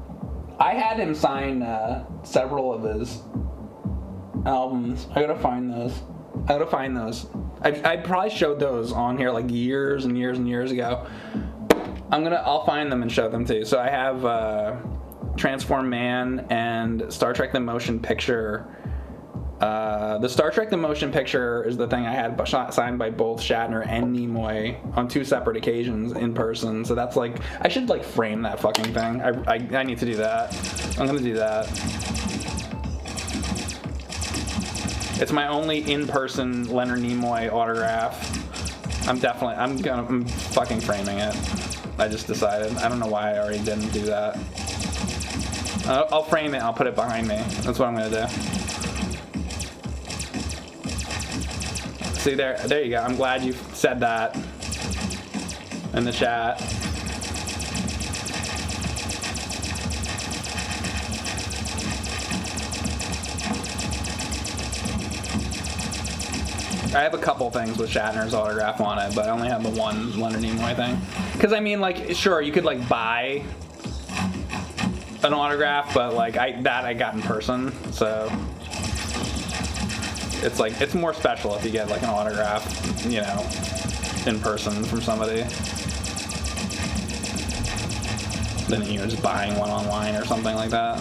I had him sign uh, several of his albums. I gotta find those. I gotta find those. I, I probably showed those on here like years and years and years ago. I'm gonna. I'll find them and show them to you. So I have uh, Transformed Man and Star Trek: The Motion Picture. Uh, the Star Trek: The Motion Picture is the thing I had signed by both Shatner and Nimoy on two separate occasions in person. So that's like I should like frame that fucking thing. I, I, I need to do that. I'm gonna do that. It's my only in-person Leonard Nimoy autograph. I'm definitely I'm gonna I'm fucking framing it. I just decided. I don't know why I already didn't do that. I'll, I'll frame it. I'll put it behind me. That's what I'm gonna do. See there, there you go. I'm glad you said that in the chat. I have a couple things with Shatner's autograph on it, but I only have the one Leonard Nimoy thing. Because I mean, like, sure, you could like buy an autograph, but like I that I got in person, so it's like it's more special if you get like an autograph, you know, in person from somebody than you're just buying one online or something like that.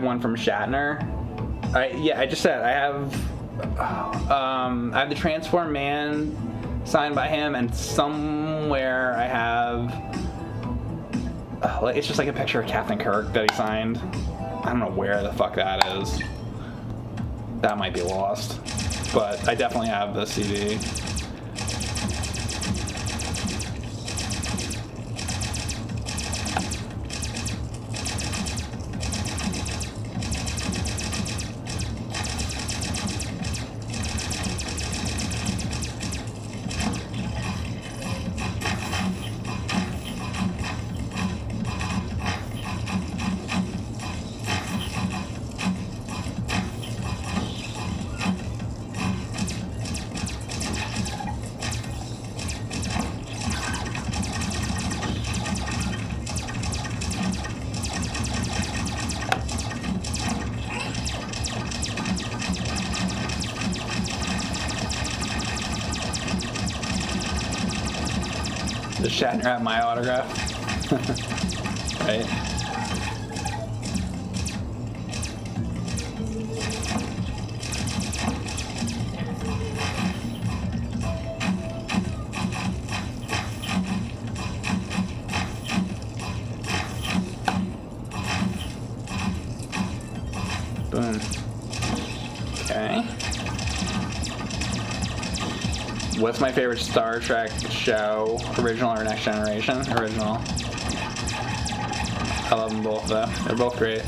One from Shatner? I yeah, I just said I have. Um, I have the Transformed Man signed by him, and somewhere I have. like- it's just like a picture of Captain Kirk that he signed. I don't know where the fuck that is. That might be lost, but I definitely have the CD. Have my autograph? My favorite Star Trek show? Original or Next Generation? Original. I love them both though. They're both great.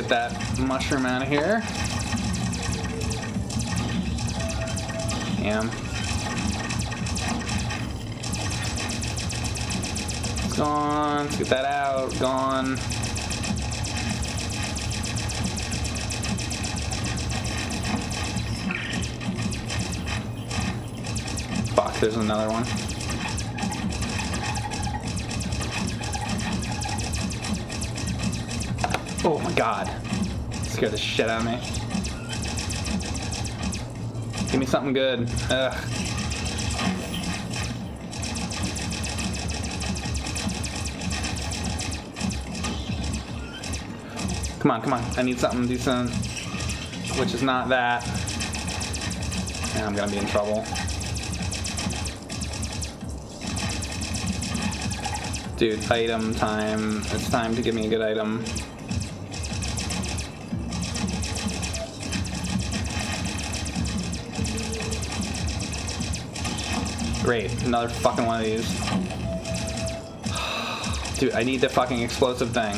Get that mushroom out of here. Damn. It's gone. Let's get that out. Gone. Fuck, there's another one. God. Scared the shit out of me. Give me something good. Ugh. Come on, come on. I need something decent. Which is not that. And I'm gonna be in trouble. Dude, item time. It's time to give me a good item. Great, another fucking one of these. Dude, I need the fucking explosive thing.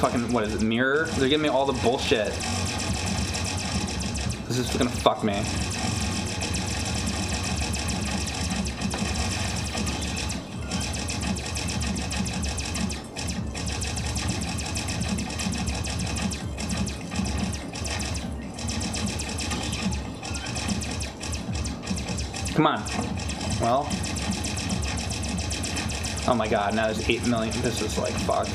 Fucking, what is it, mirror? They're giving me all the bullshit. This is gonna fuck me. Oh my god, now there's 8 million. This is like fucked.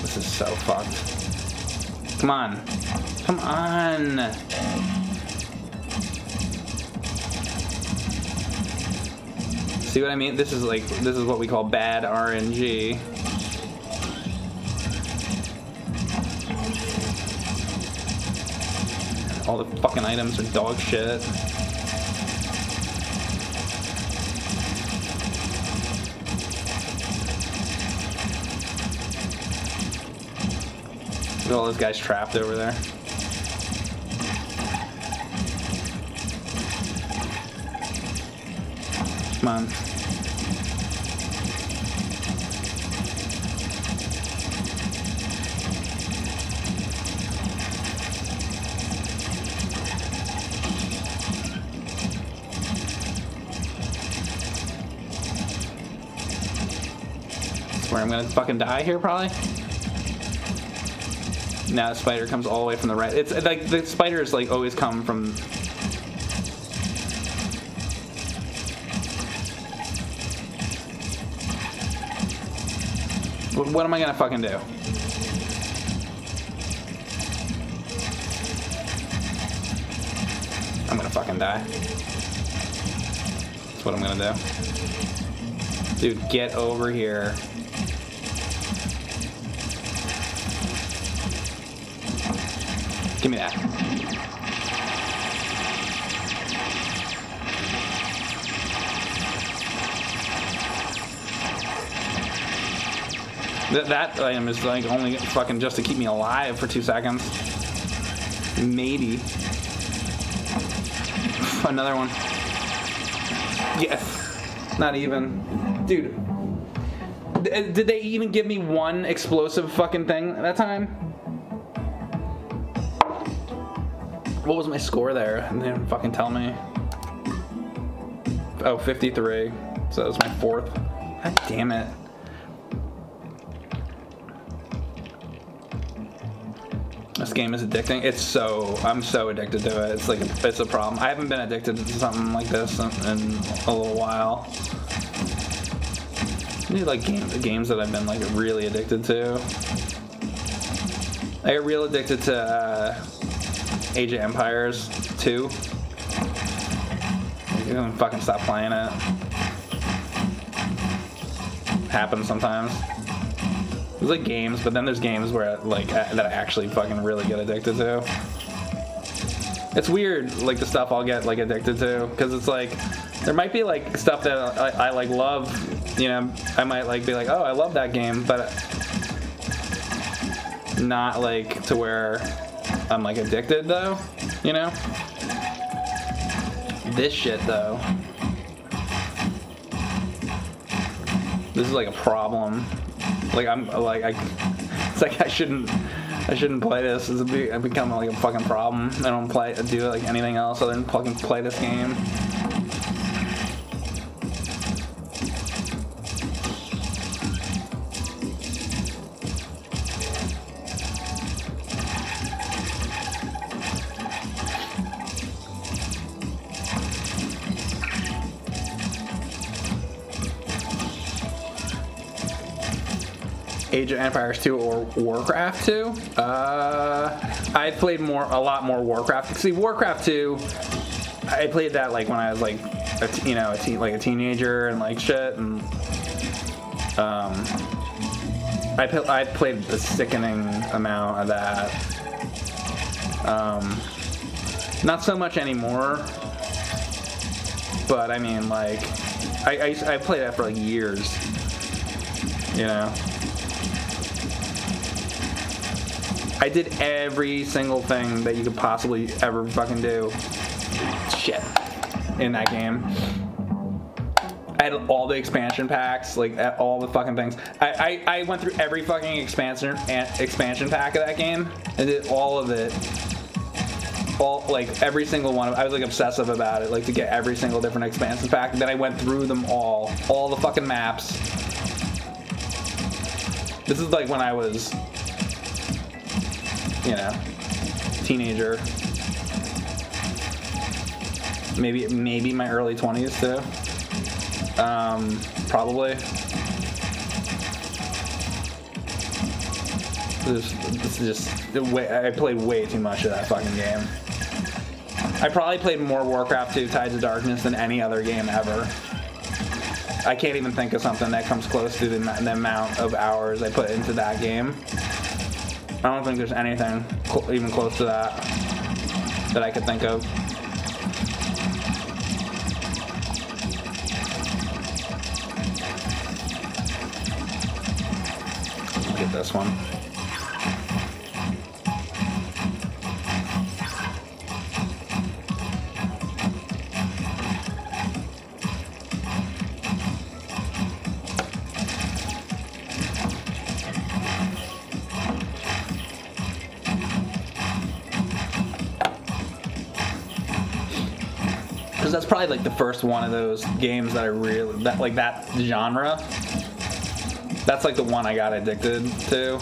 This is so fucked. Come on. Come on. See what I mean? This is like, this is what we call bad RNG. All the fucking items are dog shit. Look at all those guys trapped over there. Come on. Gonna fucking die here, probably. Now the spider comes all the way from the right. It's like the spiders like always come from. What, what am I gonna fucking do? I'm gonna fucking die. That's what I'm gonna do. Dude, get over here. Give me that. That, that item is like only fucking just to keep me alive for two seconds. Maybe. Another one. Yes. Not even. Dude. Did they even give me one explosive fucking thing that time? My score there? And they didn't fucking tell me. Oh, 53. So that was my fourth. God damn it. This game is addicting. It's so I'm so addicted to it. It's like it's a problem. I haven't been addicted to something like this in, in a little while. I need like game, games that I've been like really addicted to. I got real addicted to uh, Age of Empires 2. You don't fucking stop playing it. Happens sometimes. There's like games, but then there's games where like that I actually fucking really get addicted to. It's weird, like the stuff I'll get like addicted to, because it's like there might be like stuff that I, I like love. You know, I might like be like, oh, I love that game, but not like to where I'm like addicted though. You know, this shit though. This is like a problem. Like I'm like I, it's like I shouldn't, I shouldn't play this. It's become like a fucking problem. I don't play, do like anything else other than fucking play this game. Age of Empires 2 or Warcraft 2. Uh, I played more, a lot more Warcraft. See, Warcraft 2, I played that like when I was like, a t- you know, a like a teenager and like shit, and um, I played a sickening amount of that. Um, not so much anymore, but I mean, like, I, I, I played that for like years. You know? I did every single thing that you could possibly ever fucking do. Shit. In that game. I had all the expansion packs, like all the fucking things. I, I, I went through every fucking expansion and expansion pack of that game and did all of it all like every single one. of- I was like obsessive about it, like to get every single different expansion pack. Then I went through them all, all the fucking maps. This is like when I was, you know, teenager. Maybe maybe my early twenties too. Um, probably. This, this is just the way I played way too much of that fucking game. I probably played more Warcraft 2 Tides of Darkness than any other game ever. I can't even think of something that comes close to the, the amount of hours I put into that game. I don't think there's anything even close to that that I could think of. Get this one. Probably like the first one of those games that I really that like that genre. That's like the one I got addicted to.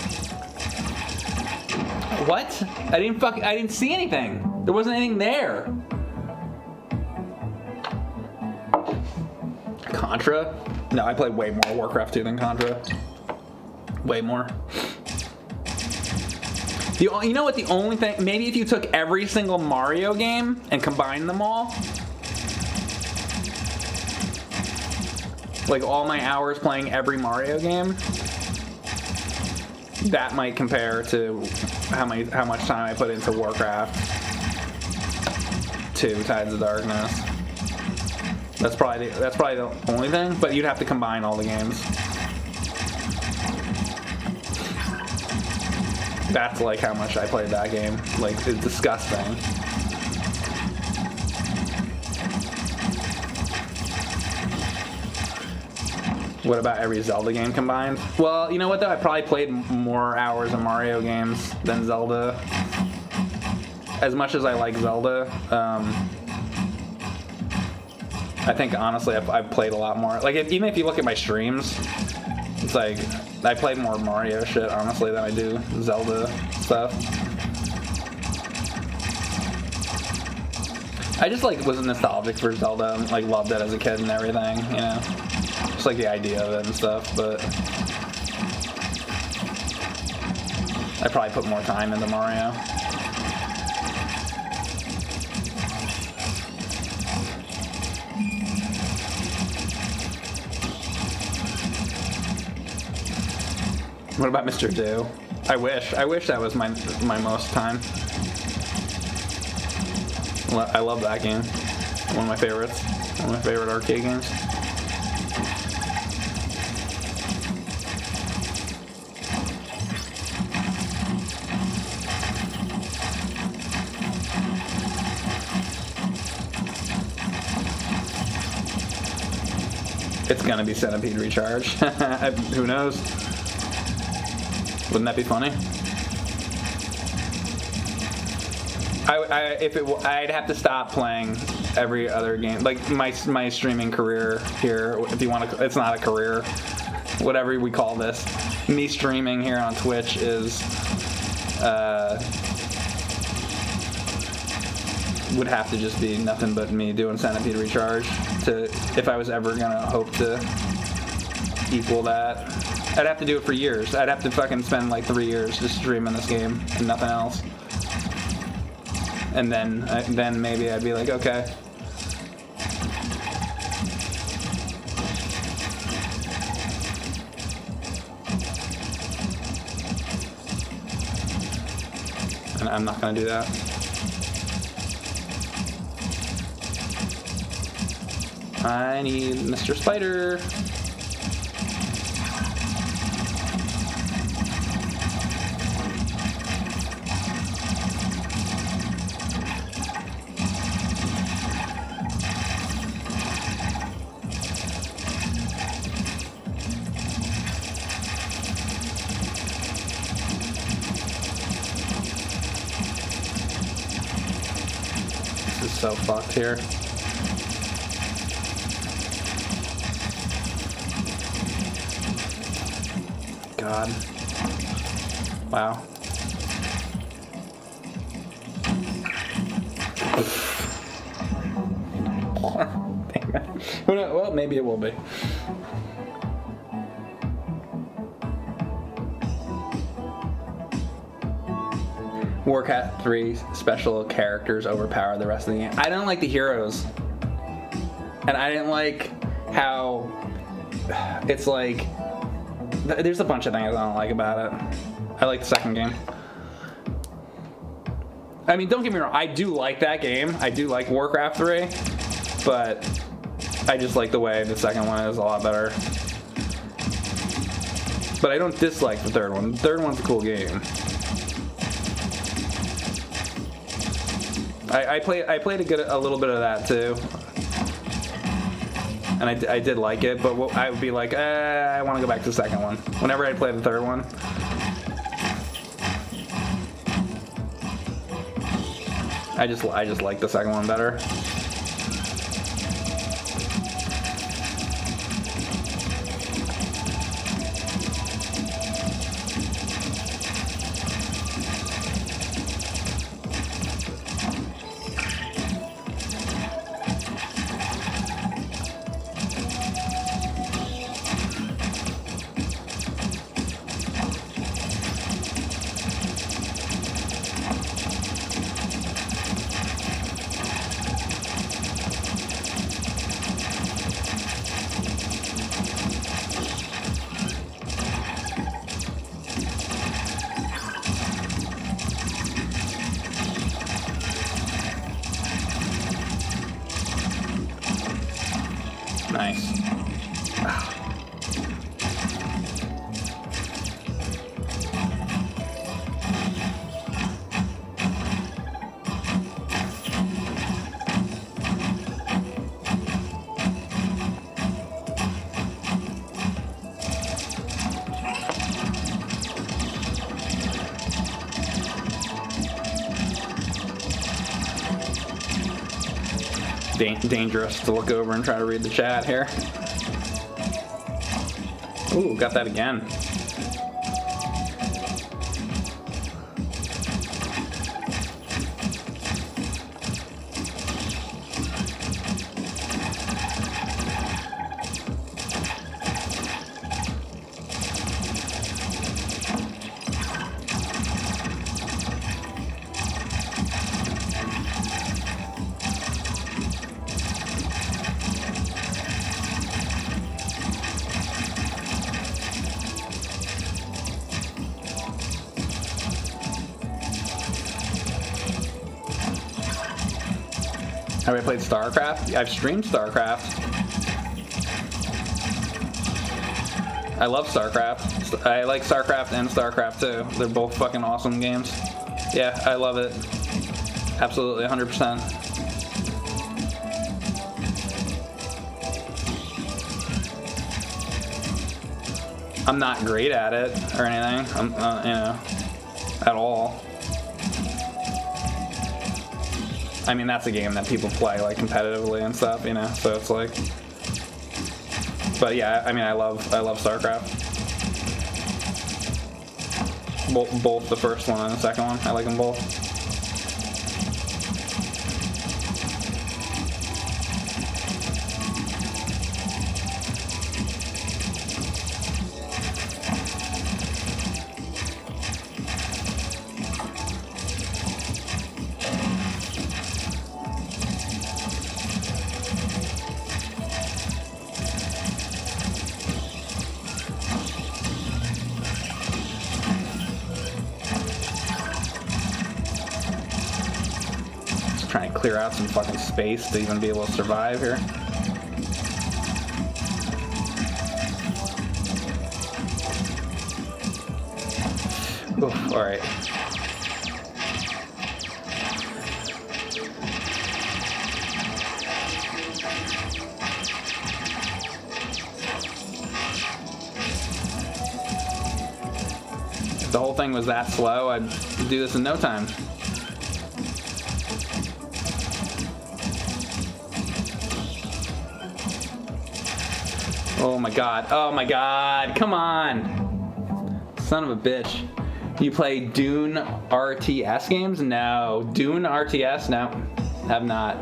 What? I didn't fuck. I didn't see anything. There wasn't anything there. Contra? No, I played way more Warcraft 2 than Contra. Way more. The, you know what? The only thing, maybe if you took every single Mario game and combined them all, like all my hours playing every Mario game, that might compare to how many how much time I put into Warcraft 2 Tides of Darkness. That's probably the, that's probably the only thing, but you'd have to combine all the games. That's like how much I played that game. Like it's disgusting. What about every Zelda game combined? Well, you know what though? I probably played more hours of Mario games than Zelda. As much as I like Zelda, um, I think honestly I've, I've played a lot more. Like if, even if you look at my streams, it's like I play more Mario shit honestly than I do Zelda stuff. I just like was nostalgic for Zelda like loved it as a kid and everything, you know. Just like the idea of it and stuff, but I probably put more time into Mario. What about Mr. Do? I wish. I wish that was my my most time. I love that game. One of my favorites. One of my favorite arcade games. It's gonna be Centipede Recharged. Who knows? Wouldn't that be funny? I, I if it, I'd have to stop playing every other game. Like my my streaming career here, if you want to, it's not a career. Whatever we call this, me streaming here on Twitch is uh, would have to just be nothing but me doing Centipede Recharged to if I was ever gonna hope to equal that. I'd have to do it for years. I'd have to fucking spend like three years just streaming this game and nothing else. And then, uh, then maybe I'd be like, okay. And I'm not gonna do that. I need Mr. Spider. This is so fucked here. God. Wow. Who knows? Well, maybe it will be. Warcraft 3 special characters overpower the rest of the game. I don't like the heroes. And I didn't like how it's like there's a bunch of things I don't like about it. I like the second game. I mean, don't get me wrong, I do like that game. I do like Warcraft 3, but I just like the way the second one is a lot better. But I don't dislike the third one. The third one's a cool game. I, I played I played a good a little bit of that too, and I did like it. But I would be like, eh, I want to go back to the second one. Whenever I play the third one, I just I just like the second one better. Dangerous to look over and try to read the chat here. Ooh, got that again. Played StarCraft? I've streamed StarCraft. I love StarCraft. I like StarCraft and StarCraft 2. They're both fucking awesome games. Yeah, I love it. Absolutely, 100%. I'm not great at it or anything. I'm, uh, you know, at all. I mean, that's a game that people play like competitively and stuff, you know. So it's like, but yeah, I mean, I love I love StarCraft. Both, both the first one and the second one, I like them both. To even be able to survive here. Oof, alright. If the whole thing was that slow, I'd do this in no time. Oh my god. Oh my god. Come on. Son of a bitch. You play Dune RTS games? No. Dune RTS? No. Have not.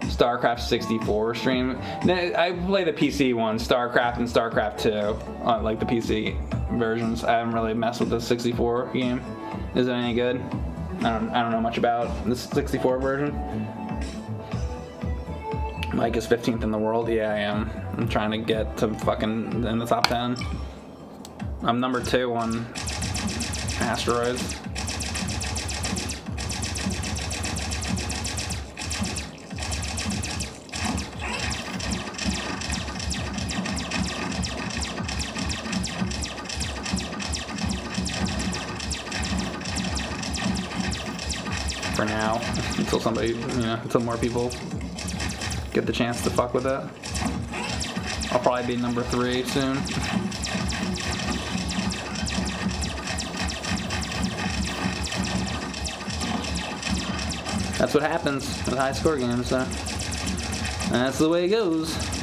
StarCraft 64 stream. I play the PC one, StarCraft and StarCraft 2, on like the PC versions. I haven't really messed with the 64 game. Is it any good? I don't, I don't know much about the 64 version. Mike is 15th in the world. Yeah, I am. I'm trying to get to fucking in the top 10. I'm number two on asteroids. For now, until somebody, you know, until more people get the chance to fuck with it. I'll probably be number three soon. That's what happens with high score games, so. That's the way it goes.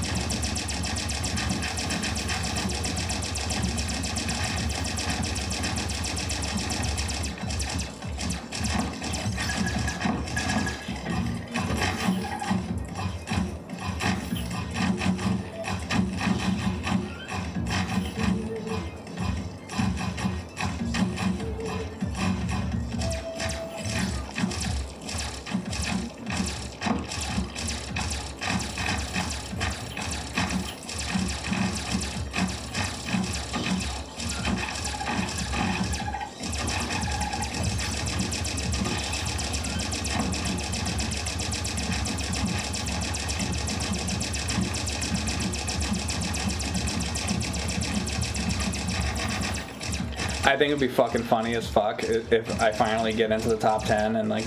Think it'd be fucking funny as fuck if I finally get into the top 10 and like.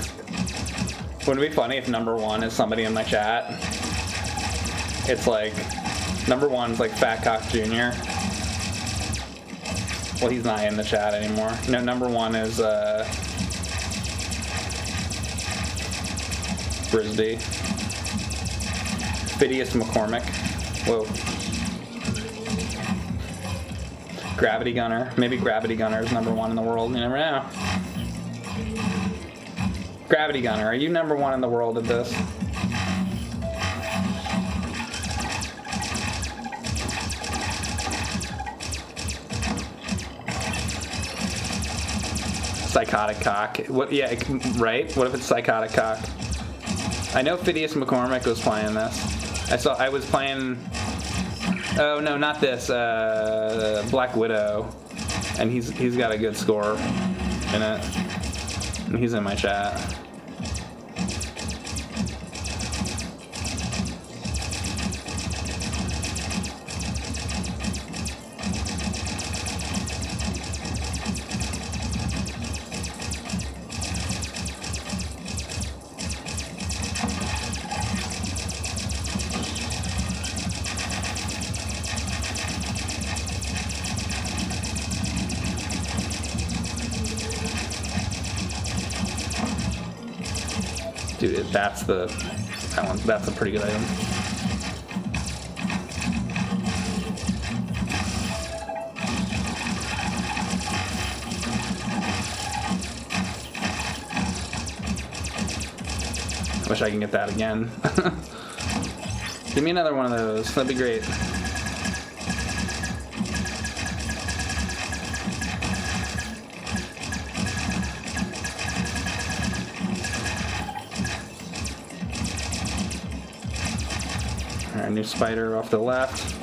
Wouldn't it be funny if number one is somebody in my chat? It's like. Number one's like Fat Cock Jr. Well, he's not in the chat anymore. No, number one is uh. Brisby. Phidias McCormick. Whoa. Gravity Gunner. Maybe Gravity Gunner is number one in the world. You never know. Gravity Gunner, are you number one in the world at this? Psychotic cock. What? Yeah, it right. What if it's psychotic cock? I know Phidias McCormick was playing this. I saw. I was playing. Oh no, not this. Uh, Black Widow, and he's he's got a good score in it. And he's in my chat. That's the that one. That's a pretty good item. Wish I can get that again. Give me another one of those. That'd be great. spider off the left.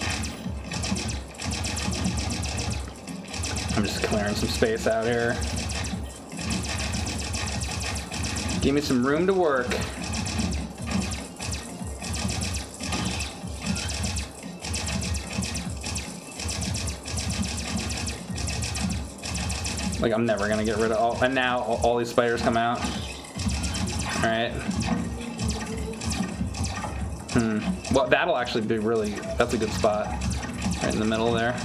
I'm just clearing some space out here. Give me some room to work. Like, I'm never gonna get rid of all- and now all these spiders come out. Alright. Hmm. Well, that'll actually be really. That's a good spot. Right in the middle there.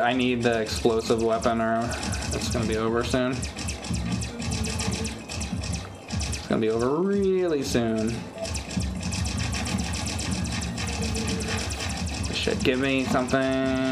I need the explosive weapon or it's gonna be over soon. It's gonna be over really soon. Shit, give me something.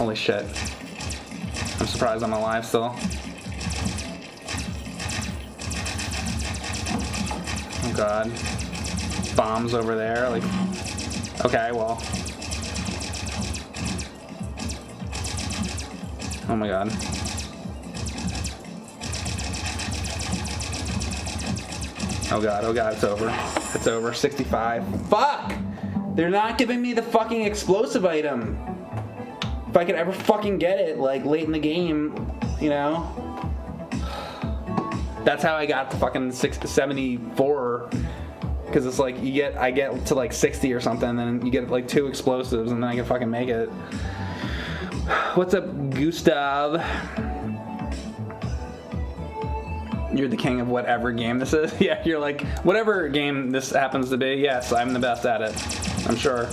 Holy shit. I'm surprised I'm alive still. Oh god. Bombs over there, like. Okay, well. Oh my god. Oh god, oh god, it's over. It's over. 65. Fuck! They're not giving me the fucking explosive item. If I could ever fucking get it, like late in the game, you know? That's how I got to fucking six, 74. Because it's like you get, I get to like 60 or something, and then you get like two explosives, and then I can fucking make it. What's up, Gustav? You're the king of whatever game this is. yeah, you're like whatever game this happens to be. Yes, I'm the best at it. I'm sure.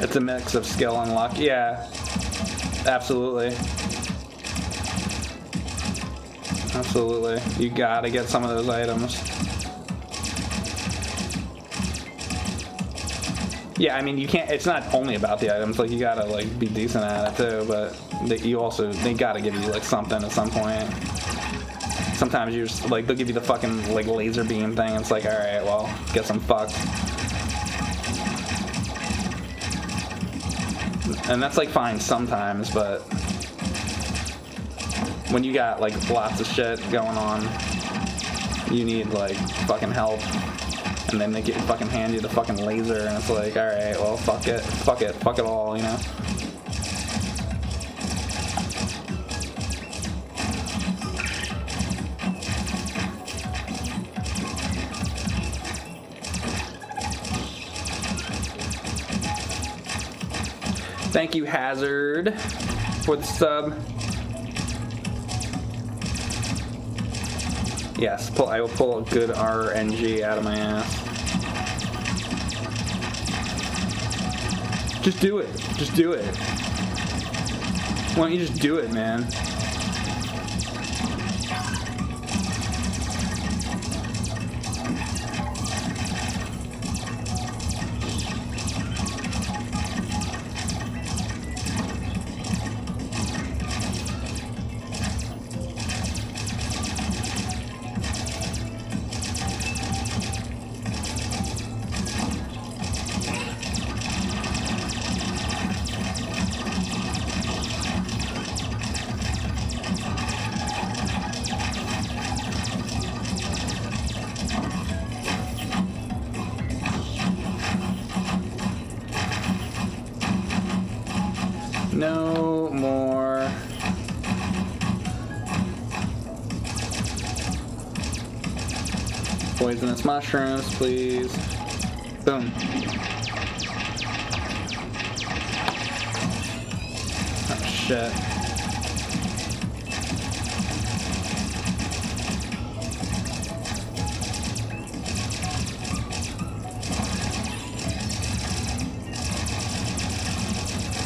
It's a mix of skill and luck. Yeah, absolutely. Absolutely. You gotta get some of those items. Yeah, I mean, you can't. It's not only about the items. Like, you gotta like be decent at it too. But they, you also they gotta give you like something at some point. Sometimes you're just like they'll give you the fucking like laser beam thing. It's like, all right, well, guess I'm fucked. And that's like fine sometimes, but when you got like lots of shit going on, you need like fucking help. And then they get fucking hand you the fucking laser, and it's like, all right, well, fuck it, fuck it, fuck it all, you know. Thank you, Hazard, for the sub. Yes, pull, I will pull a good RNG out of my ass. Just do it. Just do it. Why don't you just do it, man? mushrooms, please. Boom. Oh, shit.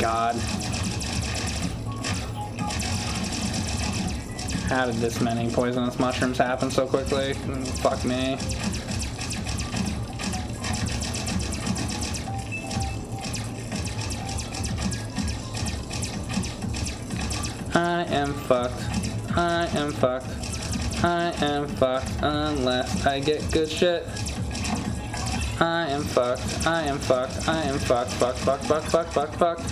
God. How did this many poisonous mushrooms happen so quickly? Mm, fuck me. fucked. I am fucked. I am fucked unless I get good shit. I am fucked. I am fucked. I am fucked. Fuck, fuck, fuck, fuck, fuck, fuck.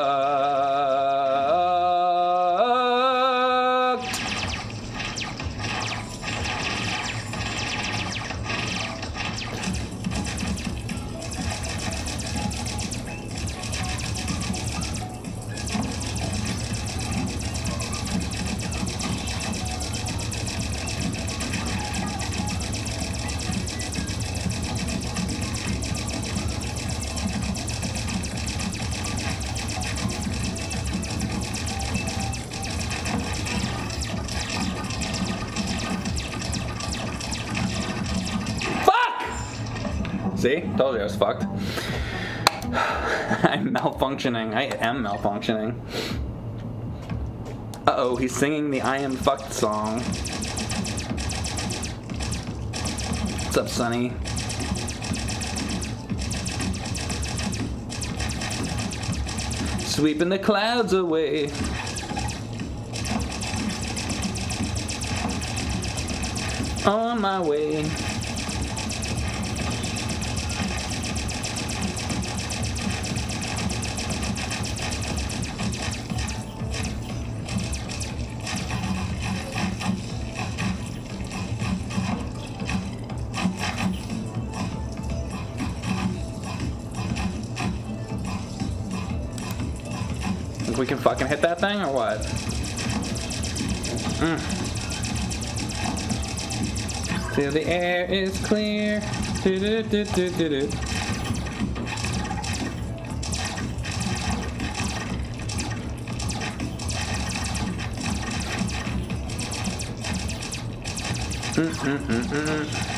See? Told you I was fucked. I'm malfunctioning. I am malfunctioning. Uh oh, he's singing the I Am Fucked song. What's up, Sonny? Sweeping the clouds away. On my way. Fucking hit that thing or what? Mm. Till the air is clear. Do-do-do-do-do-do. Mm-mm-mm-mm.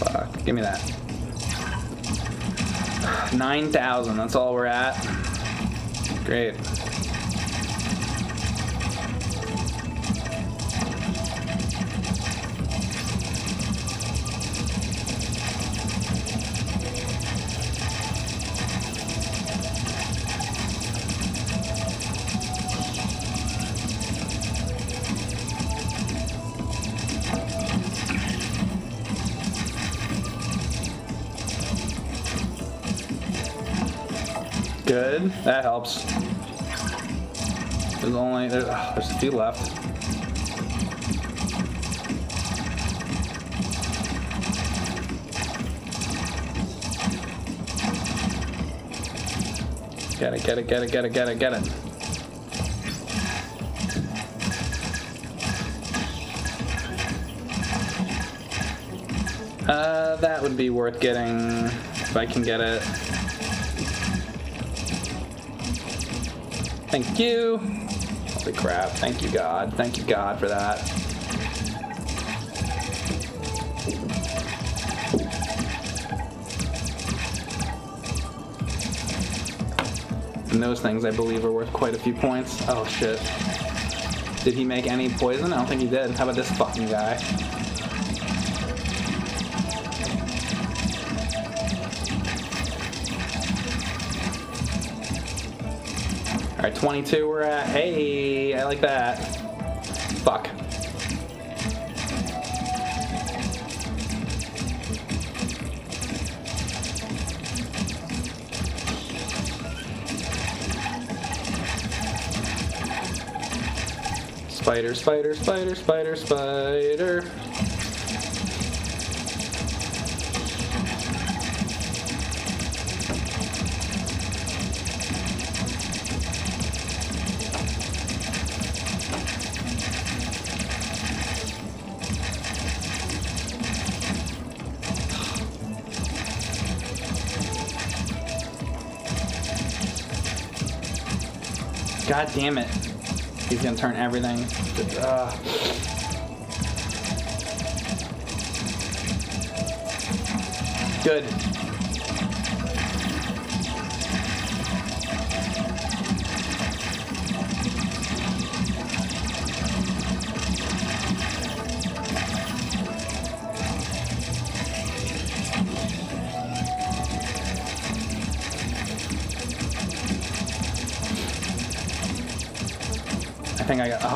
Fuck, mm, give mm, mm me that. 9,000, that's all we're at. Great. That helps. There's only, there's, ugh, there's a few left. Get it, get it, get it, get it, get it, get it. Uh, that would be worth getting if I can get it. Thank you. Holy crap. Thank you, God. Thank you, God, for that. And those things, I believe, are worth quite a few points. Oh, shit. Did he make any poison? I don't think he did. How about this fucking guy? 22 we're at. Hey, I like that. Fuck. Spider, spider, spider, spider, spider. Damn it. He's gonna turn everything. Uh. Good.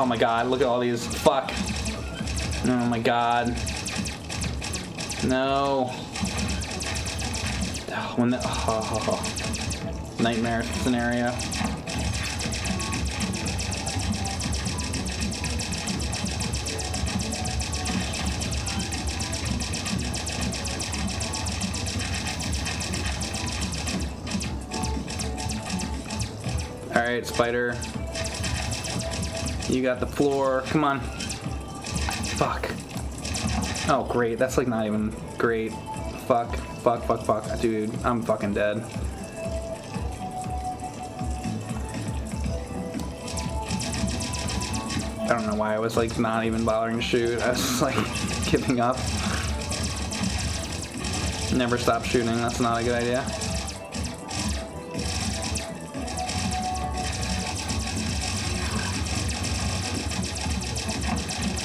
Oh my god! Look at all these. Fuck. Oh my god. No. Oh, When the oh, nightmare scenario. All right, spider. You got the floor. Come on. Fuck. Oh, great. That's like not even great. Fuck. Fuck, fuck, fuck. Dude, I'm fucking dead. I don't know why I was like not even bothering to shoot. I was just like giving up. Never stop shooting. That's not a good idea.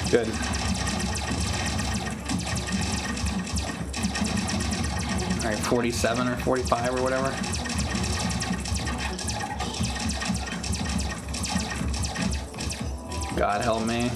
Good. All right, 47 or 45 or whatever. God help me.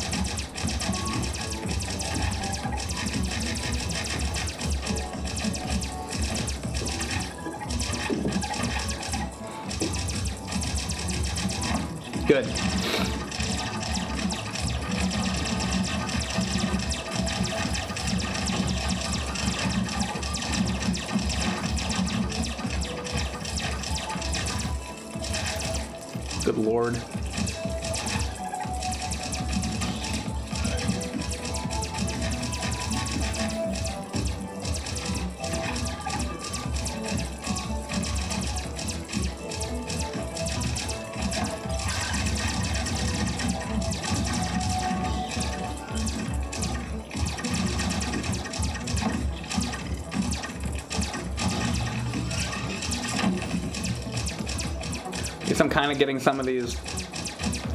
Of getting some of these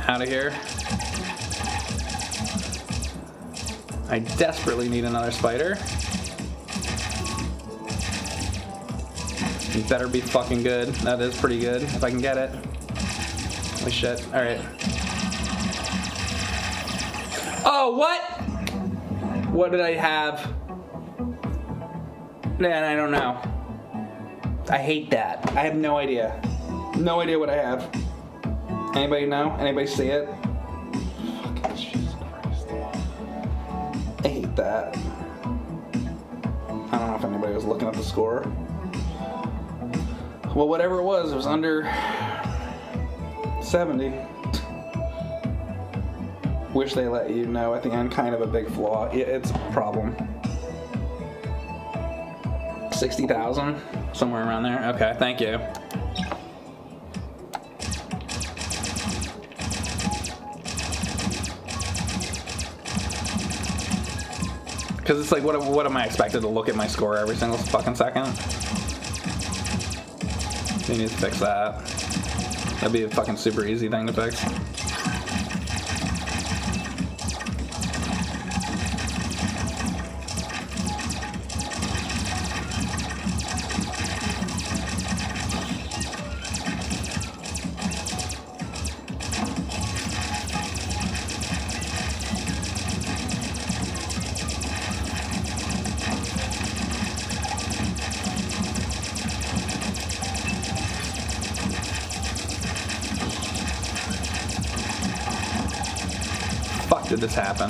out of here. I desperately need another spider. You better be fucking good. That is pretty good, if I can get it. Holy shit. Alright. Oh, what? What did I have? Man, I don't know. I hate that. I have no idea. No idea what I have. Anybody know? Anybody see it? I hate that. I don't know if anybody was looking at the score. Well, whatever it was, it was under 70. Wish they let you know at the end, kind of a big flaw. It's a problem. 60,000? Somewhere around there? Okay, thank you. Because it's like, what, what am I expected to look at my score every single fucking second? You need to fix that. That'd be a fucking super easy thing to fix.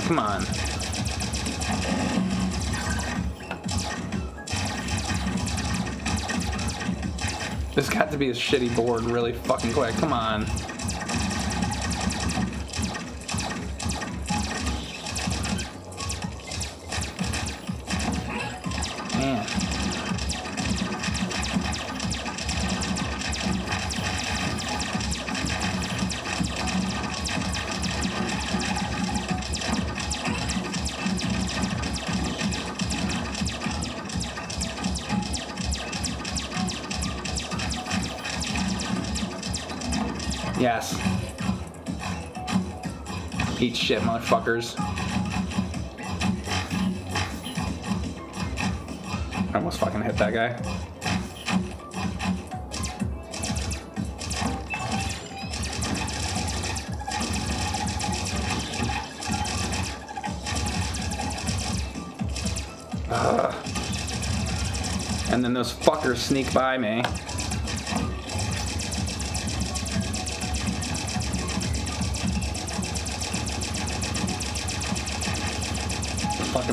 Come on. This got to be a shitty board really fucking quick. Come on. Motherfuckers. I almost fucking hit that guy. Ugh. And then those fuckers sneak by me.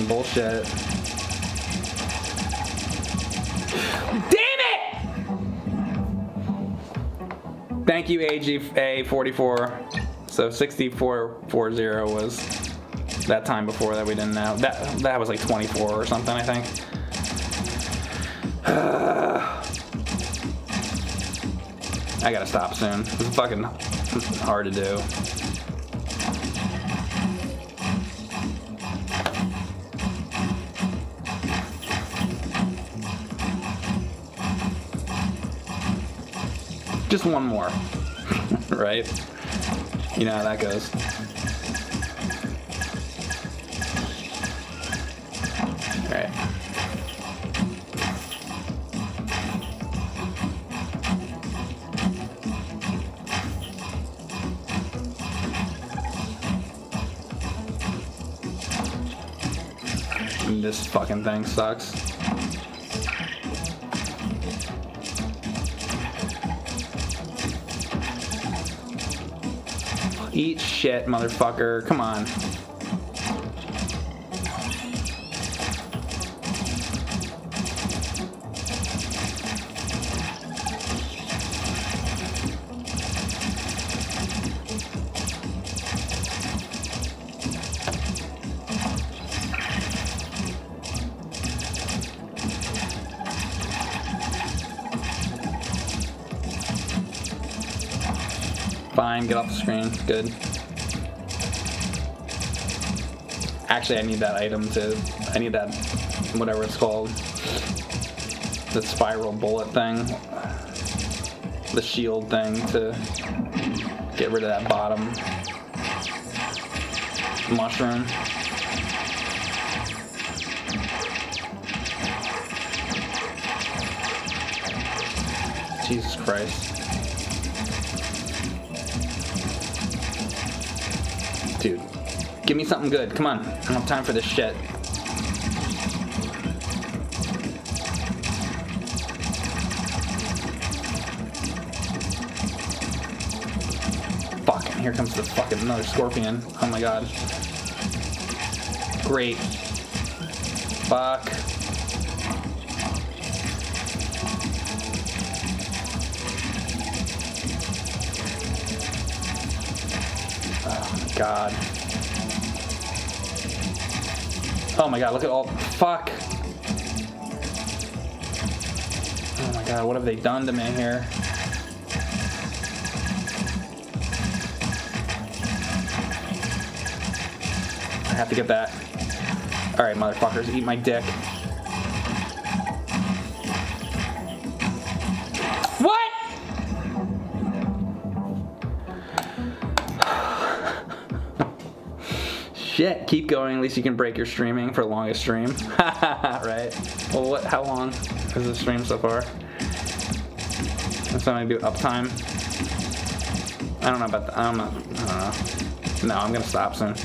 Fucking bullshit. Damn it! Thank you, AGA44. So 6440 was that time before that we didn't know. That that was like 24 or something, I think. I gotta stop soon. It's fucking hard to do. One more, right? You know how that goes. Right. This fucking thing sucks. Shit, motherfucker. Come on. Fine, get off the screen. Good. Actually, I need that item to. I need that, whatever it's called. The spiral bullet thing. The shield thing to get rid of that bottom mushroom. Jesus Christ. Dude, give me something good. Come on. I don't have time for this shit. Fuck, here comes the fucking another scorpion. Oh my god. Great. Fuck. Oh my god. Oh my god, look at all. Fuck. Oh my god, what have they done to me here? I have to get that. Alright, motherfuckers, eat my dick. Shit, keep going. At least you can break your streaming for longest stream. right? Well, what? How long is the stream so far? So I do uptime. I don't know about the, I'm not. I don't know. No, I'm gonna stop soon.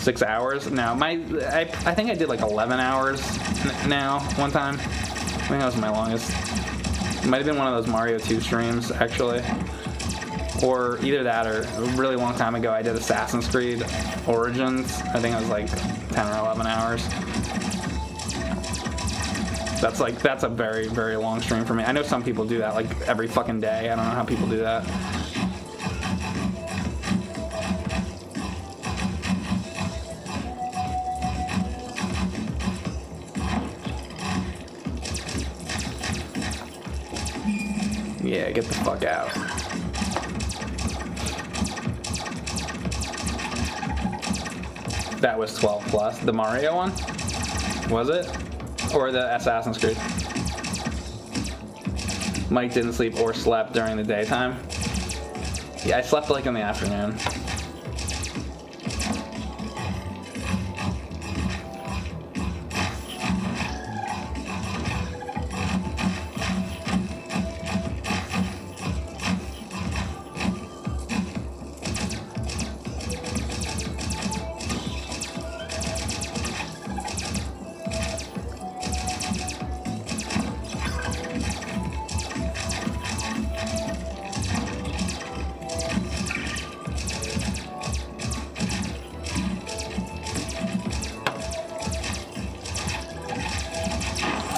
Six hours? No, my I, I think I did like 11 hours now one time. I think that was my longest. Might have been one of those Mario 2 streams, actually. Or either that or a really long time ago I did Assassin's Creed Origins. I think it was like 10 or 11 hours. That's like, that's a very, very long stream for me. I know some people do that like every fucking day. I don't know how people do that. Yeah, get the fuck out. That was 12 plus. The Mario one? Was it? Or the Assassin's Creed? Mike didn't sleep or slept during the daytime. Yeah, I slept like in the afternoon.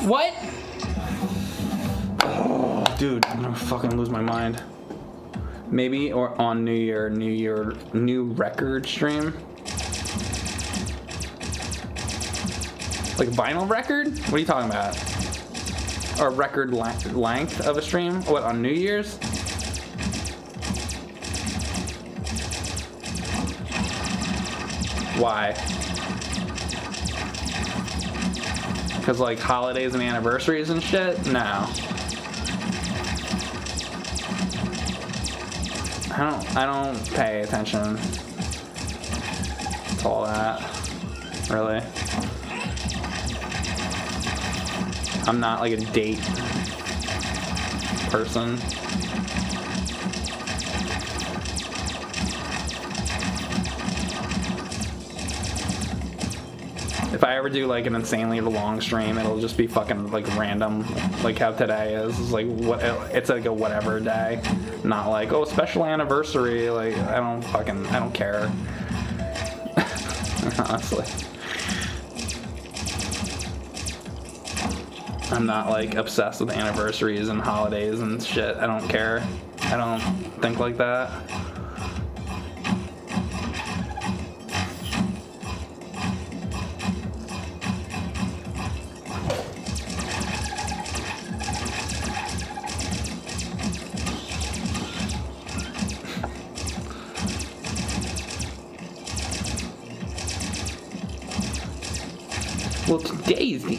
What? Oh, dude, I'm gonna fucking lose my mind. Maybe or on New Year, New Year, new record stream. Like vinyl record? What are you talking about? Or record length of a stream? What on New Year's? Why? Because like holidays and anniversaries and shit? No. I don't I don't pay attention to all that. Really. I'm not like a date person. I ever do like an insanely long stream, it'll just be fucking like random, like how today is. It's like what it's like a whatever day, not like oh special anniversary. Like I don't fucking I don't care. Honestly, I'm not like obsessed with anniversaries and holidays and shit. I don't care. I don't think like that.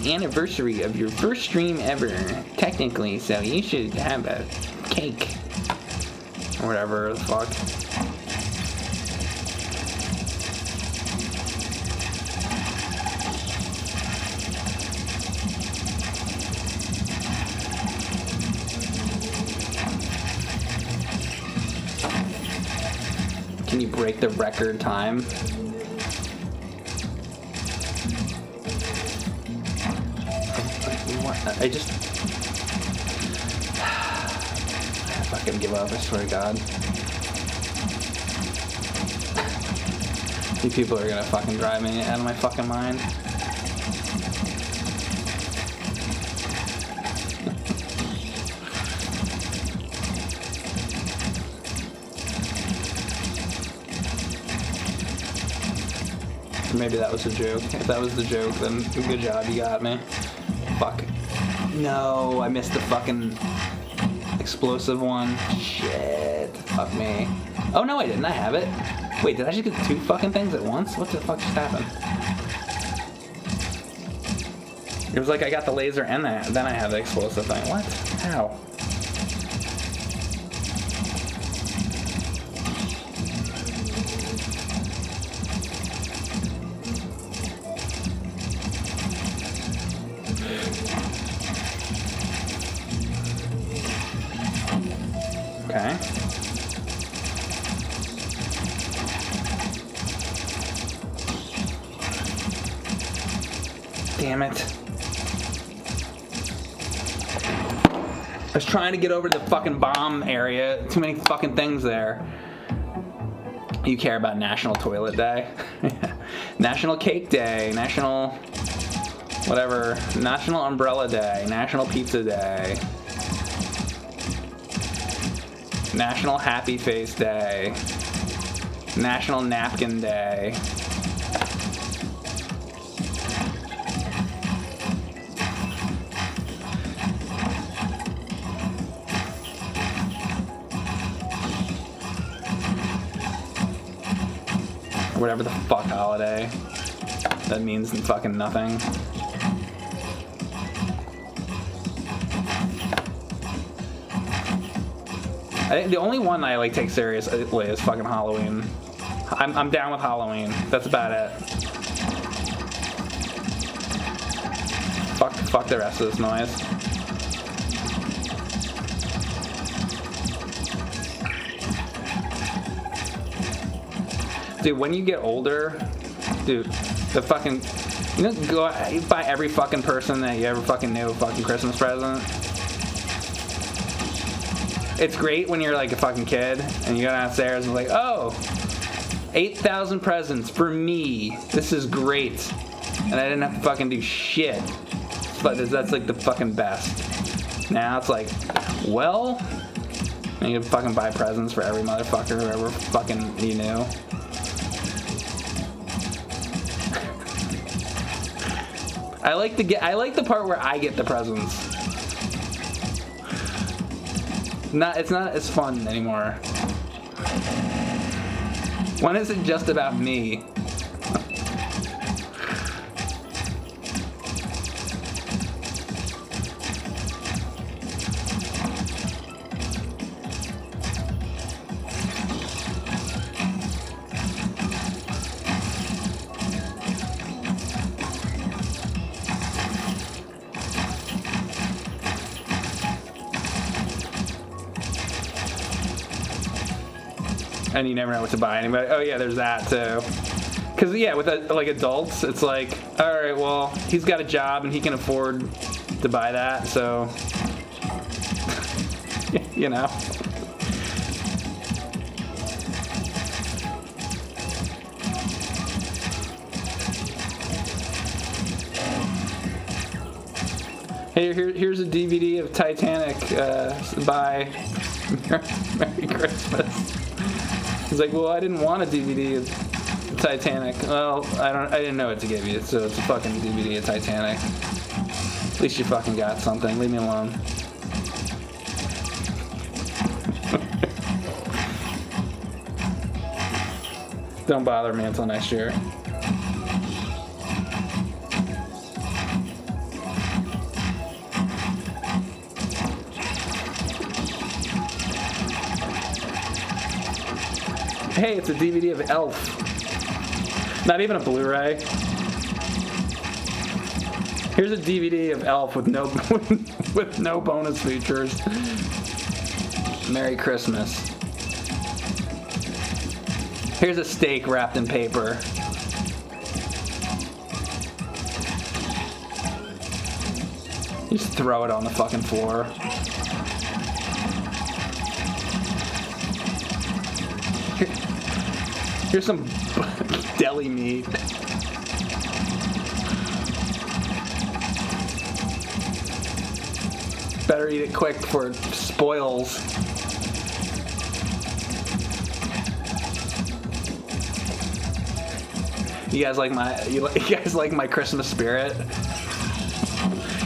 Anniversary of your first stream ever, technically, so you should have a cake. Or whatever the fuck. Can you break the record time? I just. I fucking give up, I swear to God. You people are gonna fucking drive me out of my fucking mind. Maybe that was a joke. If that was the joke, then good job, you got me. No, I missed the fucking explosive one. Shit. Fuck me. Oh no, I didn't. I have it. Wait, did I just get two fucking things at once? What the fuck just happened? It was like I got the laser and the, then I have the explosive thing. What? How? Trying to get over the fucking bomb area. Too many fucking things there. You care about National Toilet Day? National Cake Day, National whatever, National Umbrella Day, National Pizza Day. National Happy Face Day. National Napkin Day. Whatever the fuck holiday. That means fucking nothing. I the only one I like take seriously is fucking Halloween. I'm, I'm down with Halloween. That's about it. Fuck, fuck the rest of this noise. Dude, when you get older, dude, the fucking, you know, go you buy every fucking person that you ever fucking knew a fucking Christmas present. It's great when you're like a fucking kid and you go downstairs and like, oh, 8,000 presents for me. This is great. And I didn't have to fucking do shit. But that's like the fucking best. Now it's like, well, you can fucking buy presents for every motherfucker who ever fucking you knew. I like to get. I like the part where I get the presents. Not. It's not as fun anymore. When is it just about me? And you never know what to buy anybody. Oh yeah, there's that too. Cause yeah, with uh, like adults, it's like, all right, well, he's got a job and he can afford to buy that, so you know. Hey, here, here's a DVD of Titanic uh, by Merry Christmas. He's like, well, I didn't want a DVD of Titanic. Well, I don't, I didn't know what to give you, so it's a fucking DVD of Titanic. At least you fucking got something. Leave me alone. Don't bother me until next year. Hey, it's a DVD of Elf. Not even a Blu-ray. Here's a DVD of Elf with no with no bonus features. Merry Christmas. Here's a steak wrapped in paper. Just throw it on the fucking floor. Here's some deli meat. Better eat it quick before it spoils. You guys like my you, you guys like my Christmas spirit?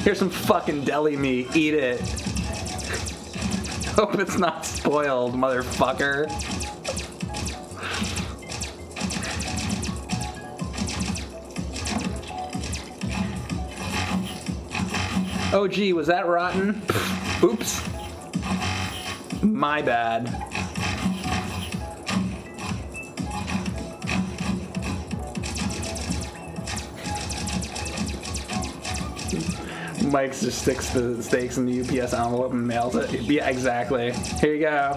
Here's some fucking deli meat. Eat it. Hope it's not spoiled, motherfucker. Oh gee, was that rotten? Oops. My bad. Mike just sticks the steaks in the UPS envelope and mails it. Yeah, exactly. Here you go.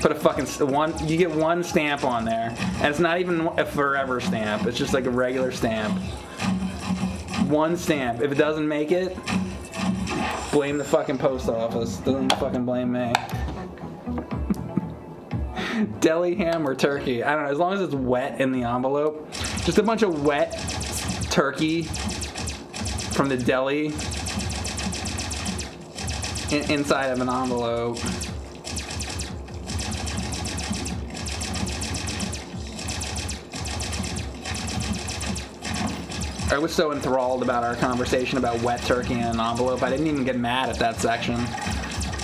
Put a fucking one. You get one stamp on there, and it's not even a forever stamp. It's just like a regular stamp. One stamp. If it doesn't make it, blame the fucking post office. Don't fucking blame me. Deli ham or turkey. I don't know. As long as it's wet in the envelope, just a bunch of wet turkey from the deli in- inside of an envelope. I was so enthralled about our conversation about wet turkey in an envelope. I didn't even get mad at that section.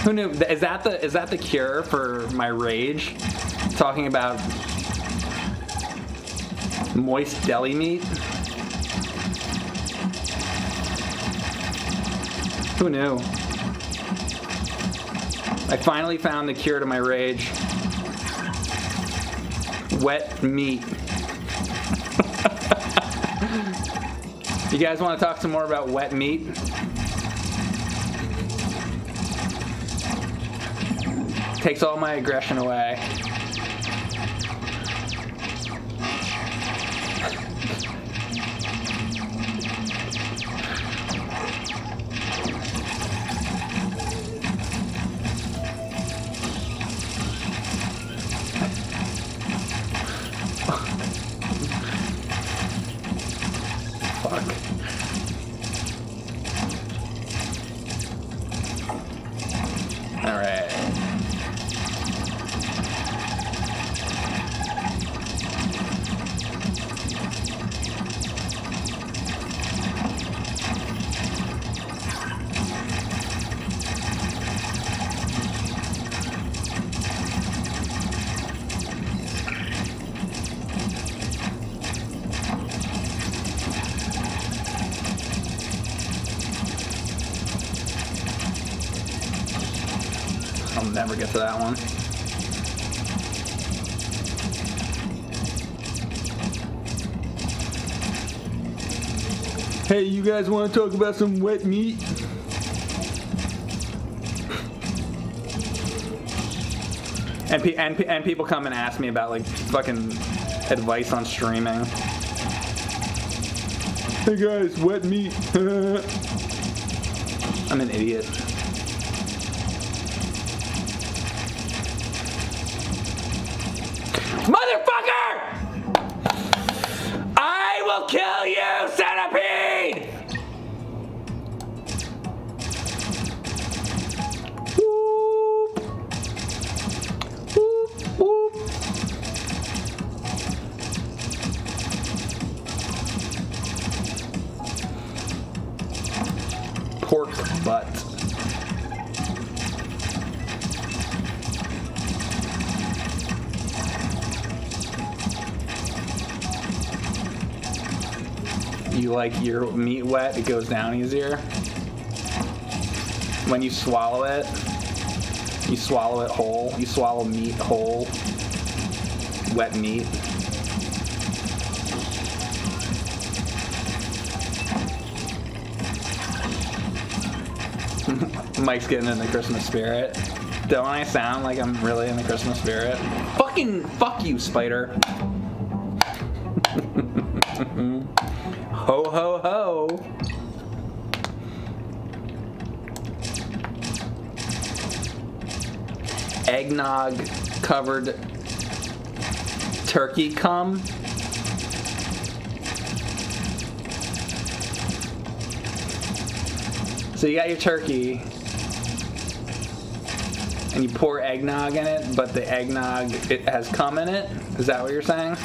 Who knew? Is that the is that the cure for my rage? Talking about moist deli meat. Who knew? I finally found the cure to my rage. Wet meat. you guys want to talk some more about wet meat? Takes all my aggression away. Guys want to talk about some wet meat? And, pe- and, pe- and people come and ask me about like fucking advice on streaming. Hey guys, wet meat. I'm an idiot. Wet, it goes down easier. When you swallow it, you swallow it whole. You swallow meat whole. Wet meat. Mike's getting in the Christmas spirit. Don't I sound like I'm really in the Christmas spirit? Fucking fuck you, spider. Covered turkey cum. So you got your turkey and you pour eggnog in it, but the eggnog it has cum in it. Is that what you're saying?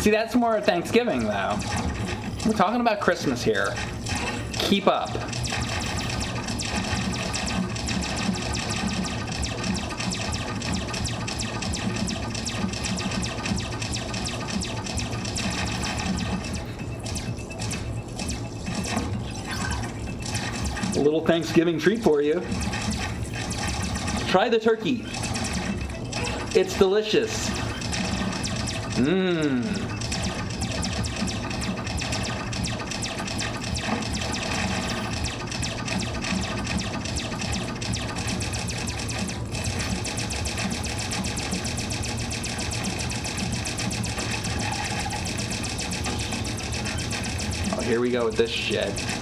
See, that's more Thanksgiving, though. We're talking about Christmas here. Keep up. Thanksgiving treat for you. Try the turkey. It's delicious. Mmm. Oh, here we go with this shit.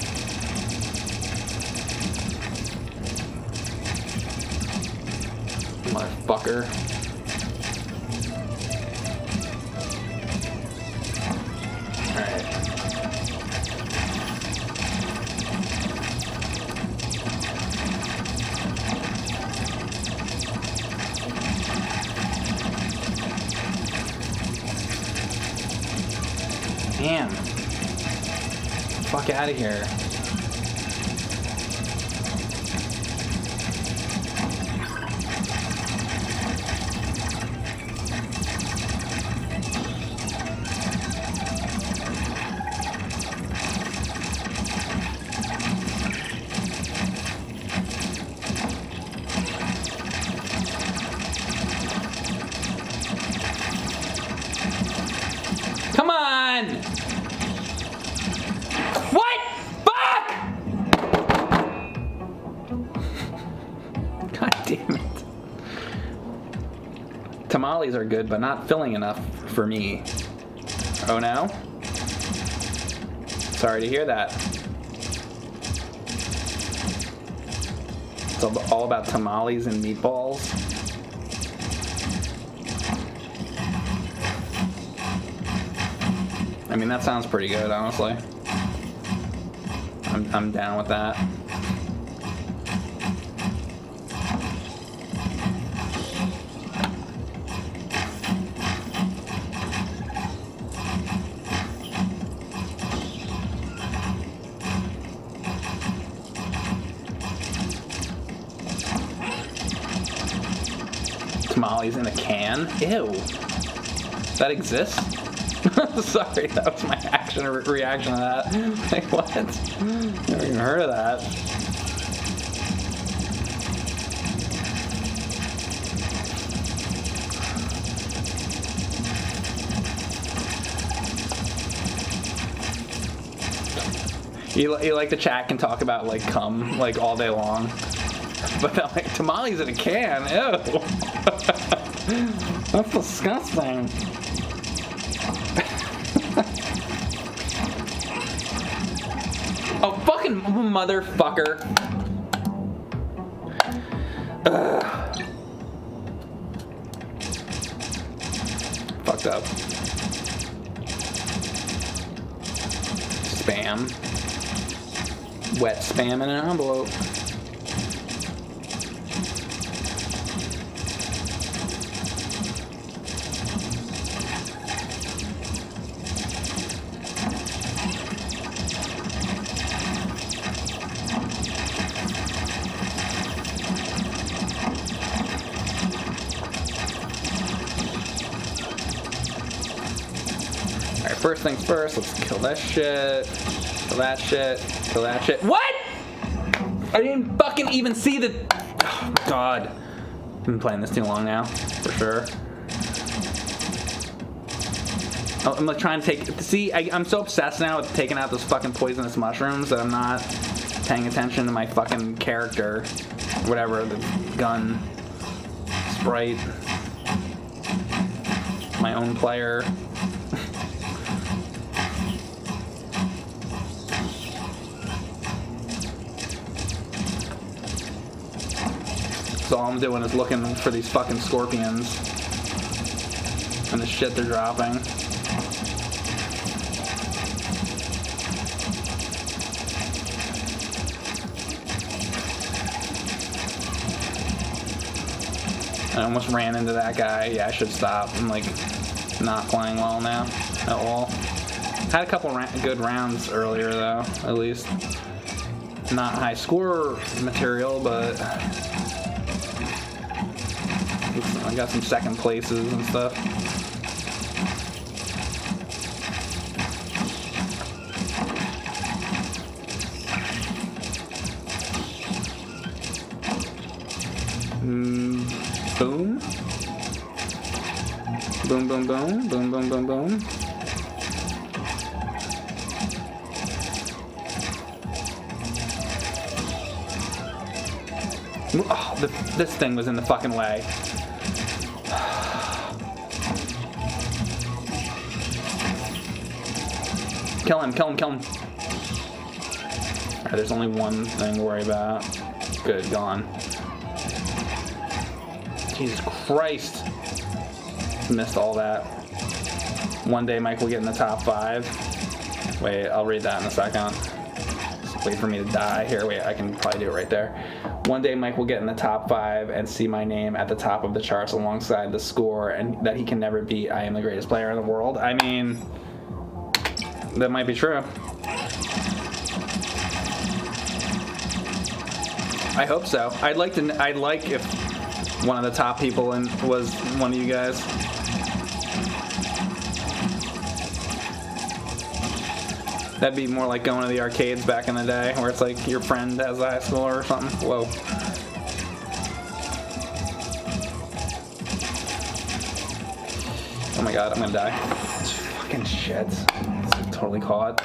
Are good, but not filling enough for me. Oh no? Sorry to hear that. It's all- all about tamales and meatballs. I mean, that sounds pretty good, honestly. I'm, I'm down with that. Tamales in a can? Ew. That exists? Sorry, that was my action re- reaction to that. Like, what? Never even heard of that. You, you like the chat can talk about like cum like all day long, but like tamales in a can. Ew, that's disgusting. Oh, fucking motherfucker. Ugh. Fucked up. Spam. Wet spam in an envelope. First let's kill that shit. Kill that shit. Kill that shit. What? I didn't fucking even see the. Oh, God. I've been playing this too long now, for sure. Oh, I'm like trying to take. See, I, I'm so obsessed now with taking out those fucking poisonous mushrooms that I'm not paying attention to my fucking character. Whatever, the gun, sprite, my own player. All I'm doing is looking for these fucking scorpions and the shit they're dropping. I almost ran into that guy. Yeah, I should stop. I'm like not playing well now at all. Had a couple ra- good rounds earlier though, at least. Not high score material, but I got some second places and stuff. Mm, boom. Boom, boom, boom, boom, boom, boom, boom. Oh, the, this thing was in the fucking way. Kill him, kill him, kill him. Alright, there's only one thing to worry about. Good, gone. Jesus Christ. Missed all that. One day Mike will get in the top five. Wait, I'll read that in a second. Just wait for me to die. Here, wait, I can probably do it right there. One day Mike will get in the top five and see my name at the top of the charts alongside the score and that he can never beat I am the greatest player in the world. I mean, that might be true. I hope so. I'd like to. I'd like if one of the top people in was one of you guys. That'd be more like going to the arcades back in the day, where it's like your friend has a high score or something. Whoa. Oh my god, I'm gonna die. It's fucking shit. Totally caught.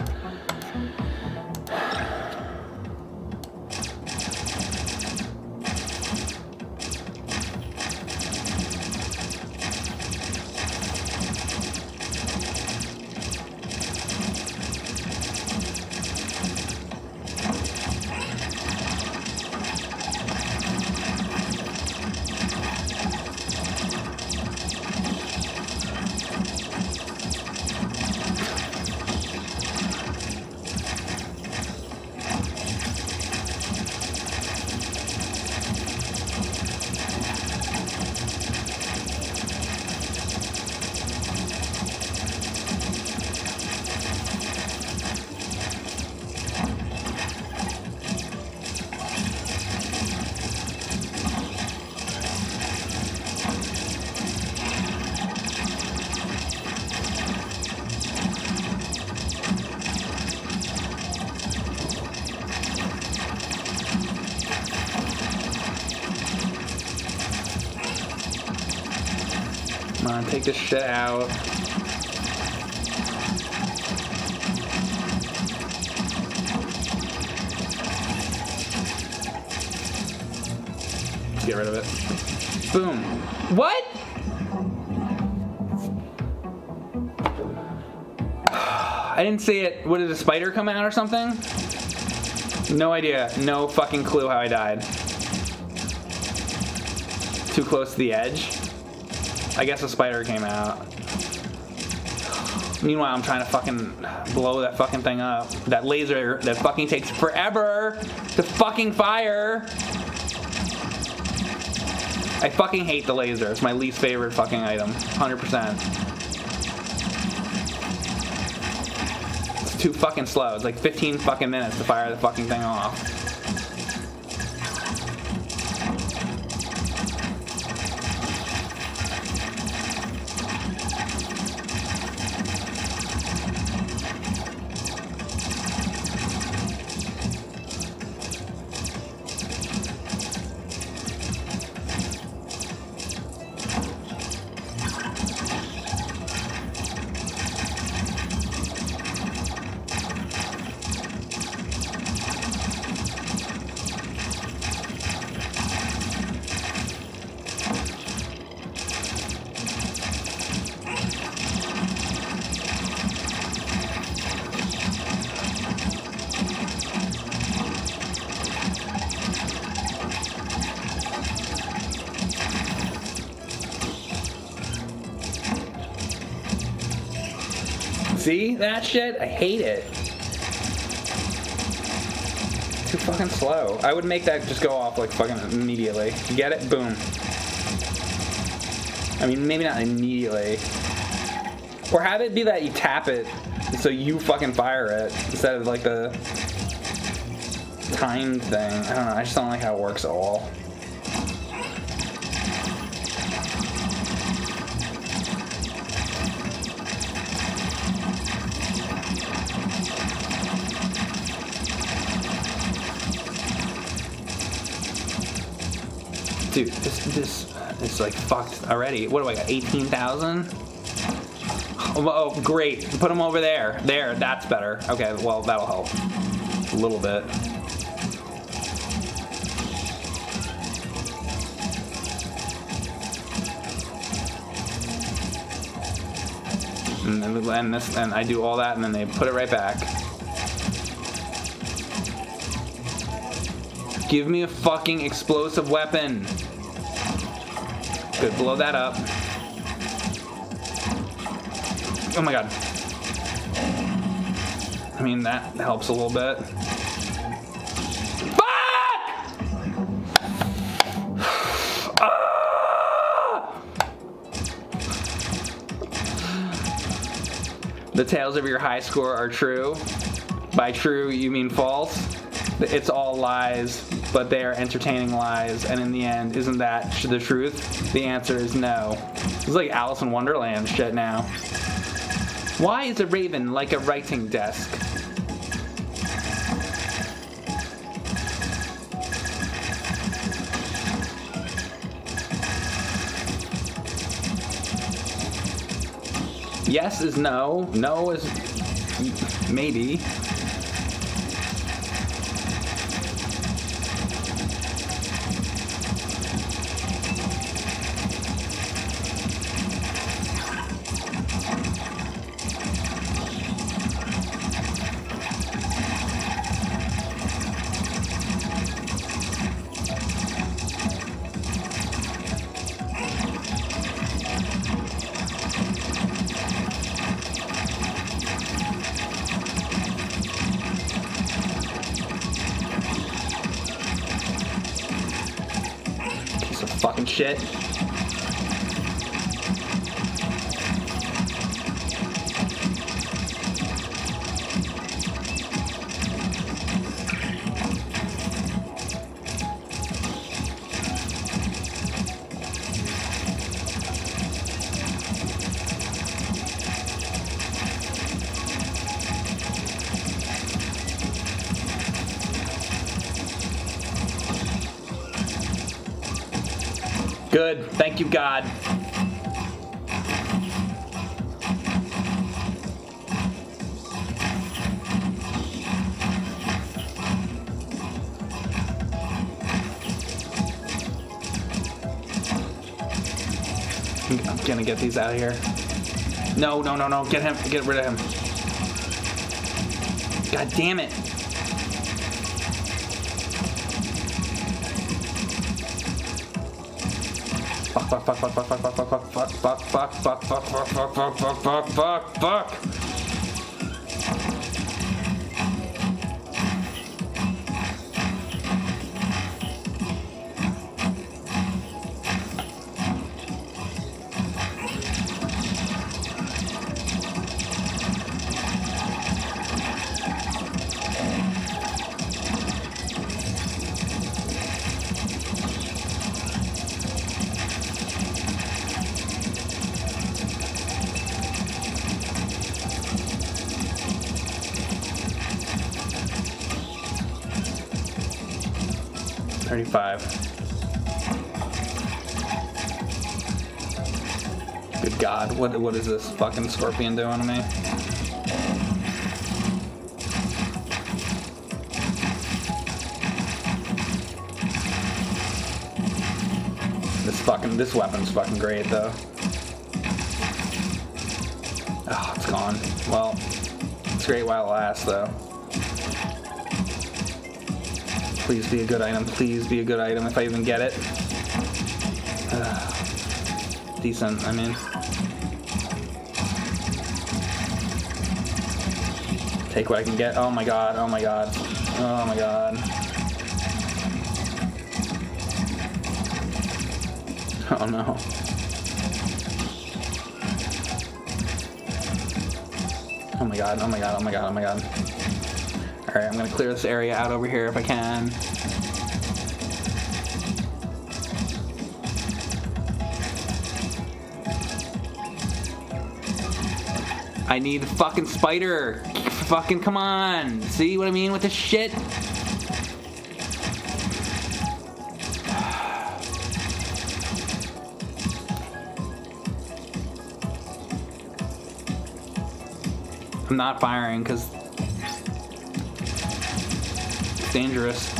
Out. Get rid of it. Boom. What? I didn't see it. What did a spider come out or something? No idea. No fucking clue how I died. Too close to the edge. I guess a spider came out. Meanwhile, I'm trying to fucking blow that fucking thing up. That laser that fucking takes forever to fucking fire. I fucking hate the laser. It's my least favorite fucking item. 100%. It's too fucking slow. It's like 15 fucking minutes to fire the fucking thing off. Hate it. Too fucking slow. I would make that just go off like fucking immediately. Get it? Boom. I mean, maybe not immediately. Or have it be that you tap it so you fucking fire it instead of like the timed thing. I don't know. I just don't like how it works at all. Like fucked already. What do I got? Eighteen thousand. Oh, oh, great. Put them over there. There, that's better. Okay, well that'll help a little bit. And then and this and I do all that and then they put it right back. Give me a fucking explosive weapon. Good, blow that up. Oh my god. I mean, that helps a little bit. Ah! The tales of your high score are true. By true, you mean false. It's all lies, but they are entertaining lies, and in the end, isn't that the truth? The answer is no. It's like Alice in Wonderland shit now. Why is a raven like a writing desk? Yes is no. No is maybe. These out of here. No, no, no, no. Get him. Get rid of him. God damn it. Fuck, fuck, fuck, fuck, fuck, fuck, fuck, fuck, fuck, fuck, fuck, fuck, fuck, fuck, fuck, fuck, fuck, fuck. What what is this fucking scorpion doing to me? This fucking this weapon's fucking great though. Oh, it's gone. Well, it's great while it lasts though. Please be a good item. Please be a good item if I even get it. Ugh. Decent, I mean. Take what I can get. Oh my god, oh my god. Oh my god. Oh no. Oh my god, oh my god, oh my god, oh my god. Alright, I'm gonna clear this area out over here if I can. I need a fucking spider. Fucking come on. See what I mean with this shit? I'm not firing because it's dangerous.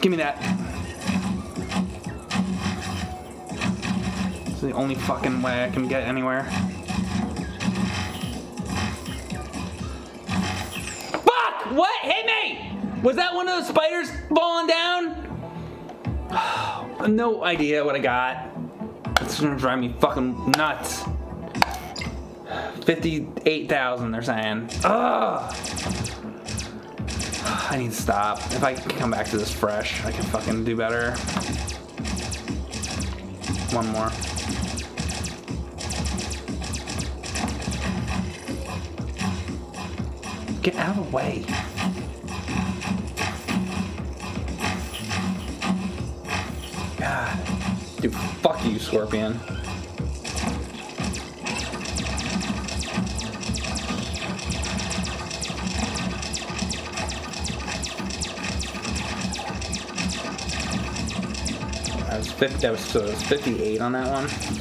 Give me that. It's the only fucking way I can get anywhere. Fuck! What hit me? Was that one of those spiders falling down? no idea what I got. It's gonna drive me fucking nuts. 58,000 they're saying. Ugh! Need to stop. If I come back to this fresh, I can fucking do better. One more. Get out of the way. God. Dude, fuck you, Scorpion. That was, was 58 on that one.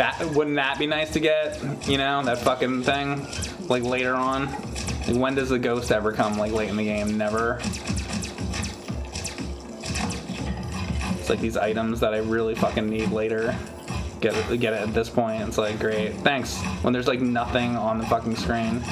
That wouldn't that be nice to get? You know, that fucking thing, like later on. Like, when does the ghost ever come? Like late in the game? Never. It's like these items that I really fucking need later. Get it, get it at this point. It's like great, thanks. When there's like nothing on the fucking screen.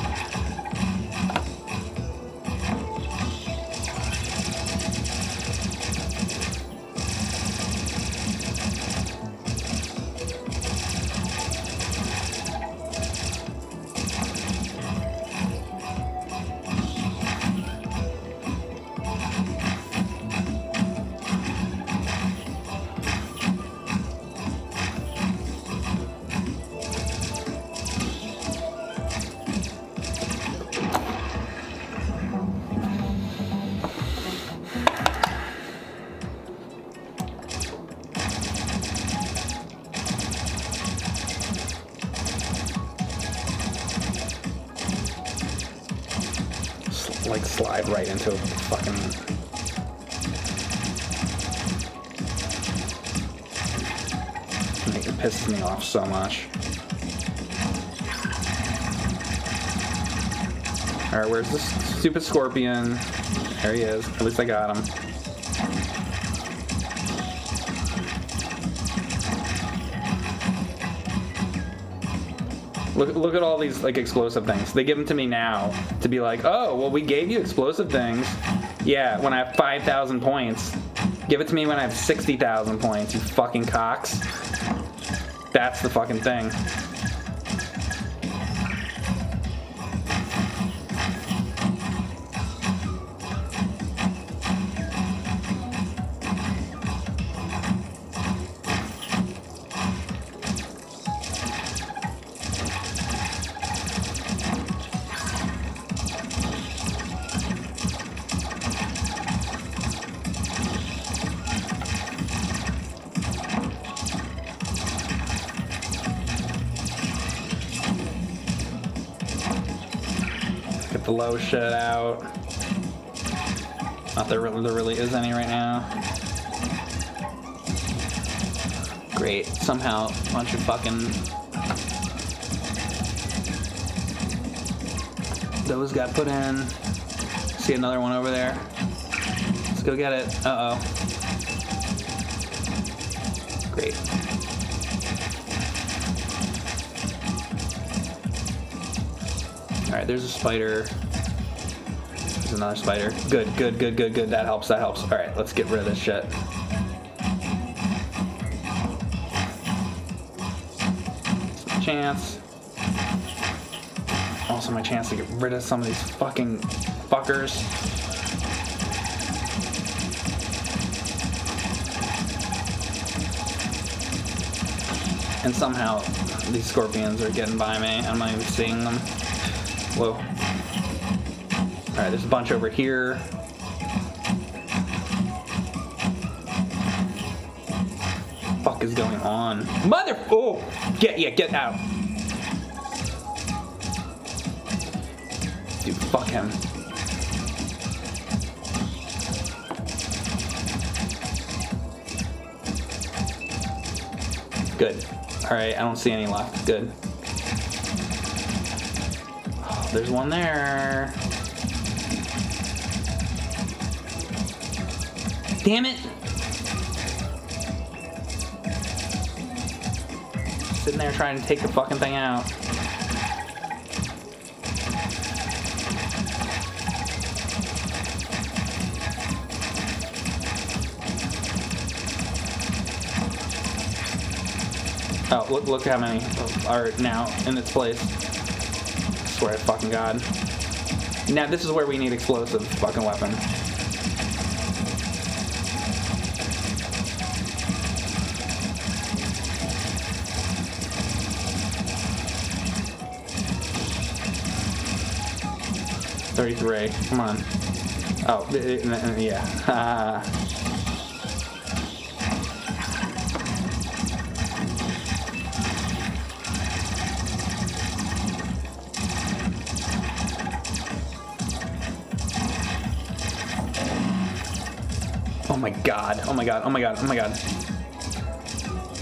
So much. Alright, where's this stupid scorpion? There he is. At least I got him. Look, look at all these like explosive things. They give them to me now to be like, oh, well, we gave you explosive things. Yeah, when I have 5,000 points. Give it to me when I have 60,000 points, you fucking cocks. That's the fucking thing. Shit out. Not there really, there really is any right now. Great. Somehow, a bunch of fucking. Those got put in. See another one over there. Let's go get it. Uh oh. Great. Alright, there's a spider. Another spider. Good, good, good, good, good. That helps, that helps. Alright, let's get rid of this shit. Chance. Also my chance to get rid of some of these fucking fuckers. And somehow these scorpions are getting by me. I'm not even seeing them. Whoa. There's a bunch over here. Fuck is going on? Mother oh get yeah, get out. Dude, fuck him. Good. Alright, I don't see any left. Good. Oh, there's one there. Damn it! Sitting there trying to take the fucking thing out. Oh, look, look how many are now in its place I swear to fucking God. Now this is where we need explosive fucking weapon. Thirty-three. Come on. Oh, yeah. Oh my god. Oh my god. Oh my god. Oh my god.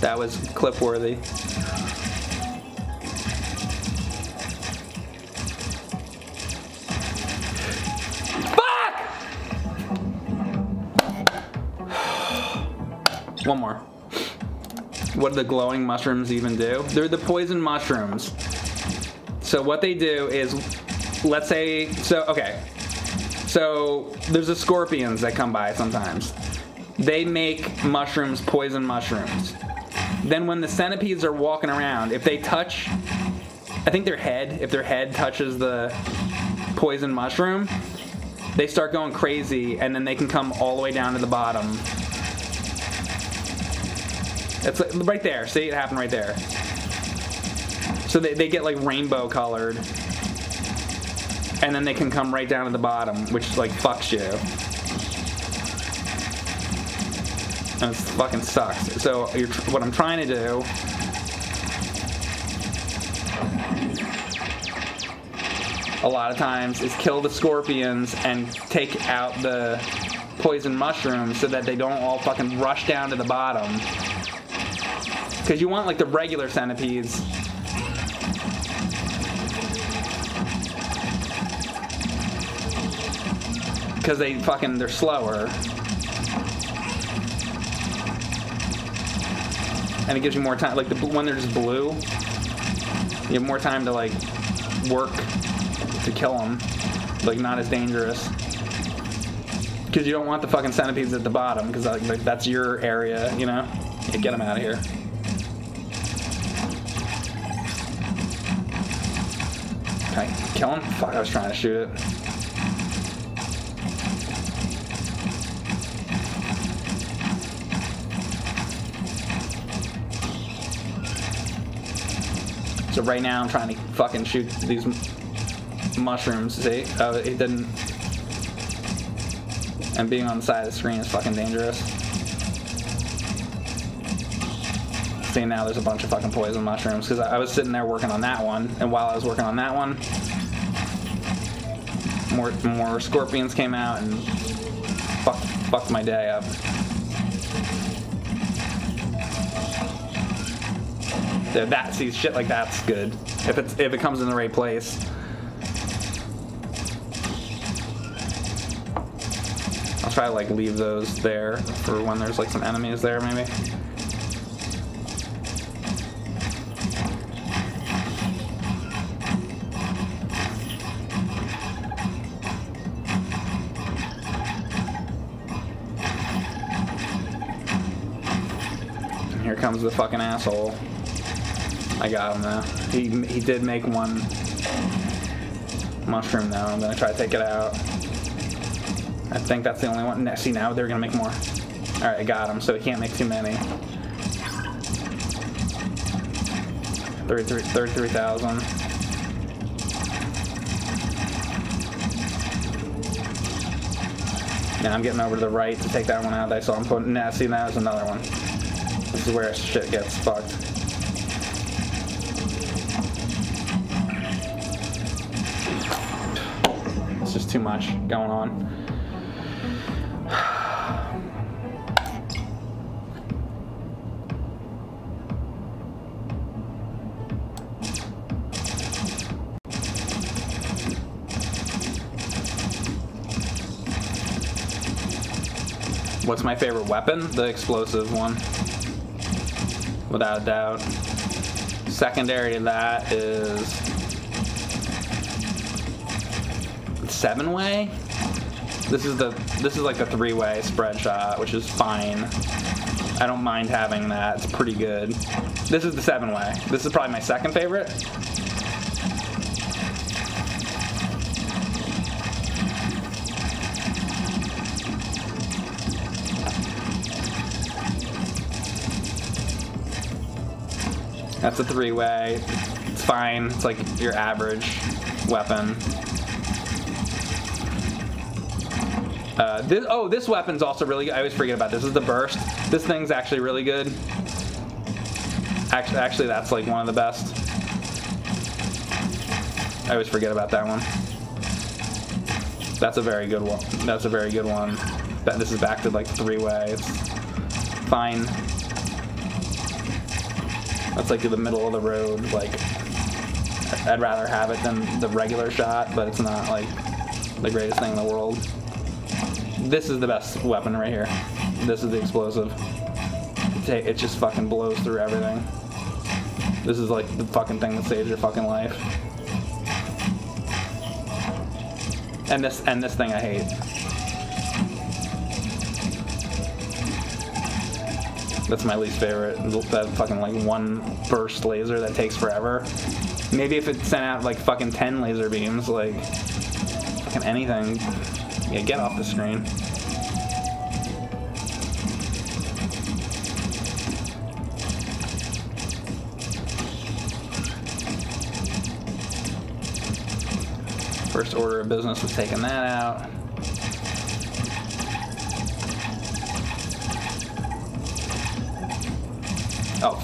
That was clip worthy. The glowing mushrooms even do? They're the poison mushrooms. So what they do is, let's say, so, okay. So there's the scorpions that come by sometimes. They make mushrooms poison mushrooms. Then when the centipedes are walking around, if they touch, I think their head, if their head touches the poison mushroom, they start going crazy and then they can come all the way down to the bottom. It's right there. See, it happened right there. So they, they get like rainbow colored and then they can come right down to the bottom, which like fucks you. And it fucking sucks. So what I'm trying to do. a lot of times is kill the scorpions and take out the poison mushrooms so that they don't all fucking rush down to the bottom. Because you want like the regular centipedes. Because they fucking, they're slower. And it gives you more time, like the when they're just blue, you have more time to like work to kill them. Like not as dangerous. Because you don't want the fucking centipedes at the bottom, because like, that's your area, you know? Yeah, get them out of here. Okay, kill him? Fuck, I was trying to shoot it. So right now I'm trying to fucking shoot these mushrooms. See? Oh, it didn't. And being on the side of the screen is fucking dangerous. See, now there's a bunch of fucking poison mushrooms because I was sitting there working on that one, and while I was working on that one, more more scorpions came out and fucked, fucked my day up. That see shit like that's good if it's if it comes in the right place. I'll try to like leave those there for when there's like some enemies there maybe. Comes the fucking asshole. I got him though. He, he did make one mushroom though. I'm gonna try to take it out. I think that's the only one. See now they're gonna make more. All right, I got him. So he can't make too many. 33 33,000. Now I'm getting over to the right to take that one out. I saw him putting. Now see that was another one. This is where shit gets fucked. It's just too much going on. What's my favorite weapon? The explosive one. Without doubt. Secondary to that is seven way. This is the this is like the three way spread shot, which is fine. I don't mind having that. It's pretty good. This is the seven way. This is probably my second favorite. That's a three way. It's fine. It's like your average weapon. Uh, this, oh, this weapon's also really good. I always forget about this. This is the burst. This thing's actually really good. Actually, actually, that's like one of the best. I always forget about that one. That's a very good one. That's a very good one. That this is back to like three way. It's fine. That's like the middle of the road. Like, I'd rather have it than the regular shot, but it's not like the greatest thing in the world. This is the best weapon right here. This is the explosive. It just fucking blows through everything. This is like the fucking thing that saves your fucking life. And this and this thing I hate. That's my least favorite. That fucking like one burst laser that takes forever. Maybe if it sent out like fucking 10 laser beams, like fucking anything. Yeah, get off the screen. First order of business was taking that out.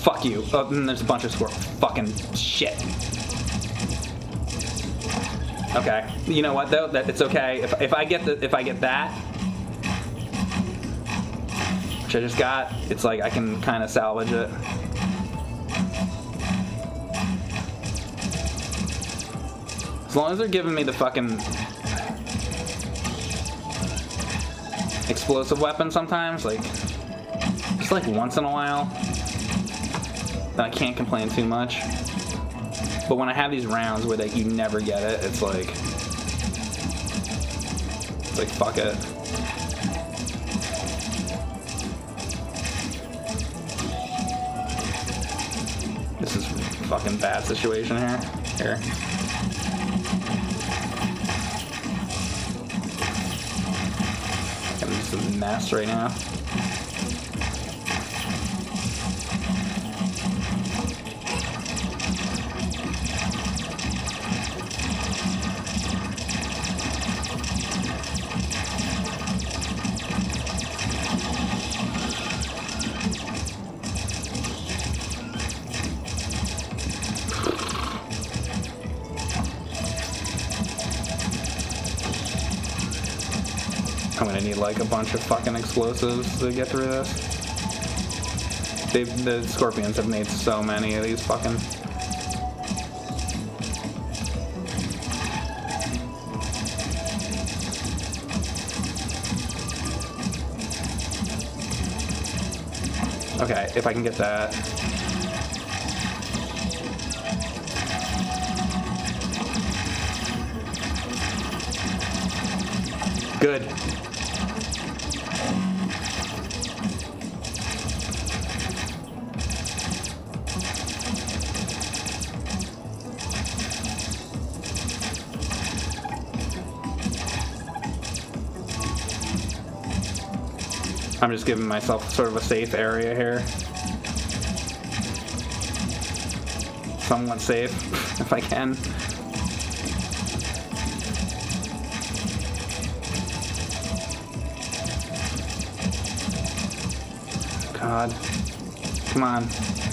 Fuck you. Oh, and there's a bunch of squirrels. Fucking shit. Okay. You know what though? That it's okay if, if I get the if I get that, which I just got. It's like I can kind of salvage it. As long as they're giving me the fucking explosive weapon sometimes, like just like once in a while, I can't complain too much. But when I have these rounds where like you never get it, it's like it's like fuck it. This is fucking bad situation here. Here. I'm just a mess right now. Like a bunch of fucking explosives to get through this. They've, the scorpions have made so many of these fucking. Okay, if I can get that. Good. I'm just giving myself sort of a safe area here. Somewhat safe, if I can. God. Come on.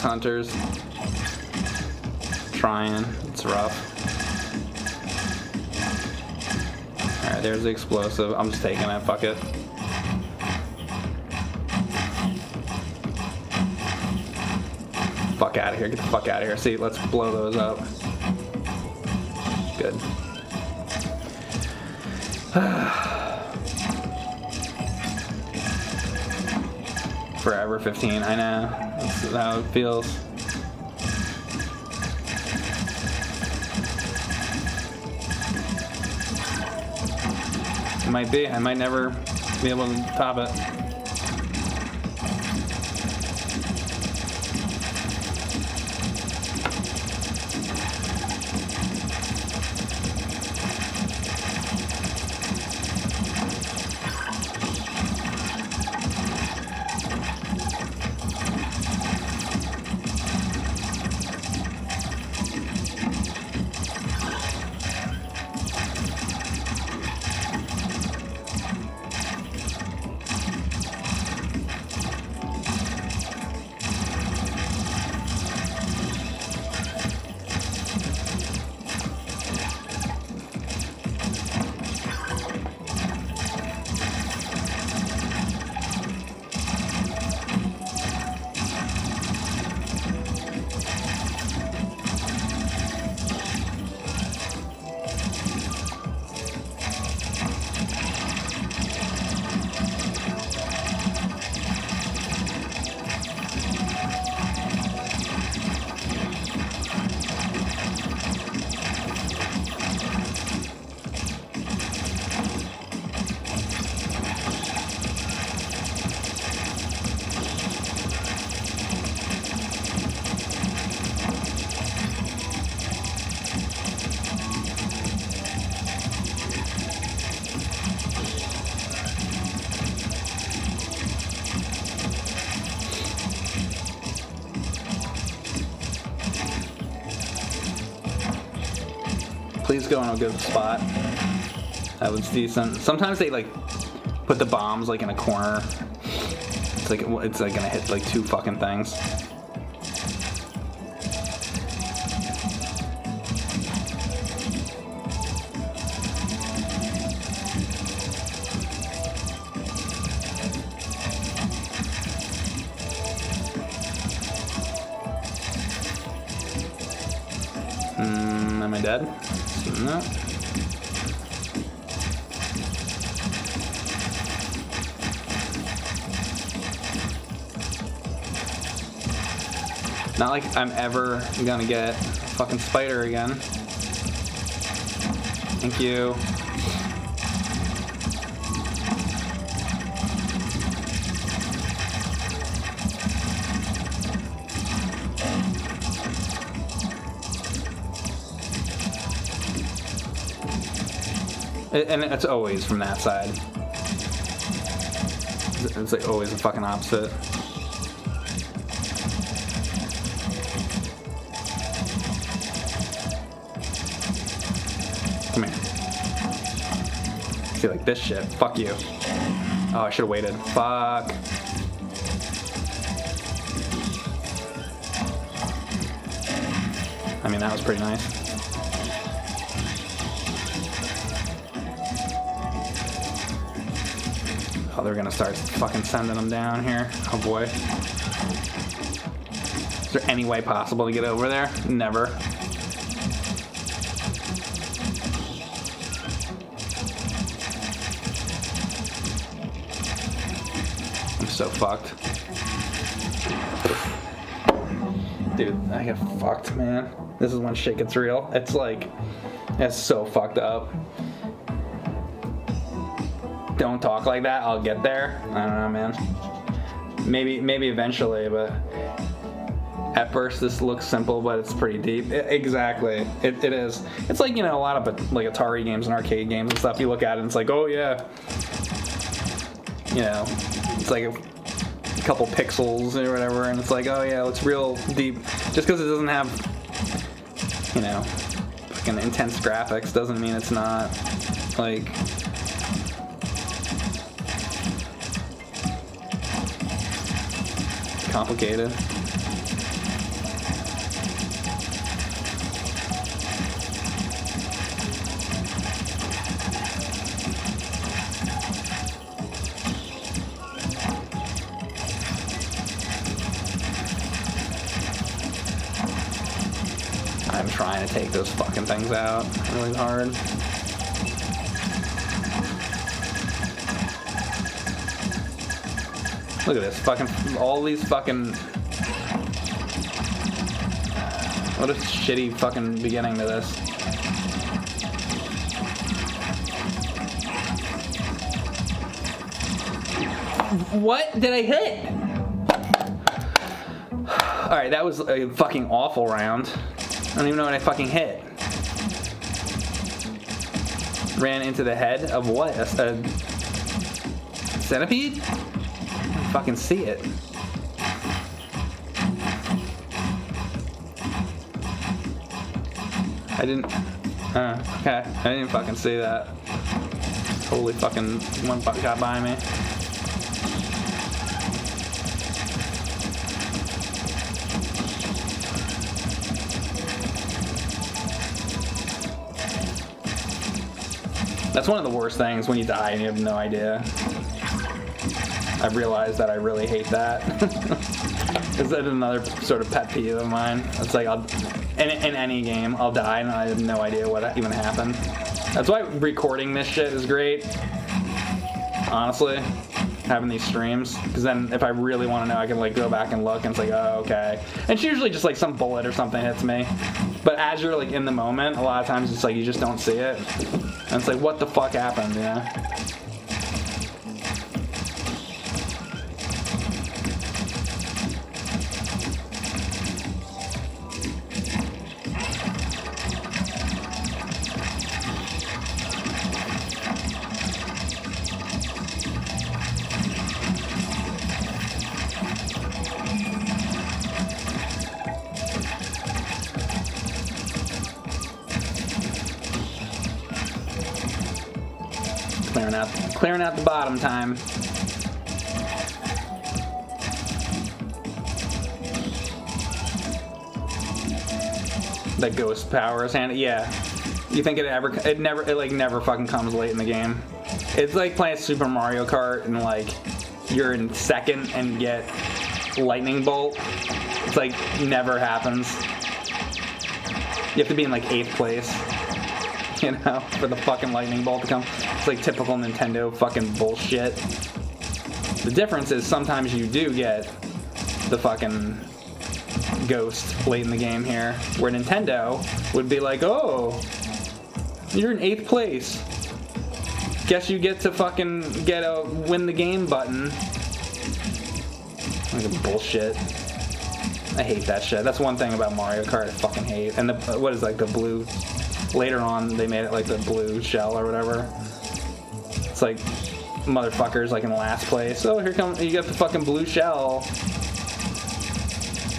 Hunters. Trying. It's rough. Alright, there's the explosive. I'm just taking it. Fuck it. Fuck out of here. Get the fuck out of here. See, let's blow those up. Good. Forever 15. I know. How it feels. It might be. I might never be able to top it. Go in a good spot. That was decent. Sometimes they like put the bombs like in a corner. It's like it's like gonna hit like two fucking things. Like I'm ever gonna get fucking spider again. Thank you. And it's always from that side. It's like always the fucking opposite. This shit. Fuck you. Oh, I should have waited. Fuck. I mean, that was pretty nice. Oh, they're gonna start fucking sending them down here. Oh boy. Is there any way possible to get over there? Never. So fucked. Dude, I get fucked, man. This is when shit gets real. It's like, it's so fucked up. Don't talk like that. I'll get there. I don't know, man. Maybe, maybe eventually, but at first this looks simple, but it's pretty deep. I- exactly, it, it is. It's like you know a lot of like Atari games and arcade games and stuff. You look at it and it's like, oh yeah, you know, it's like a, couple pixels or whatever, and it's like, oh yeah, it looks real deep. Just because it doesn't have, you know, fucking intense graphics doesn't mean it's not like. Complicated. Take those fucking things out really hard. Look at this fucking all these fucking What a shitty fucking beginning to this. What did I hit? Alright, that was a fucking awful round. I don't even know what I fucking hit. Ran into the head of what? A, a centipede? I fucking see it. I didn't. Uh, okay, I didn't fucking see that. Holy fucking one fuck got by me. That's one of the worst things when you die and you have no idea. I've realized that I really hate that. Is that another sort of pet peeve of mine? It's like I'll in, in any game I'll die and I have no idea what even happened. That's why recording this shit is great. Honestly, having these streams because then if I really want to know, I can like go back and look and it's like, oh okay. And it's usually just like some bullet or something hits me. But as you're like in the moment, a lot of times it's like you just don't see it. And it's like, what the fuck happened, know? Bottom time. That ghost powers and yeah. You think it ever? It never. It like never fucking comes late in the game. It's like playing Super Mario Kart and like you're in second and get lightning bolt. It's like never happens. You have to be in like eighth place, you know, for the fucking lightning bolt to come. It's like typical Nintendo fucking bullshit. The difference is sometimes you do get the fucking ghost late in the game here, where Nintendo would be like, oh, you're in eighth place. Guess you get to fucking get a win the game button. Like bullshit. I hate that shit. That's one thing about Mario Kart I fucking hate. And the what is like the blue later on they made it like the blue shell or whatever. It's like motherfuckers like in last place. Oh here come you got the fucking blue shell.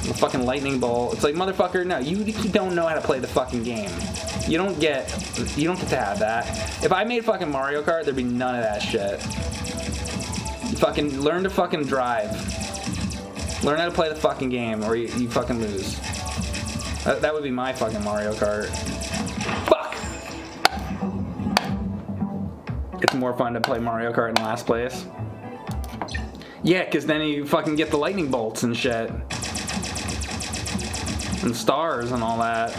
The fucking lightning bolt. It's like motherfucker, no, you don't know how to play the fucking game. You don't get you don't get to have that. If I made fucking Mario Kart, there'd be none of that shit. You fucking learn to fucking drive. Learn how to play the fucking game, or you, you fucking lose. That, that would be my fucking Mario Kart. It's more fun to play Mario Kart in last place. Yeah, because then you fucking get the lightning bolts and shit. And stars and all that.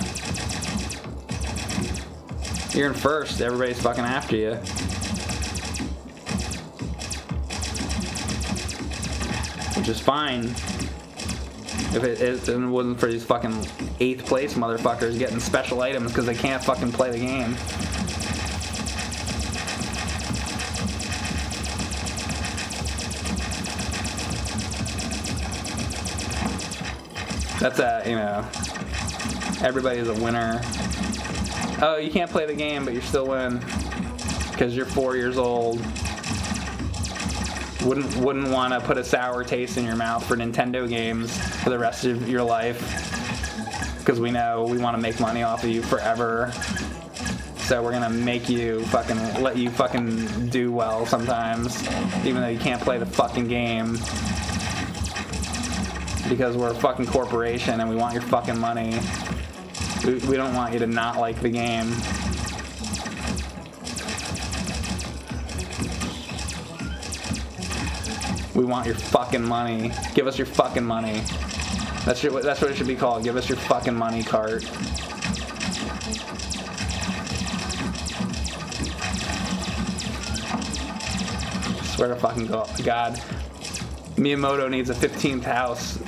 You're in first, everybody's fucking after you. Which is fine. If it, if it wasn't for these fucking 8th place motherfuckers getting special items because they can't fucking play the game. That's a, you know, everybody's a winner. Oh, you can't play the game, but you're still win because you're four years old. Wouldn't wouldn't want to put a sour taste in your mouth for Nintendo games for the rest of your life because we know we want to make money off of you forever. So we're gonna make you fucking let you fucking do well sometimes, even though you can't play the fucking game because we're a fucking corporation and we want your fucking money. We, we don't want you to not like the game. We want your fucking money. Give us your fucking money. That's, your, that's what it should be called. Give us your fucking money cart. Swear to fucking God. Miyamoto needs a 15th house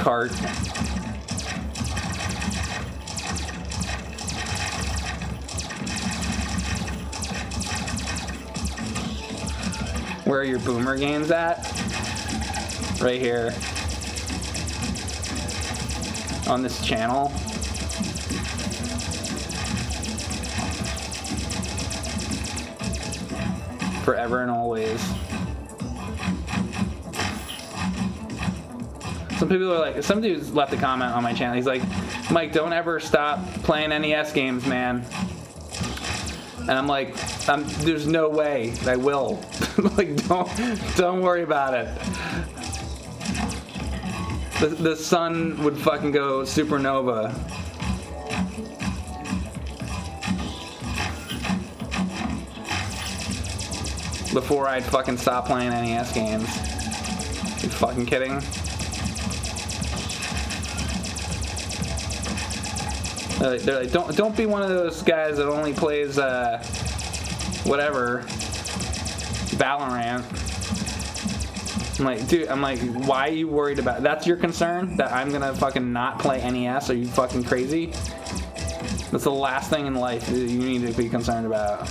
cart. Where are your boomer games at? Right here. On this channel. Forever and always. Some people are like, some dude's left a comment on my channel. He's like, Mike, don't ever stop playing NES games, man. And I'm like, I'm, there's no way I will. like, don't, don't worry about it. The, the sun would fucking go supernova. Before I'd fucking stop playing NES games. You fucking kidding? Like, they're like, don't don't be one of those guys that only plays uh, whatever Valorant. I'm like, dude, I'm like, why are you worried about? That's your concern that I'm gonna fucking not play NES? Are you fucking crazy? That's the last thing in life that you need to be concerned about.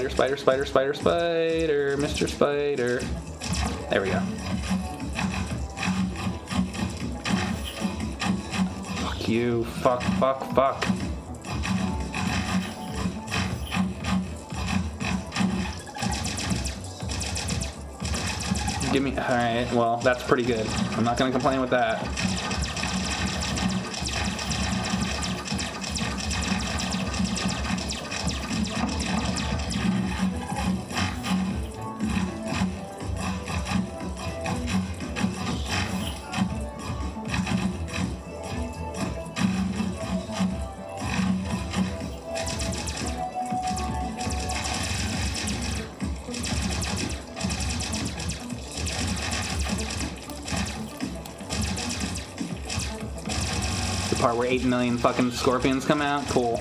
Spider, spider, spider, spider, spider, Mr. Spider. There we go. Fuck you. Fuck, fuck, fuck. Give me. Alright, well, that's pretty good. I'm not gonna complain with that. Where 8 million fucking scorpions come out? Cool.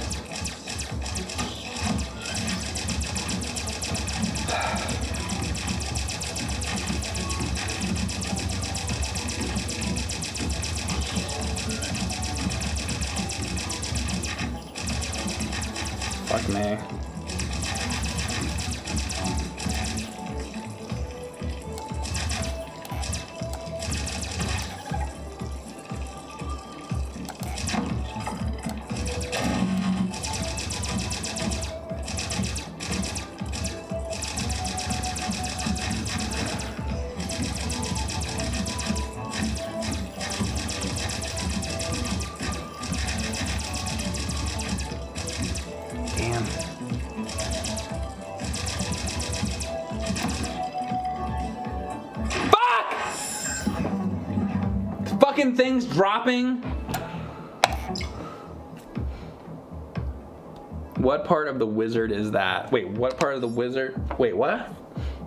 The wizard is that? Wait, what part of the wizard? Wait, what?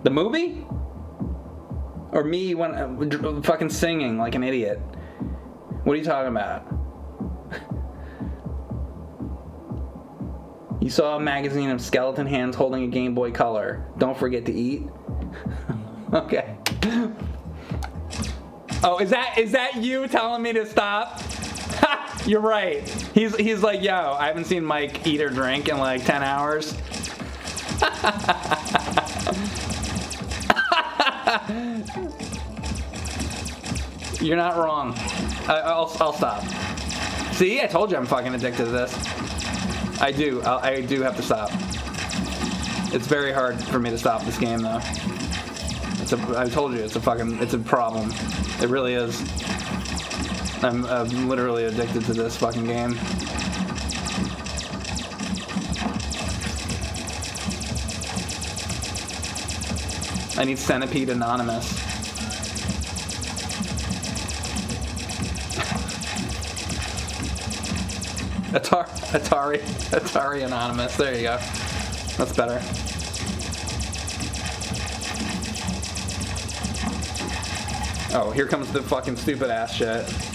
The movie? Or me when uh, fucking singing like an idiot? What are you talking about? You saw a magazine of skeleton hands holding a Game Boy Color. Don't forget to eat. okay. Oh, is that is that you telling me to stop? You're right. He's he's like, yo, I haven't seen Mike eat or drink in like 10 hours. You're not wrong. I, I'll, I'll stop. See, I told you I'm fucking addicted to this. I do. I, I do have to stop. It's very hard for me to stop this game, though. It's a. I told you, it's a fucking. It's a problem. It really is. I'm, I'm literally addicted to this fucking game. I need Centipede Anonymous. Atari, Atari, Atari Anonymous. There you go. That's better. Oh, here comes the fucking stupid ass shit.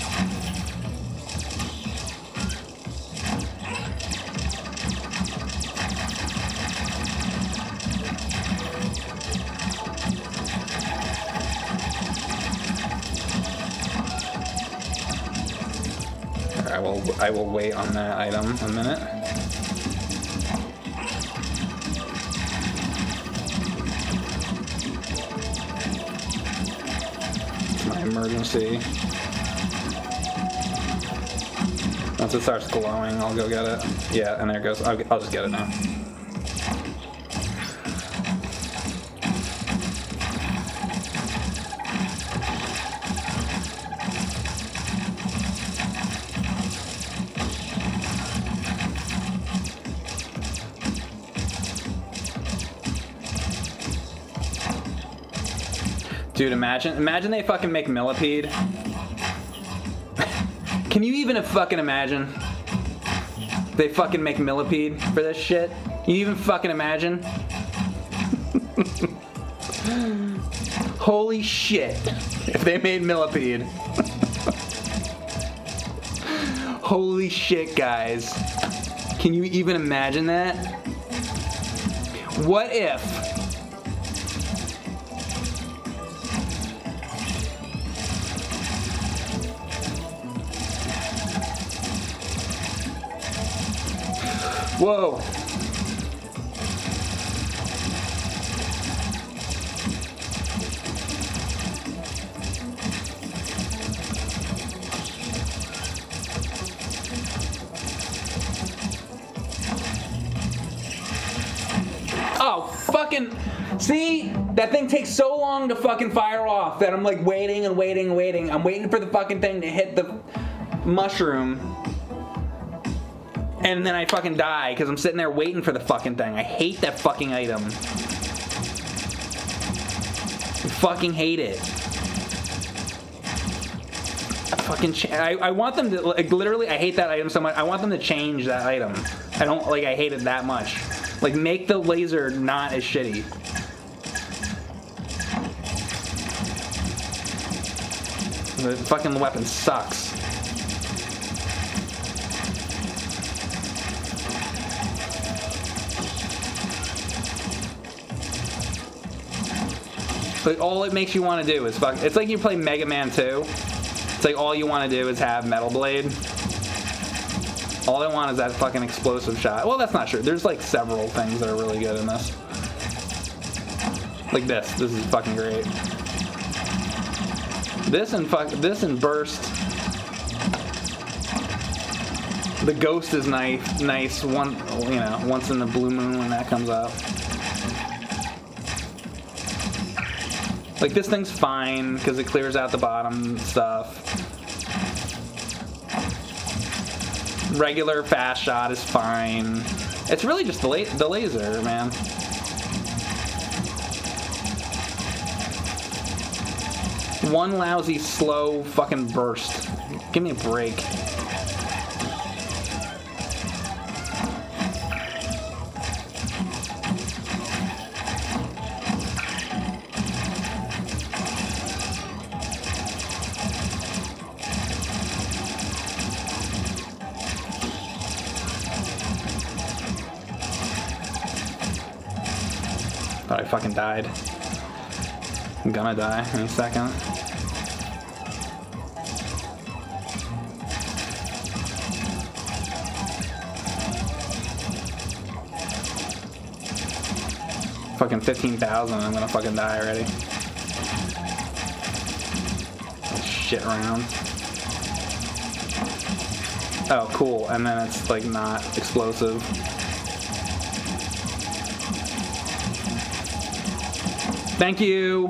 I will I will wait on that item a minute. My emergency. Once it starts glowing, I'll go get it. Yeah, and there it goes. I'll, I'll just get it now. Dude, imagine imagine they fucking make Millipede. Can you even fucking imagine? They fucking make Millipede for this shit? You even fucking imagine? Holy shit. If they made Millipede. Holy shit, guys. Can you even imagine that? What if Whoa. Oh, fucking, see? That thing takes so long to fucking fire off that I'm like waiting and waiting and waiting. I'm waiting for the fucking thing to hit the mushroom. And then I fucking die because I'm sitting there waiting for the fucking thing. I hate that fucking item. I fucking hate it. I fucking I, I want them to like literally I hate that item so much. I want them to change that item. I don't like I hate it that much. Like make the laser not as shitty. The fucking weapon sucks. Like all it makes you want to do is fuck. It's like you play Mega Man 2. It's like all you want to do is have Metal Blade. All I want is that fucking explosive shot. Well, that's not true. There's like several things that are really good in this. Like this. This is fucking great. This and fuck. This and burst. The ghost is nice. Nice. One. You know. Once in the blue moon when that comes up. Like this thing's fine because it clears out the bottom stuff. Regular fast shot is fine. It's really just the, la- the laser, man. One lousy slow fucking burst. Give me a break. Died. I'm gonna die in a second. Fucking 15,000, I'm gonna fucking die already. Shit around. Oh, cool. And then it's like not explosive. Thank you.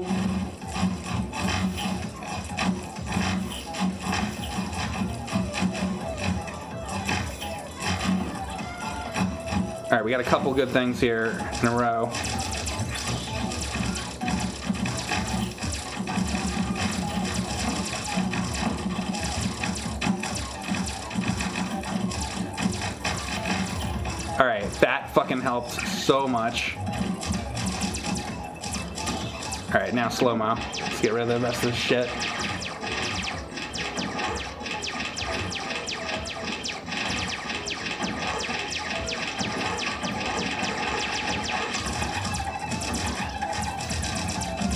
All right, we got a couple good things here in a row. All right, that fucking helped so much. All right, now slow mo. Let's get rid of the rest of this shit.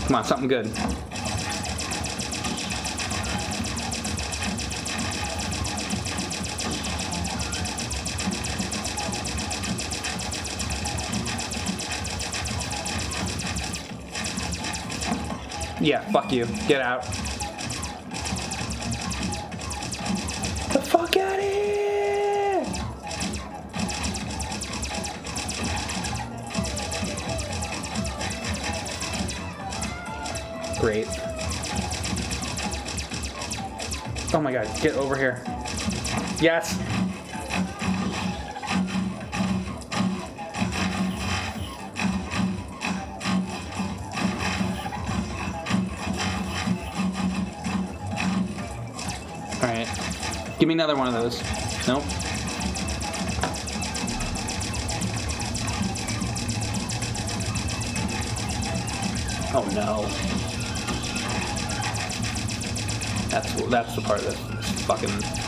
Come on, something good. Fuck you. Get out. The fuck out of here! Great. Oh my god, get over here. Yes! Give me another one of those. Nope. Oh no. That's that's the part that's fucking.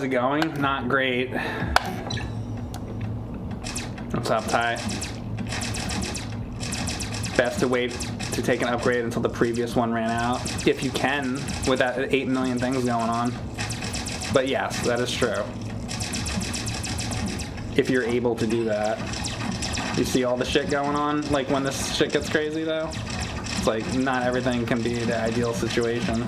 How's it going? Not great. What's up, Ty? Best to wait to take an upgrade until the previous one ran out, if you can, with that 8 million things going on. But yes, that is true. If you're able to do that. You see all the shit going on? Like when this shit gets crazy though? It's like not everything can be the ideal situation.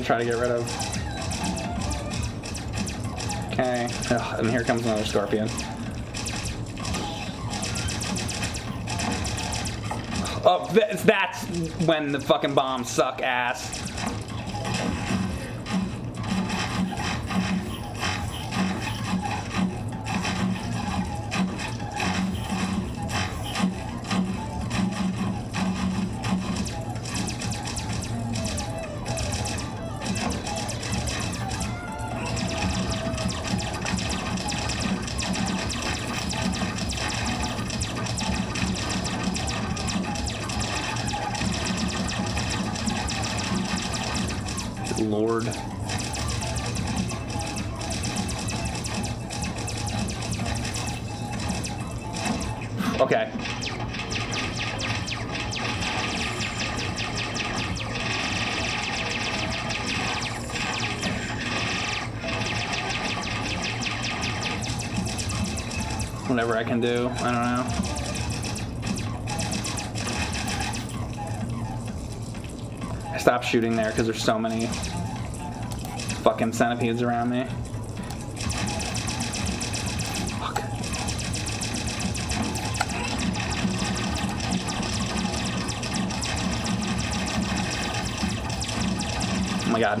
To try to get rid of. Okay. Ugh, and here comes another scorpion. Oh, that's, that's when the fucking bombs suck ass. Shooting there because there's so many fucking centipedes around me. Fuck. Oh my god.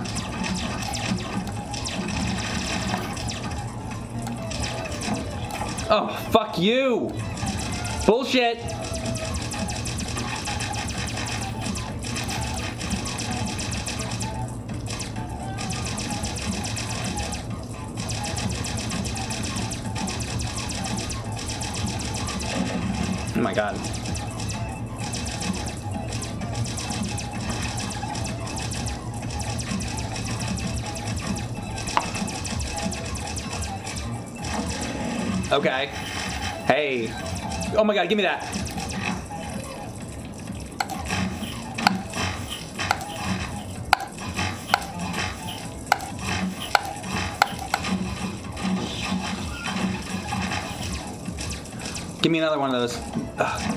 Oh, fuck you! Bullshit! Oh my god, give me that. Give me another one of those. Ugh.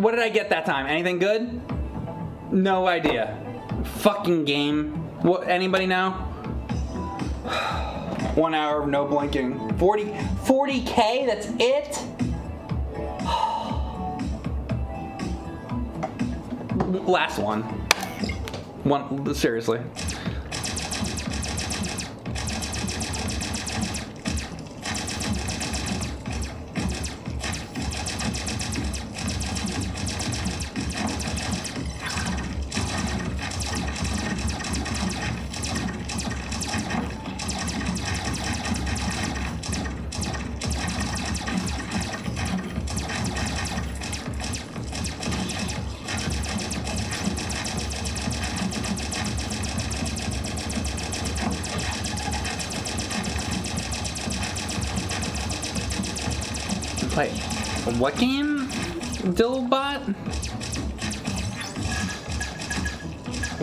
What did I get that time? Anything good? No idea. Fucking game. What? Anybody know? One hour of no blinking. 40, 40k. That's it. last one. One seriously.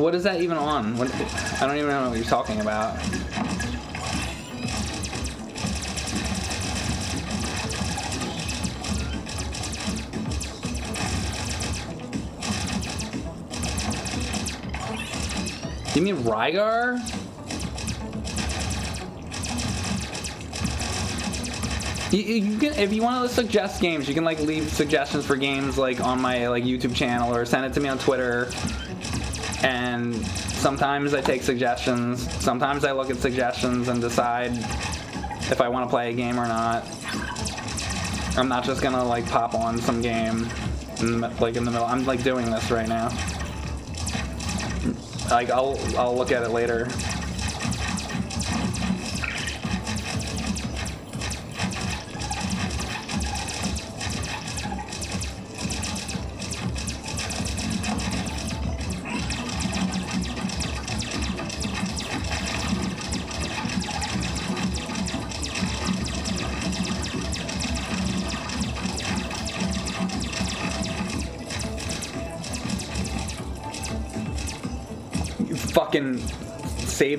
What is that even on? What, I don't even know what you're talking about. You mean Rygar? You, you can, if you want to suggest games, you can like leave suggestions for games like on my like YouTube channel or send it to me on Twitter. And sometimes I take suggestions. Sometimes I look at suggestions and decide if I want to play a game or not. I'm not just gonna like pop on some game in, the- like in the middle. I'm like doing this right now. Like I'll I'll look at it later.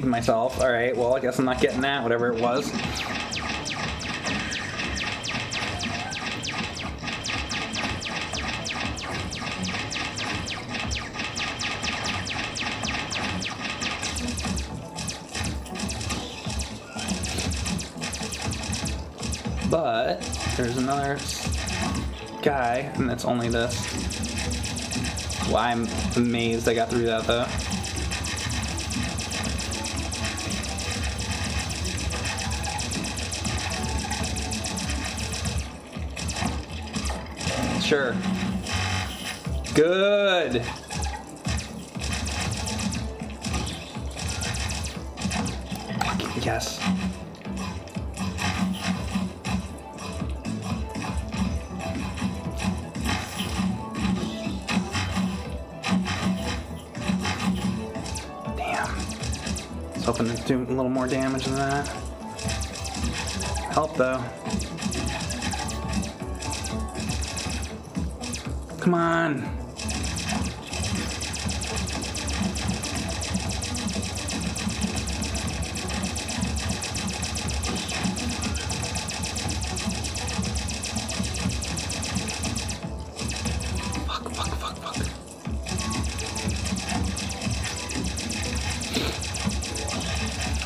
Myself. All right, well, I guess I'm not getting that, whatever it was. But there's another guy, and it's only this. Well, I'm amazed I got through that though. Sure. Good. Yes. Damn. Hoping to do a little more damage than that. Help though. Come on.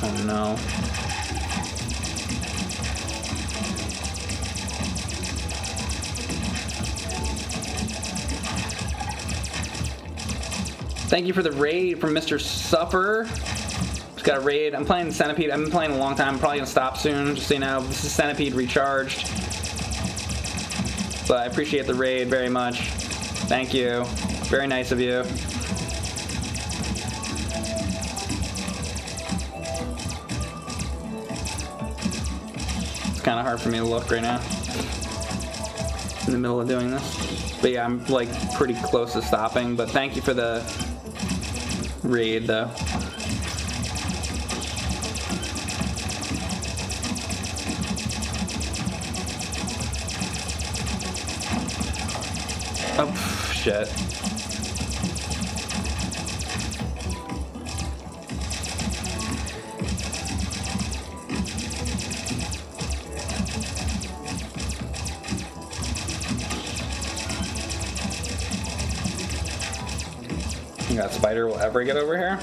Oh no. Thank you for the raid from Mr. Suffer. Just got a raid. I'm playing Centipede. I've been playing a long time. I'm probably gonna stop soon, just so you know. This is Centipede Recharged. But I appreciate the raid very much. Thank you. Very nice of you. It's kind of hard for me to look right now. In the middle of doing this. But yeah, I'm like pretty close to stopping. But thank you for the raid though. Oh, shit. Spider will ever get over here?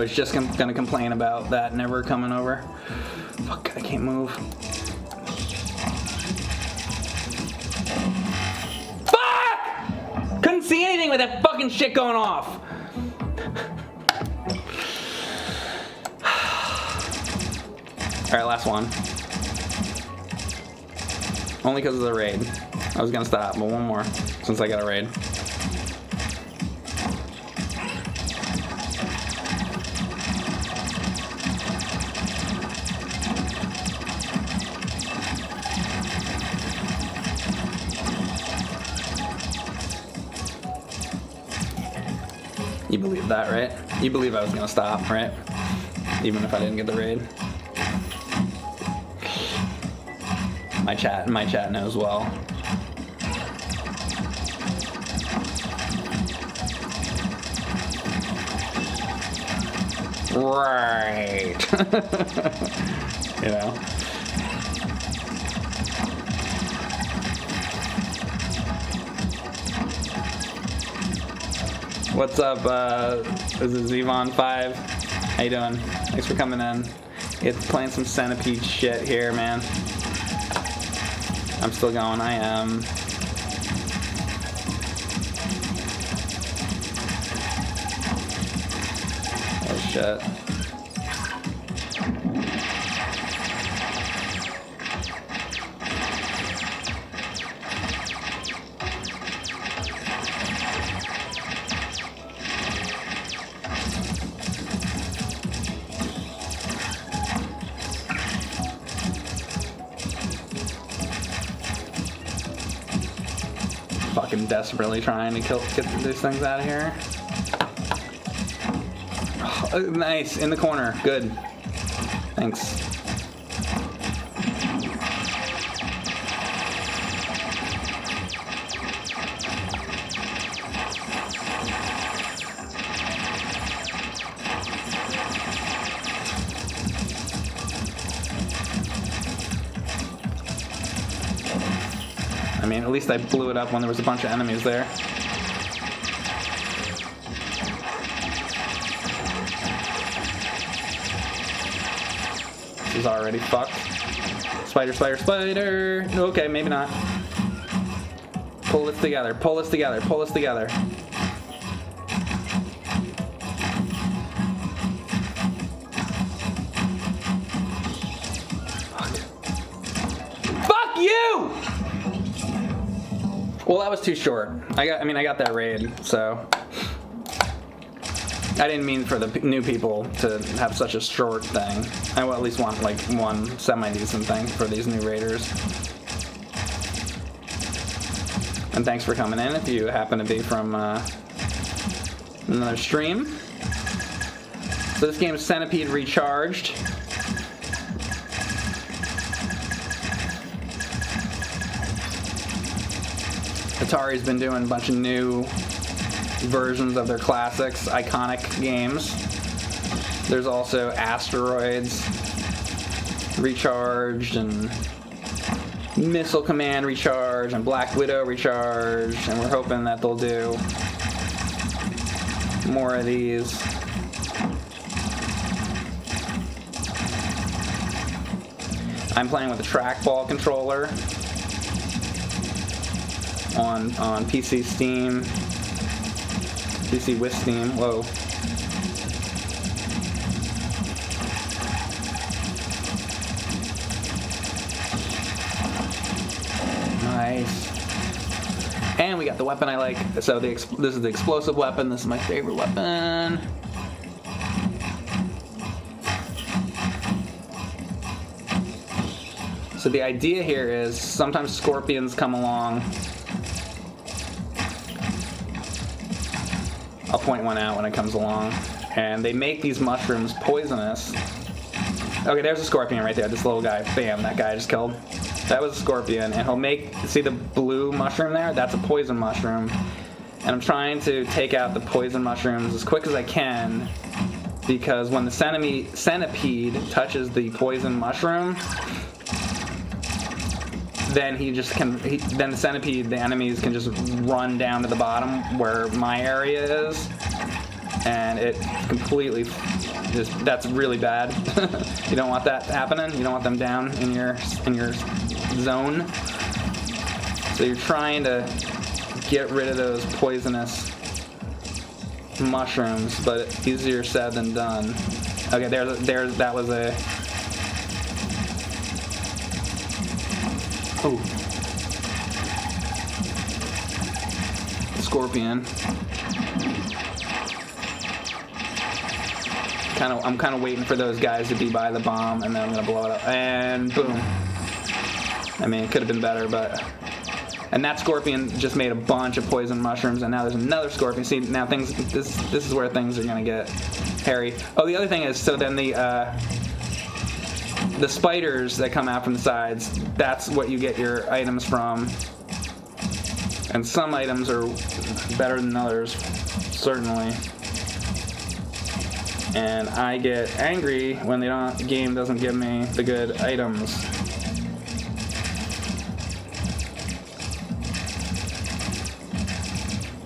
Was just com- gonna complain about that never coming over. Fuck, I can't move. Fuck! Couldn't see anything with that fucking shit going off. All right, last one. Only because of the raid. I was gonna stop, but one more since I got a raid. You believe I was gonna stop, right? Even if I didn't get the raid. My chat, my chat knows well. Right. you know. What's up? Uh, this is Yvonne5. How you doing? Thanks for coming in. It's playing some centipede shit here, man. I'm still going. I am. Trying to kill get these things out of here. Oh, nice, in the corner. Good. Thanks. I mean, at least I blew it up when there was a bunch of enemies there. Already fucked. Spider, spider, spider. Okay, maybe not. Pull this together, pull this together, pull this together. Fuck. Fuck you! Well, that was too short. I got, I mean, I got that raid, so. I didn't mean for the new people to have such a short thing. I will at least want like one semi-decent thing for these new raiders. And thanks for coming in if you happen to be from uh, another stream. So this game is Centipede Recharged. Atari's been doing a bunch of new versions of their classics, iconic games. There's also Asteroids Recharged and Missile Command Recharged and Black Widow Recharged, and we're hoping that they'll do more of these. I'm playing with a trackball controller on on PC Steam. PC with Steam. Whoa. Nice. And we got the weapon I like. So the this is the explosive weapon. This is my favorite weapon. So the idea here is sometimes scorpions come along. I'll point one out when it comes along. And they make these mushrooms poisonous. Okay, there's a scorpion right there. This little guy. Bam, that guy I just killed. That was a scorpion, and he'll make. See the blue mushroom there? That's a poison mushroom. And I'm trying to take out the poison mushrooms as quick as I can because when the centipede, touches the poison mushroom, then he just can. He, then the centipede, the enemies can just run down to the bottom where my area is, and it completely just that's really bad. you don't want that happening. You don't want them down in your in your zone. So you're trying to get rid of those poisonous mushrooms, but easier said than done. Okay, there, there, that was a. Oh. Scorpion. Kind of, I'm kind of waiting for those guys to be by the bomb, and then I'm gonna blow it up, and boom. I mean, it could have been better, but and that scorpion just made a bunch of poison mushrooms, and now there's another scorpion. See, now things, this, this is where things are gonna get hairy. Oh, the other thing is, so then the, uh, the spiders that come out from the sides, that's what you get your items from. And some items are better than others, certainly. And I get angry when the game doesn't give me the good items.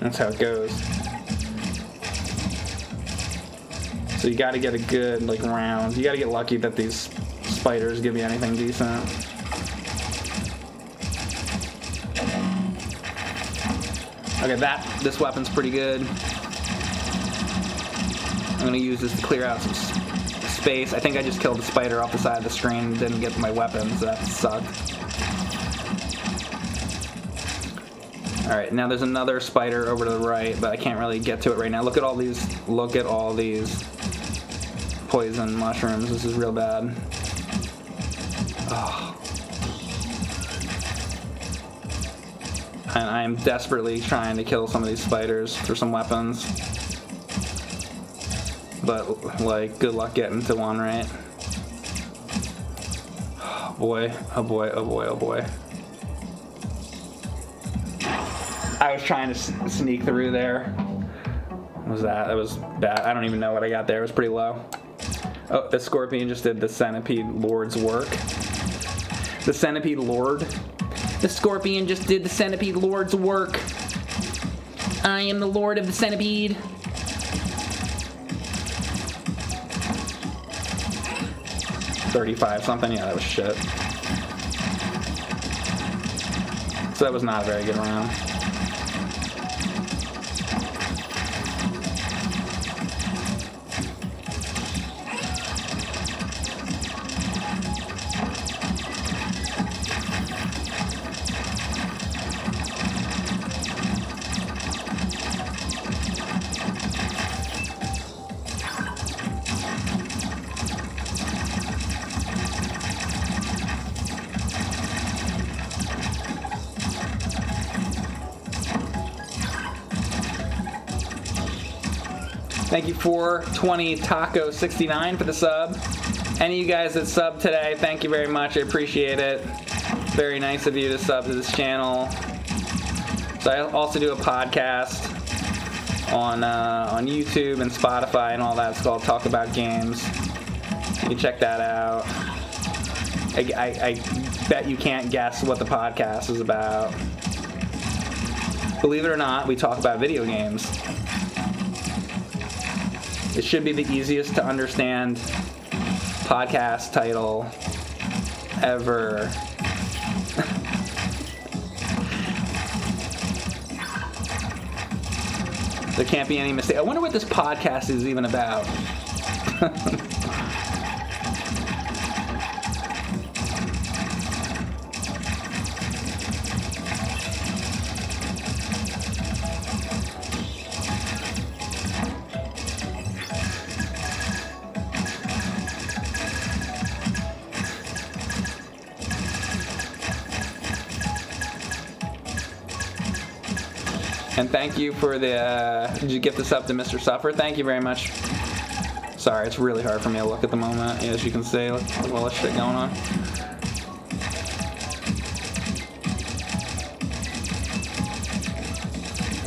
That's how it goes. So you gotta get a good like round. You gotta get lucky that these spiders give you anything decent. Okay, that this weapon's pretty good. I'm gonna use this to clear out some space. I think I just killed a spider off the side of the screen. Didn't get my weapons. That sucked. Alright, now there's another spider over to the right, but I can't really get to it right now. Look at all these, look at all these poison mushrooms. This is real bad. Oh. And I am desperately trying to kill some of these spiders for some weapons. But, like, good luck getting to one, right? Oh boy, oh boy, oh boy, oh boy. I was trying to sneak through there. What was that? That was bad. I don't even know what I got there. It was pretty low. Oh, the scorpion just did the centipede lord's work. The centipede lord. The scorpion just did the centipede lord's work. I am the lord of the centipede. Thirty-five something. Yeah, that was shit. So that was not a very good round. 420 Taco 69 for the sub. Any of you guys that sub today, thank you very much. I appreciate it. Very nice of you to sub to this channel. So I also do a podcast on uh, on YouTube and Spotify and all that. It's called Talk About Games. You can check that out. I, I, I bet you can't guess what the podcast is about. Believe it or not, we talk about video games. It should be the easiest to understand podcast title ever. there can't be any mistake. I wonder what this podcast is even about. thank you for the. Uh, did you gift this up to Mr. Suffer? Thank you very much. Sorry, it's really hard for me to look at the moment, as you can see, with all this shit going on.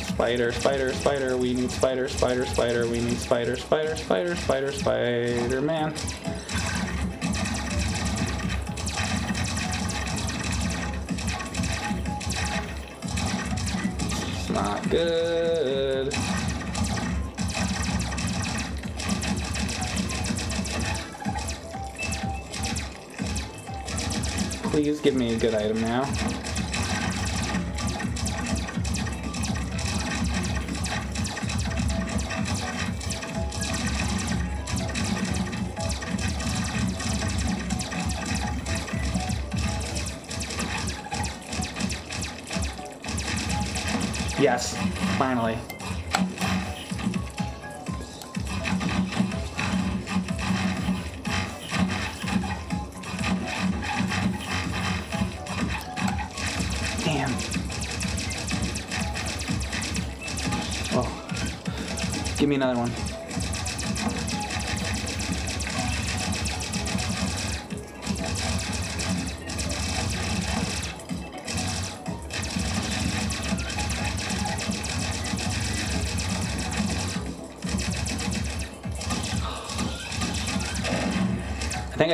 Spider, spider, spider, we need spider, spider, spider, we need spider, spider, spider, spider, spider, man. It's not good. Please give me a good item now. Yes, finally. Damn. Oh. Give me another one.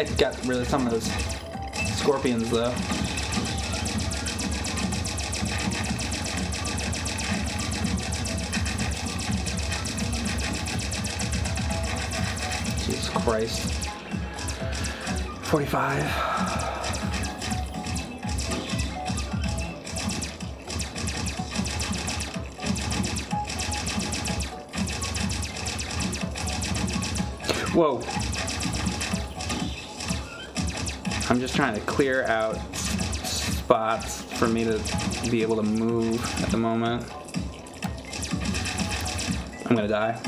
I think I got rid of some of those scorpions though. Jesus Christ. 45. Whoa. I'm just trying to clear out spots for me to be able to move at the moment. I'm gonna die.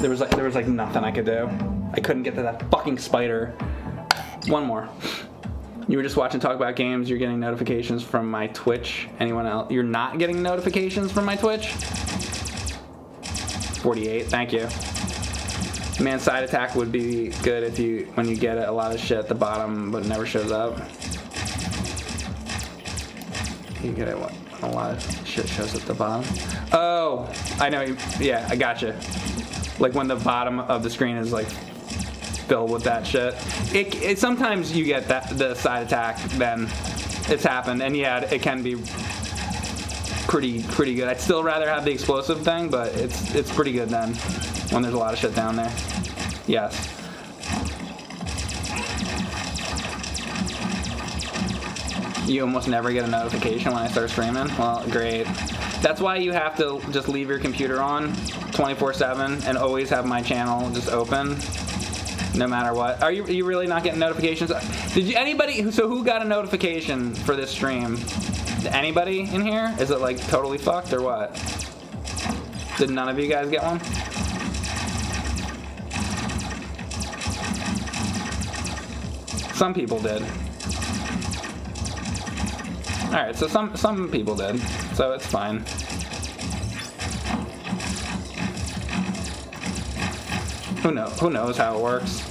There was like there was like nothing I could do. I couldn't get to that fucking spider. One more. You were just watching talk about games. You're getting notifications from my Twitch. Anyone else? You're not getting notifications from my Twitch. 48. Thank you. Man, side attack would be good if you when you get a lot of shit at the bottom, but never shows up. You get it what a lot of shit shows at the bottom. Oh, I know. you- Yeah, I gotcha. Like when the bottom of the screen is like filled with that shit. It, it sometimes you get that the side attack. Then it's happened, and yeah, it can be pretty pretty good. I'd still rather have the explosive thing, but it's it's pretty good then when there's a lot of shit down there. Yes. You almost never get a notification when I start streaming. Well, great. That's why you have to just leave your computer on 24/7 and always have my channel just open no matter what. Are you, are you really not getting notifications? Did you anybody? So who got a notification for this stream? Anybody in here? Is it like totally fucked or what? Did none of you guys get one? Some people did. All right, so some some people did, so it's fine. Who know? Who knows how it works?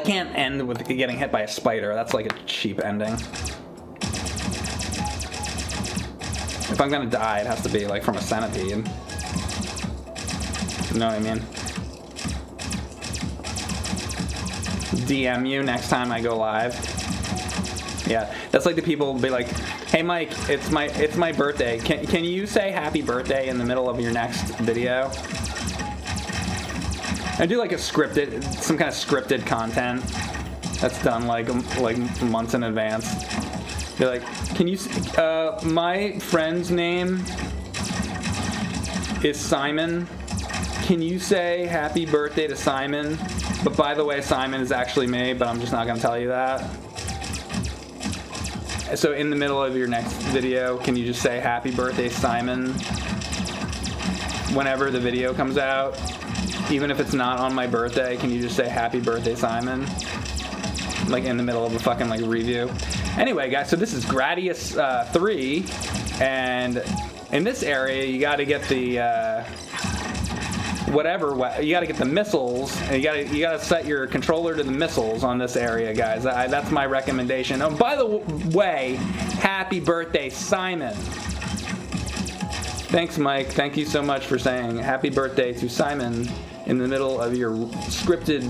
I can't end with getting hit by a spider. That's like a cheap ending. If I'm gonna die, it has to be like from a centipede. You know what I mean? DM you next time I go live. Yeah, that's like the people be like, "Hey Mike, it's my it's my birthday. Can can you say happy birthday in the middle of your next video?" I do like a scripted, some kind of scripted content that's done like like months in advance. Be like, can you? Uh, my friend's name is Simon. Can you say happy birthday to Simon? But by the way, Simon is actually me, but I'm just not gonna tell you that. So in the middle of your next video, can you just say happy birthday, Simon? Whenever the video comes out, even if it's not on my birthday, can you just say happy birthday, Simon? Like in the middle of a fucking like review. Anyway, guys, so this is Gradius uh, 3, and in this area, you got to get the uh, whatever. You got to get the missiles, and you got to you got to set your controller to the missiles on this area, guys. I, that's my recommendation. Oh, by the way, happy birthday, Simon. Thanks, Mike. Thank you so much for saying happy birthday to Simon in the middle of your scripted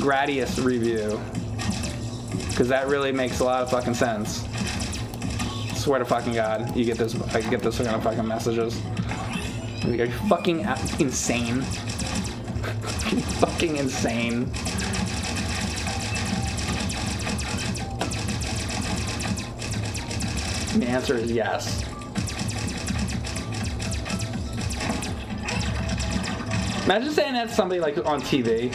Gradius review. Because that really makes a lot of fucking sense. Swear to fucking God, you get this. I get this kind of fucking messages. Are you fucking insane? Fucking insane. The answer is yes. Imagine saying that to somebody like on TV.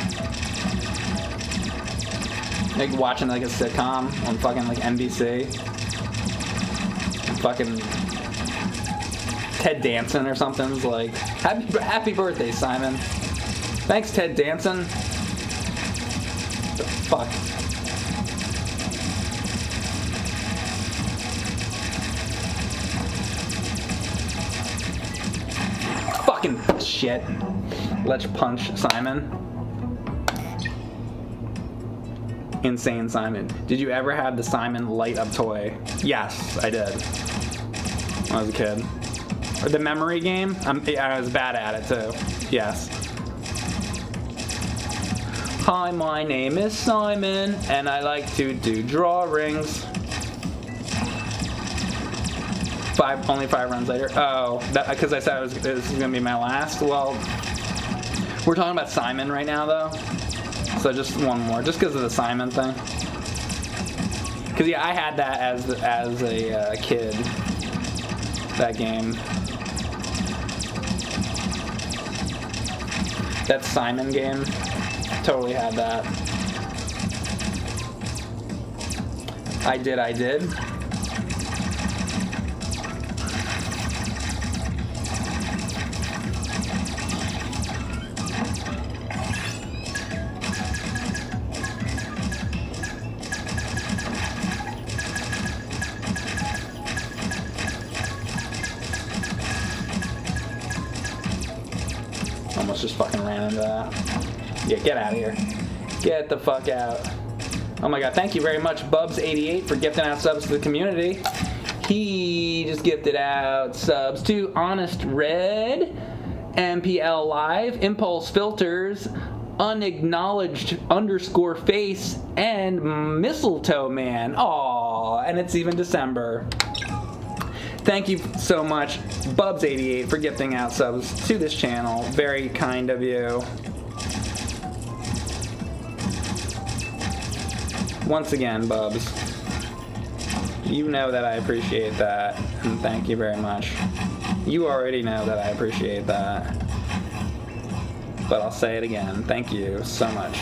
Like watching like a sitcom on fucking like NBC. Fucking Ted Danson or something's like, happy, happy birthday, Simon. Thanks, Ted Danson. Fuck? Shit. Let's punch Simon. Insane Simon. Did you ever have the Simon light up toy? Yes, I did. When I was a kid. The memory game? I'm, I was bad at it too. Yes. Hi, my name is Simon, and I like to do drawings. Five, only five runs later. Oh, because I said it was, this is gonna be my last. Well, we're talking about Simon right now, though. So just one more, just because of the Simon thing. Because yeah, I had that as as a uh, kid. That game. That Simon game. Totally had that. I did, I did. Yeah, get out of here. Get the fuck out. Oh my god, thank you very much, Bubs88, for gifting out subs to the community. He just gifted out subs to Honest Red, MPL Live, Impulse Filters, Unacknowledged underscore face, and Mistletoe Man. Aw, and it's even December. Thank you so much, Bubs88, for gifting out subs to this channel. Very kind of you. Once again, Bubs, you know that I appreciate that, and thank you very much. You already know that I appreciate that. But I'll say it again. Thank you so much.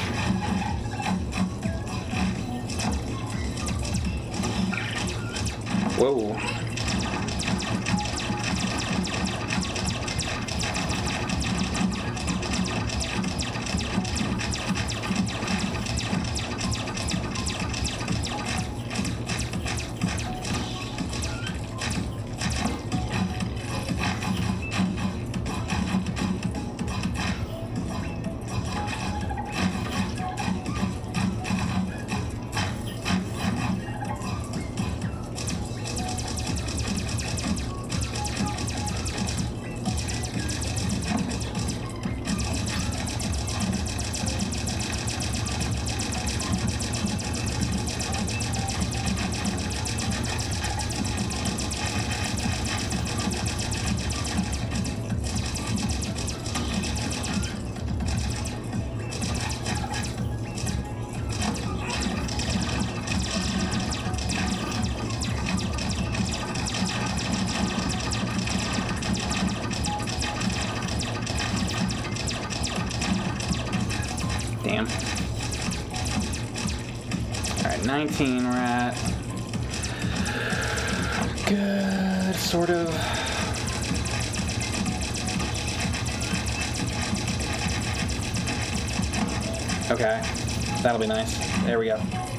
Whoa.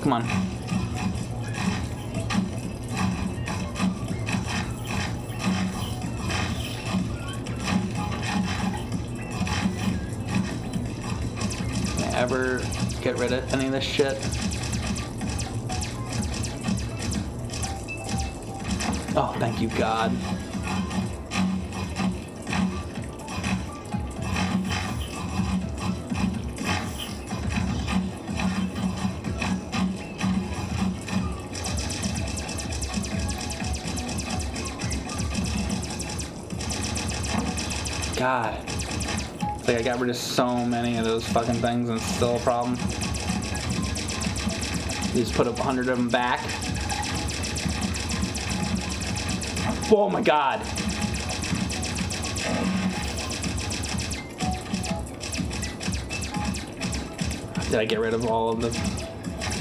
Come on. Ever get rid of any of this shit? Oh, thank you. God. I got rid of so many of those fucking things and it's still a problem. You just put a hundred of them back. Oh my god. Did I get rid of all of the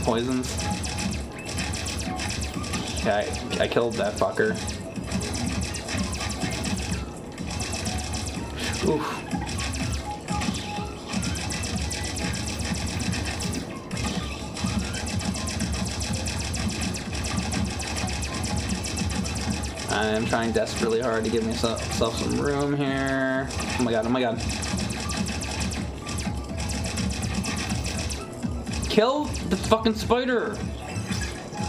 poisons? Yeah, I, I killed that fucker. Oof. I'm trying desperately hard to give myself some room here. Oh my god, oh my god. Kill the fucking spider!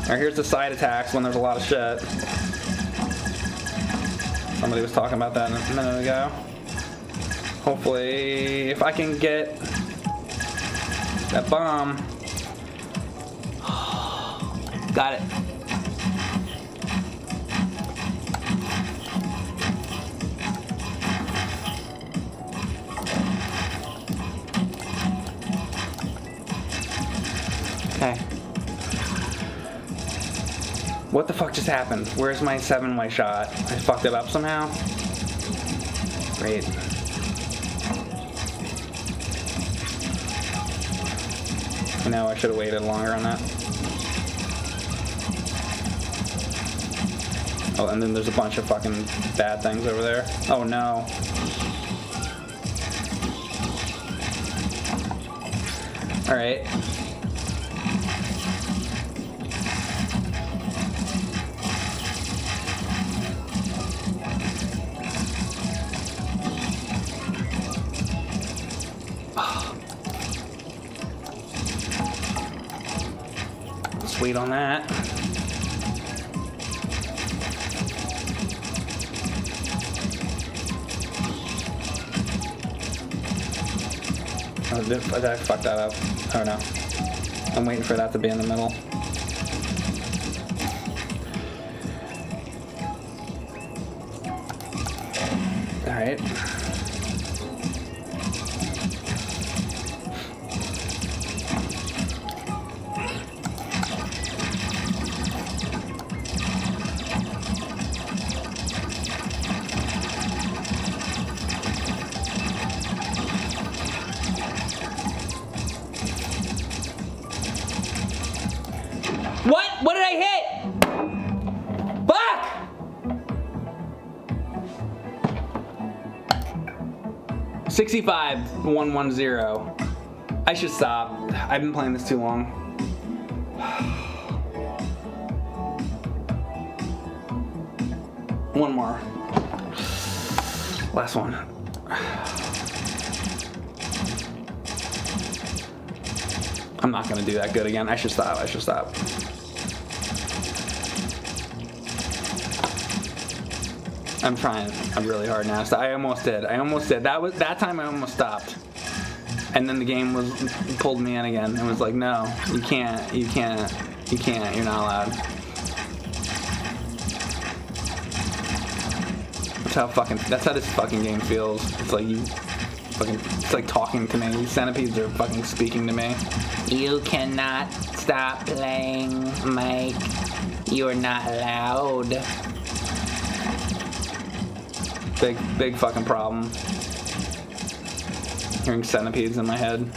Alright, here's the side attacks when there's a lot of shit. Somebody was talking about that a minute ago. Hopefully, if I can get that bomb. Got it. The fuck just happened? Where's my seven way shot? I fucked it up somehow? Great. I know I should have waited longer on that. Oh, and then there's a bunch of fucking bad things over there. Oh no. Alright. Fuck that up? Oh no. I'm waiting for that to be in the middle. One one zero. I should stop. I've been playing this too long. One more. Last one. I'm not gonna do that good again. I should stop. I should stop. I'm trying. I'm really hard now. So I almost did. I almost did. That was that time. I almost stopped. And then the game was pulled me in again. It was like, no, you can't. You can't. You can't. You're not allowed. That's how fucking. That's how this fucking game feels. It's like you. Fucking. It's like talking to me. These centipedes are fucking speaking to me. You cannot stop playing, Mike. You're not allowed. Big, big fucking problem. Hearing centipedes in my head.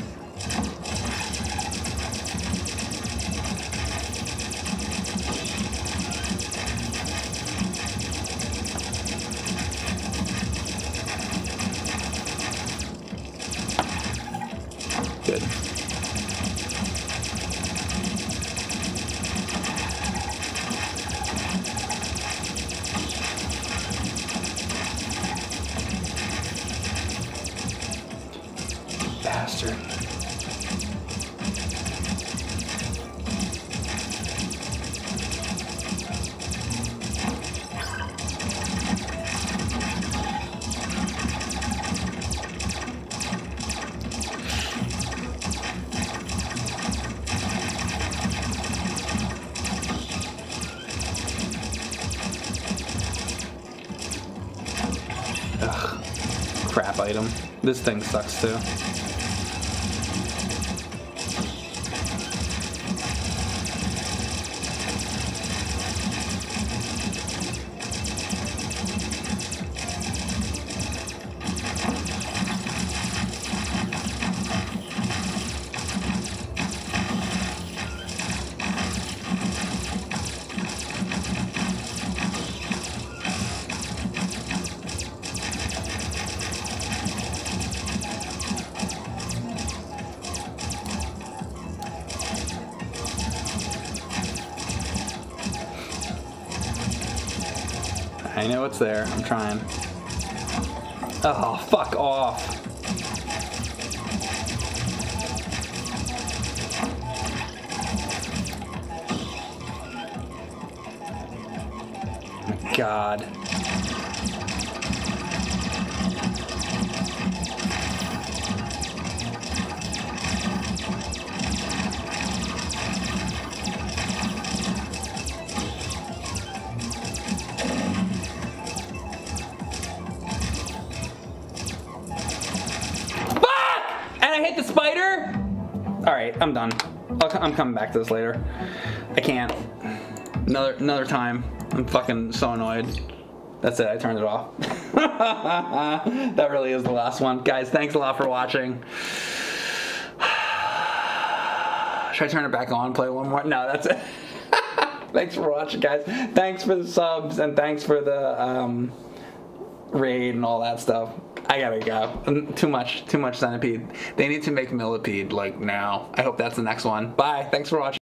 Thing sucks too. There. I'm trying. Oh, fuck off. I'm coming back to this later. I can't. Another another time. I'm fucking so annoyed. That's it, I turned it off. that really is the last one. Guys, thanks a lot for watching. Should I turn it back on, play one more? No, that's it. thanks for watching, guys. Thanks for the subs and thanks for the um, raid and all that stuff. I gotta go. Too much, too much centipede. They need to make millipede like now. I hope that's the next one. Bye. Thanks for watching.